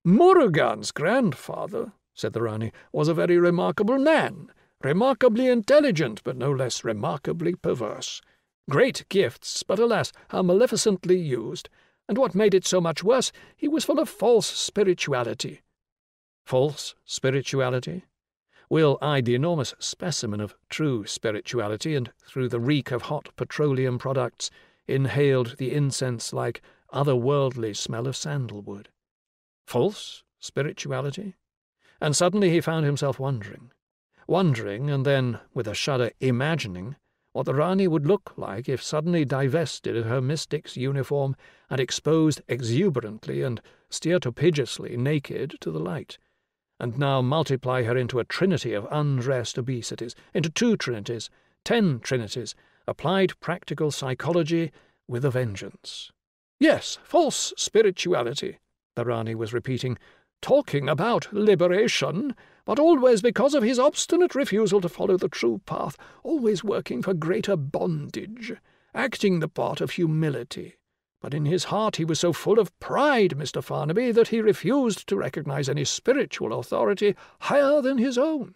Murugan's grandfather, said the Rani, was a very remarkable man, remarkably intelligent, but no less remarkably perverse. Great gifts, but alas, how maleficently used. And what made it so much worse, he was full of false spirituality. False spirituality? Will eyed the enormous specimen of true spirituality, and through the reek of hot petroleum products, inhaled the incense like otherworldly smell of sandalwood. False spirituality? And suddenly he found himself wondering. Wondering, and then, with a shudder, imagining what the Rani would look like if suddenly divested of her mystic's uniform and exposed exuberantly and steatopygiously naked to the light, and now multiply her into a trinity of undressed obesities, into two trinities, ten trinities, applied practical psychology with a vengeance. Yes, false spirituality, the Rani was repeating, talking about liberation, but always because of his obstinate refusal to follow the true path, always working for greater bondage, acting the part of humility. But in his heart he was so full of pride, Mr. Farnaby, that he refused to recognize any spiritual authority higher than his own.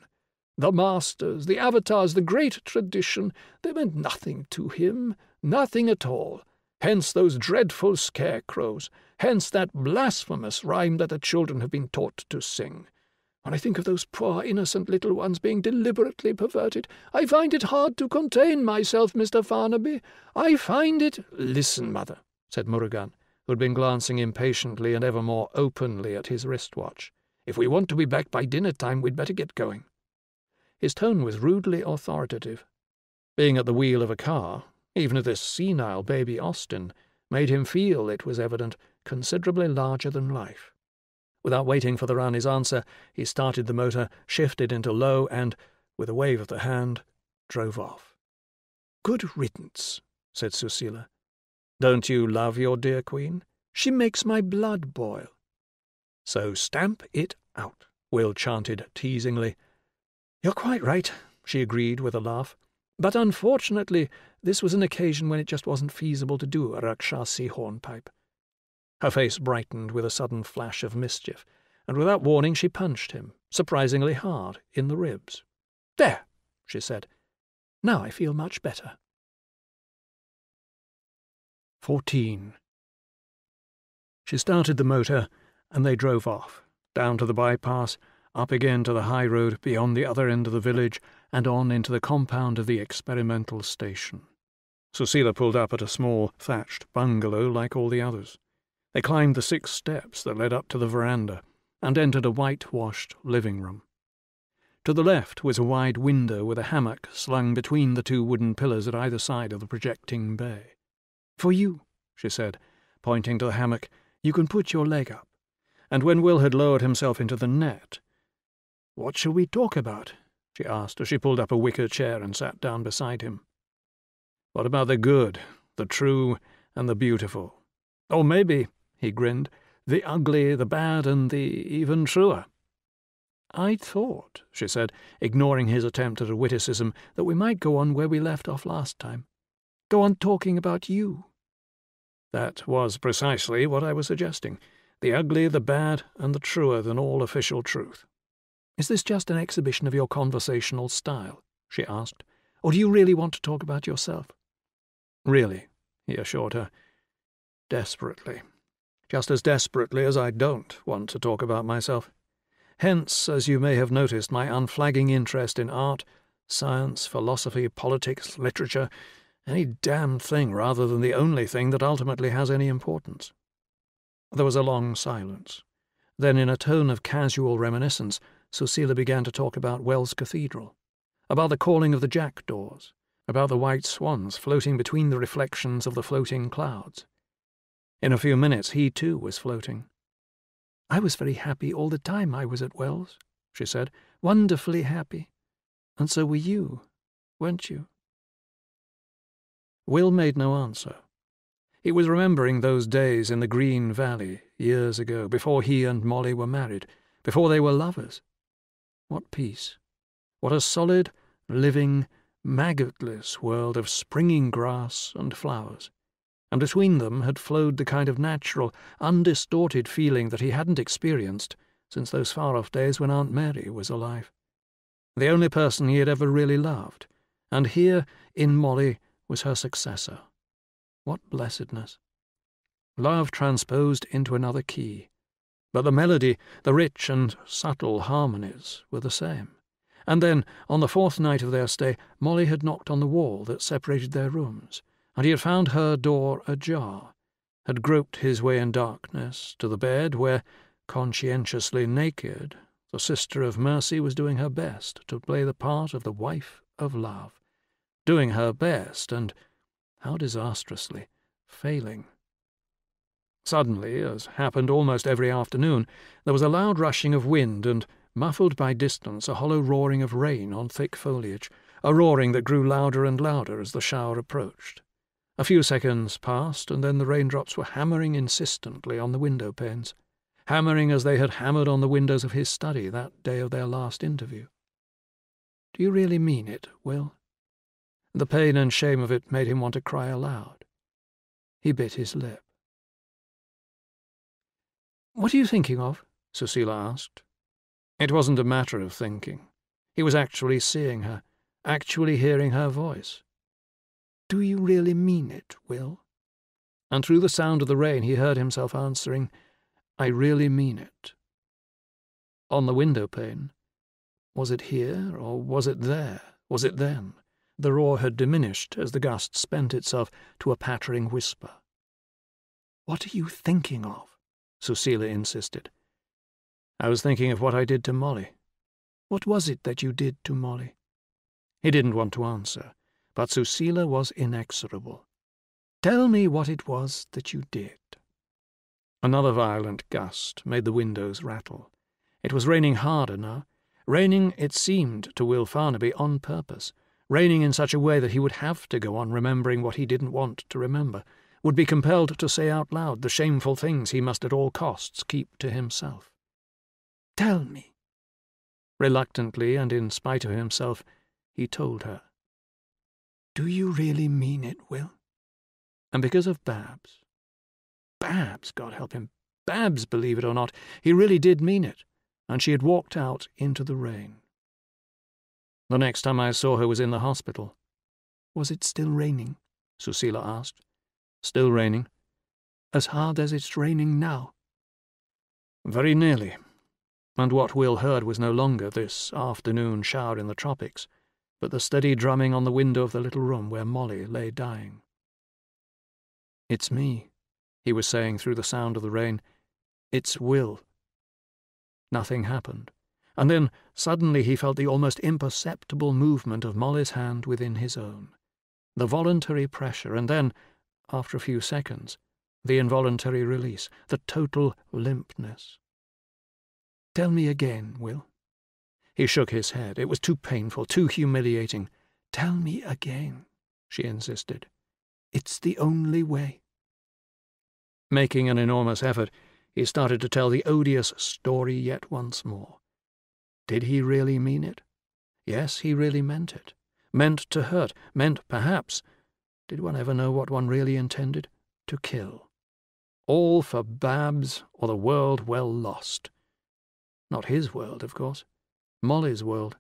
The masters, the avatars, the great tradition, they meant nothing to him, nothing at all. Hence those dreadful scarecrows, hence that blasphemous rhyme that the children have been taught to sing. When I think of those poor innocent little ones being deliberately perverted, I find it hard to contain myself, Mr. Farnaby. I find it... Listen, mother, said Murugan, who had been glancing impatiently and ever more openly at his wristwatch. If we want to be back by dinner time, we'd better get going. His tone was rudely authoritative. Being at the wheel of a car, even of this senile baby Austin made him feel, it was evident, considerably larger than life. Without waiting for the Rani's answer, he started the motor, shifted into low, and, with a wave of the hand, drove off. Good riddance, said Susila. Don't you love your dear queen? She makes my blood boil. So stamp it out, Will chanted teasingly, you're quite right, she agreed with a laugh. But unfortunately, this was an occasion when it just wasn't feasible to do a Rakshasi hornpipe. Her face brightened with a sudden flash of mischief, and without warning she punched him, surprisingly hard, in the ribs. There, she said. Now I feel much better. 14. She started the motor, and they drove off, down to the bypass, up again to the high road beyond the other end of the village, and on into the compound of the experimental station. Susila pulled up at a small, thatched bungalow like all the others. They climbed the six steps that led up to the veranda and entered a whitewashed living room. To the left was a wide window with a hammock slung between the two wooden pillars at either side of the projecting bay. For you, she said, pointing to the hammock, you can put your leg up. And when Will had lowered himself into the net, what shall we talk about? she asked as she pulled up a wicker chair and sat down beside him. What about the good, the true, and the beautiful? Or maybe, he grinned, the ugly, the bad, and the even truer. I thought, she said, ignoring his attempt at a witticism, that we might go on where we left off last time. Go on talking about you. That was precisely what I was suggesting. The ugly, the bad, and the truer than all official truth. Is this just an exhibition of your conversational style? she asked. Or do you really want to talk about yourself? Really, he assured her. Desperately. Just as desperately as I don't want to talk about myself. Hence, as you may have noticed, my unflagging interest in art, science, philosophy, politics, literature, any damned thing rather than the only thing that ultimately has any importance. There was a long silence. Then, in a tone of casual reminiscence, Susila began to talk about Wells Cathedral, about the calling of the jackdaws, about the white swans floating between the reflections of the floating clouds. In a few minutes he too was floating. I was very happy all the time I was at Wells, she said, wonderfully happy. And so were you, weren't you? Will made no answer. He was remembering those days in the Green Valley, years ago, before he and Molly were married, before they were lovers, what peace! What a solid, living, maggotless world of springing grass and flowers. And between them had flowed the kind of natural, undistorted feeling that he hadn't experienced since those far off days when Aunt Mary was alive. The only person he had ever really loved, and here, in Molly, was her successor. What blessedness! Love transposed into another key, but the melody, the rich and subtle harmonies, were the same. And then, on the fourth night of their stay, Molly had knocked on the wall that separated their rooms, and he had found her door ajar, had groped his way in darkness to the bed where, conscientiously naked, the Sister of Mercy was doing her best to play the part of the wife of love, doing her best and, how disastrously, failing. Suddenly, as happened almost every afternoon, there was a loud rushing of wind and, muffled by distance, a hollow roaring of rain on thick foliage, a roaring that grew louder and louder as the shower approached. A few seconds passed, and then the raindrops were hammering insistently on the window panes, hammering as they had hammered on the windows of his study that day of their last interview. Do you really mean it, Will? The pain and shame of it made him want to cry aloud. He bit his lip. What are you thinking of? Susila asked. It wasn't a matter of thinking. He was actually seeing her, actually hearing her voice. Do you really mean it, Will? And through the sound of the rain he heard himself answering, I really mean it. On the window pane, was it here or was it there? Was it then? The roar had diminished as the gust spent itself to a pattering whisper. What are you thinking of? Susila insisted. I was thinking of what I did to Molly. What was it that you did to Molly? He didn't want to answer, but Susila was inexorable. Tell me what it was that you did. Another violent gust made the windows rattle. It was raining harder now, raining, it seemed, to Will Farnaby on purpose, raining in such a way that he would have to go on remembering what he didn't want to remember, would be compelled to say out loud the shameful things he must at all costs keep to himself. Tell me. Reluctantly and in spite of himself, he told her. Do you really mean it, Will? And because of Babs. Babs, God help him. Babs, believe it or not, he really did mean it, and she had walked out into the rain. The next time I saw her was in the hospital. Was it still raining? Susila asked. Still raining. As hard as it's raining now. Very nearly. And what Will heard was no longer this afternoon shower in the tropics, but the steady drumming on the window of the little room where Molly lay dying. It's me, he was saying through the sound of the rain. It's Will. Nothing happened. And then suddenly he felt the almost imperceptible movement of Molly's hand within his own. The voluntary pressure, and then after a few seconds, the involuntary release, the total limpness. Tell me again, Will. He shook his head. It was too painful, too humiliating. Tell me again, she insisted. It's the only way. Making an enormous effort, he started to tell the odious story yet once more. Did he really mean it? Yes, he really meant it. Meant to hurt, meant, perhaps, did one ever know what one really intended? To kill. All for Babs or the world well lost. Not his world, of course. Molly's world.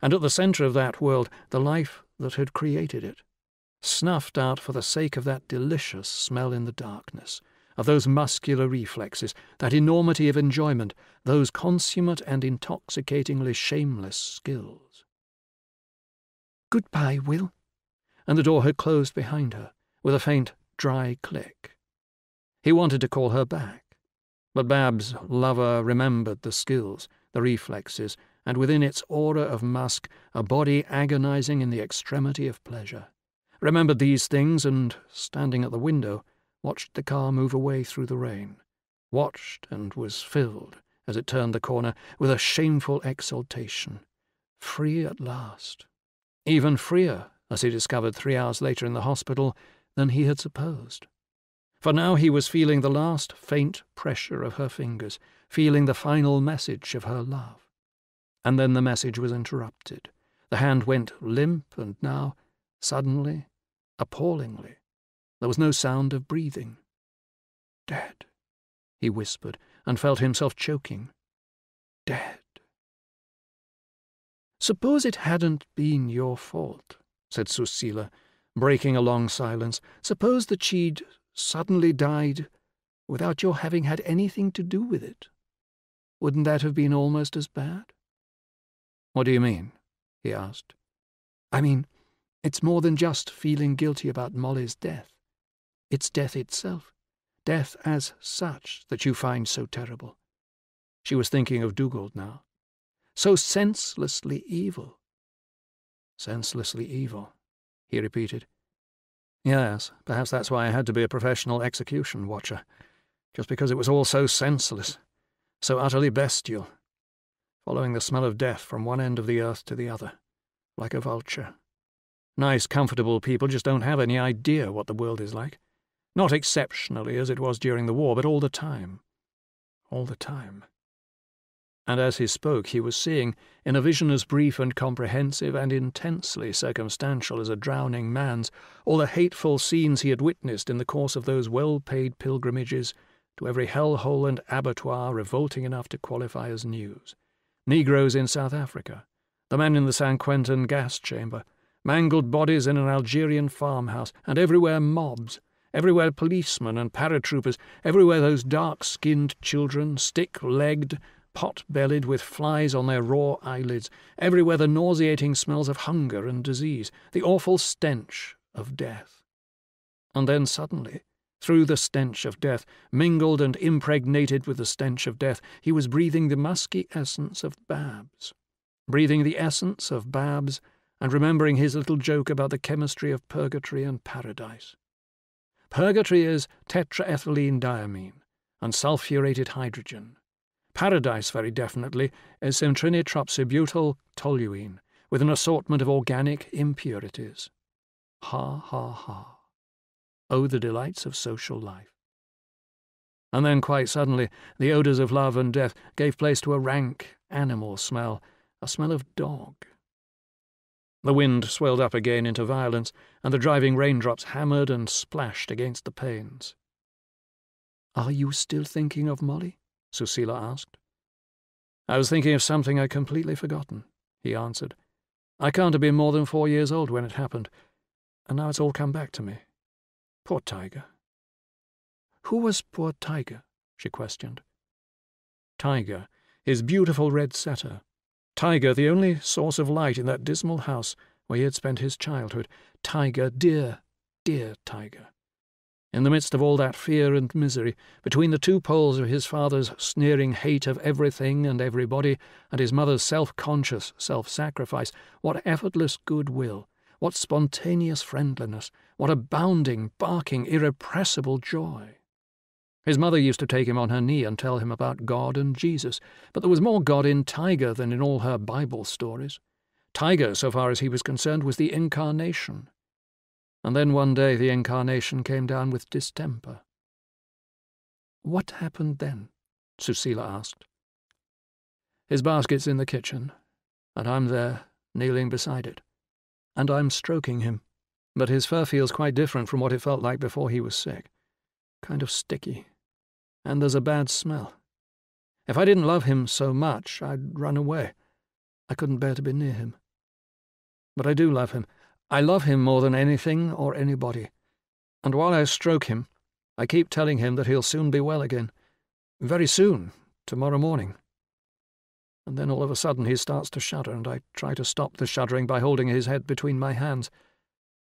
And at the centre of that world, the life that had created it. Snuffed out for the sake of that delicious smell in the darkness, of those muscular reflexes, that enormity of enjoyment, those consummate and intoxicatingly shameless skills. Goodbye, Will, and the door had closed behind her with a faint, dry click. He wanted to call her back, but Bab's lover remembered the skills, the reflexes, and within its aura of musk, a body agonizing in the extremity of pleasure. Remembered these things and, standing at the window, watched the car move away through the rain. Watched and was filled, as it turned the corner, with a shameful exultation. Free at last. Even freer as he discovered three hours later in the hospital, than he had supposed. For now he was feeling the last faint pressure of her fingers, feeling the final message of her love. And then the message was interrupted. The hand went limp, and now, suddenly, appallingly, there was no sound of breathing. Dead, he whispered, and felt himself choking. Dead. Suppose it hadn't been your fault said Susila, breaking a long silence, suppose that she'd suddenly died without your having had anything to do with it. Wouldn't that have been almost as bad? What do you mean? he asked. I mean, it's more than just feeling guilty about Molly's death. It's death itself, death as such, that you find so terrible. She was thinking of Dugald now. So senselessly evil, senselessly evil, he repeated. Yes, perhaps that's why I had to be a professional execution watcher, just because it was all so senseless, so utterly bestial, following the smell of death from one end of the earth to the other, like a vulture. Nice, comfortable people just don't have any idea what the world is like. Not exceptionally as it was during the war, but all the time. All the time and as he spoke he was seeing, in a vision as brief and comprehensive and intensely circumstantial as a drowning man's, all the hateful scenes he had witnessed in the course of those well-paid pilgrimages to every hell-hole and abattoir revolting enough to qualify as news. Negroes in South Africa, the man in the San Quentin gas chamber, mangled bodies in an Algerian farmhouse, and everywhere mobs, everywhere policemen and paratroopers, everywhere those dark-skinned children, stick-legged, pot bellied with flies on their raw eyelids, everywhere the nauseating smells of hunger and disease, the awful stench of death. And then suddenly, through the stench of death, mingled and impregnated with the stench of death, he was breathing the musky essence of Babs. Breathing the essence of Babs and remembering his little joke about the chemistry of purgatory and paradise. Purgatory is tetramethylene diamine and sulfurated hydrogen. Paradise, very definitely, is Centrinitrapsibutyl toluene, with an assortment of organic impurities. Ha, ha, ha. Oh, the delights of social life. And then, quite suddenly, the odours of love and death gave place to a rank animal smell, a smell of dog. The wind swelled up again into violence, and the driving raindrops hammered and splashed against the panes. Are you still thinking of Molly? Susila asked. I was thinking of something I'd completely forgotten, he answered. I can't have been more than four years old when it happened, and now it's all come back to me. Poor Tiger. Who was poor Tiger? she questioned. Tiger, his beautiful red setter. Tiger, the only source of light in that dismal house where he had spent his childhood. Tiger, dear, dear Tiger. In the midst of all that fear and misery, between the two poles of his father's sneering hate of everything and everybody, and his mother's self conscious self sacrifice, what effortless goodwill, what spontaneous friendliness, what abounding, barking, irrepressible joy! His mother used to take him on her knee and tell him about God and Jesus, but there was more God in Tiger than in all her Bible stories. Tiger, so far as he was concerned, was the incarnation, and then one day the incarnation came down with distemper. What happened then? Susila asked. His basket's in the kitchen, and I'm there, kneeling beside it. And I'm stroking him, but his fur feels quite different from what it felt like before he was sick. Kind of sticky. And there's a bad smell. If I didn't love him so much, I'd run away. I couldn't bear to be near him. But I do love him, I love him more than anything or anybody, and while I stroke him, I keep telling him that he'll soon be well again. Very soon, tomorrow morning. And then all of a sudden he starts to shudder, and I try to stop the shuddering by holding his head between my hands,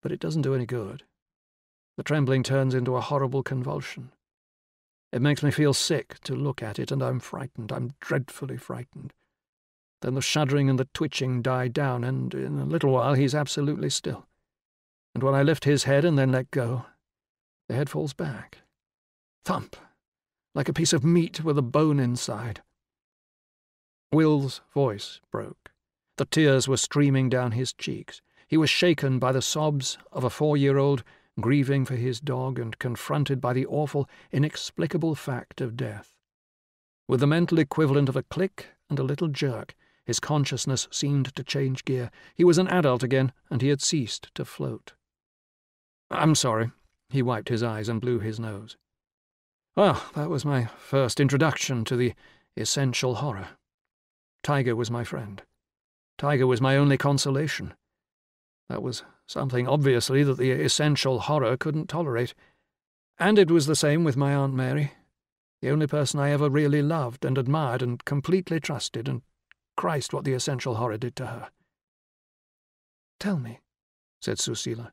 but it doesn't do any good. The trembling turns into a horrible convulsion. It makes me feel sick to look at it, and I'm frightened. I'm dreadfully frightened. Then the shuddering and the twitching die down, and in a little while he's absolutely still. And when I lift his head and then let go, the head falls back. Thump! Like a piece of meat with a bone inside. Will's voice broke. The tears were streaming down his cheeks. He was shaken by the sobs of a four-year-old grieving for his dog and confronted by the awful, inexplicable fact of death. With the mental equivalent of a click and a little jerk, his consciousness seemed to change gear. He was an adult again, and he had ceased to float. I'm sorry. He wiped his eyes and blew his nose. Well, that was my first introduction to the essential horror. Tiger was my friend. Tiger was my only consolation. That was something, obviously, that the essential horror couldn't tolerate. And it was the same with my Aunt Mary, the only person I ever really loved and admired and completely trusted and Christ, what the essential horror did to her. Tell me, said Susila.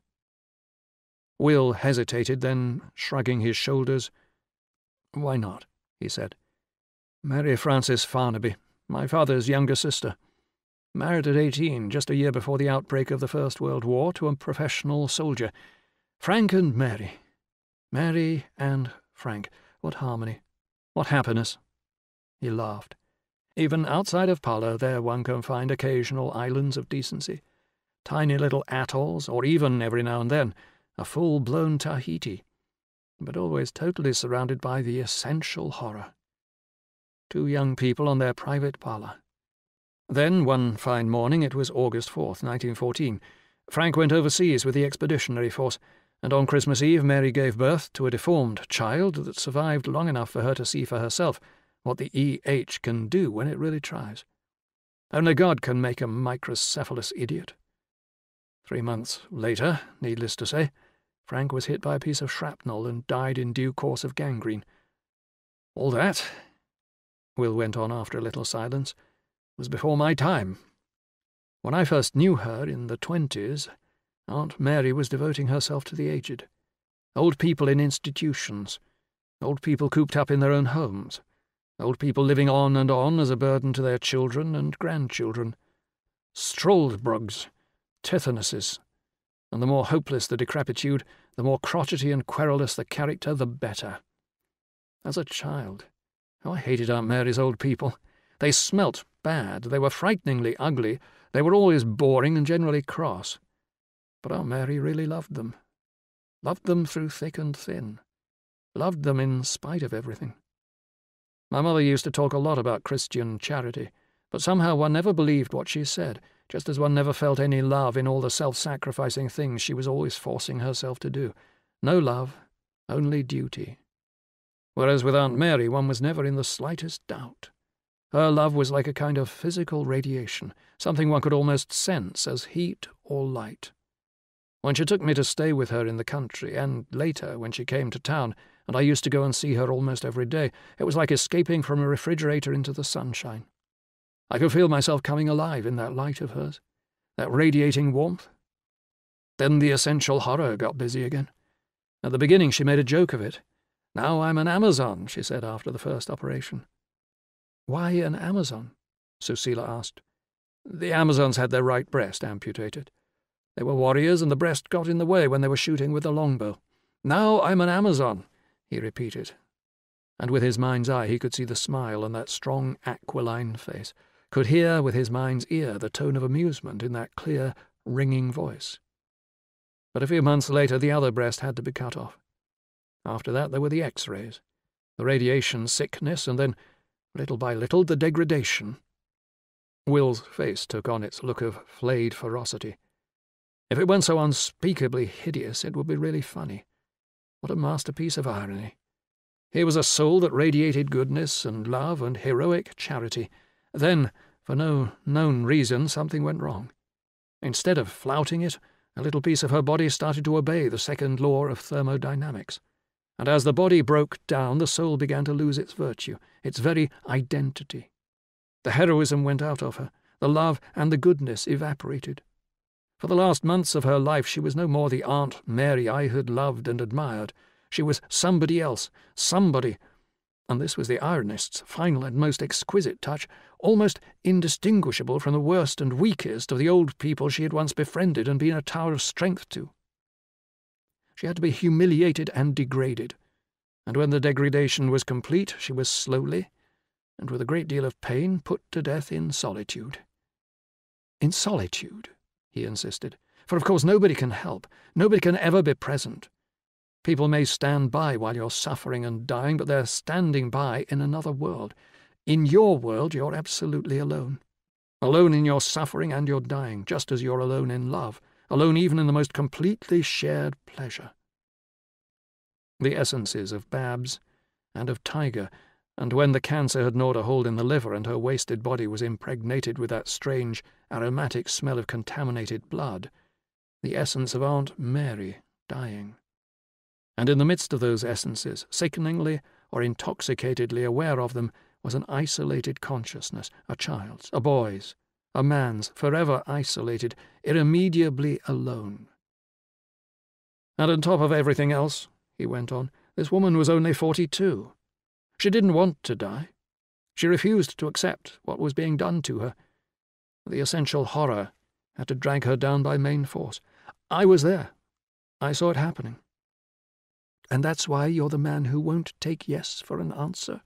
Will hesitated, then, shrugging his shoulders. Why not? he said. Mary Frances Farnaby, my father's younger sister. Married at eighteen, just a year before the outbreak of the First World War, to a professional soldier. Frank and Mary. Mary and Frank. What harmony. What happiness. He laughed. Even outside of Pala, there one can find occasional islands of decency, tiny little atolls, or even, every now and then, a full blown Tahiti, but always totally surrounded by the essential horror. Two young people on their private Pala. Then, one fine morning, it was August 4th, 1914, Frank went overseas with the expeditionary force, and on Christmas Eve Mary gave birth to a deformed child that survived long enough for her to see for herself what the EH can do when it really tries. Only God can make a microcephalous idiot. Three months later, needless to say, Frank was hit by a piece of shrapnel and died in due course of gangrene. All that, Will went on after a little silence, was before my time. When I first knew her in the twenties, Aunt Mary was devoting herself to the aged. Old people in institutions, old people cooped up in their own homes, old people living on and on as a burden to their children and grandchildren. Struldbrugs, Tithonuses, and the more hopeless the decrepitude, the more crotchety and querulous the character, the better. As a child, how I hated Aunt Mary's old people. They smelt bad, they were frighteningly ugly, they were always boring and generally cross. But Aunt Mary really loved them. Loved them through thick and thin. Loved them in spite of everything. My mother used to talk a lot about Christian charity, but somehow one never believed what she said, just as one never felt any love in all the self-sacrificing things she was always forcing herself to do. No love, only duty. Whereas with Aunt Mary one was never in the slightest doubt. Her love was like a kind of physical radiation, something one could almost sense as heat or light. When she took me to stay with her in the country, and later when she came to town, and I used to go and see her almost every day. It was like escaping from a refrigerator into the sunshine. I could feel myself coming alive in that light of hers, that radiating warmth. Then the essential horror got busy again. At the beginning, she made a joke of it. Now I'm an Amazon, she said after the first operation. Why an Amazon? Susila asked. The Amazons had their right breast amputated. They were warriors, and the breast got in the way when they were shooting with the longbow. Now I'm an Amazon, he repeated. And with his mind's eye he could see the smile on that strong aquiline face, could hear with his mind's ear the tone of amusement in that clear, ringing voice. But a few months later the other breast had to be cut off. After that there were the x-rays, the radiation sickness, and then, little by little, the degradation. Will's face took on its look of flayed ferocity. If it weren't so unspeakably hideous, it would be really funny. What a masterpiece of irony. Here was a soul that radiated goodness and love and heroic charity. Then, for no known reason, something went wrong. Instead of flouting it, a little piece of her body started to obey the second law of thermodynamics. And as the body broke down, the soul began to lose its virtue, its very identity. The heroism went out of her, the love and the goodness evaporated. For the last months of her life she was no more the Aunt Mary I had loved and admired. She was somebody else, somebody. And this was the ironist's final and most exquisite touch, almost indistinguishable from the worst and weakest of the old people she had once befriended and been a tower of strength to. She had to be humiliated and degraded, and when the degradation was complete she was slowly, and with a great deal of pain, put to death in solitude. In solitude he insisted, for of course nobody can help, nobody can ever be present. People may stand by while you're suffering and dying, but they're standing by in another world. In your world, you're absolutely alone. Alone in your suffering and your dying, just as you're alone in love, alone even in the most completely shared pleasure. The essences of Babs and of Tiger and when the cancer had gnawed a hole in the liver and her wasted body was impregnated with that strange, aromatic smell of contaminated blood, the essence of Aunt Mary dying. And in the midst of those essences, sickeningly or intoxicatedly aware of them, was an isolated consciousness, a child's, a boy's, a man's, forever isolated, irremediably alone. And on top of everything else, he went on, this woman was only forty-two. She didn't want to die. She refused to accept what was being done to her. The essential horror had to drag her down by main force. I was there. I saw it happening. And that's why you're the man who won't take yes for an answer?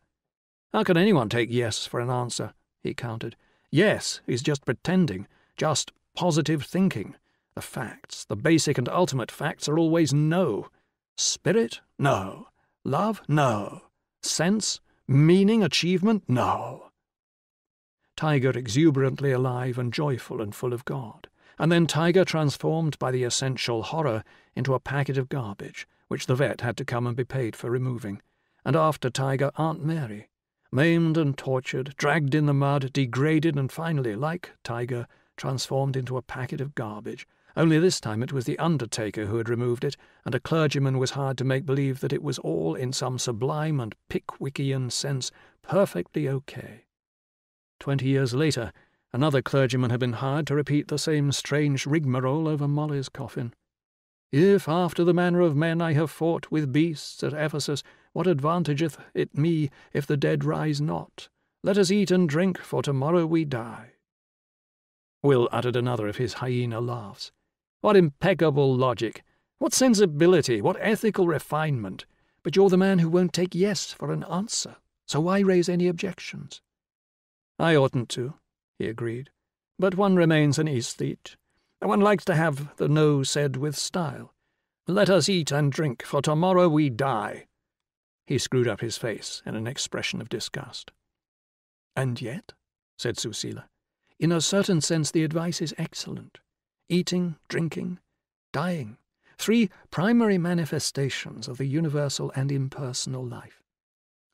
How can anyone take yes for an answer? he countered. Yes is just pretending, just positive thinking. The facts, the basic and ultimate facts, are always no. Spirit? No. Love? No sense, meaning, achievement? No. Tiger exuberantly alive and joyful and full of God, and then Tiger transformed by the essential horror into a packet of garbage, which the vet had to come and be paid for removing, and after Tiger, Aunt Mary, maimed and tortured, dragged in the mud, degraded, and finally, like Tiger, transformed into a packet of garbage, only this time it was the undertaker who had removed it, and a clergyman was hired to make believe that it was all, in some sublime and Pickwickian sense, perfectly okay. Twenty years later, another clergyman had been hired to repeat the same strange rigmarole over Molly's coffin. If after the manner of men I have fought with beasts at Ephesus, what advantageth it me if the dead rise not? Let us eat and drink, for to-morrow we die. Will uttered another of his hyena laughs. What impeccable logic! What sensibility! What ethical refinement! But you're the man who won't take yes for an answer, so why raise any objections? I oughtn't to, he agreed, but one remains an aesthete. One likes to have the no said with style. Let us eat and drink, for tomorrow we die. He screwed up his face in an expression of disgust. And yet, said Susila, in a certain sense the advice is excellent eating, drinking, dying, three primary manifestations of the universal and impersonal life.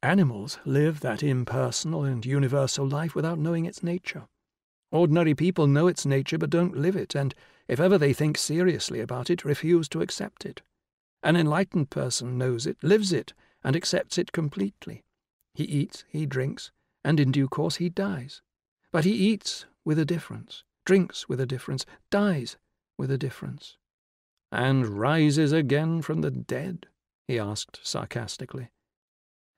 Animals live that impersonal and universal life without knowing its nature. Ordinary people know its nature but don't live it, and if ever they think seriously about it, refuse to accept it. An enlightened person knows it, lives it, and accepts it completely. He eats, he drinks, and in due course he dies. But he eats with a difference drinks with a difference, dies with a difference. And rises again from the dead? he asked sarcastically.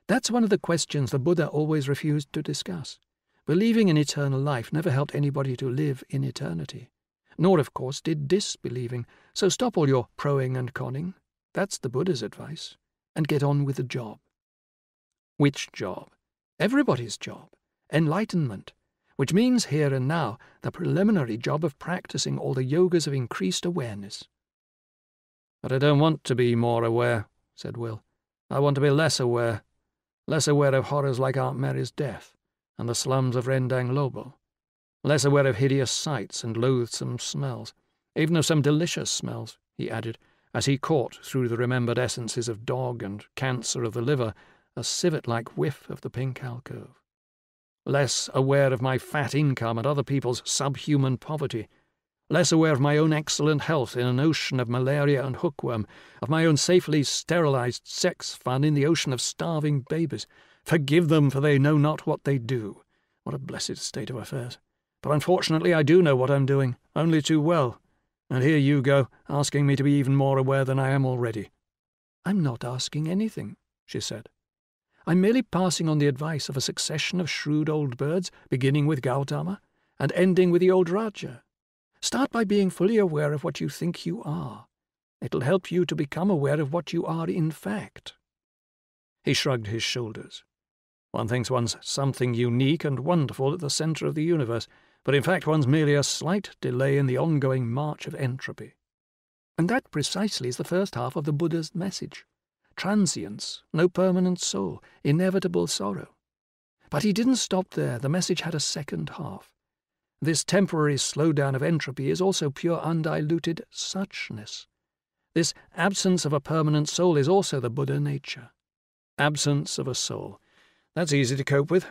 That's one of the questions the Buddha always refused to discuss. Believing in eternal life never helped anybody to live in eternity. Nor, of course, did disbelieving, so stop all your proing and conning. That's the Buddha's advice. And get on with the job. Which job? Everybody's job. Enlightenment which means here and now the preliminary job of practicing all the yogas of increased awareness. But I don't want to be more aware, said Will. I want to be less aware, less aware of horrors like Aunt Mary's death and the slums of Rendang Lobo, less aware of hideous sights and loathsome smells, even of some delicious smells, he added, as he caught, through the remembered essences of dog and cancer of the liver, a civet like whiff of the pink alcove less aware of my fat income and other people's subhuman poverty, less aware of my own excellent health in an ocean of malaria and hookworm, of my own safely sterilized sex fun in the ocean of starving babies. Forgive them, for they know not what they do. What a blessed state of affairs. But unfortunately, I do know what I'm doing, only too well. And here you go, asking me to be even more aware than I am already. I'm not asking anything, she said. I'm merely passing on the advice of a succession of shrewd old birds, beginning with Gautama and ending with the old Raja. Start by being fully aware of what you think you are. It'll help you to become aware of what you are in fact. He shrugged his shoulders. One thinks one's something unique and wonderful at the centre of the universe, but in fact one's merely a slight delay in the ongoing march of entropy. And that precisely is the first half of the Buddha's message transience, no permanent soul, inevitable sorrow. But he didn't stop there. The message had a second half. This temporary slowdown of entropy is also pure undiluted suchness. This absence of a permanent soul is also the Buddha nature. Absence of a soul. That's easy to cope with.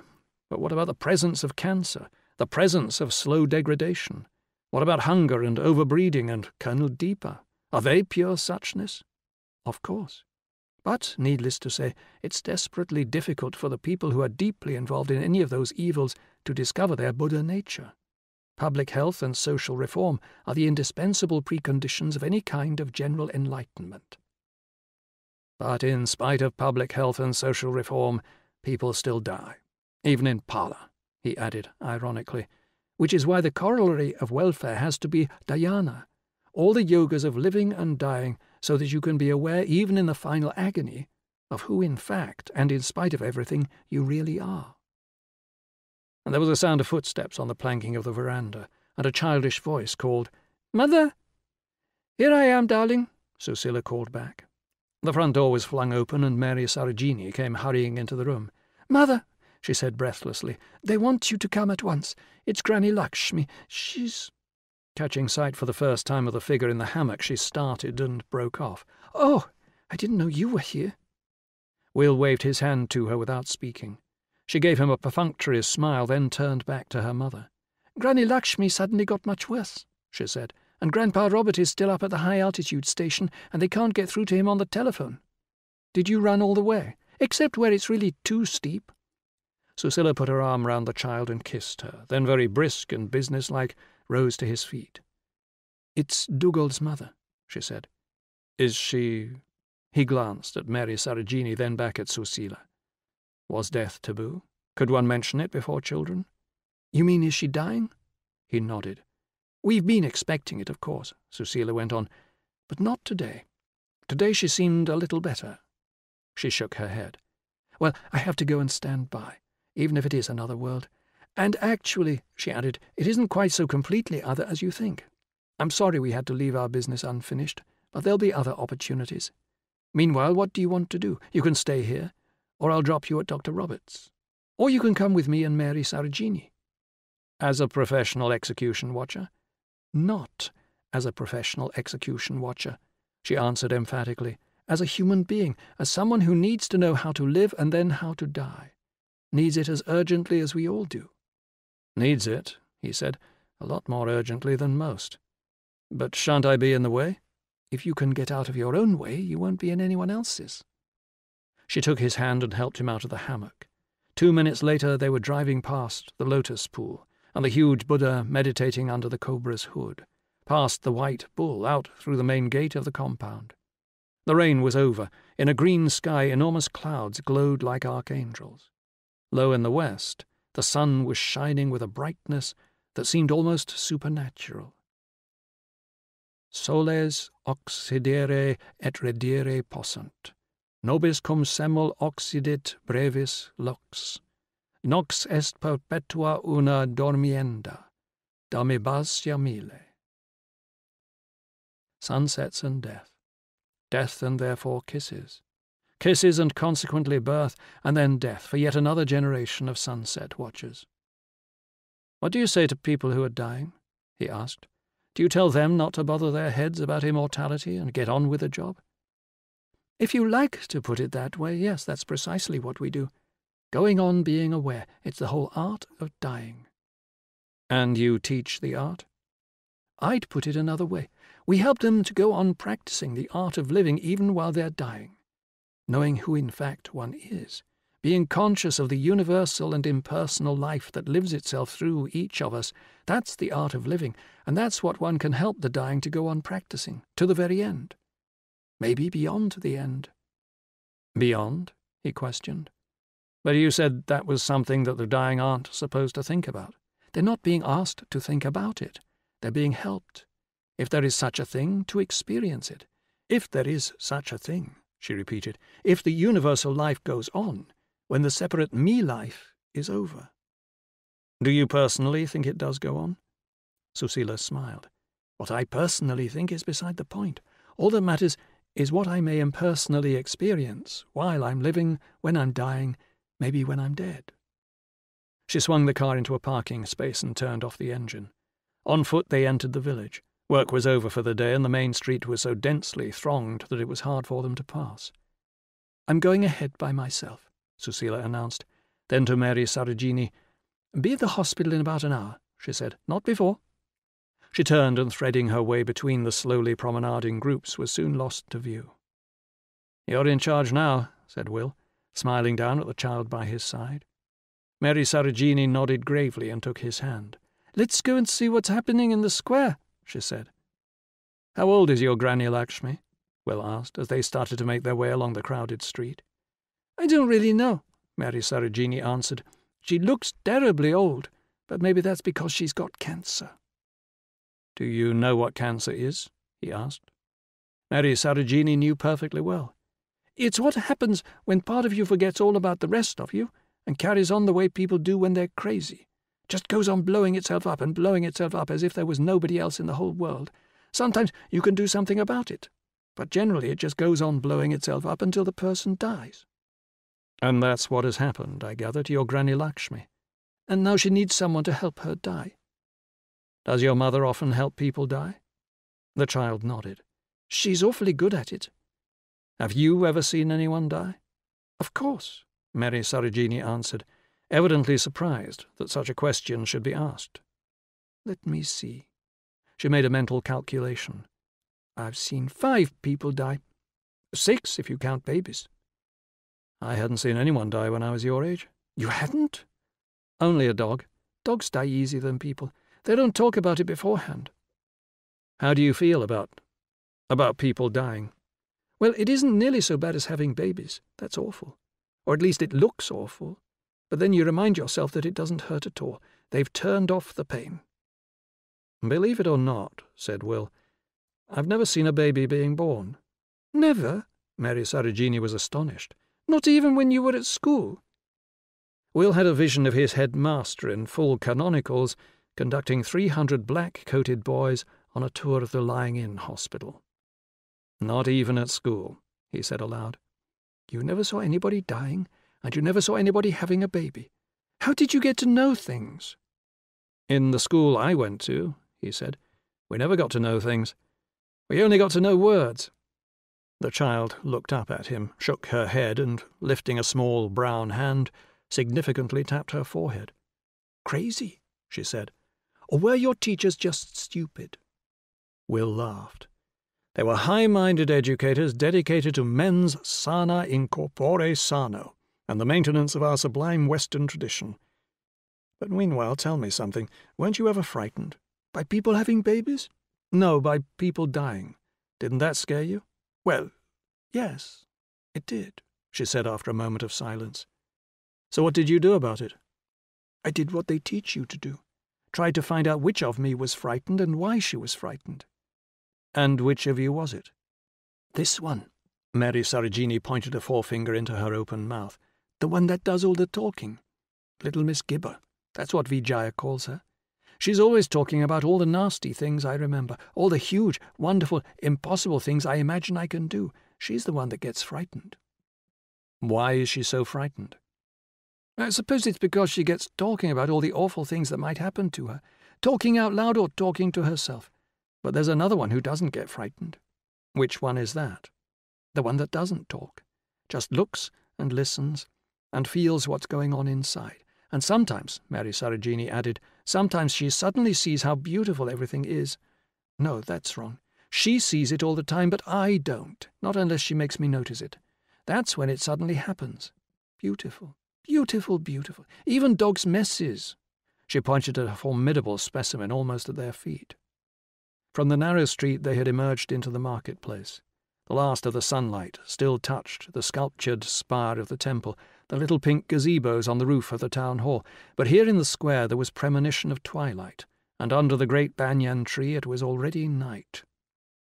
But what about the presence of cancer, the presence of slow degradation? What about hunger and overbreeding and Colonel Dipa? Are they pure suchness? Of course. But, needless to say, it's desperately difficult for the people who are deeply involved in any of those evils to discover their Buddha nature. Public health and social reform are the indispensable preconditions of any kind of general enlightenment. But in spite of public health and social reform, people still die, even in Pala, he added ironically, which is why the corollary of welfare has to be dhyana. All the yogas of living and dying so that you can be aware, even in the final agony, of who in fact, and in spite of everything, you really are. And there was a sound of footsteps on the planking of the veranda, and a childish voice called, Mother! Here I am, darling, Susila called back. The front door was flung open, and Mary Sarojini came hurrying into the room. Mother, she said breathlessly, they want you to come at once. It's Granny Lakshmi. She's catching sight for the first time of the figure in the hammock, she started and broke off. Oh, I didn't know you were here. Will waved his hand to her without speaking. She gave him a perfunctory smile, then turned back to her mother. Granny Lakshmi suddenly got much worse, she said, and Grandpa Robert is still up at the high altitude station, and they can't get through to him on the telephone. Did you run all the way, except where it's really too steep? Susila put her arm round the child and kissed her, then very brisk and businesslike rose to his feet. It's Dugald's mother, she said. Is she... He glanced at Mary Sarojini, then back at Susila. Was death taboo? Could one mention it before children? You mean is she dying? He nodded. We've been expecting it, of course, Susila went on, but not today. Today she seemed a little better. She shook her head. Well, I have to go and stand by, even if it is another world. And actually, she added, it isn't quite so completely other as you think. I'm sorry we had to leave our business unfinished, but there'll be other opportunities. Meanwhile, what do you want to do? You can stay here, or I'll drop you at Dr. Robert's. Or you can come with me and Mary Sarojini. As a professional execution watcher? Not as a professional execution watcher, she answered emphatically, as a human being, as someone who needs to know how to live and then how to die. Needs it as urgently as we all do. Needs it, he said, a lot more urgently than most. But shan't I be in the way? If you can get out of your own way, you won't be in anyone else's. She took his hand and helped him out of the hammock. Two minutes later, they were driving past the lotus pool and the huge Buddha meditating under the cobra's hood, past the white bull out through the main gate of the compound. The rain was over. In a green sky, enormous clouds glowed like archangels. Low in the west, the sun was shining with a brightness that seemed almost supernatural. Soles occidere et redire possunt. Nobis cum semel occidit brevis lux. Nox est perpetua una dormienda. basia mille. Sunsets and death. Death and therefore kisses kisses and consequently birth, and then death for yet another generation of sunset watchers. What do you say to people who are dying? he asked. Do you tell them not to bother their heads about immortality and get on with the job? If you like to put it that way, yes, that's precisely what we do. Going on being aware, it's the whole art of dying. And you teach the art? I'd put it another way. We help them to go on practicing the art of living even while they're dying knowing who in fact one is, being conscious of the universal and impersonal life that lives itself through each of us, that's the art of living, and that's what one can help the dying to go on practicing, to the very end. Maybe beyond the end. Beyond? he questioned. But you said that was something that the dying aren't supposed to think about. They're not being asked to think about it. They're being helped, if there is such a thing, to experience it, if there is such a thing she repeated, if the universal life goes on, when the separate me life is over. Do you personally think it does go on? Susila smiled. What I personally think is beside the point. All that matters is what I may impersonally experience while I'm living, when I'm dying, maybe when I'm dead. She swung the car into a parking space and turned off the engine. On foot, they entered the village. Work was over for the day, and the main street was so densely thronged that it was hard for them to pass. I'm going ahead by myself, Susila announced. Then to Mary Sarojini, Be at the hospital in about an hour, she said, not before. She turned and threading her way between the slowly promenading groups was soon lost to view. You're in charge now, said Will, smiling down at the child by his side. Mary Sarojini nodded gravely and took his hand. Let's go and see what's happening in the square, she said. How old is your Granny Lakshmi? Will asked as they started to make their way along the crowded street. I don't really know, Mary Sarojini answered. She looks terribly old, but maybe that's because she's got cancer. Do you know what cancer is? he asked. Mary Sarojini knew perfectly well. It's what happens when part of you forgets all about the rest of you and carries on the way people do when they're crazy. Just goes on blowing itself up and blowing itself up as if there was nobody else in the whole world. Sometimes you can do something about it, but generally it just goes on blowing itself up until the person dies. And that's what has happened, I gather, to your Granny Lakshmi. And now she needs someone to help her die. Does your mother often help people die? The child nodded. She's awfully good at it. Have you ever seen anyone die? Of course, Mary Sarojini answered, evidently surprised that such a question should be asked. Let me see. She made a mental calculation. I've seen five people die. Six, if you count babies. I hadn't seen anyone die when I was your age. You hadn't? Only a dog. Dogs die easier than people. They don't talk about it beforehand. How do you feel about... about people dying? Well, it isn't nearly so bad as having babies. That's awful. Or at least it looks awful. But then you remind yourself that it doesn't hurt at all. They've turned off the pain. Believe it or not, said Will, I've never seen a baby being born. Never? Mary Sarojini was astonished. Not even when you were at school. Will had a vision of his headmaster in full canonicals conducting 300 black coated boys on a tour of the lying in hospital. Not even at school, he said aloud. You never saw anybody dying? and you never saw anybody having a baby. How did you get to know things? In the school I went to, he said, we never got to know things. We only got to know words. The child looked up at him, shook her head, and, lifting a small brown hand, significantly tapped her forehead. Crazy, she said. Or were your teachers just stupid? Will laughed. They were high minded educators dedicated to mens sana in corpore sano, and the maintenance of our sublime Western tradition. But meanwhile, tell me something. Weren't you ever frightened? By people having babies? No, by people dying. Didn't that scare you? Well, yes, it did, she said after a moment of silence. So what did you do about it? I did what they teach you to do. Tried to find out which of me was frightened and why she was frightened. And which of you was it? This one. Mary Sarojini pointed a forefinger into her open mouth the one that does all the talking. Little Miss Gibber, that's what Vijaya calls her. She's always talking about all the nasty things I remember, all the huge, wonderful, impossible things I imagine I can do. She's the one that gets frightened. Why is she so frightened? I suppose it's because she gets talking about all the awful things that might happen to her, talking out loud or talking to herself. But there's another one who doesn't get frightened. Which one is that? The one that doesn't talk, just looks and listens and feels what's going on inside. And sometimes, Mary Sarojini added, sometimes she suddenly sees how beautiful everything is. No, that's wrong. She sees it all the time, but I don't, not unless she makes me notice it. That's when it suddenly happens. Beautiful, beautiful, beautiful. Even dogs' messes. She pointed at a formidable specimen almost at their feet. From the narrow street they had emerged into the marketplace. The last of the sunlight still touched the sculptured spire of the temple, the little pink gazebos on the roof of the town hall, but here in the square there was premonition of twilight, and under the great banyan tree it was already night.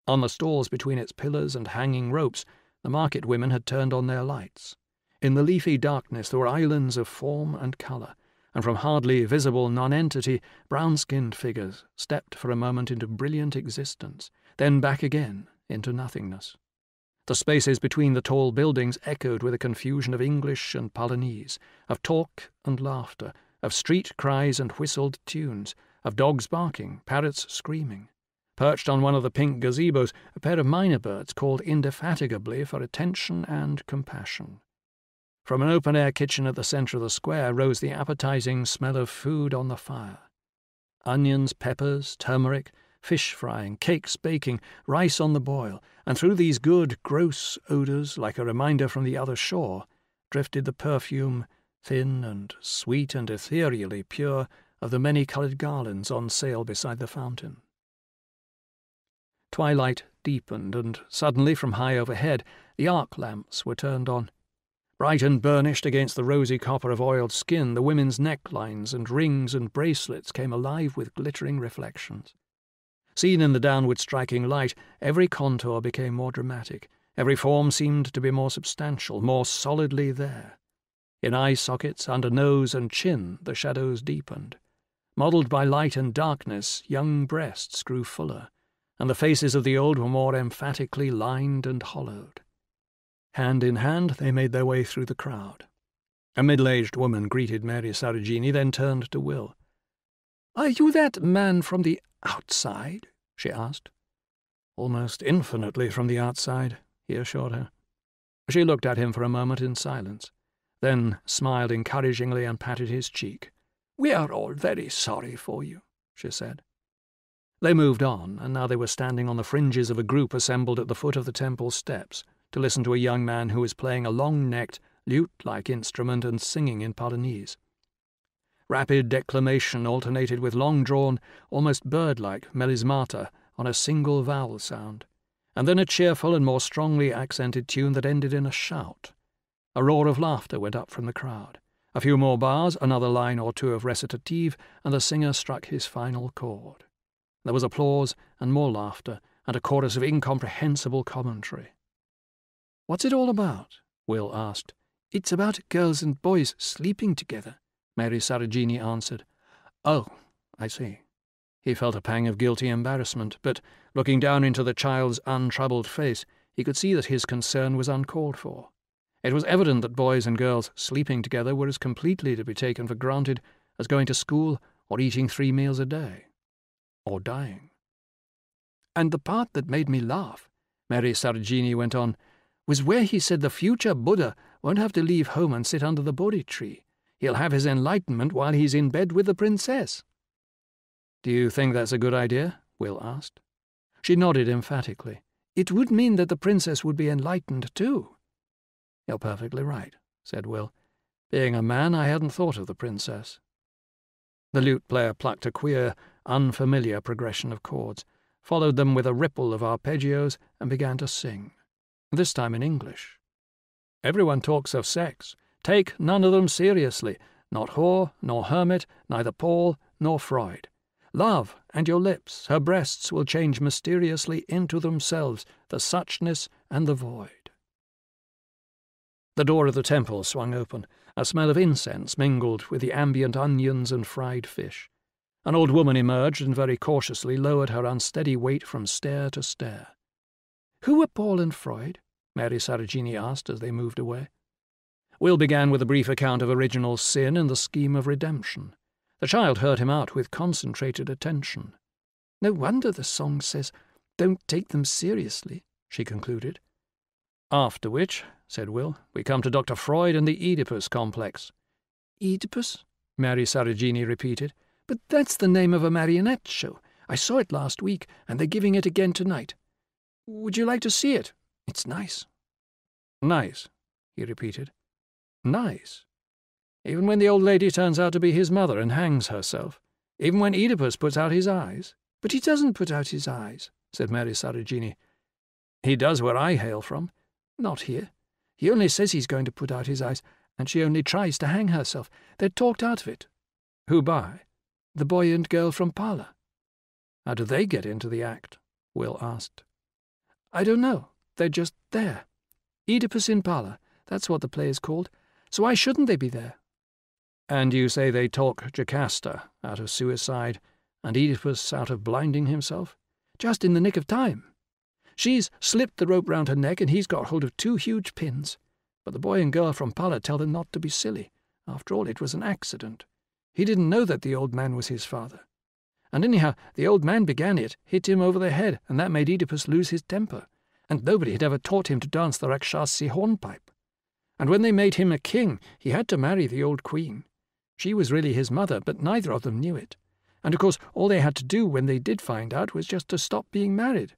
On the stalls between its pillars and hanging ropes, the market women had turned on their lights. In the leafy darkness there were islands of form and colour, and from hardly visible nonentity, brown skinned figures stepped for a moment into brilliant existence, then back again into nothingness. The spaces between the tall buildings echoed with a confusion of English and Palanese, of talk and laughter, of street cries and whistled tunes, of dogs barking, parrots screaming. Perched on one of the pink gazebos, a pair of mynah birds called indefatigably for attention and compassion. From an open air kitchen at the centre of the square rose the appetizing smell of food on the fire. Onions, peppers, turmeric, fish frying, cakes baking, rice on the boil, and through these good, gross odours, like a reminder from the other shore, drifted the perfume, thin and sweet and ethereally pure, of the many coloured garlands on sale beside the fountain. Twilight deepened, and suddenly from high overhead the arc lamps were turned on. Bright and burnished against the rosy copper of oiled skin, the women's necklines and rings and bracelets came alive with glittering reflections. Seen in the downward striking light, every contour became more dramatic, every form seemed to be more substantial, more solidly there. In eye sockets, under nose and chin, the shadows deepened. Modelled by light and darkness, young breasts grew fuller, and the faces of the old were more emphatically lined and hollowed. Hand in hand, they made their way through the crowd. A middle-aged woman greeted Mary Sarojini, then turned to Will. Are you that man from the outside? she asked. Almost infinitely from the outside, he assured her. She looked at him for a moment in silence, then smiled encouragingly and patted his cheek. We are all very sorry for you, she said. They moved on, and now they were standing on the fringes of a group assembled at the foot of the temple steps to listen to a young man who was playing a long necked, lute like instrument and singing in Palanese. Rapid declamation alternated with long drawn, almost bird like melismata on a single vowel sound, and then a cheerful and more strongly accented tune that ended in a shout. A roar of laughter went up from the crowd. A few more bars, another line or two of recitative, and the singer struck his final chord. There was applause and more laughter and a chorus of incomprehensible commentary. What's it all about? Will asked. It's about girls and boys sleeping together, Mary Sarojini answered. Oh, I see. He felt a pang of guilty embarrassment, but looking down into the child's untroubled face, he could see that his concern was uncalled for. It was evident that boys and girls sleeping together were as completely to be taken for granted as going to school or eating three meals a day. Or dying. And the part that made me laugh, Mary Sarojini went on, was where he said the future Buddha won't have to leave home and sit under the Bodhi tree. He'll have his enlightenment while he's in bed with the princess. Do you think that's a good idea? Will asked. She nodded emphatically. It would mean that the princess would be enlightened too. You're perfectly right, said Will. Being a man, I hadn't thought of the princess. The lute player plucked a queer, unfamiliar progression of chords, followed them with a ripple of arpeggios, and began to sing, this time in English. Everyone talks of sex, Take none of them seriously, not whore, nor hermit, neither Paul, nor Freud. Love and your lips, her breasts will change mysteriously into themselves, the suchness and the void. The door of the temple swung open. A smell of incense mingled with the ambient onions and fried fish. An old woman emerged and very cautiously lowered her unsteady weight from stair to stair. Who were Paul and Freud? Mary Sarojini asked as they moved away. Will began with a brief account of original sin and the scheme of redemption. The child heard him out with concentrated attention. No wonder the song says, Don't take them seriously, she concluded. After which, said Will, we come to Dr. Freud and the Oedipus complex. Oedipus? Mary Sarojini repeated. But that's the name of a marionette show. I saw it last week, and they're giving it again tonight. Would you like to see it? It's nice. Nice, he repeated. Nice. Even when the old lady turns out to be his mother and hangs herself. Even when Oedipus puts out his eyes. But he doesn't put out his eyes, said Mary Sarojini. He does where I hail from. Not here. He only says he's going to put out his eyes, and she only tries to hang herself. They're talked out of it. Who by? The boy and girl from Pala. How do they get into the act? Will asked. I don't know. They're just there. Oedipus in Pala. That's what the play is called so why shouldn't they be there? And you say they talk Jocasta out of suicide and Oedipus out of blinding himself? Just in the nick of time. She's slipped the rope round her neck and he's got hold of two huge pins. But the boy and girl from Pala tell them not to be silly. After all, it was an accident. He didn't know that the old man was his father. And anyhow, the old man began it, hit him over the head, and that made Oedipus lose his temper. And nobody had ever taught him to dance the Rakshasi hornpipe and when they made him a king, he had to marry the old queen. She was really his mother, but neither of them knew it. And of course, all they had to do when they did find out was just to stop being married.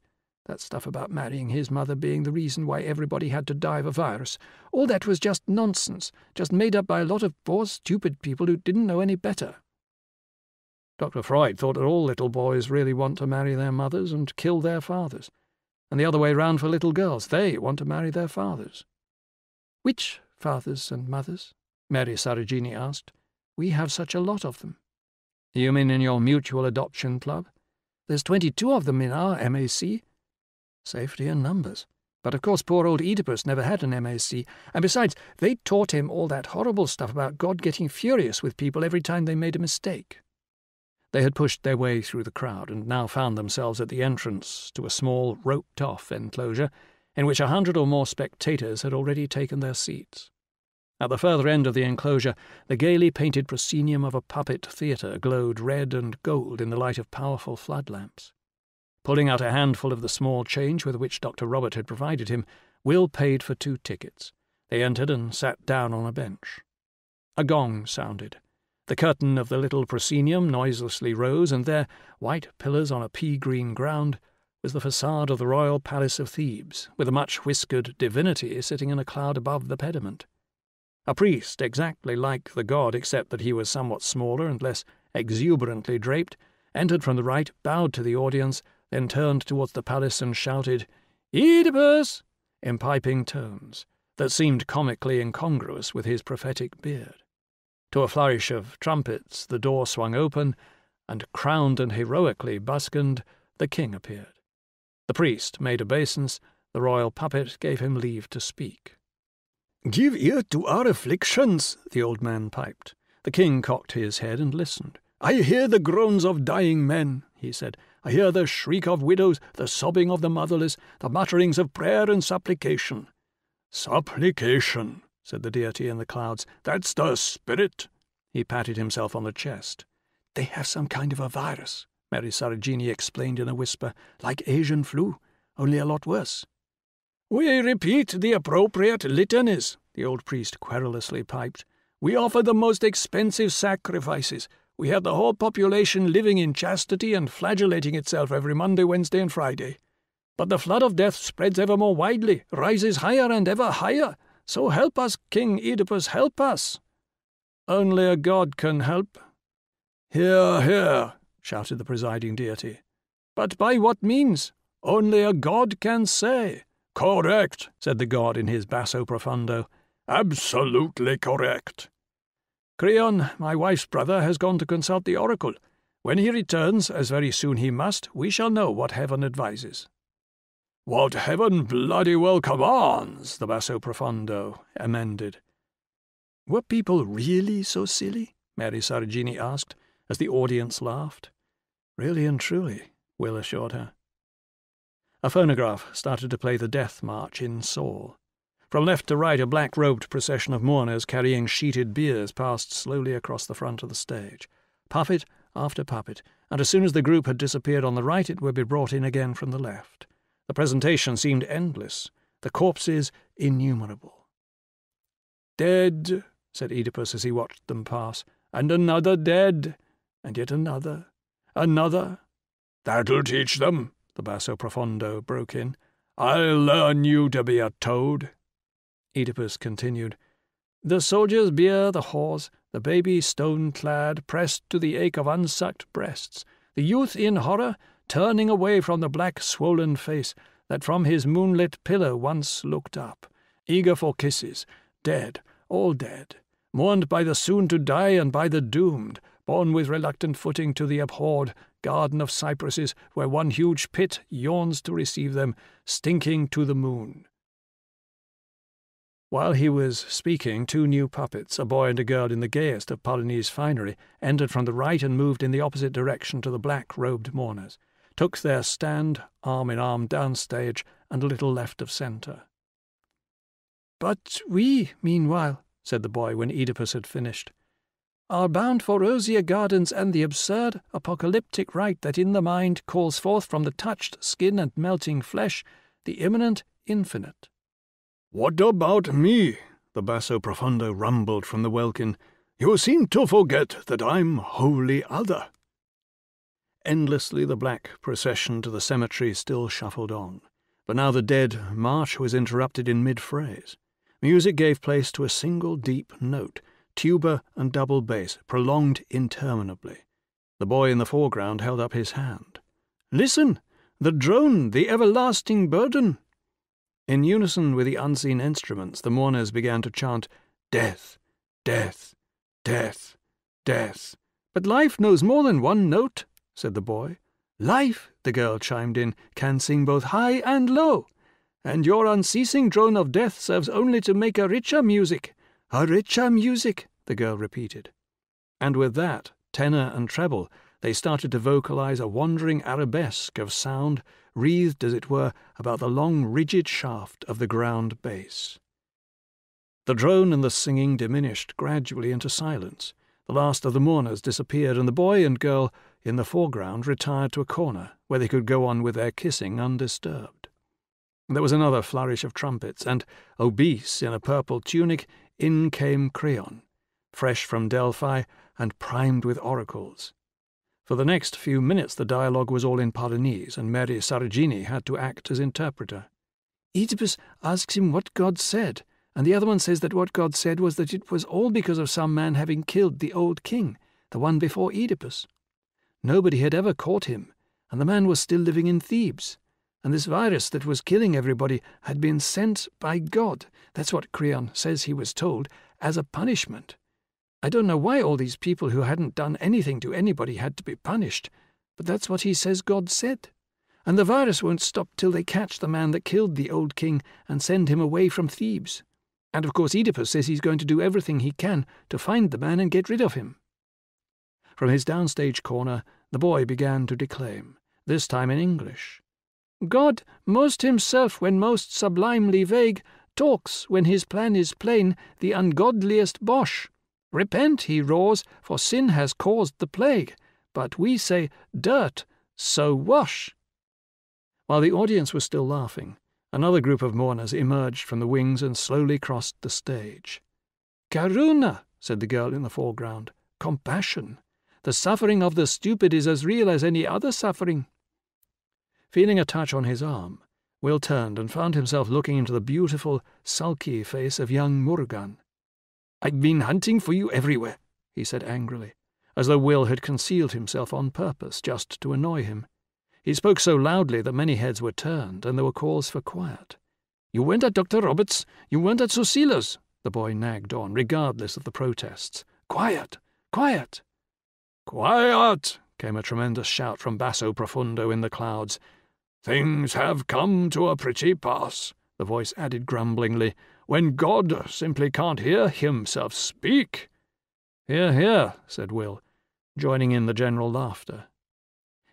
That stuff about marrying his mother being the reason why everybody had to die of a virus, all that was just nonsense, just made up by a lot of poor, stupid people who didn't know any better. Dr. Freud thought that all little boys really want to marry their mothers and kill their fathers, and the other way round for little girls, they want to marry their fathers. Which fathers and mothers? Mary Sarojini asked. We have such a lot of them. You mean in your mutual adoption club? There's 22 of them in our MAC. Safety in numbers. But of course poor old Oedipus never had an MAC, and besides, they taught him all that horrible stuff about God getting furious with people every time they made a mistake. They had pushed their way through the crowd and now found themselves at the entrance to a small, roped-off enclosure in which a hundred or more spectators had already taken their seats. At the further end of the enclosure, the gaily painted proscenium of a puppet theatre glowed red and gold in the light of powerful flood lamps. Pulling out a handful of the small change with which Dr. Robert had provided him, Will paid for two tickets. They entered and sat down on a bench. A gong sounded. The curtain of the little proscenium noiselessly rose, and there, white pillars on a pea green ground, was the facade of the royal palace of Thebes, with a much whiskered divinity sitting in a cloud above the pediment. A priest exactly like the god, except that he was somewhat smaller and less exuberantly draped, entered from the right, bowed to the audience, then turned towards the palace and shouted, Oedipus! in piping tones that seemed comically incongruous with his prophetic beard. To a flourish of trumpets, the door swung open, and crowned and heroically buskined, the king appeared. The priest made obeisance, the royal puppet gave him leave to speak. Give ear to our afflictions, the old man piped. The king cocked his head and listened. I hear the groans of dying men, he said. I hear the shriek of widows, the sobbing of the motherless, the mutterings of prayer and supplication. Supplication, said the deity in the clouds. That's the spirit. He patted himself on the chest. They have some kind of a virus, Mary Sarojini explained in a whisper, like Asian flu, only a lot worse. We repeat the appropriate litanies, the old priest querulously piped. We offer the most expensive sacrifices. We have the whole population living in chastity and flagellating itself every Monday, Wednesday, and Friday. But the flood of death spreads ever more widely, rises higher and ever higher. So help us, King Oedipus, help us. Only a god can help. Hear, hear, shouted the presiding deity. But by what means? Only a god can say. Correct, said the god in his basso profundo. Absolutely correct. Creon, my wife's brother, has gone to consult the oracle. When he returns, as very soon he must, we shall know what heaven advises. What heaven bloody well commands, the basso profundo amended. Were people really so silly? Mary Sarojini asked as the audience laughed. Really and truly, Will assured her. A phonograph started to play the death march in Saul. From left to right, a black robed procession of mourners carrying sheeted biers passed slowly across the front of the stage, puppet after puppet, and as soon as the group had disappeared on the right, it would be brought in again from the left. The presentation seemed endless, the corpses innumerable. Dead, said Oedipus as he watched them pass, and another dead, and yet another, another. That'll teach them, the basso profondo broke in. I'll learn you to be a toad. Oedipus continued. The soldiers beer, the horse, the baby stone-clad, pressed to the ache of unsucked breasts, the youth in horror, turning away from the black swollen face that from his moonlit pillow once looked up, eager for kisses, dead, all dead, mourned by the soon-to-die and by the doomed, borne with reluctant footing to the abhorred garden of cypresses, where one huge pit yawns to receive them, stinking to the moon. While he was speaking, two new puppets, a boy and a girl in the gayest of Palanese finery, entered from the right and moved in the opposite direction to the black robed mourners, took their stand, arm in arm, downstage, and a little left of centre. But we, meanwhile, said the boy when Oedipus had finished, are bound for rosier gardens and the absurd apocalyptic rite that in the mind calls forth from the touched skin and melting flesh the imminent infinite. What about me? the basso profundo rumbled from the welkin. You seem to forget that I'm wholly other. Endlessly the black procession to the cemetery still shuffled on, but now the dead march was interrupted in mid phrase. Music gave place to a single deep note tuba and double bass, prolonged interminably. The boy in the foreground held up his hand. Listen! The drone, the everlasting burden! In unison with the unseen instruments, the mourners began to chant, Death, death, death, death. But life knows more than one note, said the boy. Life, the girl chimed in, can sing both high and low. And your unceasing drone of death serves only to make a richer music. Haricha music, the girl repeated. And with that, tenor and treble, they started to vocalize a wandering arabesque of sound, wreathed, as it were, about the long, rigid shaft of the ground bass. The drone and the singing diminished gradually into silence. The last of the mourners disappeared, and the boy and girl in the foreground retired to a corner where they could go on with their kissing undisturbed. There was another flourish of trumpets, and, obese in a purple tunic, in came Creon, fresh from Delphi and primed with oracles. For the next few minutes the dialogue was all in Palanese, and Mary Sarojini had to act as interpreter. Oedipus asks him what God said, and the other one says that what God said was that it was all because of some man having killed the old king, the one before Oedipus. Nobody had ever caught him, and the man was still living in Thebes. And this virus that was killing everybody had been sent by God. That's what Creon says he was told, as a punishment. I don't know why all these people who hadn't done anything to anybody had to be punished, but that's what he says God said. And the virus won't stop till they catch the man that killed the old king and send him away from Thebes. And of course Oedipus says he's going to do everything he can to find the man and get rid of him. From his downstage corner, the boy began to declaim, this time in English. God, most himself when most sublimely vague, talks when his plan is plain, the ungodliest bosh. Repent, he roars, for sin has caused the plague. But we say, dirt, so wash. While the audience was still laughing, another group of mourners emerged from the wings and slowly crossed the stage. Karuna, said the girl in the foreground, compassion. The suffering of the stupid is as real as any other suffering. Feeling a touch on his arm, Will turned and found himself looking into the beautiful, sulky face of young Murugan. I've been hunting for you everywhere, he said angrily, as though Will had concealed himself on purpose just to annoy him. He spoke so loudly that many heads were turned, and there were calls for quiet. You weren't at Dr. Roberts', you weren't at Susila's, the boy nagged on, regardless of the protests. Quiet! Quiet! Quiet! came a tremendous shout from basso profundo in the clouds, Things have come to a pretty pass, the voice added grumblingly, when God simply can't hear himself speak. Hear, hear, said Will, joining in the general laughter.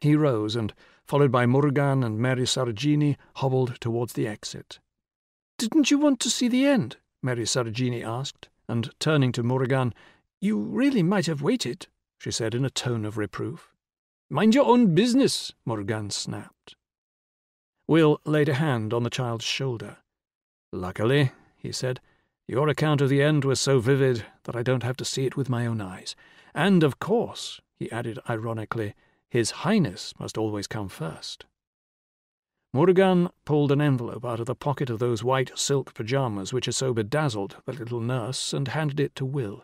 He rose and, followed by Murugan and Mary Sarojini, hobbled towards the exit. Didn't you want to see the end? Mary Sarojini asked, and turning to Murugan, You really might have waited, she said in a tone of reproof. Mind your own business, Murugan snapped. Will laid a hand on the child's shoulder. Luckily, he said, your account of the end was so vivid that I don't have to see it with my own eyes. And, of course, he added ironically, His Highness must always come first. Murugan pulled an envelope out of the pocket of those white silk pyjamas which had so bedazzled the little nurse and handed it to Will.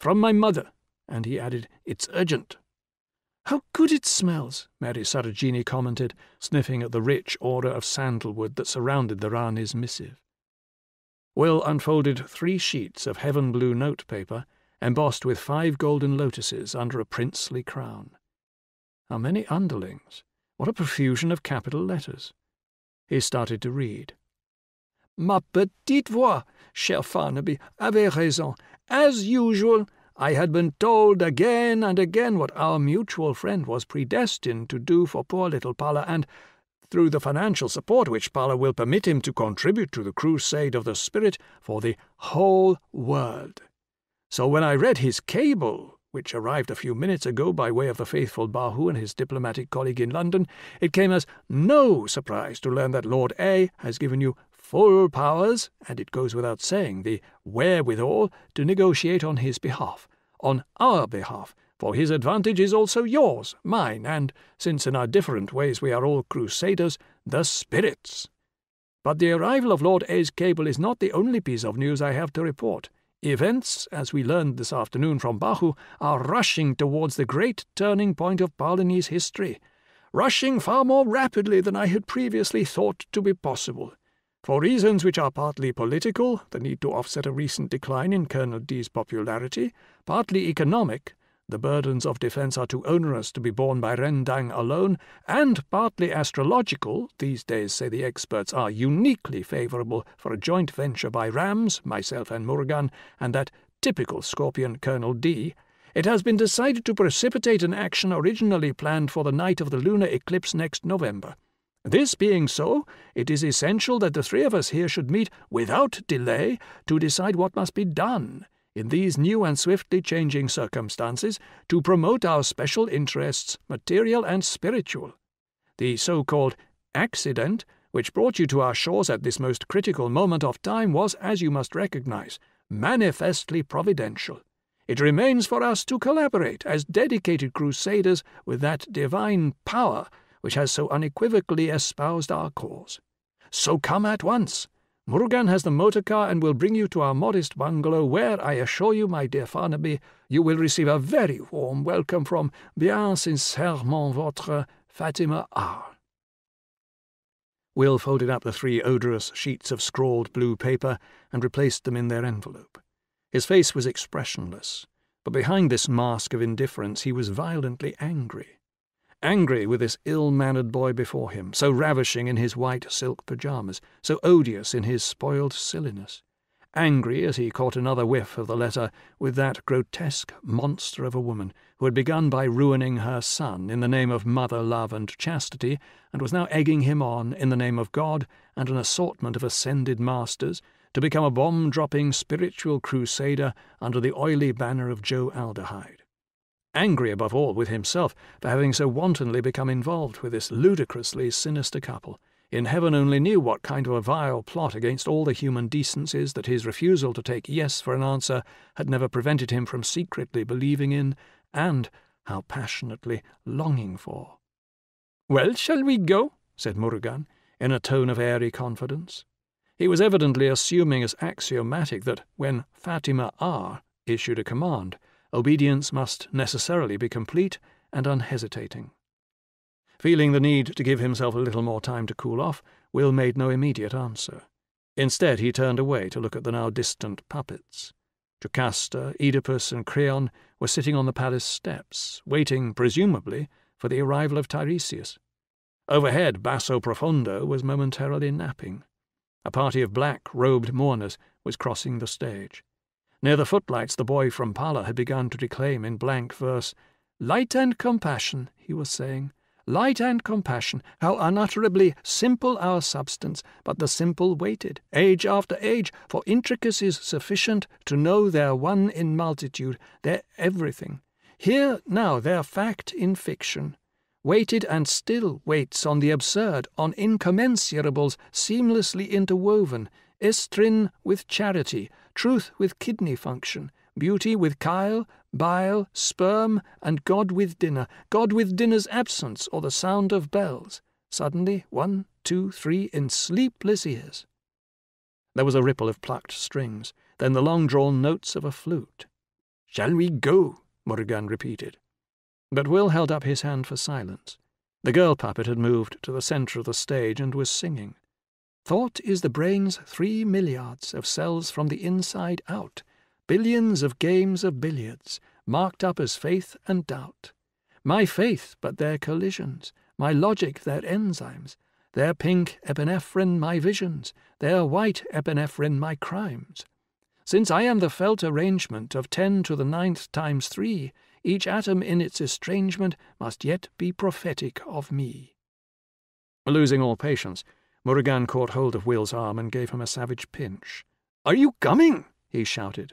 From my mother, and he added, It's urgent. How good it smells, Mary Sarojini commented, sniffing at the rich aura of sandalwood that surrounded the Rani's missive. Will unfolded three sheets of heaven blue notepaper, embossed with five golden lotuses under a princely crown. How many underlings! What a profusion of capital letters! He started to read. Ma petite voix, cher Farnaby, avait raison, as usual, I had been told again and again what our mutual friend was predestined to do for poor little Pala, and through the financial support which Pala will permit him to contribute to the crusade of the Spirit for the whole world. So when I read his cable, which arrived a few minutes ago by way of the faithful Bahu and his diplomatic colleague in London, it came as no surprise to learn that Lord A has given you full powers, and it goes without saying, the wherewithal to negotiate on his behalf, on our behalf, for his advantage is also yours, mine, and, since in our different ways we are all crusaders, the spirit's. But the arrival of Lord A's cable is not the only piece of news I have to report. Events, as we learned this afternoon from Bahu, are rushing towards the great turning point of Palanese history, rushing far more rapidly than I had previously thought to be possible. For reasons which are partly political, the need to offset a recent decline in Colonel D's popularity, partly economic, the burdens of defense are too onerous to be borne by Rendang alone, and partly astrological, these days, say the experts, are uniquely favorable for a joint venture by Rams, myself and Murugan, and that typical scorpion Colonel D. It has been decided to precipitate an action originally planned for the night of the lunar eclipse next November. This being so, it is essential that the three of us here should meet without delay to decide what must be done in these new and swiftly changing circumstances to promote our special interests, material and spiritual. The so-called accident which brought you to our shores at this most critical moment of time was, as you must recognize, manifestly providential. It remains for us to collaborate as dedicated crusaders with that divine power which has so unequivocally espoused our cause. So come at once. Murugan has the motor car and will bring you to our modest bungalow, where, I assure you, my dear Farnaby, you will receive a very warm welcome from bien sincèrement votre Fatima R. Will folded up the three odorous sheets of scrawled blue paper and replaced them in their envelope. His face was expressionless, but behind this mask of indifference he was violently angry angry with this ill-mannered boy before him, so ravishing in his white silk pyjamas, so odious in his spoiled silliness, angry as he caught another whiff of the letter with that grotesque monster of a woman who had begun by ruining her son in the name of mother love and chastity, and was now egging him on in the name of God and an assortment of ascended masters, to become a bomb-dropping spiritual crusader under the oily banner of Joe Aldehyde angry above all with himself for having so wantonly become involved with this ludicrously sinister couple. In heaven only knew what kind of a vile plot against all the human decencies that his refusal to take yes for an answer had never prevented him from secretly believing in, and how passionately longing for. Well, shall we go? said Murugan, in a tone of airy confidence. He was evidently assuming as axiomatic that when Fatima R issued a command, obedience must necessarily be complete and unhesitating. Feeling the need to give himself a little more time to cool off, Will made no immediate answer. Instead, he turned away to look at the now distant puppets. Jocasta, Oedipus, and Creon were sitting on the palace steps, waiting, presumably, for the arrival of Tiresias. Overhead, Basso Profondo was momentarily napping. A party of black-robed mourners was crossing the stage. Near the footlights, the boy from Pala had begun to declaim in blank verse. Light and compassion, he was saying. Light and compassion, how unutterably simple our substance, but the simple waited, age after age, for intricacies sufficient to know their one in multitude, their everything. Here now their fact in fiction. Waited and still waits on the absurd, on incommensurables seamlessly interwoven, estrin with charity, truth with kidney function, beauty with chyle, bile, sperm, and God with dinner, God with dinner's absence or the sound of bells. Suddenly, one, two, three, in sleepless ears. There was a ripple of plucked strings, then the long-drawn notes of a flute. Shall we go? Murugan repeated. But Will held up his hand for silence. The girl puppet had moved to the centre of the stage and was singing. Thought is the brain's three milliards of cells from the inside out, billions of games of billiards, marked up as faith and doubt. My faith, but their collisions, my logic, their enzymes, their pink epinephrine, my visions, their white epinephrine, my crimes. Since I am the felt arrangement of ten to the ninth times three, each atom in its estrangement must yet be prophetic of me. Losing all patience, Murugan caught hold of Will's arm and gave him a savage pinch. Are you coming? he shouted.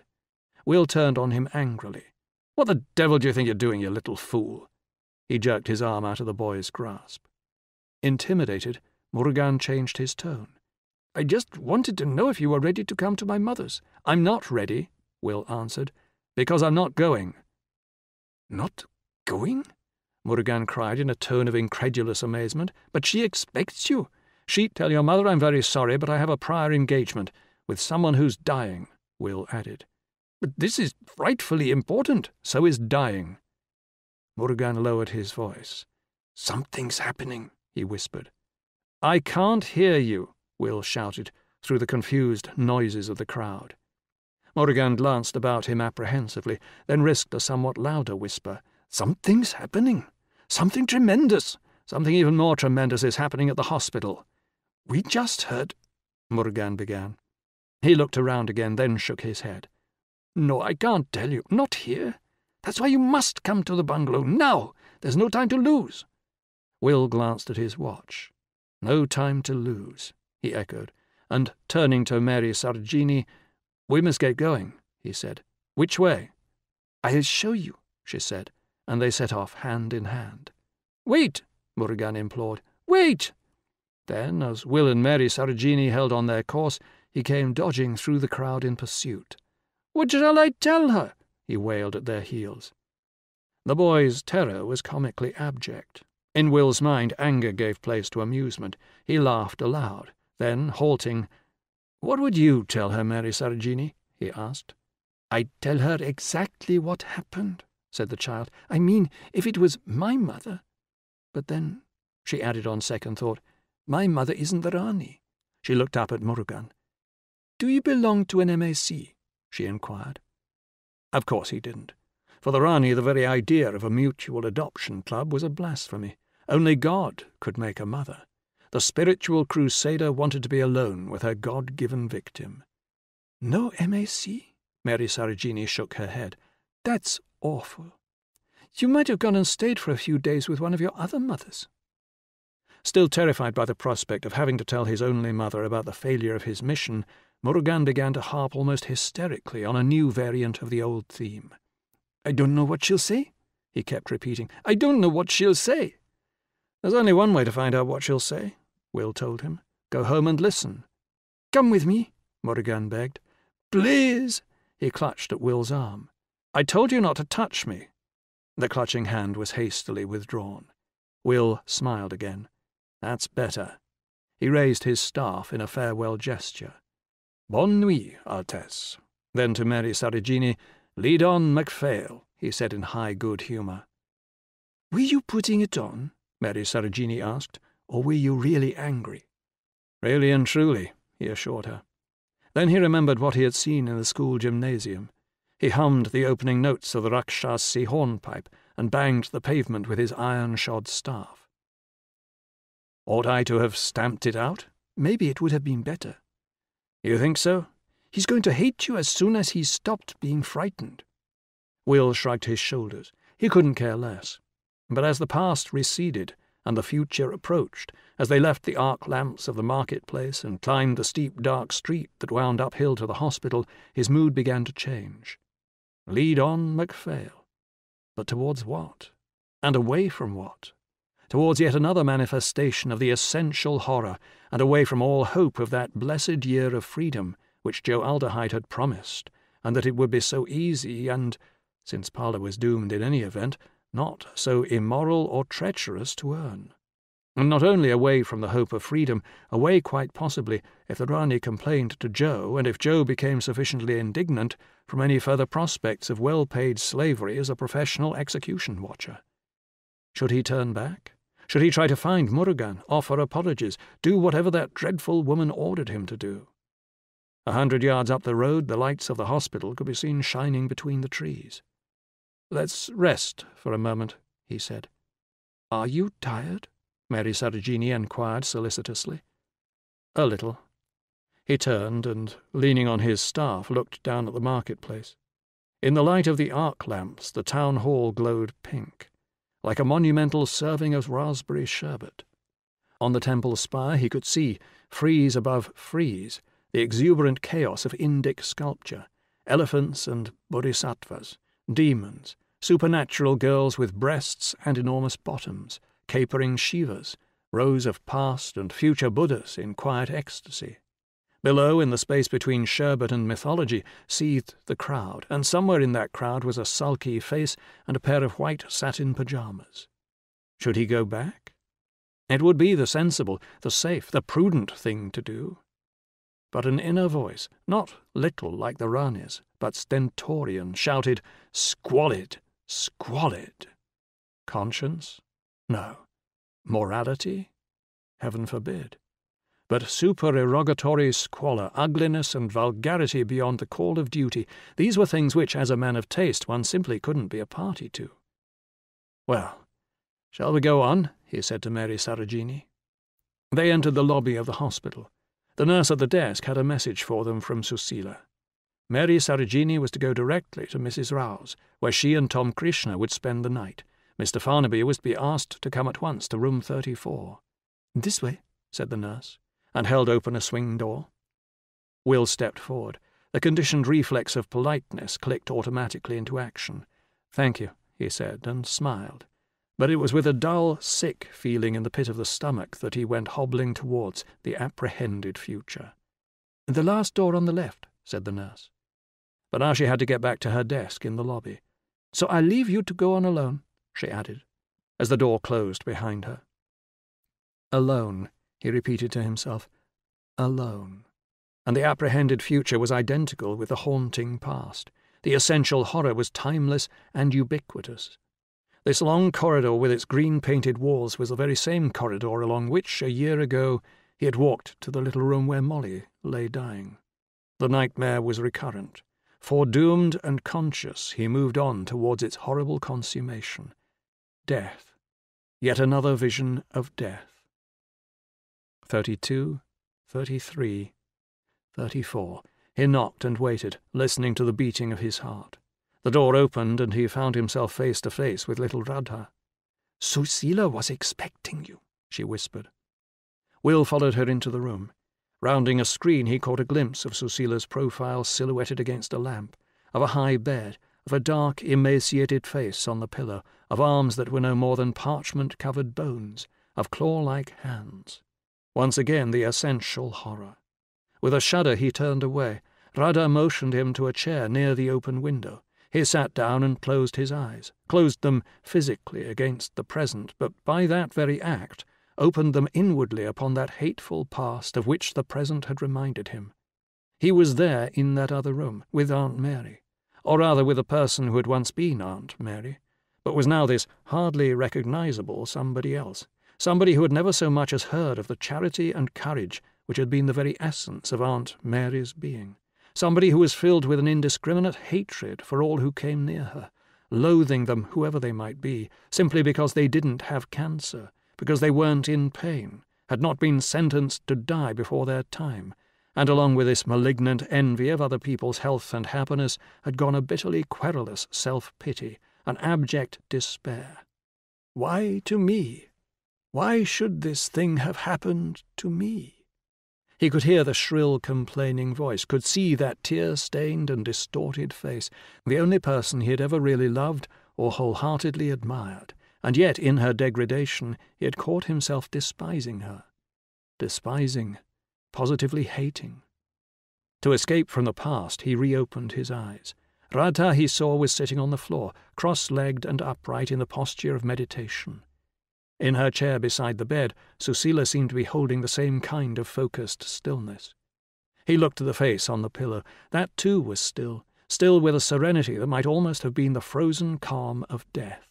Will turned on him angrily. What the devil do you think you're doing, you little fool? He jerked his arm out of the boy's grasp. Intimidated, Murugan changed his tone. I just wanted to know if you were ready to come to my mother's. I'm not ready, Will answered, because I'm not going. Not going? Murugan cried in a tone of incredulous amazement. But she expects you. She tell your mother I'm very sorry, but I have a prior engagement with someone who's dying, Will added. But this is frightfully important. So is dying. Murugan lowered his voice. Something's happening, he whispered. I can't hear you, Will shouted through the confused noises of the crowd. Murugan glanced about him apprehensively, then risked a somewhat louder whisper. Something's happening. Something tremendous. Something even more tremendous is happening at the hospital. We just heard... Murugan began. He looked around again, then shook his head. No, I can't tell you. Not here. That's why you must come to the bungalow now. There's no time to lose. Will glanced at his watch. No time to lose, he echoed, and turning to Mary Sarojini, we must get going, he said. Which way? I'll show you, she said, and they set off hand in hand. Wait, Murugan implored. Wait! Then, as Will and Mary Sarojini held on their course, he came dodging through the crowd in pursuit. What shall I tell her? he wailed at their heels. The boy's terror was comically abject. In Will's mind, anger gave place to amusement. He laughed aloud. Then, halting, What would you tell her, Mary Sarojini? he asked. I'd tell her exactly what happened, said the child. I mean, if it was my mother. But then, she added on second thought, my mother isn't the Rani. She looked up at Murugan. Do you belong to an MAC? she inquired. Of course he didn't. For the Rani, the very idea of a mutual adoption club was a blasphemy. Only God could make a mother. The spiritual crusader wanted to be alone with her God given victim. No MAC? Mary Sarojini shook her head. That's awful. You might have gone and stayed for a few days with one of your other mothers. Still terrified by the prospect of having to tell his only mother about the failure of his mission, Murugan began to harp almost hysterically on a new variant of the old theme. I don't know what she'll say, he kept repeating. I don't know what she'll say. There's only one way to find out what she'll say, Will told him. Go home and listen. Come with me, Murugan begged. Please! He clutched at Will's arm. I told you not to touch me. The clutching hand was hastily withdrawn. Will smiled again. That's better. He raised his staff in a farewell gesture. Bonne nuit, Altesse. Then to Mary Sarojini, Lead on, Macphail, he said in high good humour. Were you putting it on? Mary Sarojini asked, or were you really angry? Really and truly, he assured her. Then he remembered what he had seen in the school gymnasium. He hummed the opening notes of the Rakshasi hornpipe and banged the pavement with his iron-shod staff. Ought I to have stamped it out? Maybe it would have been better. You think so? He's going to hate you as soon as he's stopped being frightened. Will shrugged his shoulders. He couldn't care less. But as the past receded and the future approached, as they left the arc lamps of the marketplace and climbed the steep dark street that wound uphill to the hospital, his mood began to change. Lead on, Macphail. But towards what? And away from what? towards yet another manifestation of the essential horror, and away from all hope of that blessed year of freedom which Joe Aldehyde had promised, and that it would be so easy and, since Pala was doomed in any event, not so immoral or treacherous to earn. And not only away from the hope of freedom, away quite possibly, if the Rani complained to Joe, and if Joe became sufficiently indignant, from any further prospects of well-paid slavery as a professional execution watcher. Should he turn back? Should he try to find Murugan, offer apologies, do whatever that dreadful woman ordered him to do? A hundred yards up the road, the lights of the hospital could be seen shining between the trees. Let's rest for a moment, he said. Are you tired? Mary Sarojini inquired solicitously. A little. He turned and, leaning on his staff, looked down at the marketplace. In the light of the arc lamps, the town hall glowed pink like a monumental serving of raspberry sherbet. On the temple spire he could see, frieze above frieze, the exuberant chaos of Indic sculpture, elephants and bodhisattvas, demons, supernatural girls with breasts and enormous bottoms, capering Shivas, rows of past and future Buddhas in quiet ecstasy. Below, in the space between sherbet and mythology, seethed the crowd, and somewhere in that crowd was a sulky face and a pair of white satin pyjamas. Should he go back? It would be the sensible, the safe, the prudent thing to do. But an inner voice, not little like the Rani's, but stentorian, shouted, Squalid! Squalid! Conscience? No. Morality? Heaven forbid. But supererogatory squalor, ugliness, and vulgarity beyond the call of duty, these were things which, as a man of taste, one simply couldn't be a party to. Well, shall we go on? he said to Mary Sarojini. They entered the lobby of the hospital. The nurse at the desk had a message for them from Susila. Mary Sarojini was to go directly to Mrs. Rao's, where she and Tom Krishna would spend the night. Mr. Farnaby was to be asked to come at once to room 34. This way, said the nurse and held open a swing door. Will stepped forward. The conditioned reflex of politeness clicked automatically into action. Thank you, he said, and smiled. But it was with a dull, sick feeling in the pit of the stomach that he went hobbling towards the apprehended future. The last door on the left, said the nurse. But now she had to get back to her desk in the lobby. So I leave you to go on alone, she added, as the door closed behind her. Alone he repeated to himself, alone. And the apprehended future was identical with the haunting past. The essential horror was timeless and ubiquitous. This long corridor with its green painted walls was the very same corridor along which, a year ago, he had walked to the little room where Molly lay dying. The nightmare was recurrent. Foredoomed and conscious, he moved on towards its horrible consummation death. Yet another vision of death. 32, 33, 34. He knocked and waited, listening to the beating of his heart. The door opened, and he found himself face to face with little Radha. Susila was expecting you, she whispered. Will followed her into the room. Rounding a screen, he caught a glimpse of Susila's profile silhouetted against a lamp, of a high bed, of a dark, emaciated face on the pillow, of arms that were no more than parchment covered bones, of claw like hands. Once again the essential horror. With a shudder he turned away. Radha motioned him to a chair near the open window. He sat down and closed his eyes, closed them physically against the present, but by that very act opened them inwardly upon that hateful past of which the present had reminded him. He was there in that other room, with Aunt Mary, or rather with a person who had once been Aunt Mary, but was now this hardly recognizable somebody else somebody who had never so much as heard of the charity and courage which had been the very essence of Aunt Mary's being, somebody who was filled with an indiscriminate hatred for all who came near her, loathing them, whoever they might be, simply because they didn't have cancer, because they weren't in pain, had not been sentenced to die before their time, and along with this malignant envy of other people's health and happiness had gone a bitterly querulous self-pity, an abject despair. Why to me? Why should this thing have happened to me? He could hear the shrill, complaining voice, could see that tear-stained and distorted face, the only person he had ever really loved or wholeheartedly admired, and yet in her degradation he had caught himself despising her. Despising, positively hating. To escape from the past, he reopened his eyes. Radha, he saw, was sitting on the floor, cross-legged and upright in the posture of meditation. In her chair beside the bed, Susila seemed to be holding the same kind of focused stillness. He looked at the face on the pillow. That too was still, still with a serenity that might almost have been the frozen calm of death.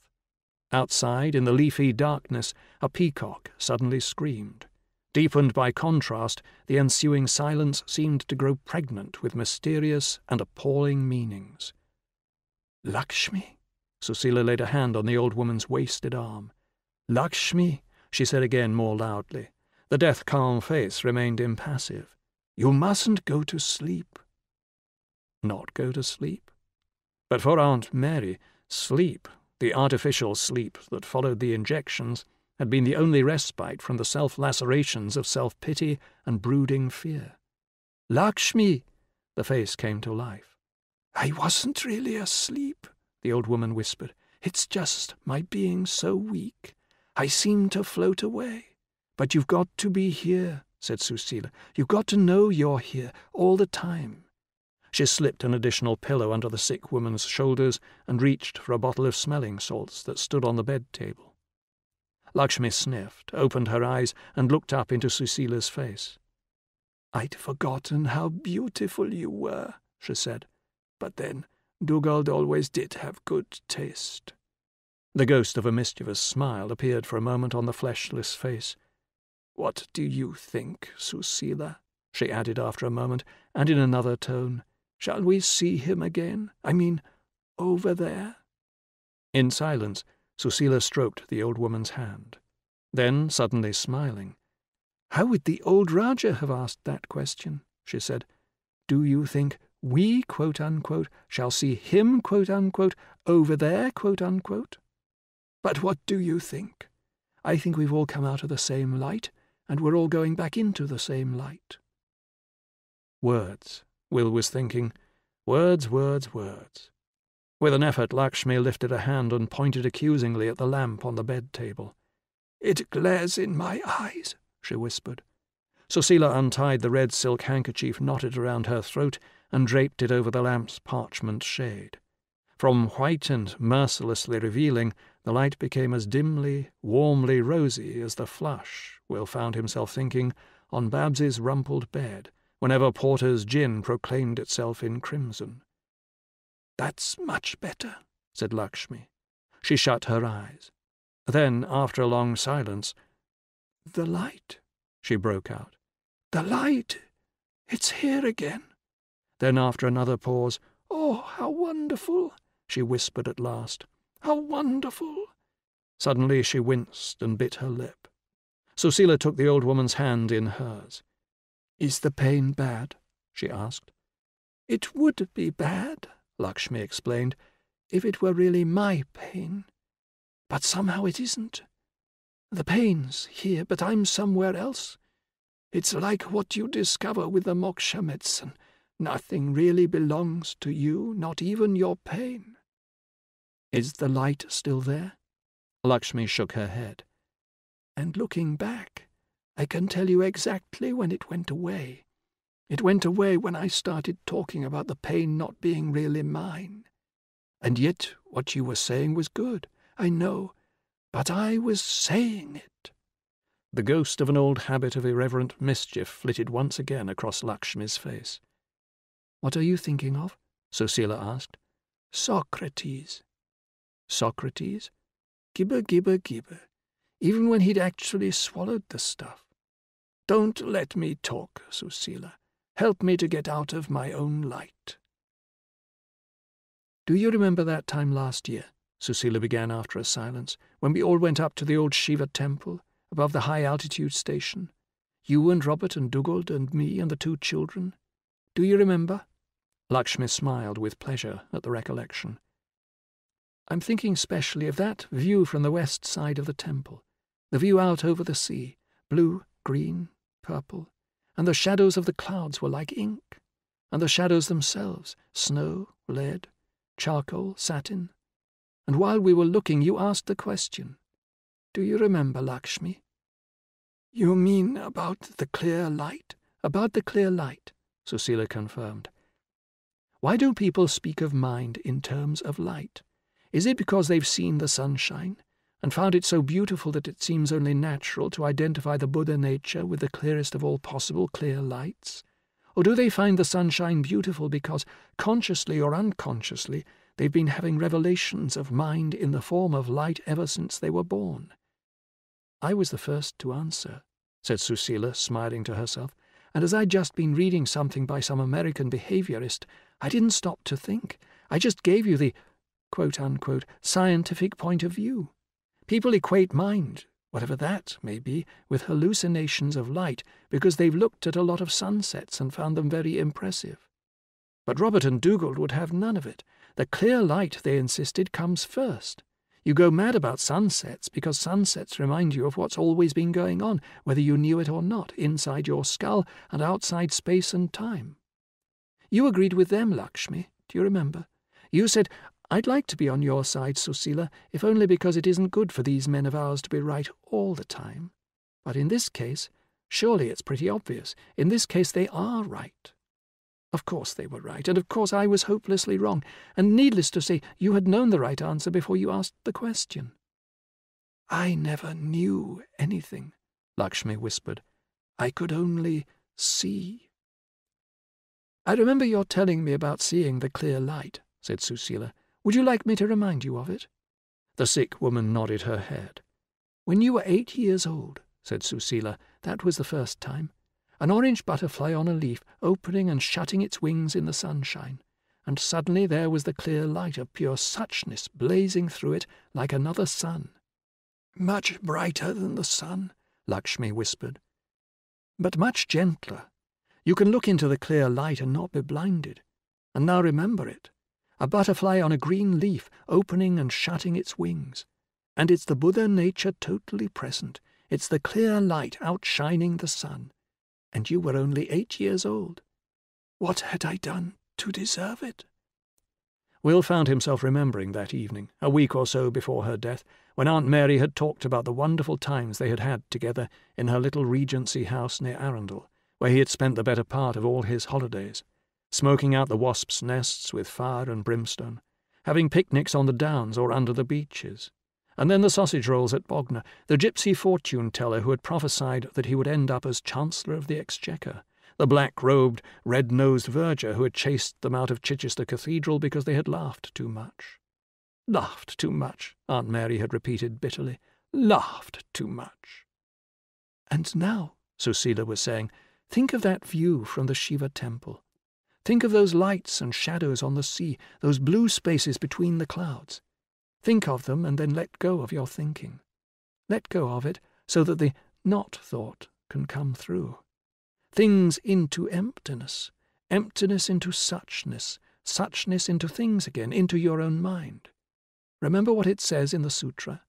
Outside, in the leafy darkness, a peacock suddenly screamed. Deepened by contrast, the ensuing silence seemed to grow pregnant with mysterious and appalling meanings. Lakshmi? Susila laid a hand on the old woman's wasted arm. Lakshmi, she said again more loudly. The death calm face remained impassive. You mustn't go to sleep. Not go to sleep? But for Aunt Mary, sleep, the artificial sleep that followed the injections, had been the only respite from the self lacerations of self pity and brooding fear. Lakshmi! The face came to life. I wasn't really asleep, the old woman whispered. It's just my being so weak. I seem to float away. But you've got to be here, said Susila. You've got to know you're here all the time. She slipped an additional pillow under the sick woman's shoulders and reached for a bottle of smelling salts that stood on the bed table. Lakshmi sniffed, opened her eyes, and looked up into Susila's face. I'd forgotten how beautiful you were, she said. But then, Dugald always did have good taste. The ghost of a mischievous smile appeared for a moment on the fleshless face. What do you think, Susila? she added after a moment, and in another tone. Shall we see him again? I mean, over there? In silence, Susila stroked the old woman's hand. Then, suddenly smiling, How would the old Rajah have asked that question? she said. Do you think we, quote unquote, shall see him, quote unquote, over there, quote unquote? But what do you think? I think we've all come out of the same light, and we're all going back into the same light. Words, Will was thinking. Words, words, words. With an effort, Lakshmi lifted a hand and pointed accusingly at the lamp on the bed table. It glares in my eyes, she whispered. Susila untied the red silk handkerchief knotted around her throat and draped it over the lamp's parchment shade. From white and mercilessly revealing, the light became as dimly, warmly rosy as the flush, Will found himself thinking, on Babs's rumpled bed, whenever Porter's gin proclaimed itself in crimson. That's much better, said Lakshmi. She shut her eyes. Then, after a long silence, The light, she broke out. The light! It's here again. Then, after another pause, Oh, how wonderful, she whispered at last. How wonderful! Suddenly she winced and bit her lip. Susila took the old woman's hand in hers. Is the pain bad? she asked. It would be bad, Lakshmi explained, if it were really my pain. But somehow it isn't. The pain's here, but I'm somewhere else. It's like what you discover with the moksha medicine. Nothing really belongs to you, not even your pain. Is the light still there? Lakshmi shook her head. And looking back, I can tell you exactly when it went away. It went away when I started talking about the pain not being really mine. And yet what you were saying was good, I know, but I was saying it. The ghost of an old habit of irreverent mischief flitted once again across Lakshmi's face. What are you thinking of? Susila asked. Socrates. Socrates? Gibber, gibber, gibber, even when he'd actually swallowed the stuff. Don't let me talk, Susila. Help me to get out of my own light. Do you remember that time last year, Susila began after a silence, when we all went up to the old Shiva temple, above the high-altitude station? You and Robert and Dugald and me and the two children? Do you remember? Lakshmi smiled with pleasure at the recollection. I'm thinking specially of that view from the west side of the temple, the view out over the sea, blue, green, purple, and the shadows of the clouds were like ink, and the shadows themselves, snow, lead, charcoal, satin. And while we were looking, you asked the question, Do you remember Lakshmi? You mean about the clear light? About the clear light, Susila confirmed. Why do people speak of mind in terms of light? Is it because they've seen the sunshine and found it so beautiful that it seems only natural to identify the Buddha nature with the clearest of all possible clear lights? Or do they find the sunshine beautiful because, consciously or unconsciously, they've been having revelations of mind in the form of light ever since they were born? I was the first to answer, said Susila, smiling to herself, and as I'd just been reading something by some American behaviorist, I didn't stop to think. I just gave you the quote unquote, scientific point of view. People equate mind, whatever that may be, with hallucinations of light because they've looked at a lot of sunsets and found them very impressive. But Robert and Dugald would have none of it. The clear light, they insisted, comes first. You go mad about sunsets because sunsets remind you of what's always been going on, whether you knew it or not, inside your skull and outside space and time. You agreed with them, Lakshmi, do you remember? You said, I'd like to be on your side, Susila, if only because it isn't good for these men of ours to be right all the time. But in this case, surely it's pretty obvious, in this case they are right. Of course they were right, and of course I was hopelessly wrong, and needless to say, you had known the right answer before you asked the question. I never knew anything, Lakshmi whispered. I could only see. I remember your telling me about seeing the clear light, said Susila. Would you like me to remind you of it? The sick woman nodded her head. When you were eight years old, said Susila, that was the first time. An orange butterfly on a leaf, opening and shutting its wings in the sunshine. And suddenly there was the clear light of pure suchness blazing through it like another sun. Much brighter than the sun, Lakshmi whispered. But much gentler. You can look into the clear light and not be blinded. And now remember it a butterfly on a green leaf opening and shutting its wings. And it's the Buddha nature totally present. It's the clear light outshining the sun. And you were only eight years old. What had I done to deserve it? Will found himself remembering that evening, a week or so before her death, when Aunt Mary had talked about the wonderful times they had had together in her little Regency house near Arundel, where he had spent the better part of all his holidays smoking out the wasps' nests with fire and brimstone, having picnics on the downs or under the beeches. And then the sausage rolls at Bognor, the gipsy fortune teller who had prophesied that he would end up as Chancellor of the Exchequer, the black robed, red nosed verger who had chased them out of Chichester Cathedral because they had laughed too much. Laughed too much, Aunt Mary had repeated bitterly. Laughed too much. And now, Susila was saying, think of that view from the Shiva temple. Think of those lights and shadows on the sea, those blue spaces between the clouds. Think of them and then let go of your thinking. Let go of it so that the not thought can come through. Things into emptiness, emptiness into suchness, suchness into things again, into your own mind. Remember what it says in the Sutra?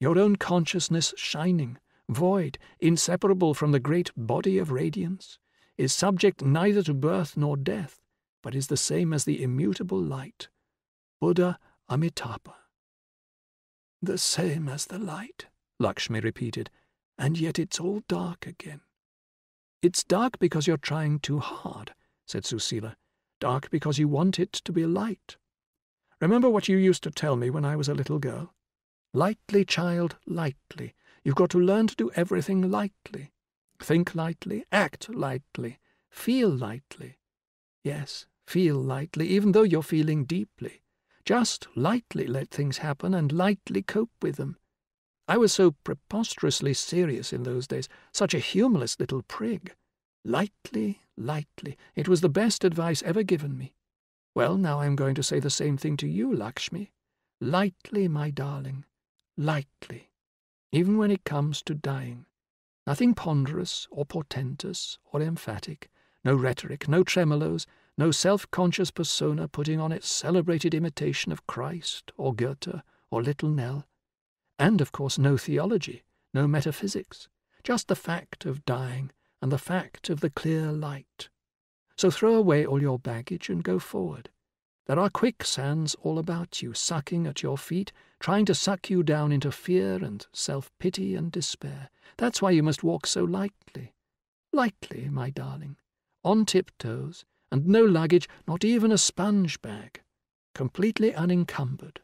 Your own consciousness shining, void, inseparable from the great body of radiance, is subject neither to birth nor death, but is the same as the immutable light, Buddha Amitabha. The same as the light, Lakshmi repeated, and yet it's all dark again. It's dark because you're trying too hard, said Susila. Dark because you want it to be light. Remember what you used to tell me when I was a little girl? Lightly, child, lightly. You've got to learn to do everything lightly. Think lightly, act lightly, feel lightly. Yes, feel lightly, even though you're feeling deeply. Just lightly let things happen and lightly cope with them. I was so preposterously serious in those days, such a humorless little prig. Lightly, lightly. It was the best advice ever given me. Well, now I'm going to say the same thing to you, Lakshmi. Lightly, my darling, lightly, even when it comes to dying. Nothing ponderous or portentous or emphatic, no rhetoric, no tremolos, no self conscious persona putting on its celebrated imitation of Christ or Goethe or Little Nell. And, of course, no theology, no metaphysics, just the fact of dying and the fact of the clear light. So throw away all your baggage and go forward. There are quicksands all about you, sucking at your feet, trying to suck you down into fear and self-pity and despair. That's why you must walk so lightly. Lightly, my darling. On tiptoes, and no luggage, not even a sponge bag. Completely unencumbered.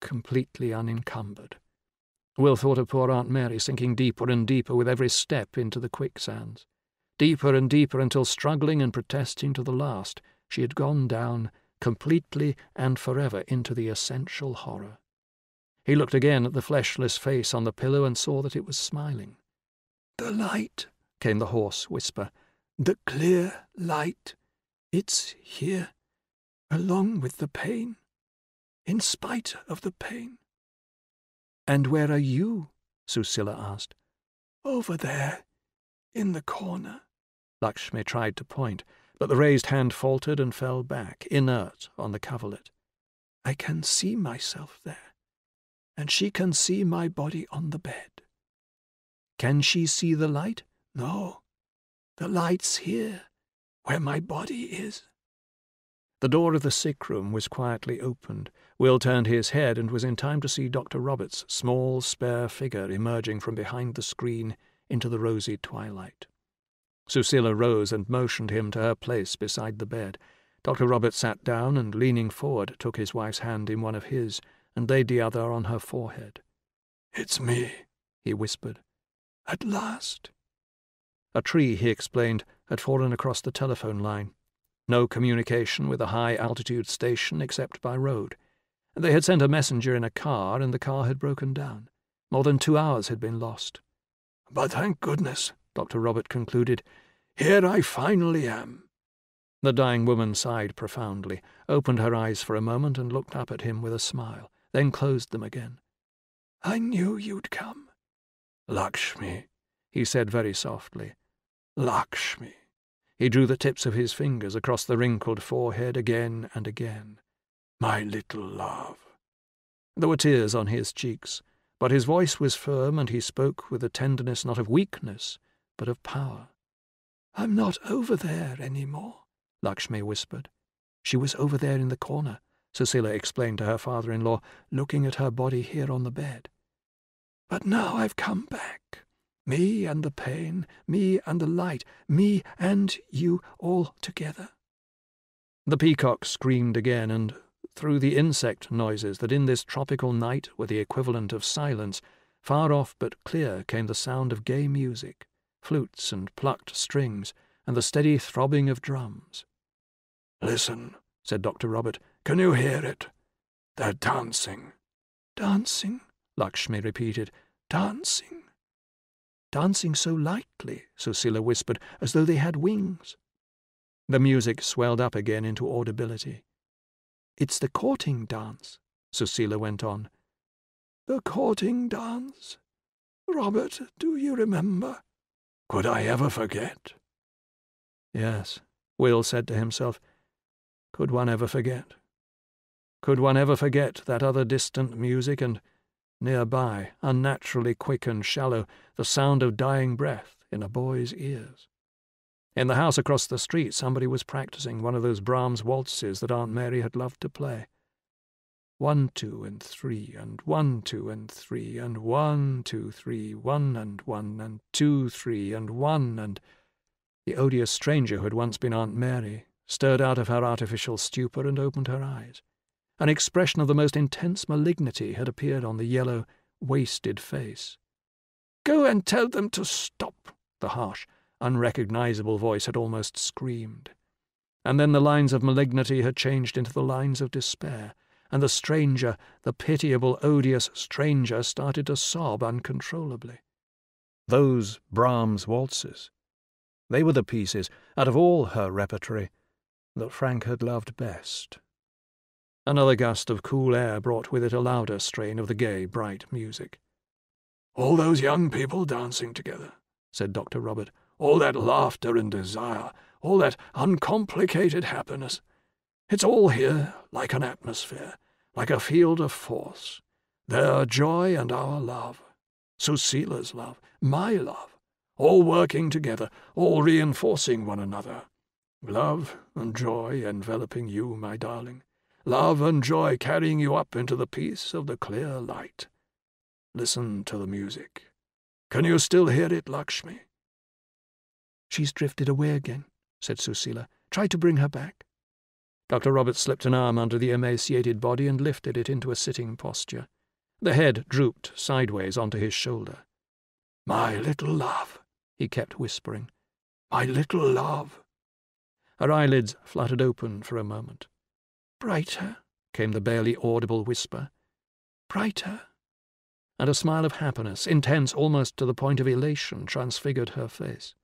Completely unencumbered. Will thought of poor Aunt Mary sinking deeper and deeper with every step into the quicksands. Deeper and deeper until struggling and protesting to the last, she had gone down completely and forever into the essential horror. He looked again at the fleshless face on the pillow and saw that it was smiling. The light, came the hoarse whisper. The clear light. It's here, along with the pain, in spite of the pain. And where are you? Susila asked. Over there, in the corner. Lakshmi tried to point, but the raised hand faltered and fell back, inert, on the coverlet. I can see myself there, and she can see my body on the bed. Can she see the light? No. The light's here, where my body is. The door of the sick room was quietly opened. Will turned his head and was in time to see Dr. Robert's small, spare figure emerging from behind the screen into the rosy twilight. Susila rose and motioned him to her place beside the bed. Dr. Robert sat down and, leaning forward, took his wife's hand in one of his and laid the other on her forehead. It's me, he whispered. At last. A tree, he explained, had fallen across the telephone line. No communication with a high-altitude station except by road. They had sent a messenger in a car, and the car had broken down. More than two hours had been lost. But thank goodness, Dr. Robert concluded. Here I finally am. The dying woman sighed profoundly, opened her eyes for a moment, and looked up at him with a smile, then closed them again. I knew you'd come. Lakshmi, he said very softly. Lakshmi. He drew the tips of his fingers across the wrinkled forehead again and again. My little love. There were tears on his cheeks, but his voice was firm and he spoke with a tenderness not of weakness, but of power. I'm not over there any more, Lakshmi whispered. She was over there in the corner, Susila explained to her father-in-law, looking at her body here on the bed. But now I've come back. Me and the pain, me and the light, me and you all together. The peacock screamed again, and through the insect noises that in this tropical night were the equivalent of silence, far off but clear came the sound of gay music flutes and plucked strings, and the steady throbbing of drums. Listen, said Dr. Robert, can you hear it? They're dancing. Dancing, Lakshmi repeated. Dancing. Dancing so lightly, Susila whispered, as though they had wings. The music swelled up again into audibility. It's the courting dance, Susila went on. The courting dance? Robert, do you remember? Could I ever forget? Yes, Will said to himself. Could one ever forget? Could one ever forget that other distant music and, nearby, unnaturally quick and shallow, the sound of dying breath in a boy's ears? In the house across the street, somebody was practicing one of those Brahms waltzes that Aunt Mary had loved to play. One, two, and three, and one, two, and three, and one, two, three, one, and one, and two, three, and one, and the odious stranger who had once been Aunt Mary stirred out of her artificial stupor and opened her eyes. An expression of the most intense malignity had appeared on the yellow, wasted face. Go and tell them to stop, the harsh, unrecognizable voice had almost screamed. And then the lines of malignity had changed into the lines of despair, and the stranger, the pitiable, odious stranger, started to sob uncontrollably. Those Brahms waltzes. They were the pieces, out of all her repertory, that Frank had loved best. Another gust of cool air brought with it a louder strain of the gay, bright music. All those young people dancing together, said Dr. Robert. All that laughter and desire, all that uncomplicated happiness. It's all here, like an atmosphere, like a field of force. Their joy and our love, Susila's love, my love, all working together, all reinforcing one another. Love and joy enveloping you, my darling. Love and joy carrying you up into the peace of the clear light. Listen to the music. Can you still hear it, Lakshmi? She's drifted away again, said Susila. Try to bring her back. Dr. Roberts slipped an arm under the emaciated body and lifted it into a sitting posture. The head drooped sideways onto his shoulder. My little love, he kept whispering. My little love. Her eyelids fluttered open for a moment. Brighter, came the barely audible whisper. Brighter. And a smile of happiness, intense almost to the point of elation, transfigured her face.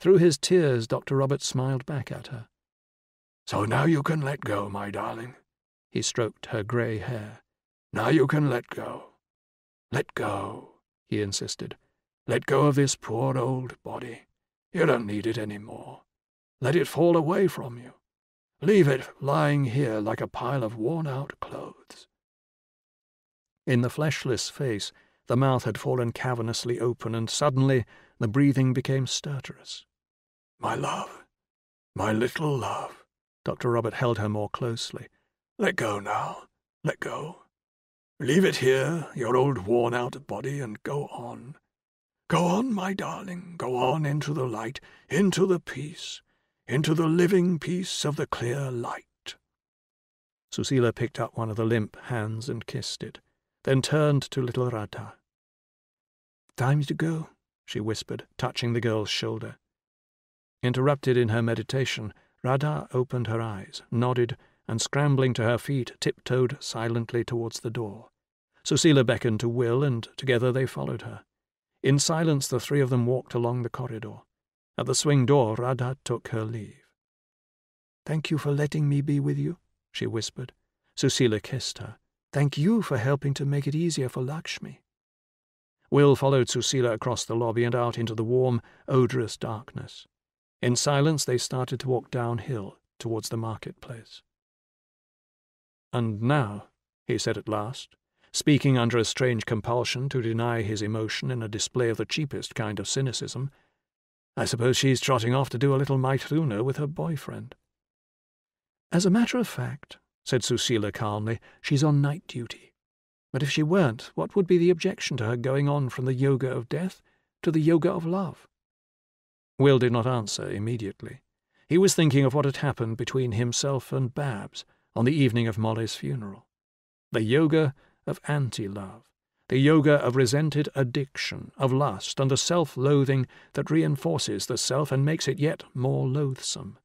Through his tears, Dr. Roberts smiled back at her. So now you can let go, my darling. He stroked her grey hair. Now you can let go. Let go, he insisted. Let go of this poor old body. You don't need it any more. Let it fall away from you. Leave it lying here like a pile of worn-out clothes. In the fleshless face, the mouth had fallen cavernously open, and suddenly the breathing became stertorous. My love, my little love, Dr. Robert held her more closely. Let go now. Let go. Leave it here, your old worn-out body, and go on. Go on, my darling, go on into the light, into the peace, into the living peace of the clear light. Susila picked up one of the limp hands and kissed it, then turned to little Radha. Time to go, she whispered, touching the girl's shoulder. Interrupted in her meditation, Radha opened her eyes, nodded, and scrambling to her feet, tiptoed silently towards the door. Susila beckoned to Will, and together they followed her. In silence, the three of them walked along the corridor. At the swing door, Radha took her leave. Thank you for letting me be with you, she whispered. Susila kissed her. Thank you for helping to make it easier for Lakshmi. Will followed Susila across the lobby and out into the warm, odorous darkness. In silence, they started to walk downhill towards the marketplace. And now, he said at last, speaking under a strange compulsion to deny his emotion in a display of the cheapest kind of cynicism, I suppose she's trotting off to do a little maithuna with her boyfriend. As a matter of fact, said Susila calmly, she's on night duty. But if she weren't, what would be the objection to her going on from the yoga of death to the yoga of love? Will did not answer immediately. He was thinking of what had happened between himself and Babs on the evening of Molly's funeral. The yoga of anti-love, the yoga of resented addiction, of lust, and the self-loathing that reinforces the self and makes it yet more loathsome.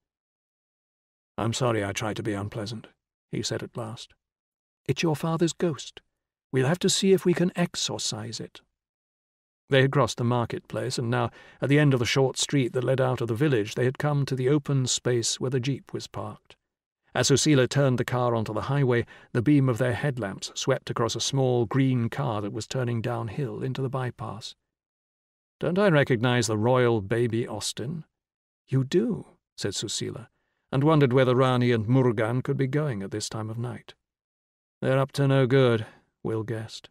I'm sorry I tried to be unpleasant, he said at last. It's your father's ghost. We'll have to see if we can exorcise it. They had crossed the marketplace, and now, at the end of the short street that led out of the village, they had come to the open space where the jeep was parked. As Susila turned the car onto the highway, the beam of their headlamps swept across a small green car that was turning downhill into the bypass. Don't I recognize the royal baby Austin? You do, said Susila, and wondered whether Rani and Murugan could be going at this time of night. They're up to no good, Will guessed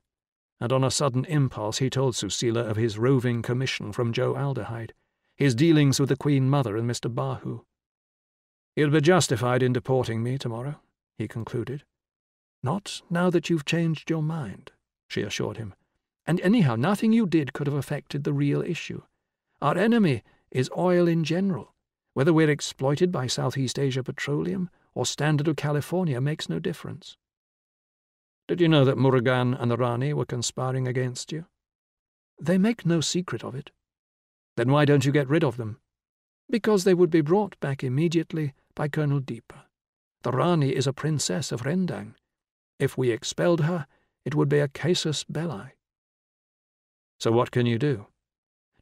and on a sudden impulse he told Susila of his roving commission from Joe Aldehyde, his dealings with the Queen Mother and Mr. Bahu. You'll be justified in deporting me tomorrow, he concluded. Not now that you've changed your mind, she assured him. And anyhow, nothing you did could have affected the real issue. Our enemy is oil in general. Whether we're exploited by Southeast Asia Petroleum or Standard of California makes no difference. Did you know that Murugan and the Rani were conspiring against you? They make no secret of it. Then why don't you get rid of them? Because they would be brought back immediately by Colonel Dipa. The Rani is a princess of Rendang. If we expelled her, it would be a casus belli. So what can you do?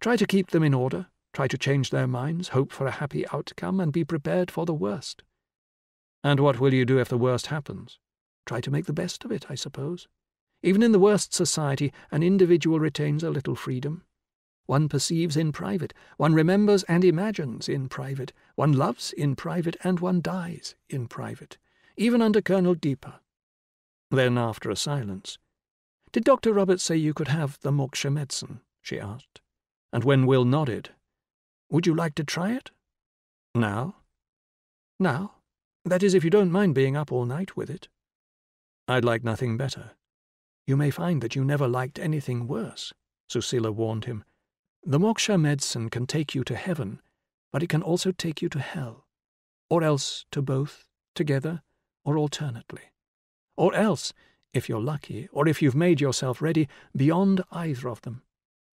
Try to keep them in order, try to change their minds, hope for a happy outcome, and be prepared for the worst. And what will you do if the worst happens? Try to make the best of it, I suppose. Even in the worst society, an individual retains a little freedom. One perceives in private, one remembers and imagines in private, one loves in private, and one dies in private, even under Colonel Dipa. Then, after a silence, Did Dr. Roberts say you could have the Moksha medicine? she asked. And when Will nodded, Would you like to try it? Now? Now? That is, if you don't mind being up all night with it. I'd like nothing better. You may find that you never liked anything worse, Susila warned him. The moksha medicine can take you to heaven, but it can also take you to hell, or else to both, together, or alternately. Or else, if you're lucky, or if you've made yourself ready, beyond either of them.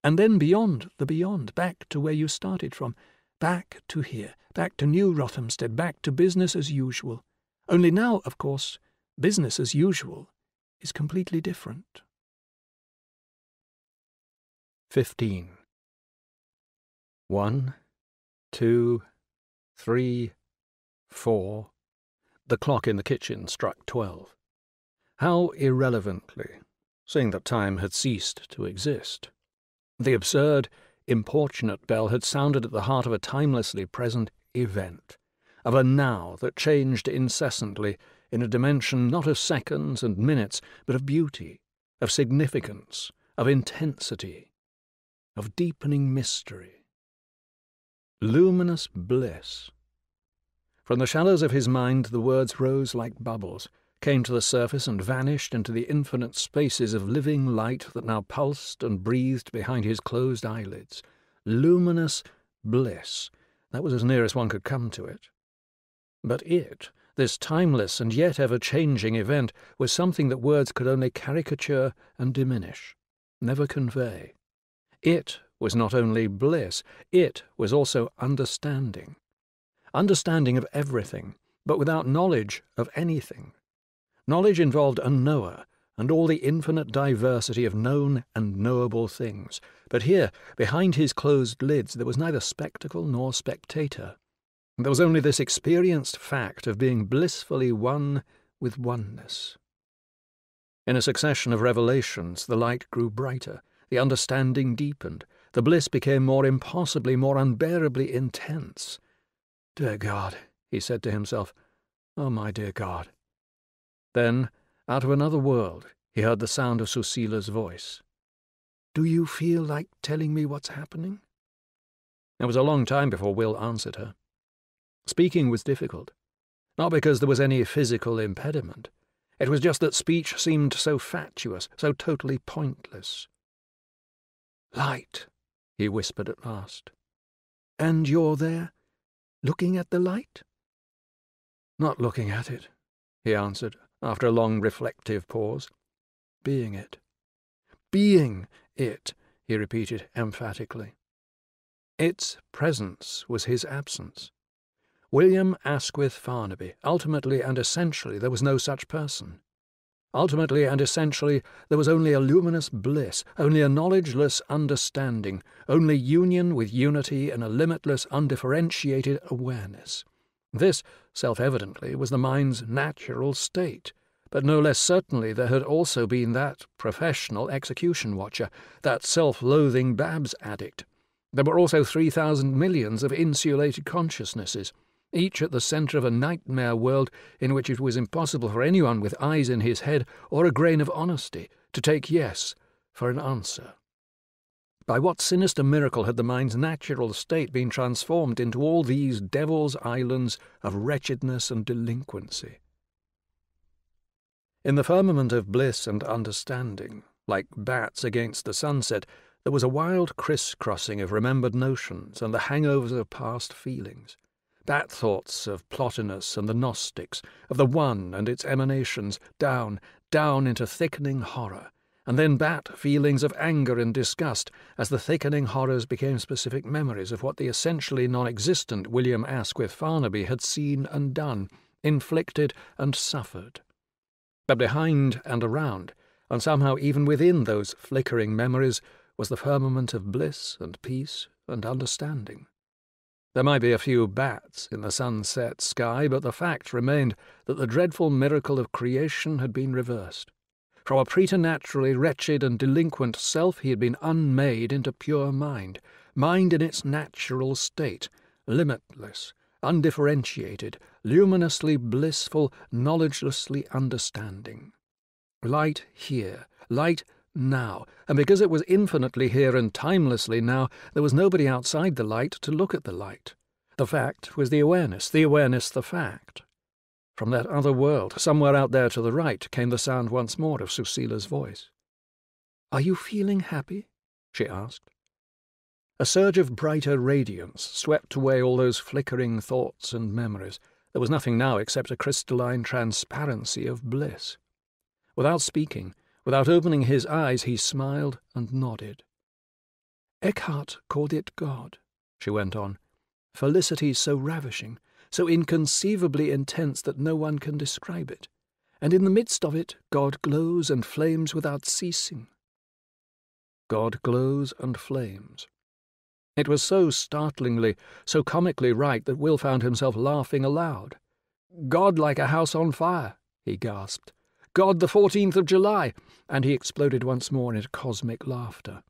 And then beyond the beyond, back to where you started from, back to here, back to New Rothamsted, back to business as usual. Only now, of course, business as usual is completely different. 15. 1, 2, 3, 4. The clock in the kitchen struck 12. How irrelevantly, seeing that time had ceased to exist. The absurd, importunate bell had sounded at the heart of a timelessly present event, of a now that changed incessantly in a dimension not of seconds and minutes, but of beauty, of significance, of intensity, of deepening mystery. Luminous bliss. From the shallows of his mind the words rose like bubbles, came to the surface and vanished into the infinite spaces of living light that now pulsed and breathed behind his closed eyelids. Luminous bliss. That was as near as one could come to it. But it, this timeless and yet ever changing event was something that words could only caricature and diminish, never convey. It was not only bliss, it was also understanding. Understanding of everything, but without knowledge of anything. Knowledge involved a knower and all the infinite diversity of known and knowable things. But here, behind his closed lids, there was neither spectacle nor spectator. There was only this experienced fact of being blissfully one with oneness. In a succession of revelations, the light grew brighter, the understanding deepened, the bliss became more impossibly, more unbearably intense. Dear God, he said to himself, Oh, my dear God. Then, out of another world, he heard the sound of Susila's voice. Do you feel like telling me what's happening? It was a long time before Will answered her. Speaking was difficult. Not because there was any physical impediment. It was just that speech seemed so fatuous, so totally pointless. Light, he whispered at last. And you're there, looking at the light? Not looking at it, he answered, after a long reflective pause. Being it. Being it, he repeated emphatically. Its presence was his absence. William Asquith Farnaby. Ultimately and essentially, there was no such person. Ultimately and essentially, there was only a luminous bliss, only a knowledgeless understanding, only union with unity in a limitless, undifferentiated awareness. This, self evidently, was the mind's natural state. But no less certainly there had also been that professional execution watcher, that self loathing Babs addict. There were also 3,000 millions of insulated consciousnesses each at the centre of a nightmare world in which it was impossible for anyone with eyes in his head or a grain of honesty to take yes for an answer. By what sinister miracle had the mind's natural state been transformed into all these devil's islands of wretchedness and delinquency? In the firmament of bliss and understanding, like bats against the sunset, there was a wild criss-crossing of remembered notions and the hangovers of past feelings. That thoughts of Plotinus and the Gnostics, of the One and its emanations, down, down into thickening horror, and then that feelings of anger and disgust as the thickening horrors became specific memories of what the essentially non existent William Asquith Farnaby had seen and done, inflicted and suffered. But behind and around, and somehow even within those flickering memories, was the firmament of bliss and peace and understanding. There might be a few bats in the sunset sky, but the fact remained that the dreadful miracle of creation had been reversed. From a preternaturally wretched and delinquent self, he had been unmade into pure mind, mind in its natural state, limitless, undifferentiated, luminously blissful, knowledgelessly understanding. Light here, light now, and because it was infinitely here and timelessly now, there was nobody outside the light to look at the light. The fact was the awareness, the awareness the fact. From that other world, somewhere out there to the right, came the sound once more of Susila's voice. Are you feeling happy? she asked. A surge of brighter radiance swept away all those flickering thoughts and memories. There was nothing now except a crystalline transparency of bliss. Without speaking, Without opening his eyes, he smiled and nodded. Eckhart called it God, she went on. Felicity so ravishing, so inconceivably intense that no one can describe it. And in the midst of it, God glows and flames without ceasing. God glows and flames. It was so startlingly, so comically right that Will found himself laughing aloud. God like a house on fire, he gasped. God the 14th of July, and he exploded once more into cosmic laughter.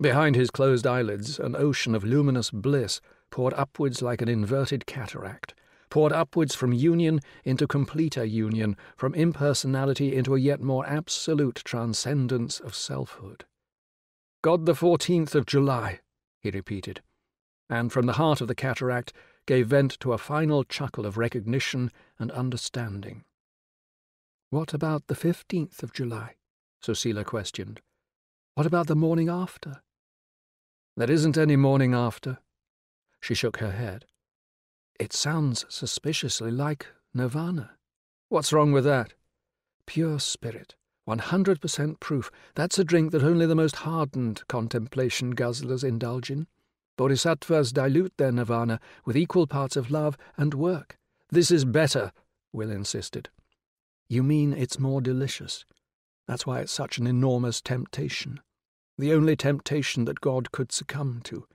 Behind his closed eyelids, an ocean of luminous bliss poured upwards like an inverted cataract, poured upwards from union into completer union, from impersonality into a yet more absolute transcendence of selfhood. God the 14th of July, he repeated, and from the heart of the cataract gave vent to a final chuckle of recognition and understanding. What about the 15th of July? Susila questioned. What about the morning after? There isn't any morning after. She shook her head. It sounds suspiciously like nirvana. What's wrong with that? Pure spirit, 100% proof. That's a drink that only the most hardened contemplation guzzlers indulge in. Bodhisattvas dilute their nirvana with equal parts of love and work. This is better, Will insisted. You mean it's more delicious. That's why it's such an enormous temptation. The only temptation that God could succumb to.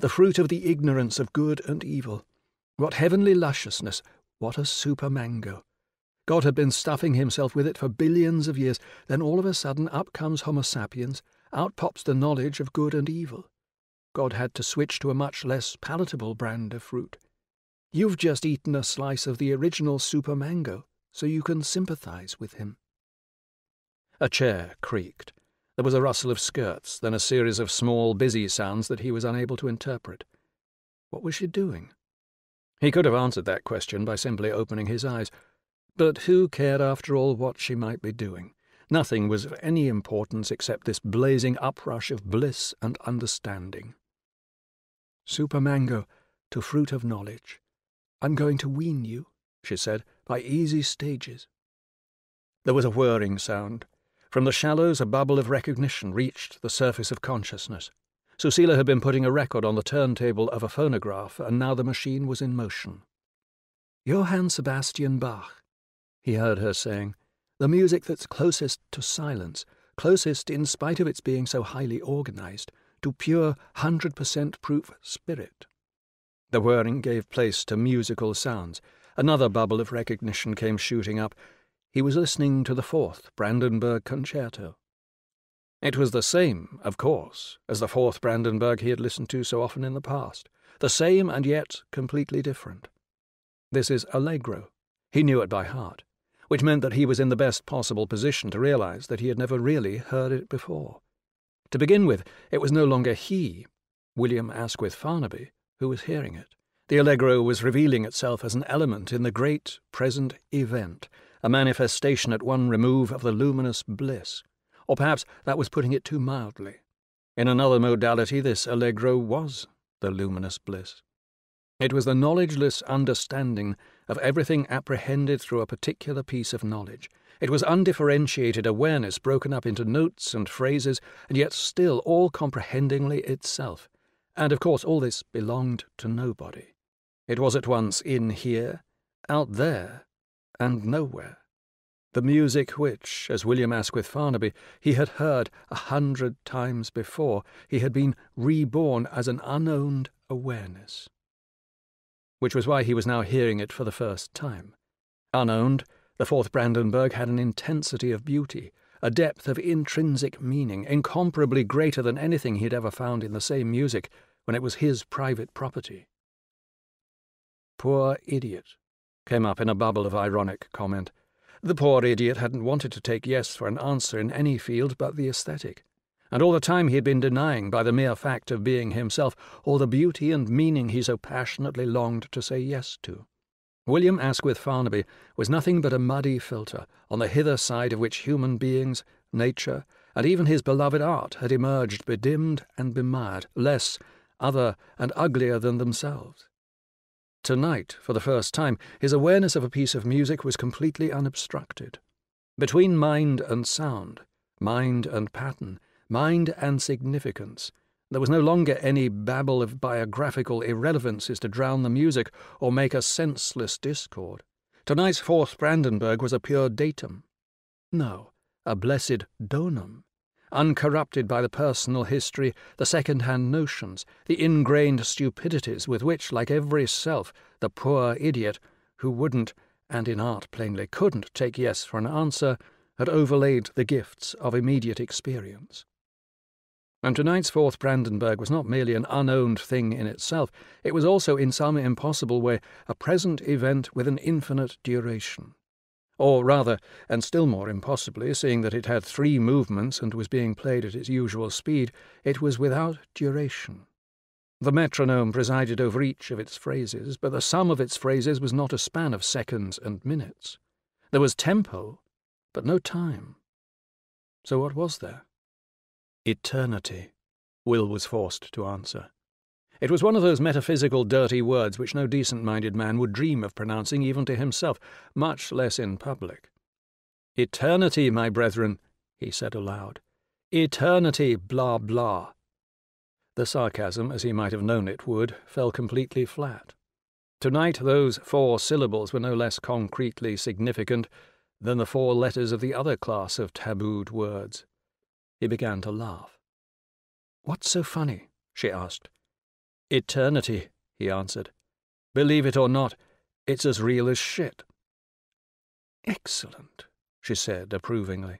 The fruit of the ignorance of good and evil. What heavenly lusciousness. What a super mango. God had been stuffing himself with it for billions of years. Then all of a sudden up comes Homo sapiens. Out pops the knowledge of good and evil. God had to switch to a much less palatable brand of fruit. You've just eaten a slice of the original super mango so you can sympathize with him. A chair creaked. There was a rustle of skirts, then a series of small, busy sounds that he was unable to interpret. What was she doing? He could have answered that question by simply opening his eyes, but who cared after all what she might be doing? Nothing was of any importance except this blazing uprush of bliss and understanding. Super mango, to fruit of knowledge. I'm going to wean you, she said, by easy stages. There was a whirring sound. From the shallows, a bubble of recognition reached the surface of consciousness. Susila had been putting a record on the turntable of a phonograph, and now the machine was in motion. Johann Sebastian Bach, he heard her saying, the music that's closest to silence, closest, in spite of its being so highly organized, to pure 100% proof spirit. The whirring gave place to musical sounds, Another bubble of recognition came shooting up. He was listening to the fourth Brandenburg concerto. It was the same, of course, as the fourth Brandenburg he had listened to so often in the past. The same and yet completely different. This is Allegro. He knew it by heart, which meant that he was in the best possible position to realize that he had never really heard it before. To begin with, it was no longer he, William Asquith Farnaby, who was hearing it. The Allegro was revealing itself as an element in the great present event, a manifestation at one remove of the luminous bliss. Or perhaps that was putting it too mildly. In another modality, this Allegro was the luminous bliss. It was the knowledgeless understanding of everything apprehended through a particular piece of knowledge. It was undifferentiated awareness broken up into notes and phrases, and yet still all comprehendingly itself. And of course, all this belonged to nobody. It was at once in here, out there, and nowhere. The music which, as William Asquith Farnaby, he had heard a hundred times before, he had been reborn as an unowned awareness. Which was why he was now hearing it for the first time. Unowned, the Fourth Brandenburg had an intensity of beauty, a depth of intrinsic meaning, incomparably greater than anything he had ever found in the same music when it was his private property. Poor idiot, came up in a bubble of ironic comment. The poor idiot hadn't wanted to take yes for an answer in any field but the aesthetic, and all the time he had been denying by the mere fact of being himself all the beauty and meaning he so passionately longed to say yes to. William Asquith Farnaby was nothing but a muddy filter, on the hither side of which human beings, nature, and even his beloved art had emerged bedimmed and bemired, less, other, and uglier than themselves. Tonight, for the first time, his awareness of a piece of music was completely unobstructed. Between mind and sound, mind and pattern, mind and significance, there was no longer any babble of biographical irrelevances to drown the music or make a senseless discord. Tonight's fourth Brandenburg was a pure datum. No, a blessed donum uncorrupted by the personal history, the second-hand notions, the ingrained stupidities with which, like every self, the poor idiot, who wouldn't, and in art plainly couldn't, take yes for an answer, had overlaid the gifts of immediate experience. And tonight's fourth Brandenburg was not merely an unowned thing in itself, it was also, in some impossible way, a present event with an infinite duration. Or rather, and still more impossibly, seeing that it had three movements and was being played at its usual speed, it was without duration. The metronome presided over each of its phrases, but the sum of its phrases was not a span of seconds and minutes. There was tempo, but no time. So what was there? Eternity, Will was forced to answer. It was one of those metaphysical dirty words which no decent-minded man would dream of pronouncing even to himself, much less in public. Eternity, my brethren, he said aloud. Eternity, blah, blah. The sarcasm, as he might have known it would, fell completely flat. Tonight those four syllables were no less concretely significant than the four letters of the other class of tabooed words. He began to laugh. What's so funny? she asked. Eternity, he answered. Believe it or not, it's as real as shit. Excellent, she said approvingly.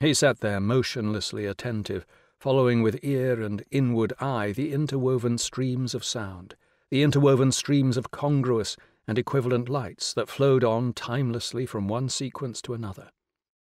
He sat there motionlessly attentive, following with ear and inward eye the interwoven streams of sound, the interwoven streams of congruous and equivalent lights that flowed on timelessly from one sequence to another.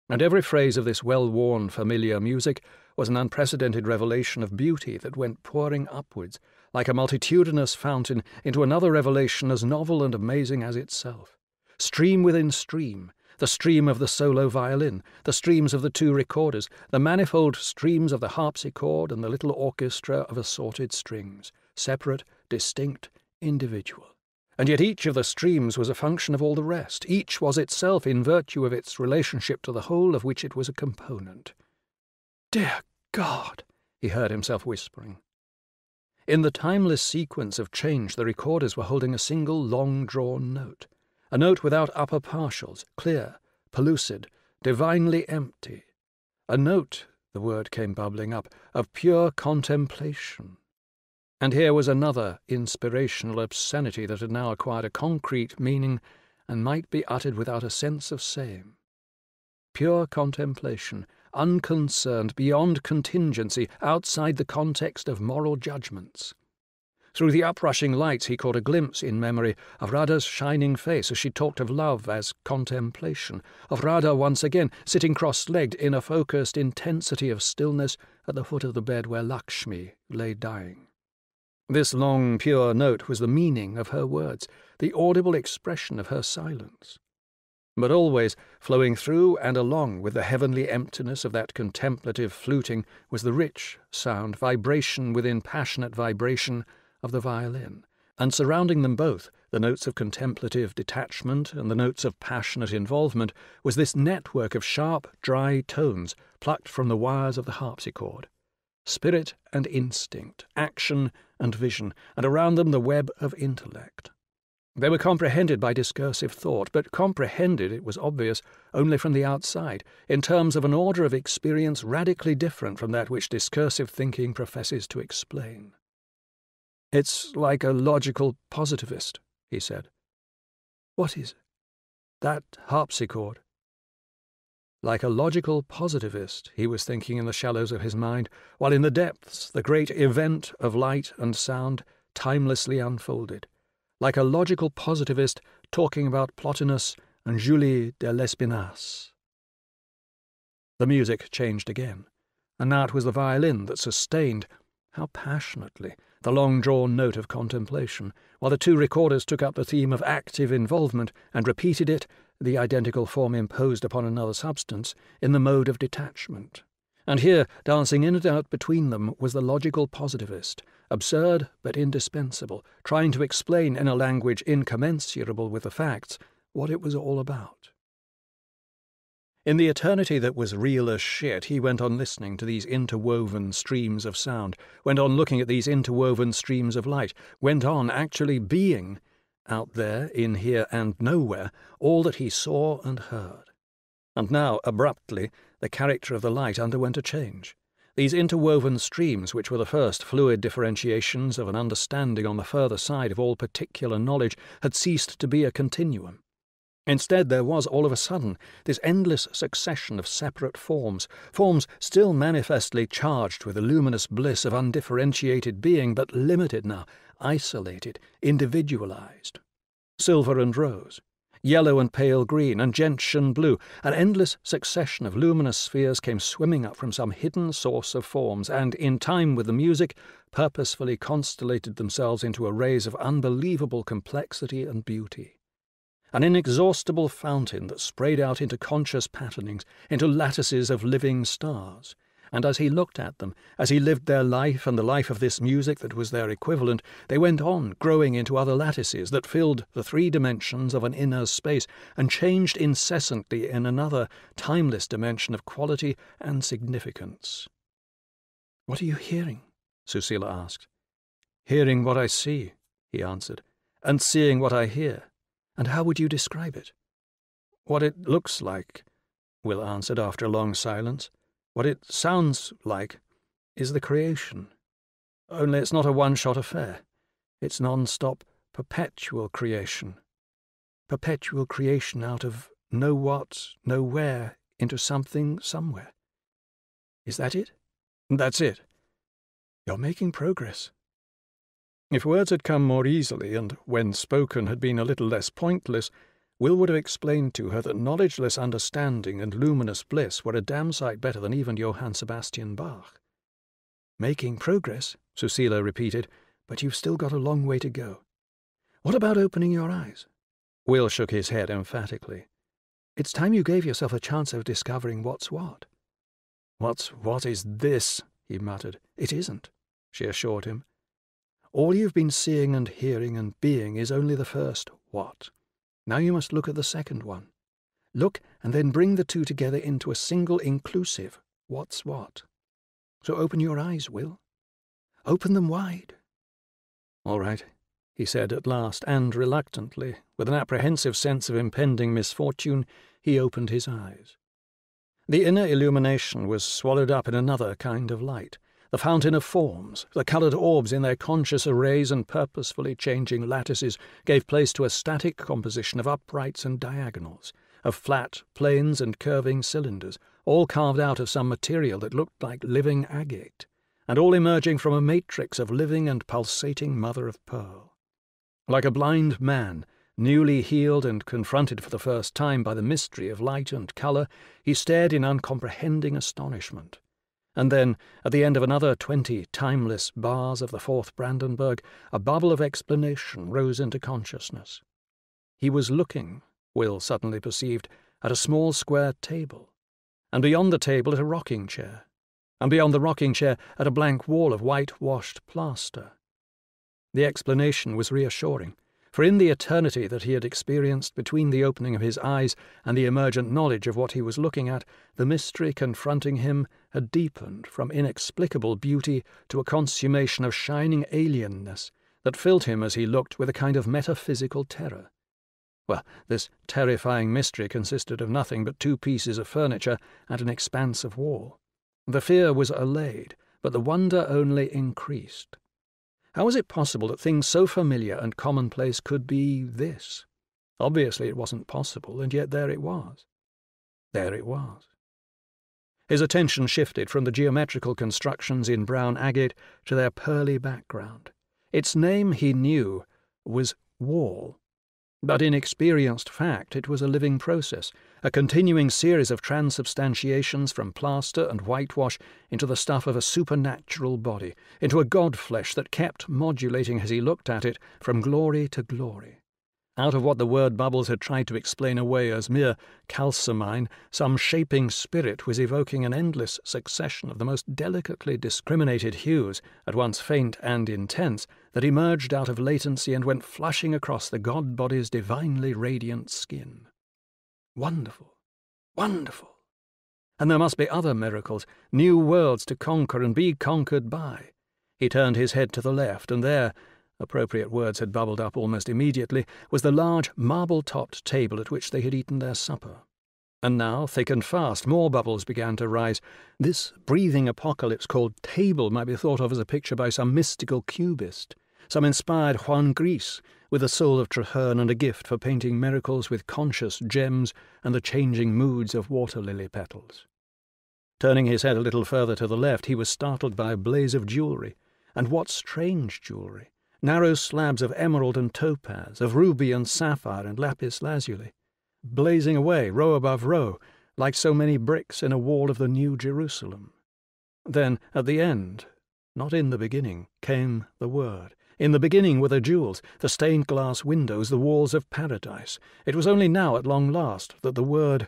And every phrase of this well worn, familiar music was an unprecedented revelation of beauty that went pouring upwards like a multitudinous fountain, into another revelation as novel and amazing as itself. Stream within stream, the stream of the solo violin, the streams of the two recorders, the manifold streams of the harpsichord and the little orchestra of assorted strings, separate, distinct, individual. And yet each of the streams was a function of all the rest, each was itself in virtue of its relationship to the whole of which it was a component. Dear God, he heard himself whispering. In the timeless sequence of change, the recorders were holding a single long drawn note, a note without upper partials, clear, pellucid, divinely empty, a note, the word came bubbling up, of pure contemplation. And here was another inspirational obscenity that had now acquired a concrete meaning and might be uttered without a sense of shame: Pure contemplation, unconcerned, beyond contingency, outside the context of moral judgments. Through the uprushing lights, he caught a glimpse in memory of Radha's shining face as she talked of love as contemplation, of Radha once again sitting cross legged in a focused intensity of stillness at the foot of the bed where Lakshmi lay dying. This long, pure note was the meaning of her words, the audible expression of her silence but always flowing through and along with the heavenly emptiness of that contemplative fluting was the rich sound, vibration within passionate vibration, of the violin, and surrounding them both, the notes of contemplative detachment and the notes of passionate involvement, was this network of sharp, dry tones plucked from the wires of the harpsichord. Spirit and instinct, action and vision, and around them the web of intellect. They were comprehended by discursive thought, but comprehended, it was obvious, only from the outside, in terms of an order of experience radically different from that which discursive thinking professes to explain. It's like a logical positivist, he said. What is it? That harpsichord. Like a logical positivist, he was thinking in the shallows of his mind, while in the depths the great event of light and sound timelessly unfolded like a logical positivist talking about Plotinus and Julie de Lespinasse. The music changed again, and now it was the violin that sustained, how passionately, the long drawn note of contemplation, while the two recorders took up the theme of active involvement and repeated it, the identical form imposed upon another substance, in the mode of detachment. And here, dancing in and out between them, was the logical positivist, absurd but indispensable, trying to explain in a language incommensurable with the facts what it was all about. In the eternity that was real as shit, he went on listening to these interwoven streams of sound, went on looking at these interwoven streams of light, went on actually being, out there, in here, and nowhere, all that he saw and heard. And now, abruptly, the character of the light underwent a change. These interwoven streams, which were the first fluid differentiations of an understanding on the further side of all particular knowledge, had ceased to be a continuum. Instead, there was all of a sudden this endless succession of separate forms, forms still manifestly charged with the luminous bliss of undifferentiated being, but limited now, isolated, individualized. Silver and rose, yellow and pale green, and gentian blue. An endless succession of luminous spheres came swimming up from some hidden source of forms, and, in time with the music, purposefully constellated themselves into arrays of unbelievable complexity and beauty. An inexhaustible fountain that sprayed out into conscious patternings, into lattices of living stars and as he looked at them, as he lived their life and the life of this music that was their equivalent, they went on growing into other lattices that filled the three dimensions of an inner space and changed incessantly in another, timeless dimension of quality and significance. What are you hearing? Susila asked. Hearing what I see, he answered, and seeing what I hear. And how would you describe it? What it looks like, Will answered after a long silence. What it sounds like is the creation. Only it's not a one shot affair, it's non stop, perpetual creation. Perpetual creation out of no what, nowhere, into something, somewhere. Is that it? That's it. You're making progress. If words had come more easily and, when spoken, had been a little less pointless, Will would have explained to her that knowledgeless understanding and luminous bliss were a damn sight better than even Johann Sebastian Bach. Making progress, Susila repeated, but you've still got a long way to go. What about opening your eyes? Will shook his head emphatically. It's time you gave yourself a chance of discovering what's what. What's what is this? he muttered. It isn't, she assured him. All you've been seeing and hearing and being is only the first what. Now you must look at the second one. Look and then bring the two together into a single inclusive what's what. So open your eyes, Will. Open them wide. All right, he said at last, and reluctantly, with an apprehensive sense of impending misfortune, he opened his eyes. The inner illumination was swallowed up in another kind of light, the fountain of forms, the coloured orbs in their conscious arrays and purposefully changing lattices gave place to a static composition of uprights and diagonals, of flat, planes, and curving cylinders, all carved out of some material that looked like living agate, and all emerging from a matrix of living and pulsating mother of pearl. Like a blind man, newly healed and confronted for the first time by the mystery of light and colour, he stared in uncomprehending astonishment and then, at the end of another twenty timeless bars of the Fourth Brandenburg, a bubble of explanation rose into consciousness. He was looking, Will suddenly perceived, at a small square table, and beyond the table at a rocking chair, and beyond the rocking chair at a blank wall of whitewashed plaster. The explanation was reassuring, for in the eternity that he had experienced between the opening of his eyes and the emergent knowledge of what he was looking at, the mystery confronting him had deepened from inexplicable beauty to a consummation of shining alienness that filled him as he looked with a kind of metaphysical terror. Well, this terrifying mystery consisted of nothing but two pieces of furniture and an expanse of wall. The fear was allayed, but the wonder only increased. How was it possible that things so familiar and commonplace could be this? Obviously it wasn't possible, and yet there it was. There it was. His attention shifted from the geometrical constructions in brown agate to their pearly background. Its name, he knew, was Wall. But in experienced fact, it was a living process, a continuing series of transubstantiations from plaster and whitewash into the stuff of a supernatural body, into a god flesh that kept modulating as he looked at it from glory to glory. Out of what the word Bubbles had tried to explain away as mere calcimine, some shaping spirit was evoking an endless succession of the most delicately discriminated hues, at once faint and intense, that emerged out of latency and went flushing across the god body's divinely radiant skin. Wonderful! Wonderful! And there must be other miracles, new worlds to conquer and be conquered by. He turned his head to the left, and there, appropriate words had bubbled up almost immediately, was the large marble-topped table at which they had eaten their supper. And now, thick and fast, more bubbles began to rise. This breathing apocalypse called table might be thought of as a picture by some mystical cubist, some inspired Juan Gris, with a soul of Traherne and a gift for painting miracles with conscious gems and the changing moods of water lily petals. Turning his head a little further to the left, he was startled by a blaze of jewellery, and what strange jewellery! narrow slabs of emerald and topaz, of ruby and sapphire and lapis lazuli, blazing away row above row, like so many bricks in a wall of the New Jerusalem. Then, at the end, not in the beginning, came the Word. In the beginning were the jewels, the stained glass windows, the walls of paradise. It was only now, at long last, that the word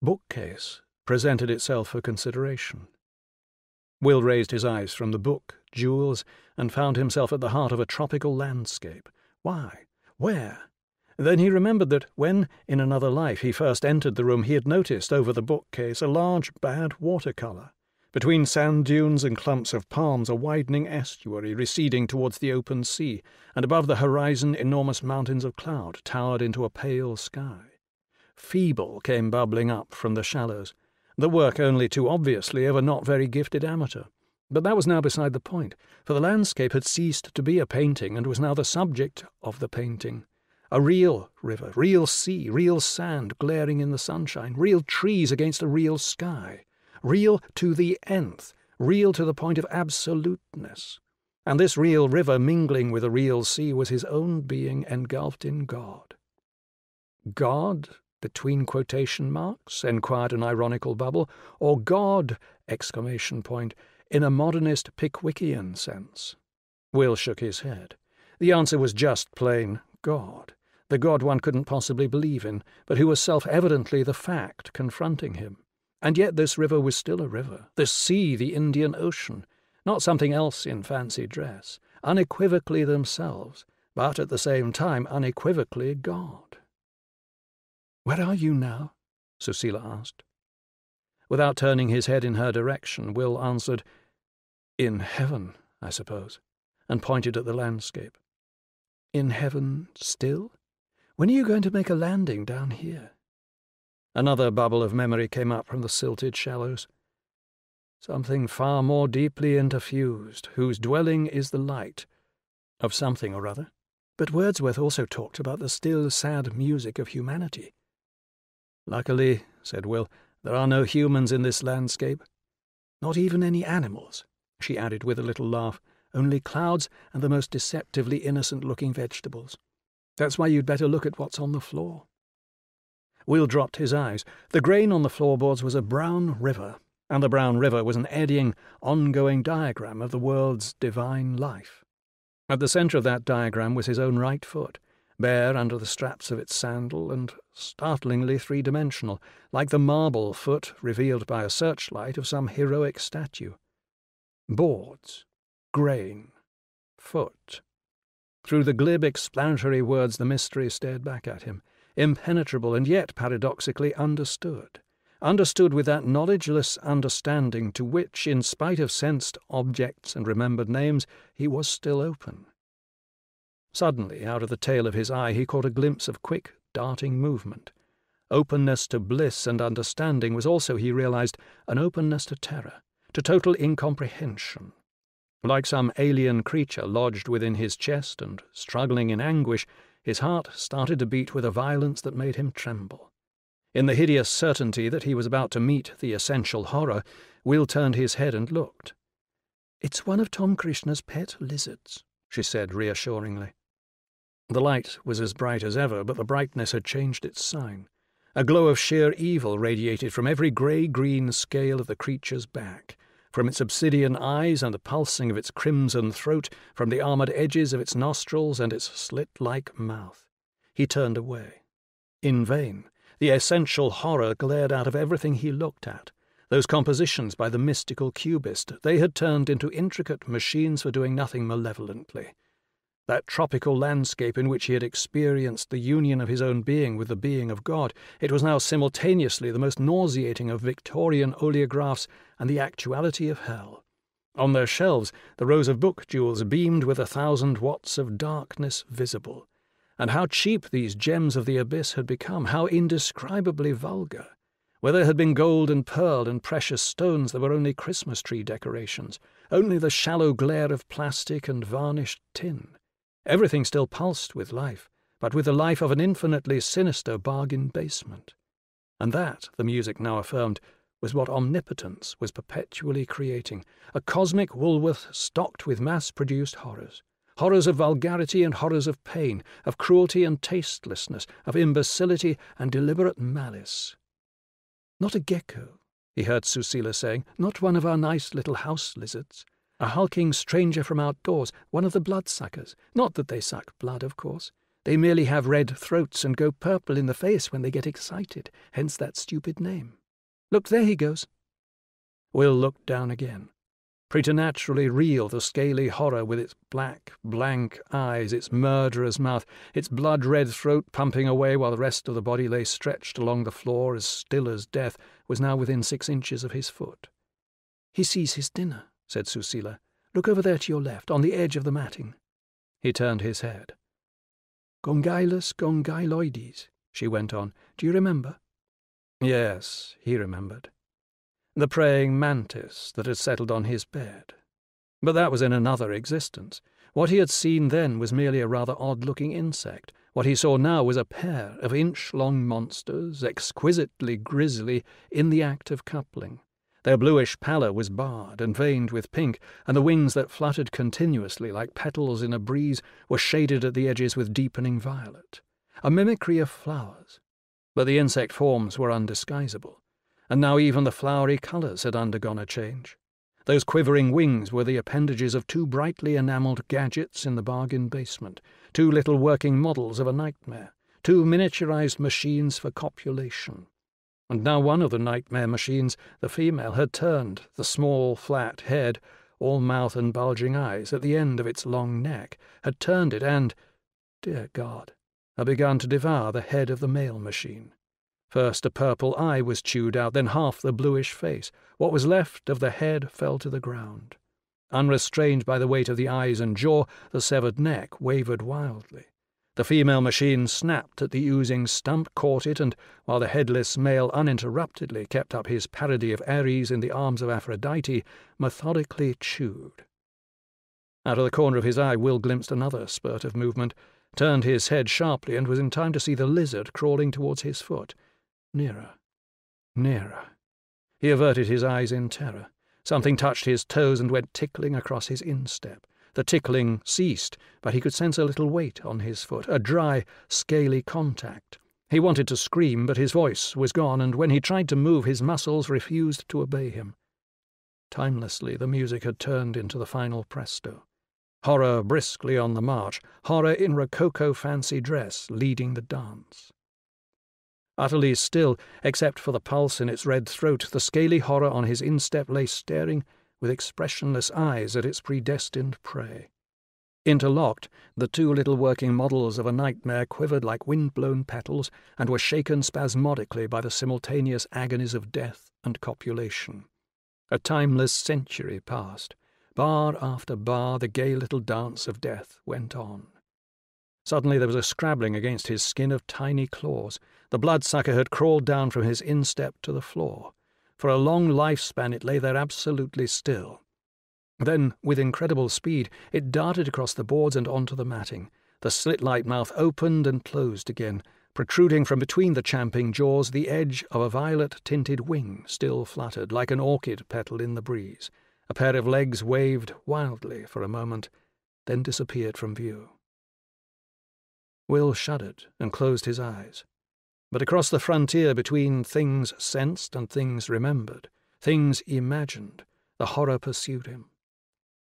bookcase presented itself for consideration. Will raised his eyes from the book jewels, and found himself at the heart of a tropical landscape. Why? Where? Then he remembered that when, in another life, he first entered the room, he had noticed over the bookcase a large bad watercolour. Between sand dunes and clumps of palms, a widening estuary receding towards the open sea, and above the horizon, enormous mountains of cloud towered into a pale sky. Feeble came bubbling up from the shallows, the work only too obviously of a not very gifted amateur. But that was now beside the point, for the landscape had ceased to be a painting and was now the subject of the painting. A real river, real sea, real sand glaring in the sunshine, real trees against a real sky, real to the nth, real to the point of absoluteness. And this real river mingling with a real sea was his own being engulfed in God. God, between quotation marks, enquired an ironical bubble, or God, exclamation point, in a modernist Pickwickian sense? Will shook his head. The answer was just plain God, the God one couldn't possibly believe in, but who was self evidently the fact confronting him. And yet this river was still a river, this sea the Indian Ocean, not something else in fancy dress, unequivocally themselves, but at the same time unequivocally God. Where are you now? Susila asked. Without turning his head in her direction, Will answered, in heaven, I suppose, and pointed at the landscape. In heaven still? When are you going to make a landing down here? Another bubble of memory came up from the silted shallows. Something far more deeply interfused, whose dwelling is the light, of something or other. But Wordsworth also talked about the still sad music of humanity. Luckily, said Will, there are no humans in this landscape, not even any animals she added with a little laugh, only clouds and the most deceptively innocent looking vegetables. That's why you'd better look at what's on the floor. Will dropped his eyes. The grain on the floorboards was a brown river, and the brown river was an eddying, ongoing diagram of the world's divine life. At the centre of that diagram was his own right foot, bare under the straps of its sandal and startlingly three dimensional, like the marble foot revealed by a searchlight of some heroic statue boards, grain, foot. Through the glib explanatory words the mystery stared back at him, impenetrable and yet paradoxically understood, understood with that knowledgeless understanding to which, in spite of sensed objects and remembered names, he was still open. Suddenly, out of the tail of his eye, he caught a glimpse of quick, darting movement. Openness to bliss and understanding was also, he realized, an openness to terror to total incomprehension. Like some alien creature lodged within his chest and struggling in anguish, his heart started to beat with a violence that made him tremble. In the hideous certainty that he was about to meet the essential horror, Will turned his head and looked. It's one of Tom Krishna's pet lizards, she said reassuringly. The light was as bright as ever, but the brightness had changed its sign. A glow of sheer evil radiated from every grey-green scale of the creature's back, from its obsidian eyes and the pulsing of its crimson throat, from the armoured edges of its nostrils and its slit-like mouth. He turned away. In vain. The essential horror glared out of everything he looked at. Those compositions by the mystical cubist, they had turned into intricate machines for doing nothing malevolently that tropical landscape in which he had experienced the union of his own being with the being of God. It was now simultaneously the most nauseating of Victorian oleographs and the actuality of hell. On their shelves, the rows of book jewels beamed with a thousand watts of darkness visible. And how cheap these gems of the abyss had become, how indescribably vulgar. Where there had been gold and pearl and precious stones, there were only Christmas tree decorations, only the shallow glare of plastic and varnished tin. Everything still pulsed with life, but with the life of an infinitely sinister bargain basement. And that, the music now affirmed, was what omnipotence was perpetually creating a cosmic Woolworth stocked with mass produced horrors. Horrors of vulgarity and horrors of pain, of cruelty and tastelessness, of imbecility and deliberate malice. Not a gecko, he heard Susila saying, not one of our nice little house lizards a hulking stranger from outdoors, one of the bloodsuckers. Not that they suck blood, of course. They merely have red throats and go purple in the face when they get excited, hence that stupid name. Look, there he goes. Will looked down again. Preternaturally real, the scaly horror with its black, blank eyes, its murderous mouth, its blood red throat pumping away while the rest of the body lay stretched along the floor as still as death, was now within six inches of his foot. He sees his dinner said Susila. Look over there to your left, on the edge of the matting. He turned his head. Gongylus, Gongyloides. she went on. Do you remember? Yes, he remembered. The praying mantis that had settled on his bed. But that was in another existence. What he had seen then was merely a rather odd looking insect. What he saw now was a pair of inch long monsters, exquisitely grisly, in the act of coupling. Their bluish pallor was barred and veined with pink, and the wings that fluttered continuously like petals in a breeze were shaded at the edges with deepening violet, a mimicry of flowers. But the insect forms were undisguisable, and now even the flowery colours had undergone a change. Those quivering wings were the appendages of two brightly enamelled gadgets in the bargain basement, two little working models of a nightmare, two miniaturized machines for copulation, and now one of the nightmare machines, the female, had turned, the small, flat head, all mouth and bulging eyes, at the end of its long neck, had turned it and, dear God, had begun to devour the head of the male machine. First a purple eye was chewed out, then half the bluish face. What was left of the head fell to the ground. Unrestrained by the weight of the eyes and jaw, the severed neck wavered wildly. The female machine snapped at the oozing stump, caught it, and while the headless male uninterruptedly kept up his parody of Ares in the arms of Aphrodite, methodically chewed. Out of the corner of his eye, Will glimpsed another spurt of movement, turned his head sharply, and was in time to see the lizard crawling towards his foot. Nearer. Nearer. He averted his eyes in terror. Something touched his toes and went tickling across his instep. The tickling ceased, but he could sense a little weight on his foot, a dry, scaly contact. He wanted to scream, but his voice was gone, and when he tried to move, his muscles refused to obey him. Timelessly, the music had turned into the final presto. Horror briskly on the march, horror in rococo fancy dress, leading the dance. Utterly still, except for the pulse in its red throat, the scaly horror on his instep lay staring with expressionless eyes at its predestined prey. Interlocked, the two little working models of a nightmare quivered like wind-blown petals and were shaken spasmodically by the simultaneous agonies of death and copulation. A timeless century passed. Bar after bar, the gay little dance of death went on. Suddenly there was a scrabbling against his skin of tiny claws. The bloodsucker had crawled down from his instep to the floor. For a long lifespan, it lay there absolutely still. Then, with incredible speed, it darted across the boards and onto the matting. The slit-like mouth opened and closed again, protruding from between the champing jaws the edge of a violet-tinted wing still fluttered like an orchid petal in the breeze. A pair of legs waved wildly for a moment, then disappeared from view. Will shuddered and closed his eyes but across the frontier between things sensed and things remembered, things imagined, the horror pursued him.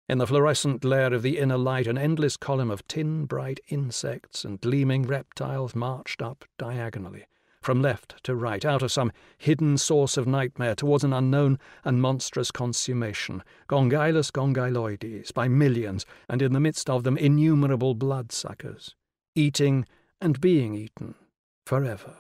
In the fluorescent glare of the inner light, an endless column of tin bright insects and gleaming reptiles marched up diagonally, from left to right, out of some hidden source of nightmare towards an unknown and monstrous consummation, Gongylus gongyloides, by millions, and in the midst of them innumerable bloodsuckers, eating and being eaten forever.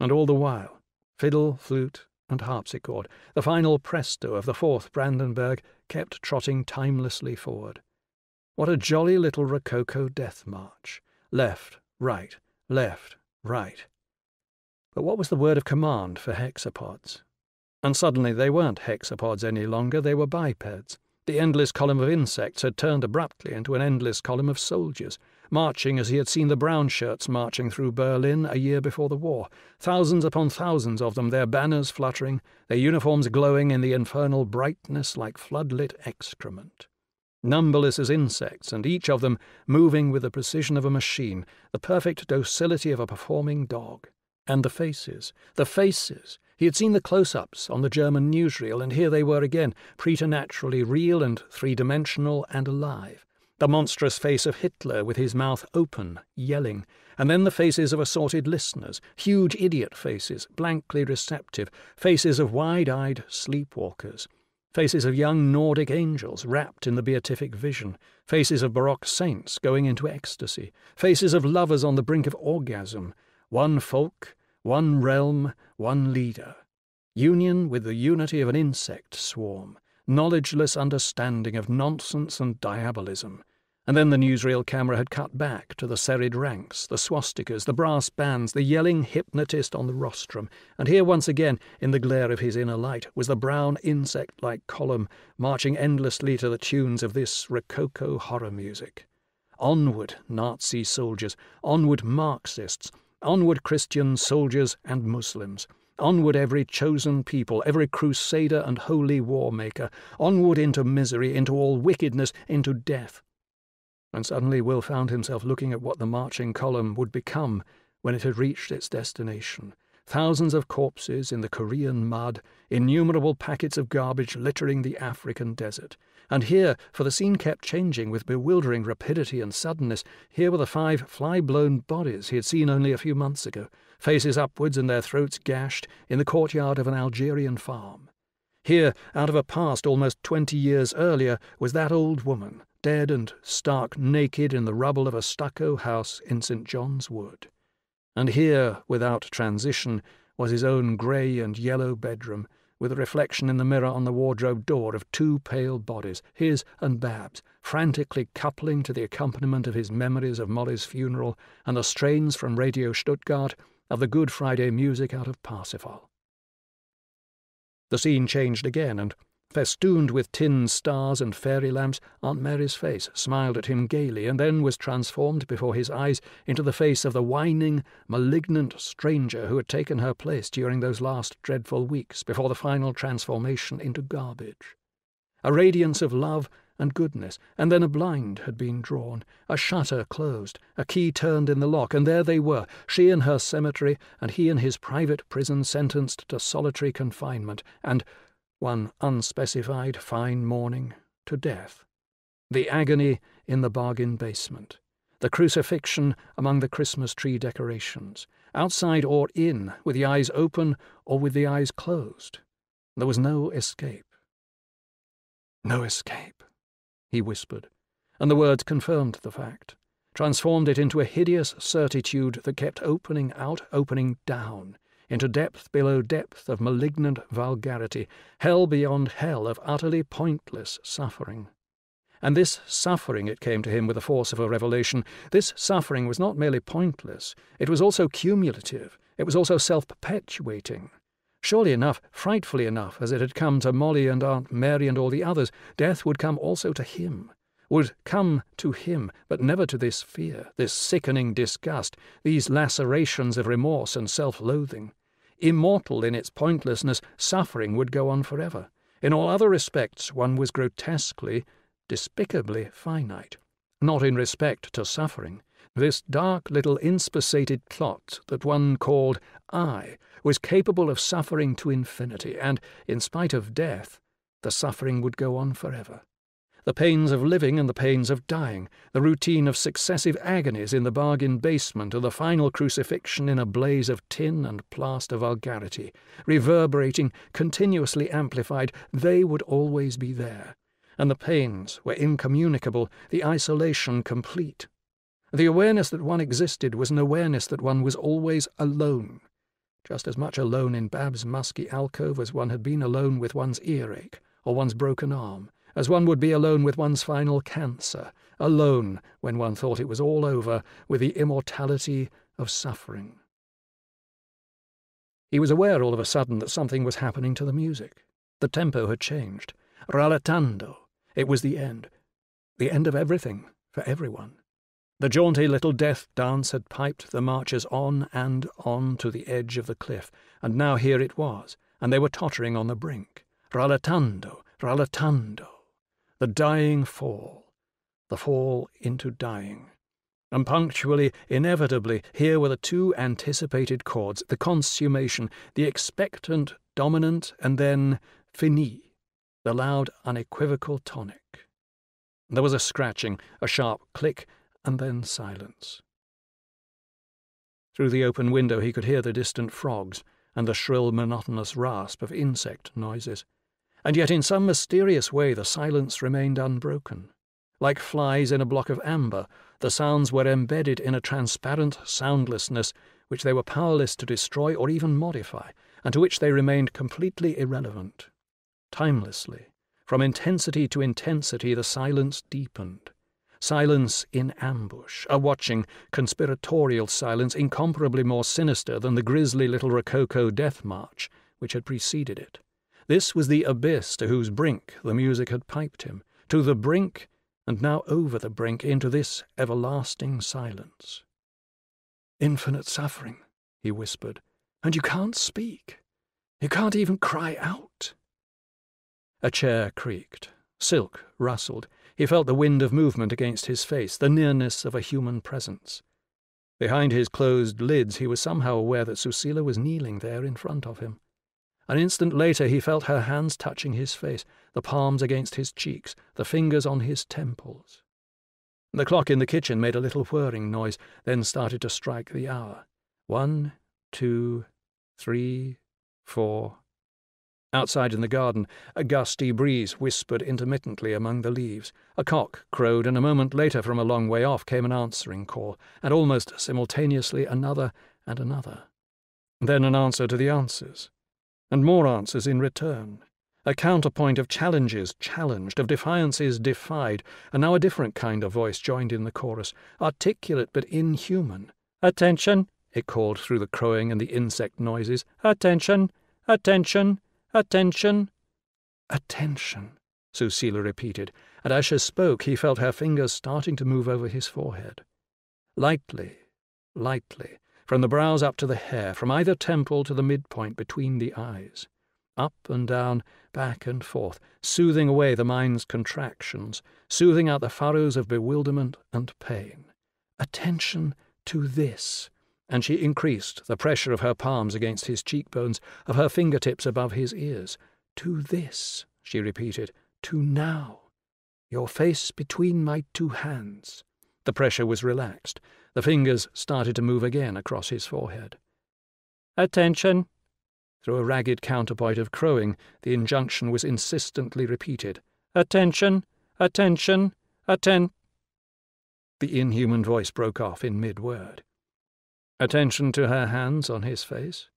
And all the while, fiddle, flute, and harpsichord, the final presto of the fourth Brandenburg, kept trotting timelessly forward. What a jolly little Rococo death march! Left, right, left, right. But what was the word of command for hexapods? And suddenly they weren't hexapods any longer, they were bipeds. The endless column of insects had turned abruptly into an endless column of soldiers marching as he had seen the brown shirts marching through Berlin a year before the war, thousands upon thousands of them, their banners fluttering, their uniforms glowing in the infernal brightness like floodlit excrement. Numberless as insects, and each of them moving with the precision of a machine, the perfect docility of a performing dog. And the faces, the faces. He had seen the close ups on the German newsreel, and here they were again, preternaturally real and three dimensional and alive the monstrous face of Hitler with his mouth open, yelling, and then the faces of assorted listeners, huge idiot faces, blankly receptive, faces of wide eyed sleepwalkers, faces of young Nordic angels wrapped in the beatific vision, faces of Baroque saints going into ecstasy, faces of lovers on the brink of orgasm, one folk, one realm, one leader. Union with the unity of an insect swarm, knowledgeless understanding of nonsense and diabolism, and then the newsreel camera had cut back to the serried ranks, the swastikas, the brass bands, the yelling hypnotist on the rostrum. And here once again, in the glare of his inner light, was the brown insect like column marching endlessly to the tunes of this rococo horror music. Onward, Nazi soldiers, onward, Marxists, onward, Christian soldiers and Muslims. Onward, every chosen people, every crusader and holy war maker, onward into misery, into all wickedness, into death, and suddenly Will found himself looking at what the marching column would become when it had reached its destination. Thousands of corpses in the Korean mud, innumerable packets of garbage littering the African desert. And here, for the scene kept changing with bewildering rapidity and suddenness, here were the five fly blown bodies he had seen only a few months ago, faces upwards and their throats gashed, in the courtyard of an Algerian farm. Here, out of a past almost twenty years earlier, was that old woman, dead and stark naked in the rubble of a stucco house in St. John's Wood. And here, without transition, was his own grey and yellow bedroom, with a reflection in the mirror on the wardrobe door of two pale bodies, his and Babs', frantically coupling to the accompaniment of his memories of Molly's funeral and the strains from Radio Stuttgart of the Good Friday music out of Parsifal. The scene changed again, and Festooned with tin stars and fairy lamps, Aunt Mary's face smiled at him gaily and then was transformed before his eyes into the face of the whining, malignant stranger who had taken her place during those last dreadful weeks before the final transformation into garbage. A radiance of love and goodness, and then a blind had been drawn, a shutter closed, a key turned in the lock, and there they were, she in her cemetery, and he in his private prison sentenced to solitary confinement, and one unspecified fine morning, to death. The agony in the bargain basement, the crucifixion among the Christmas tree decorations, outside or in, with the eyes open or with the eyes closed. There was no escape. No escape, he whispered, and the words confirmed the fact, transformed it into a hideous certitude that kept opening out, opening down, into depth below depth of malignant vulgarity, hell beyond hell of utterly pointless suffering. And this suffering, it came to him with the force of a revelation, this suffering was not merely pointless, it was also cumulative, it was also self perpetuating. Surely enough, frightfully enough, as it had come to Molly and Aunt Mary and all the others, death would come also to him, would come to him, but never to this fear, this sickening disgust, these lacerations of remorse and self loathing. Immortal in its pointlessness, suffering would go on forever. In all other respects, one was grotesquely, despicably finite. Not in respect to suffering. This dark little inspissated clot that one called I was capable of suffering to infinity, and, in spite of death, the suffering would go on forever the pains of living and the pains of dying, the routine of successive agonies in the bargain basement or the final crucifixion in a blaze of tin and plaster vulgarity, reverberating, continuously amplified, they would always be there. And the pains were incommunicable, the isolation complete. The awareness that one existed was an awareness that one was always alone, just as much alone in Babs' musky alcove as one had been alone with one's earache or one's broken arm, as one would be alone with one's final cancer, alone when one thought it was all over with the immortality of suffering. He was aware all of a sudden that something was happening to the music. The tempo had changed. Rallentando. It was the end. The end of everything, for everyone. The jaunty little death dance had piped the marchers on and on to the edge of the cliff, and now here it was, and they were tottering on the brink. Rallentando, rallentando the dying fall, the fall into dying. And punctually, inevitably, here were the two anticipated chords, the consummation, the expectant dominant, and then fini, the loud, unequivocal tonic. There was a scratching, a sharp click, and then silence. Through the open window he could hear the distant frogs and the shrill, monotonous rasp of insect noises and yet in some mysterious way the silence remained unbroken. Like flies in a block of amber, the sounds were embedded in a transparent soundlessness which they were powerless to destroy or even modify, and to which they remained completely irrelevant. Timelessly, from intensity to intensity, the silence deepened. Silence in ambush, a watching, conspiratorial silence incomparably more sinister than the grisly little Rococo death march which had preceded it. This was the abyss to whose brink the music had piped him, to the brink, and now over the brink into this everlasting silence. Infinite suffering, he whispered, and you can't speak. You can't even cry out. A chair creaked. Silk rustled. He felt the wind of movement against his face, the nearness of a human presence. Behind his closed lids, he was somehow aware that Susila was kneeling there in front of him. An instant later he felt her hands touching his face, the palms against his cheeks, the fingers on his temples. The clock in the kitchen made a little whirring noise, then started to strike the hour. One, two, three, four. Outside in the garden, a gusty breeze whispered intermittently among the leaves. A cock crowed, and a moment later, from a long way off, came an answering call, and almost simultaneously another and another. Then an answer to the answers and more answers in return. A counterpoint of challenges challenged, of defiances defied, and now a different kind of voice joined in the chorus, articulate but inhuman. Attention, it called through the crowing and the insect noises. Attention, attention, attention. Attention, Susila repeated, and as she spoke he felt her fingers starting to move over his forehead. Lightly, lightly, from the brows up to the hair, from either temple to the midpoint between the eyes, up and down, back and forth, soothing away the mind's contractions, soothing out the furrows of bewilderment and pain. Attention to this! And she increased the pressure of her palms against his cheekbones, of her fingertips above his ears. To this, she repeated, to now. Your face between my two hands. The pressure was relaxed. The fingers started to move again across his forehead. Attention! Through a ragged counterpoint of crowing, the injunction was insistently repeated. Attention! Attention! Atten... The inhuman voice broke off in mid-word. Attention to her hands on his face,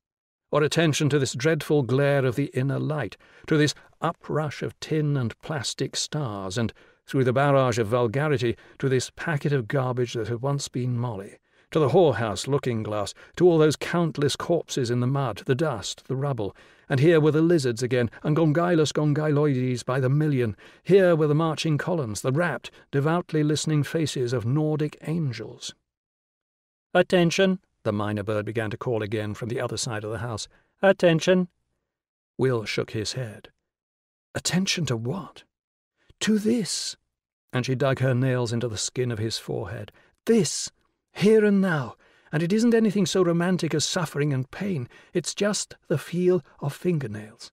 or attention to this dreadful glare of the inner light, to this uprush of tin and plastic stars and through the barrage of vulgarity to this packet of garbage that had once been Molly, to the whorehouse looking glass, to all those countless corpses in the mud, the dust, the rubble. And here were the lizards again, and gongylus gongyloides by the million. Here were the marching columns, the rapt, devoutly listening faces of Nordic angels. Attention, the mynah bird began to call again from the other side of the house. Attention. Will shook his head. Attention to what? To this and she dug her nails into the skin of his forehead. This, here and now, and it isn't anything so romantic as suffering and pain, it's just the feel of fingernails.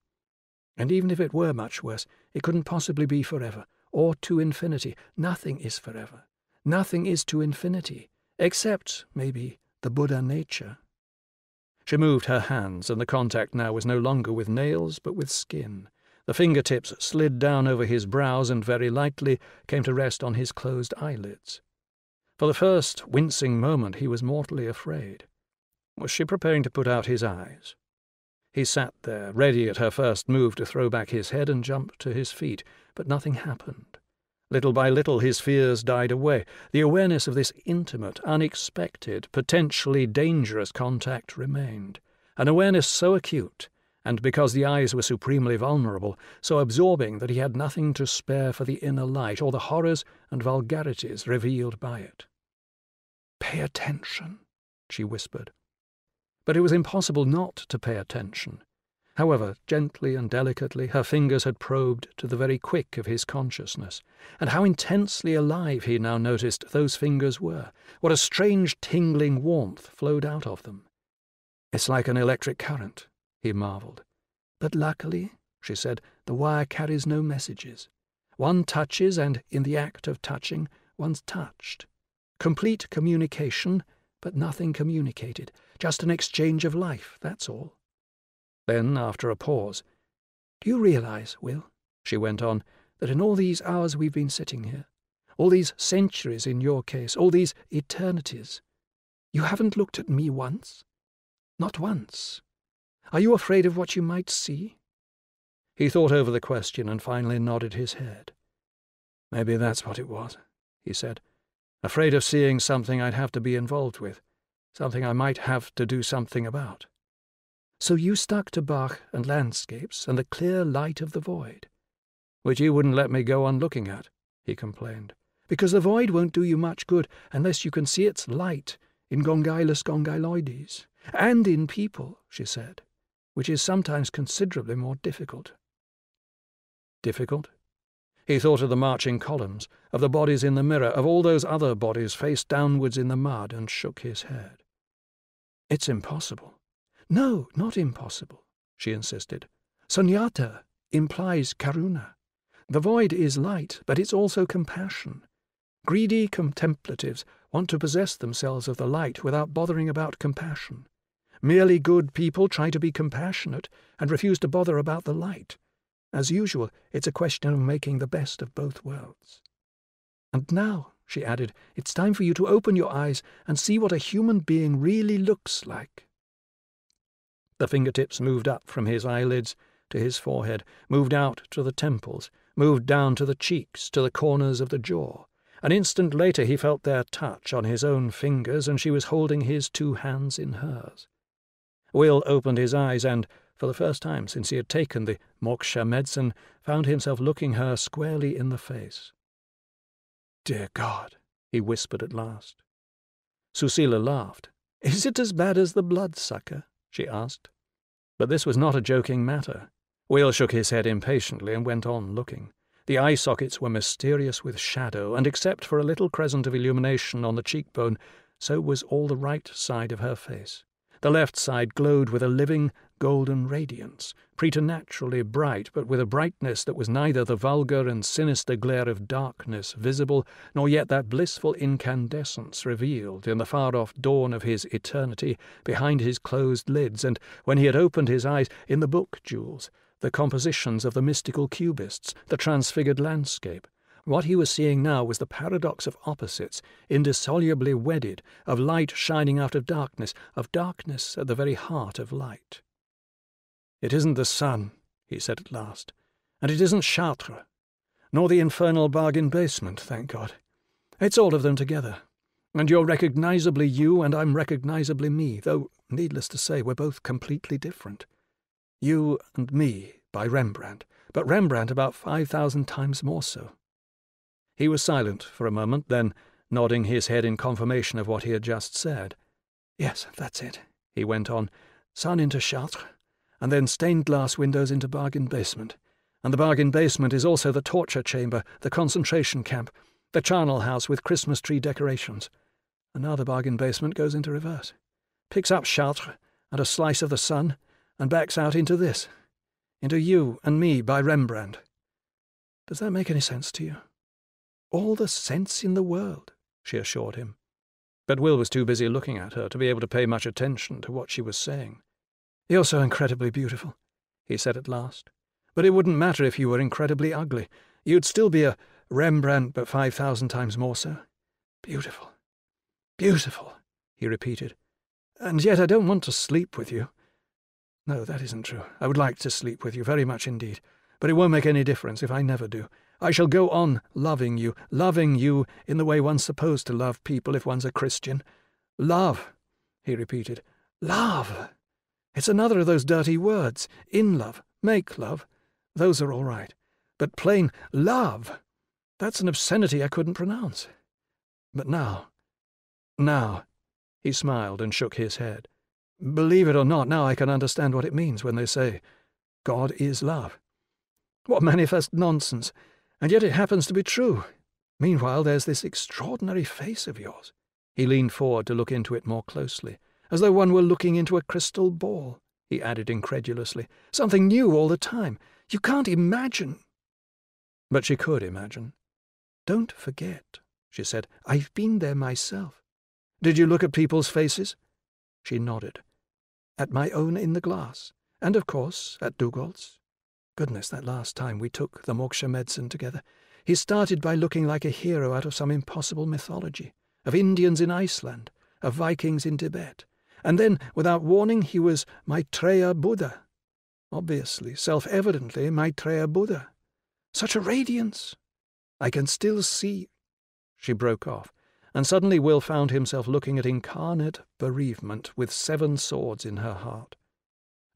And even if it were much worse, it couldn't possibly be forever, or to infinity. Nothing is forever. Nothing is to infinity, except, maybe, the Buddha nature. She moved her hands, and the contact now was no longer with nails, but with skin. The fingertips slid down over his brows and very lightly came to rest on his closed eyelids. For the first wincing moment he was mortally afraid. Was she preparing to put out his eyes? He sat there, ready at her first move to throw back his head and jump to his feet, but nothing happened. Little by little his fears died away. The awareness of this intimate, unexpected, potentially dangerous contact remained, an awareness so acute and because the eyes were supremely vulnerable, so absorbing that he had nothing to spare for the inner light or the horrors and vulgarities revealed by it. Pay attention, she whispered. But it was impossible not to pay attention. However, gently and delicately, her fingers had probed to the very quick of his consciousness, and how intensely alive he now noticed those fingers were, what a strange tingling warmth flowed out of them. It's like an electric current, he marveled. But luckily, she said, the wire carries no messages. One touches, and in the act of touching, one's touched. Complete communication, but nothing communicated. Just an exchange of life, that's all. Then, after a pause, Do you realize, Will, she went on, that in all these hours we've been sitting here, all these centuries in your case, all these eternities, you haven't looked at me once? Not once. Are you afraid of what you might see? He thought over the question and finally nodded his head. Maybe that's what it was, he said. Afraid of seeing something I'd have to be involved with, something I might have to do something about. So you stuck to Bach and landscapes and the clear light of the void, which you wouldn't let me go on looking at, he complained, because the void won't do you much good unless you can see its light in gongylus gongyloides and in people, she said which is sometimes considerably more difficult. Difficult? He thought of the marching columns, of the bodies in the mirror, of all those other bodies face downwards in the mud, and shook his head. It's impossible. No, not impossible, she insisted. Sunyata implies karuna. The void is light, but it's also compassion. Greedy contemplatives want to possess themselves of the light without bothering about compassion. Merely good people try to be compassionate and refuse to bother about the light. As usual, it's a question of making the best of both worlds. And now, she added, it's time for you to open your eyes and see what a human being really looks like. The fingertips moved up from his eyelids to his forehead, moved out to the temples, moved down to the cheeks, to the corners of the jaw. An instant later he felt their touch on his own fingers, and she was holding his two hands in hers. Will opened his eyes and, for the first time since he had taken the Moksha medicine, found himself looking her squarely in the face. Dear God, he whispered at last. Susila laughed. Is it as bad as the bloodsucker? she asked. But this was not a joking matter. Will shook his head impatiently and went on looking. The eye sockets were mysterious with shadow, and except for a little crescent of illumination on the cheekbone, so was all the right side of her face. The left side glowed with a living, golden radiance, preternaturally bright, but with a brightness that was neither the vulgar and sinister glare of darkness visible, nor yet that blissful incandescence revealed in the far off dawn of his eternity behind his closed lids, and when he had opened his eyes in the book jewels, the compositions of the mystical cubists, the transfigured landscape, what he was seeing now was the paradox of opposites, indissolubly wedded, of light shining out of darkness, of darkness at the very heart of light. It isn't the sun, he said at last, and it isn't Chartres, nor the infernal bargain basement, thank God. It's all of them together. And you're recognizably you, and I'm recognizably me, though, needless to say, we're both completely different. You and me by Rembrandt, but Rembrandt about 5,000 times more so. He was silent for a moment, then, nodding his head in confirmation of what he had just said. Yes, that's it, he went on. Sun into Chartres, and then stained glass windows into bargain basement. And the bargain basement is also the torture chamber, the concentration camp, the charnel house with Christmas tree decorations. And now the bargain basement goes into reverse, picks up Chartres and a slice of the sun, and backs out into this, into you and me by Rembrandt. Does that make any sense to you? All the sense in the world, she assured him. But Will was too busy looking at her to be able to pay much attention to what she was saying. You're so incredibly beautiful, he said at last. But it wouldn't matter if you were incredibly ugly. You'd still be a Rembrandt, but five thousand times more so. Beautiful. Beautiful, he repeated. And yet I don't want to sleep with you. No, that isn't true. I would like to sleep with you very much indeed, but it won't make any difference if I never do. I shall go on loving you, loving you in the way one's supposed to love people if one's a Christian. Love, he repeated. Love! It's another of those dirty words. In love, make love. Those are all right. But plain love, that's an obscenity I couldn't pronounce. But now, now, he smiled and shook his head. Believe it or not, now I can understand what it means when they say, God is love. What manifest nonsense! and yet it happens to be true. Meanwhile, there's this extraordinary face of yours. He leaned forward to look into it more closely, as though one were looking into a crystal ball, he added incredulously. Something new all the time. You can't imagine. But she could imagine. Don't forget, she said. I've been there myself. Did you look at people's faces? She nodded. At my own in the glass, and of course at Dugald's. Goodness, that last time we took the Moksha medicine together, he started by looking like a hero out of some impossible mythology, of Indians in Iceland, of Vikings in Tibet. And then, without warning, he was Maitreya Buddha. Obviously, self-evidently, Maitreya Buddha. Such a radiance! I can still see... She broke off, and suddenly Will found himself looking at incarnate bereavement with seven swords in her heart,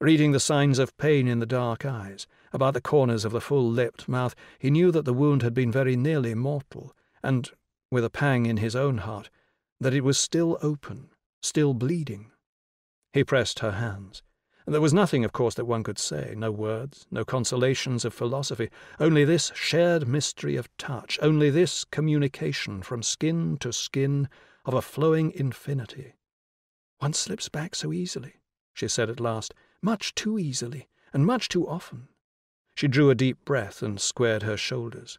reading the signs of pain in the dark eyes, about the corners of the full-lipped mouth, he knew that the wound had been very nearly mortal, and, with a pang in his own heart, that it was still open, still bleeding. He pressed her hands. There was nothing, of course, that one could say, no words, no consolations of philosophy, only this shared mystery of touch, only this communication from skin to skin of a flowing infinity. One slips back so easily, she said at last, much too easily, and much too often. She drew a deep breath and squared her shoulders.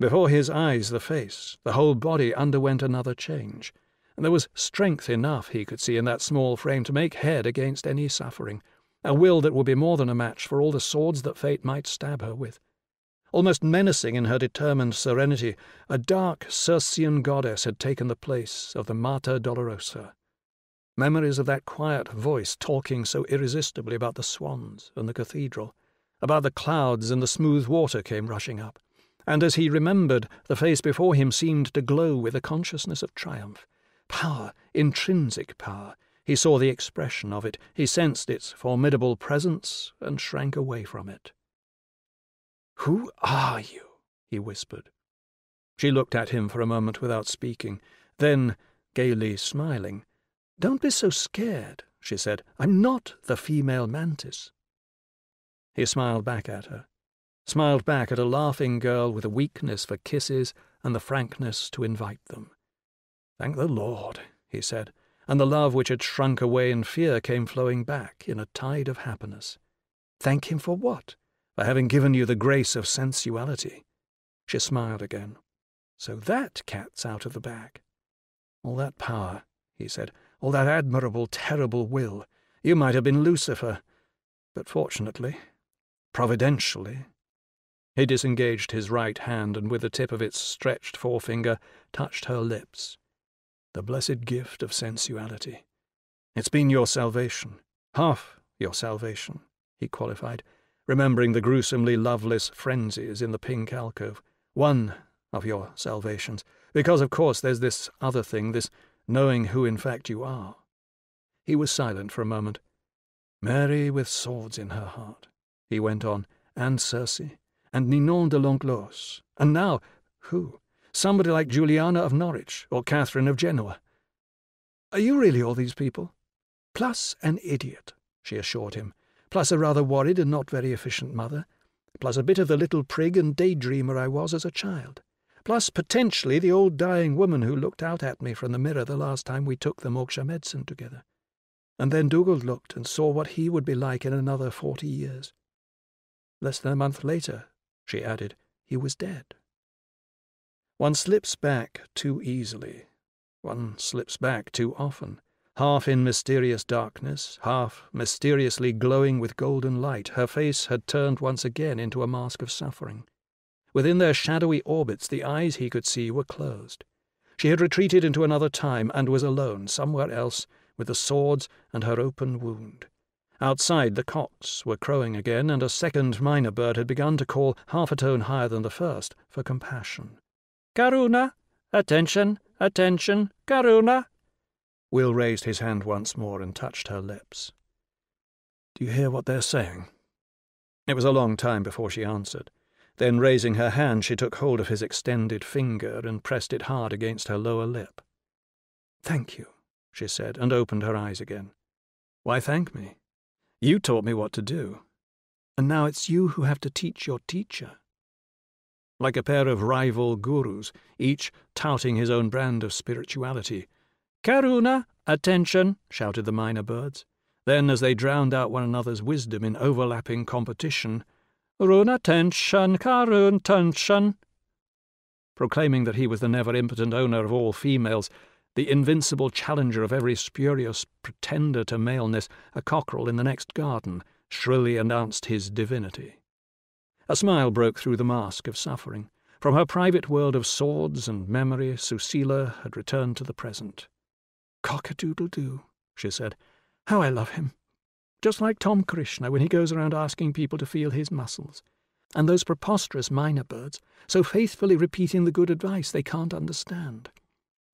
Before his eyes, the face, the whole body underwent another change, and there was strength enough, he could see, in that small frame to make head against any suffering, a will that would be more than a match for all the swords that fate might stab her with. Almost menacing in her determined serenity, a dark Circean goddess had taken the place of the Mater Dolorosa. Memories of that quiet voice talking so irresistibly about the swans and the cathedral, above the clouds and the smooth water came rushing up, and as he remembered, the face before him seemed to glow with a consciousness of triumph. Power, intrinsic power. He saw the expression of it, he sensed its formidable presence, and shrank away from it. Who are you? he whispered. She looked at him for a moment without speaking, then, gaily smiling, Don't be so scared, she said. I'm not the female mantis. He smiled back at her, smiled back at a laughing girl with a weakness for kisses and the frankness to invite them. Thank the Lord, he said, and the love which had shrunk away in fear came flowing back in a tide of happiness. Thank him for what? For having given you the grace of sensuality. She smiled again. So that cat's out of the bag. All that power, he said, all that admirable, terrible will. You might have been Lucifer. But fortunately, providentially. He disengaged his right hand and with the tip of its stretched forefinger touched her lips. The blessed gift of sensuality. It's been your salvation, half your salvation, he qualified, remembering the gruesomely loveless frenzies in the pink alcove. One of your salvations, because of course there's this other thing, this knowing who in fact you are. He was silent for a moment. Mary with swords in her heart he went on, and Circe, and Ninon de Lenclos, and now, who? Somebody like Juliana of Norwich, or Catherine of Genoa. Are you really all these people? Plus an idiot, she assured him, plus a rather worried and not very efficient mother, plus a bit of the little prig and daydreamer I was as a child, plus potentially the old dying woman who looked out at me from the mirror the last time we took the Moksha medicine together. And then Dugald looked and saw what he would be like in another forty years. Less than a month later, she added, he was dead. One slips back too easily. One slips back too often, half in mysterious darkness, half mysteriously glowing with golden light. Her face had turned once again into a mask of suffering. Within their shadowy orbits, the eyes he could see were closed. She had retreated into another time and was alone, somewhere else, with the swords and her open wound. Outside, the cocks were crowing again, and a second mynah bird had begun to call half a tone higher than the first for compassion. Karuna! Attention! Attention! Karuna! Will raised his hand once more and touched her lips. Do you hear what they're saying? It was a long time before she answered. Then, raising her hand, she took hold of his extended finger and pressed it hard against her lower lip. Thank you, she said, and opened her eyes again. Why thank me? You taught me what to do, and now it's you who have to teach your teacher. Like a pair of rival gurus, each touting his own brand of spirituality. Karuna, attention, shouted the mynah birds. Then, as they drowned out one another's wisdom in overlapping competition, Run attention, Karun tension. Proclaiming that he was the never impotent owner of all females, the invincible challenger of every spurious pretender to maleness, a cockerel in the next garden, shrilly announced his divinity. A smile broke through the mask of suffering. From her private world of swords and memory, Susila had returned to the present. Cock-a-doodle-doo, she said. How I love him. Just like Tom Krishna when he goes around asking people to feel his muscles. And those preposterous mynah birds, so faithfully repeating the good advice they can't understand.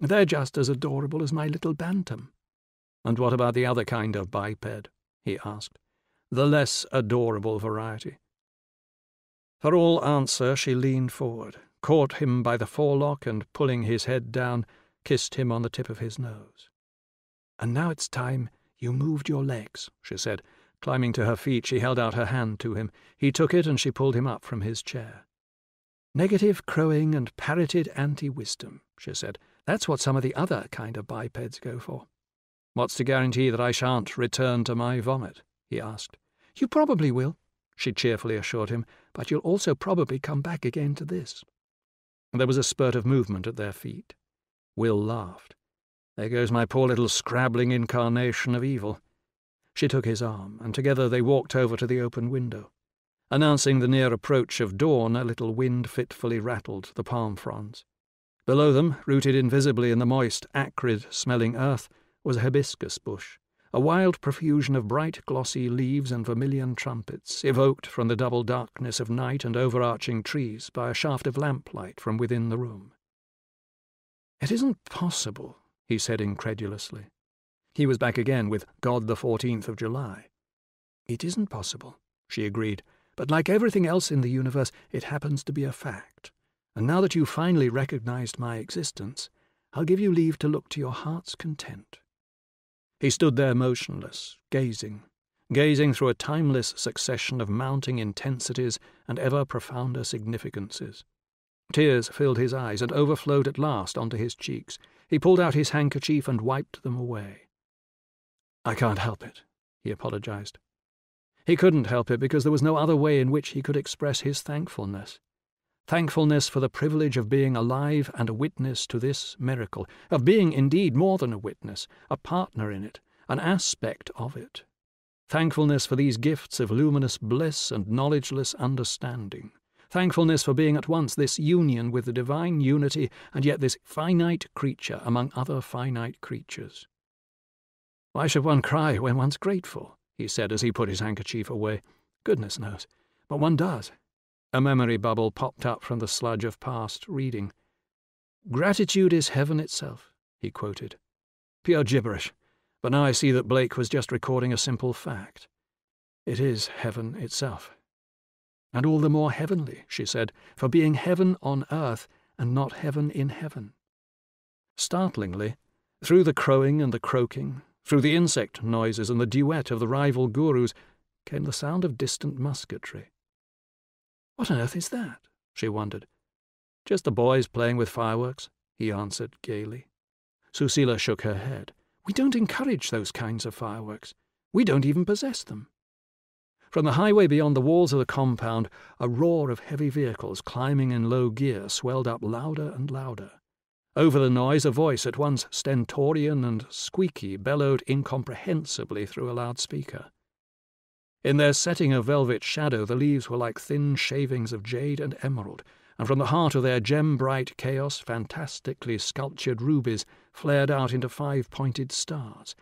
They're just as adorable as my little bantam. And what about the other kind of biped? he asked. The less adorable variety. For all answer, she leaned forward, caught him by the forelock, and pulling his head down, kissed him on the tip of his nose. And now it's time you moved your legs, she said. Climbing to her feet, she held out her hand to him. He took it, and she pulled him up from his chair. Negative crowing and parroted anti-wisdom, she said. That's what some of the other kind of bipeds go for. What's to guarantee that I shan't return to my vomit? he asked. You probably will, she cheerfully assured him, but you'll also probably come back again to this. There was a spurt of movement at their feet. Will laughed. There goes my poor little scrabbling incarnation of evil. She took his arm, and together they walked over to the open window. Announcing the near approach of dawn, a little wind fitfully rattled the palm fronds. Below them, rooted invisibly in the moist, acrid smelling earth, was a hibiscus bush, a wild profusion of bright glossy leaves and vermilion trumpets, evoked from the double darkness of night and overarching trees by a shaft of lamplight from within the room. It isn't possible, he said incredulously. He was back again with God the 14th of July. It isn't possible, she agreed, but like everything else in the universe, it happens to be a fact. And now that you've finally recognized my existence, I'll give you leave to look to your heart's content. He stood there motionless, gazing, gazing through a timeless succession of mounting intensities and ever profounder significances. Tears filled his eyes and overflowed at last onto his cheeks. He pulled out his handkerchief and wiped them away. I can't help it, he apologized. He couldn't help it because there was no other way in which he could express his thankfulness thankfulness for the privilege of being alive and a witness to this miracle, of being indeed more than a witness, a partner in it, an aspect of it. Thankfulness for these gifts of luminous bliss and knowledgeless understanding. Thankfulness for being at once this union with the divine unity and yet this finite creature among other finite creatures. Why should one cry when one's grateful? he said as he put his handkerchief away. Goodness knows, but one does. A memory bubble popped up from the sludge of past reading. Gratitude is heaven itself, he quoted. Pure gibberish, but now I see that Blake was just recording a simple fact. It is heaven itself. And all the more heavenly, she said, for being heaven on earth and not heaven in heaven. Startlingly, through the crowing and the croaking, through the insect noises and the duet of the rival gurus, came the sound of distant musketry. What on earth is that? she wondered. Just the boys playing with fireworks, he answered gaily. Susila shook her head. We don't encourage those kinds of fireworks. We don't even possess them. From the highway beyond the walls of the compound, a roar of heavy vehicles climbing in low gear swelled up louder and louder. Over the noise, a voice at once stentorian and squeaky bellowed incomprehensibly through a loudspeaker. In their setting of velvet shadow, the leaves were like thin shavings of jade and emerald, and from the heart of their gem bright chaos, fantastically sculptured rubies flared out into five pointed stars.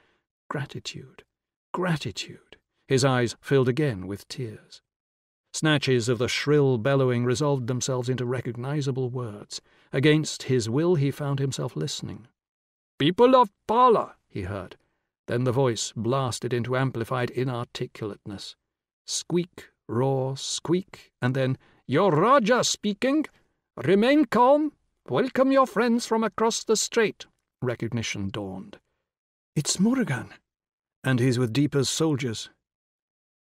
Gratitude, gratitude. His eyes filled again with tears. Snatches of the shrill bellowing resolved themselves into recognizable words. Against his will, he found himself listening. People of Pala, he heard. Then the voice blasted into amplified inarticulateness. Squeak, roar, squeak, and then, Your raja speaking! Remain calm! Welcome your friends from across the strait! Recognition dawned. It's Murugan! And he's with Dipa's soldiers.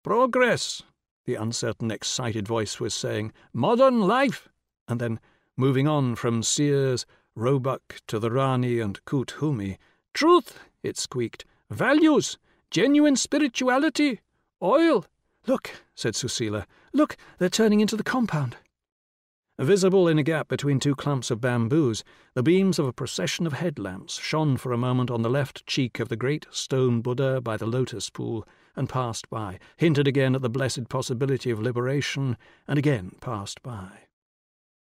Progress! The uncertain, excited voice was saying. Modern life! And then, moving on from Sears, Roebuck to the Rani and Koot Hoomi. Truth! it squeaked values, genuine spirituality, oil. Look, said Susila, look, they're turning into the compound. Visible in a gap between two clumps of bamboos, the beams of a procession of headlamps shone for a moment on the left cheek of the great stone Buddha by the lotus pool, and passed by, hinted again at the blessed possibility of liberation, and again passed by.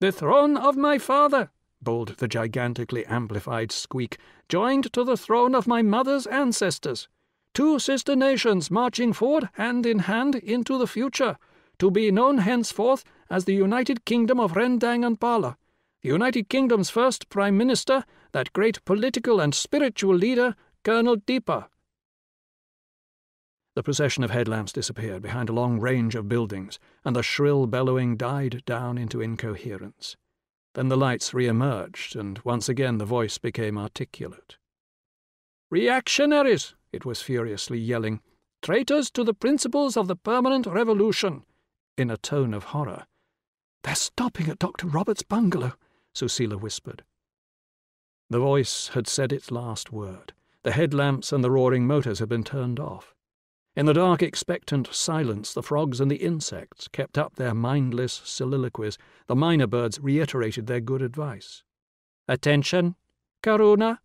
The throne of my father, bawled the gigantically amplified squeak, joined to the throne of my mother's ancestors. Two sister nations marching forward hand in hand into the future, to be known henceforth as the United Kingdom of Rendang and Pala. The United Kingdom's first Prime Minister, that great political and spiritual leader, Colonel Dipa. The procession of headlamps disappeared behind a long range of buildings, and the shrill bellowing died down into incoherence. Then the lights re-emerged, and once again the voice became articulate. Reactionaries, it was furiously yelling, traitors to the principles of the permanent revolution, in a tone of horror. They're stopping at Dr. Robert's bungalow, Susila whispered. The voice had said its last word. The headlamps and the roaring motors had been turned off. In the dark, expectant silence, the frogs and the insects kept up their mindless soliloquies. The mynah birds reiterated their good advice. Attention! Karuna!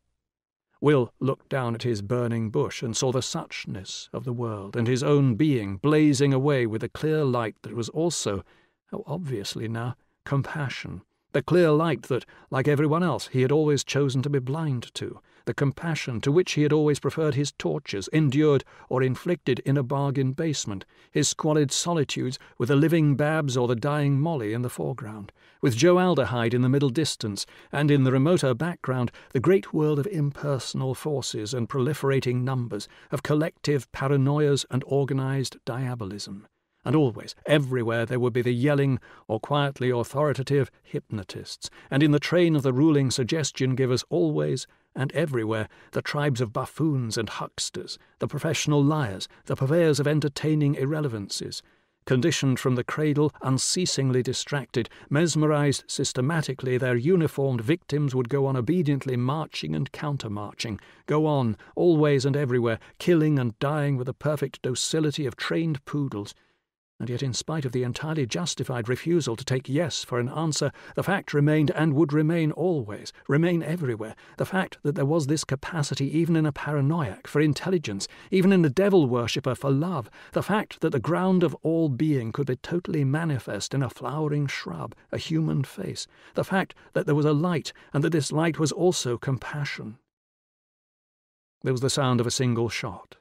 Will looked down at his burning bush and saw the suchness of the world and his own being blazing away with a clear light that was also, how oh, obviously now, compassion. The clear light that, like everyone else, he had always chosen to be blind to, the compassion to which he had always preferred his tortures, endured or inflicted in a bargain basement, his squalid solitudes with the living Babs or the dying Molly in the foreground, with Joe Aldehyde in the middle distance, and in the remoter background the great world of impersonal forces and proliferating numbers, of collective paranoias and organised diabolism. And always, everywhere, there would be the yelling or quietly authoritative hypnotists, and in the train of the ruling suggestion givers always and everywhere the tribes of buffoons and hucksters, the professional liars, the purveyors of entertaining irrelevancies, conditioned from the cradle, unceasingly distracted, mesmerized systematically, their uniformed victims would go on obediently marching and countermarching, go on, always and everywhere, killing and dying with the perfect docility of trained poodles, and yet, in spite of the entirely justified refusal to take yes for an answer, the fact remained and would remain always, remain everywhere, the fact that there was this capacity even in a paranoiac for intelligence, even in a devil worshipper for love, the fact that the ground of all being could be totally manifest in a flowering shrub, a human face, the fact that there was a light and that this light was also compassion. There was the sound of a single shot,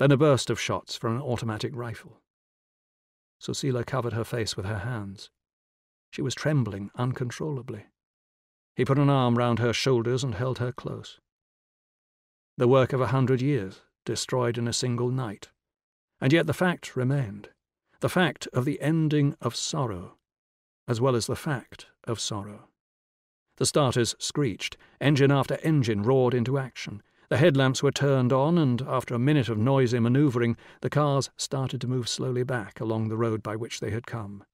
then a burst of shots from an automatic rifle. Susila covered her face with her hands. She was trembling uncontrollably. He put an arm round her shoulders and held her close. The work of a hundred years, destroyed in a single night. And yet the fact remained, the fact of the ending of sorrow, as well as the fact of sorrow. The starters screeched, engine after engine roared into action, the headlamps were turned on, and after a minute of noisy manoeuvring, the cars started to move slowly back along the road by which they had come.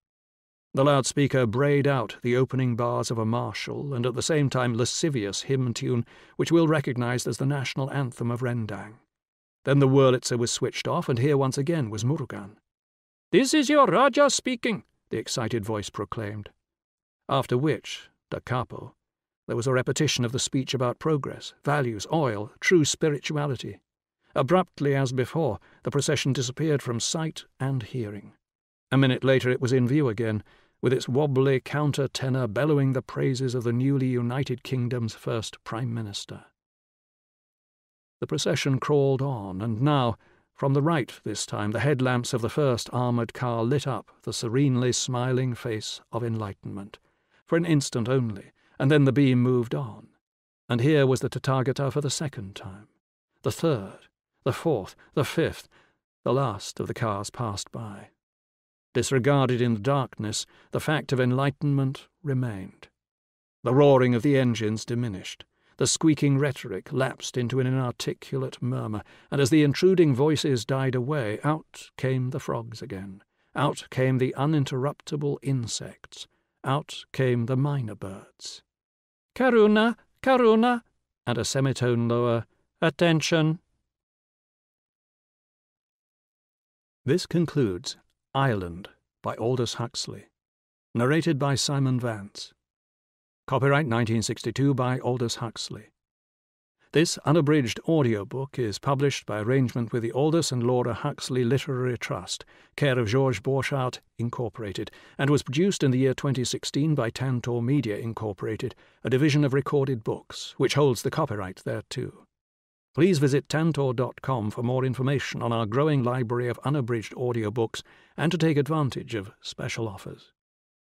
The loudspeaker brayed out the opening bars of a martial and at the same time lascivious hymn tune which Will recognised as the national anthem of Rendang. Then the Wurlitzer was switched off, and here once again was Murugan. This is your Raja speaking, the excited voice proclaimed. After which, da capo, there was a repetition of the speech about progress, values, oil, true spirituality. Abruptly as before, the procession disappeared from sight and hearing. A minute later it was in view again, with its wobbly counter-tenor bellowing the praises of the newly United Kingdom's first Prime Minister. The procession crawled on, and now, from the right this time, the headlamps of the first armoured car lit up the serenely smiling face of enlightenment. For an instant only, and then the beam moved on. And here was the Tathagata for the second time, the third, the fourth, the fifth, the last of the cars passed by. Disregarded in the darkness, the fact of enlightenment remained. The roaring of the engines diminished. The squeaking rhetoric lapsed into an inarticulate murmur, and as the intruding voices died away, out came the frogs again. Out came the uninterruptible insects. Out came the mynah birds. Karuna, Karuna, and a semitone lower, Attention. This concludes Island by Aldous Huxley, narrated by Simon Vance. Copyright 1962 by Aldous Huxley. This unabridged audiobook is published by arrangement with the Aldous and Laura Huxley Literary Trust, care of Georges Borchardt, Incorporated, and was produced in the year 2016 by Tantor Media, Incorporated, a division of Recorded Books, which holds the copyright thereto. Please visit tantor.com for more information on our growing library of unabridged audiobooks and to take advantage of special offers.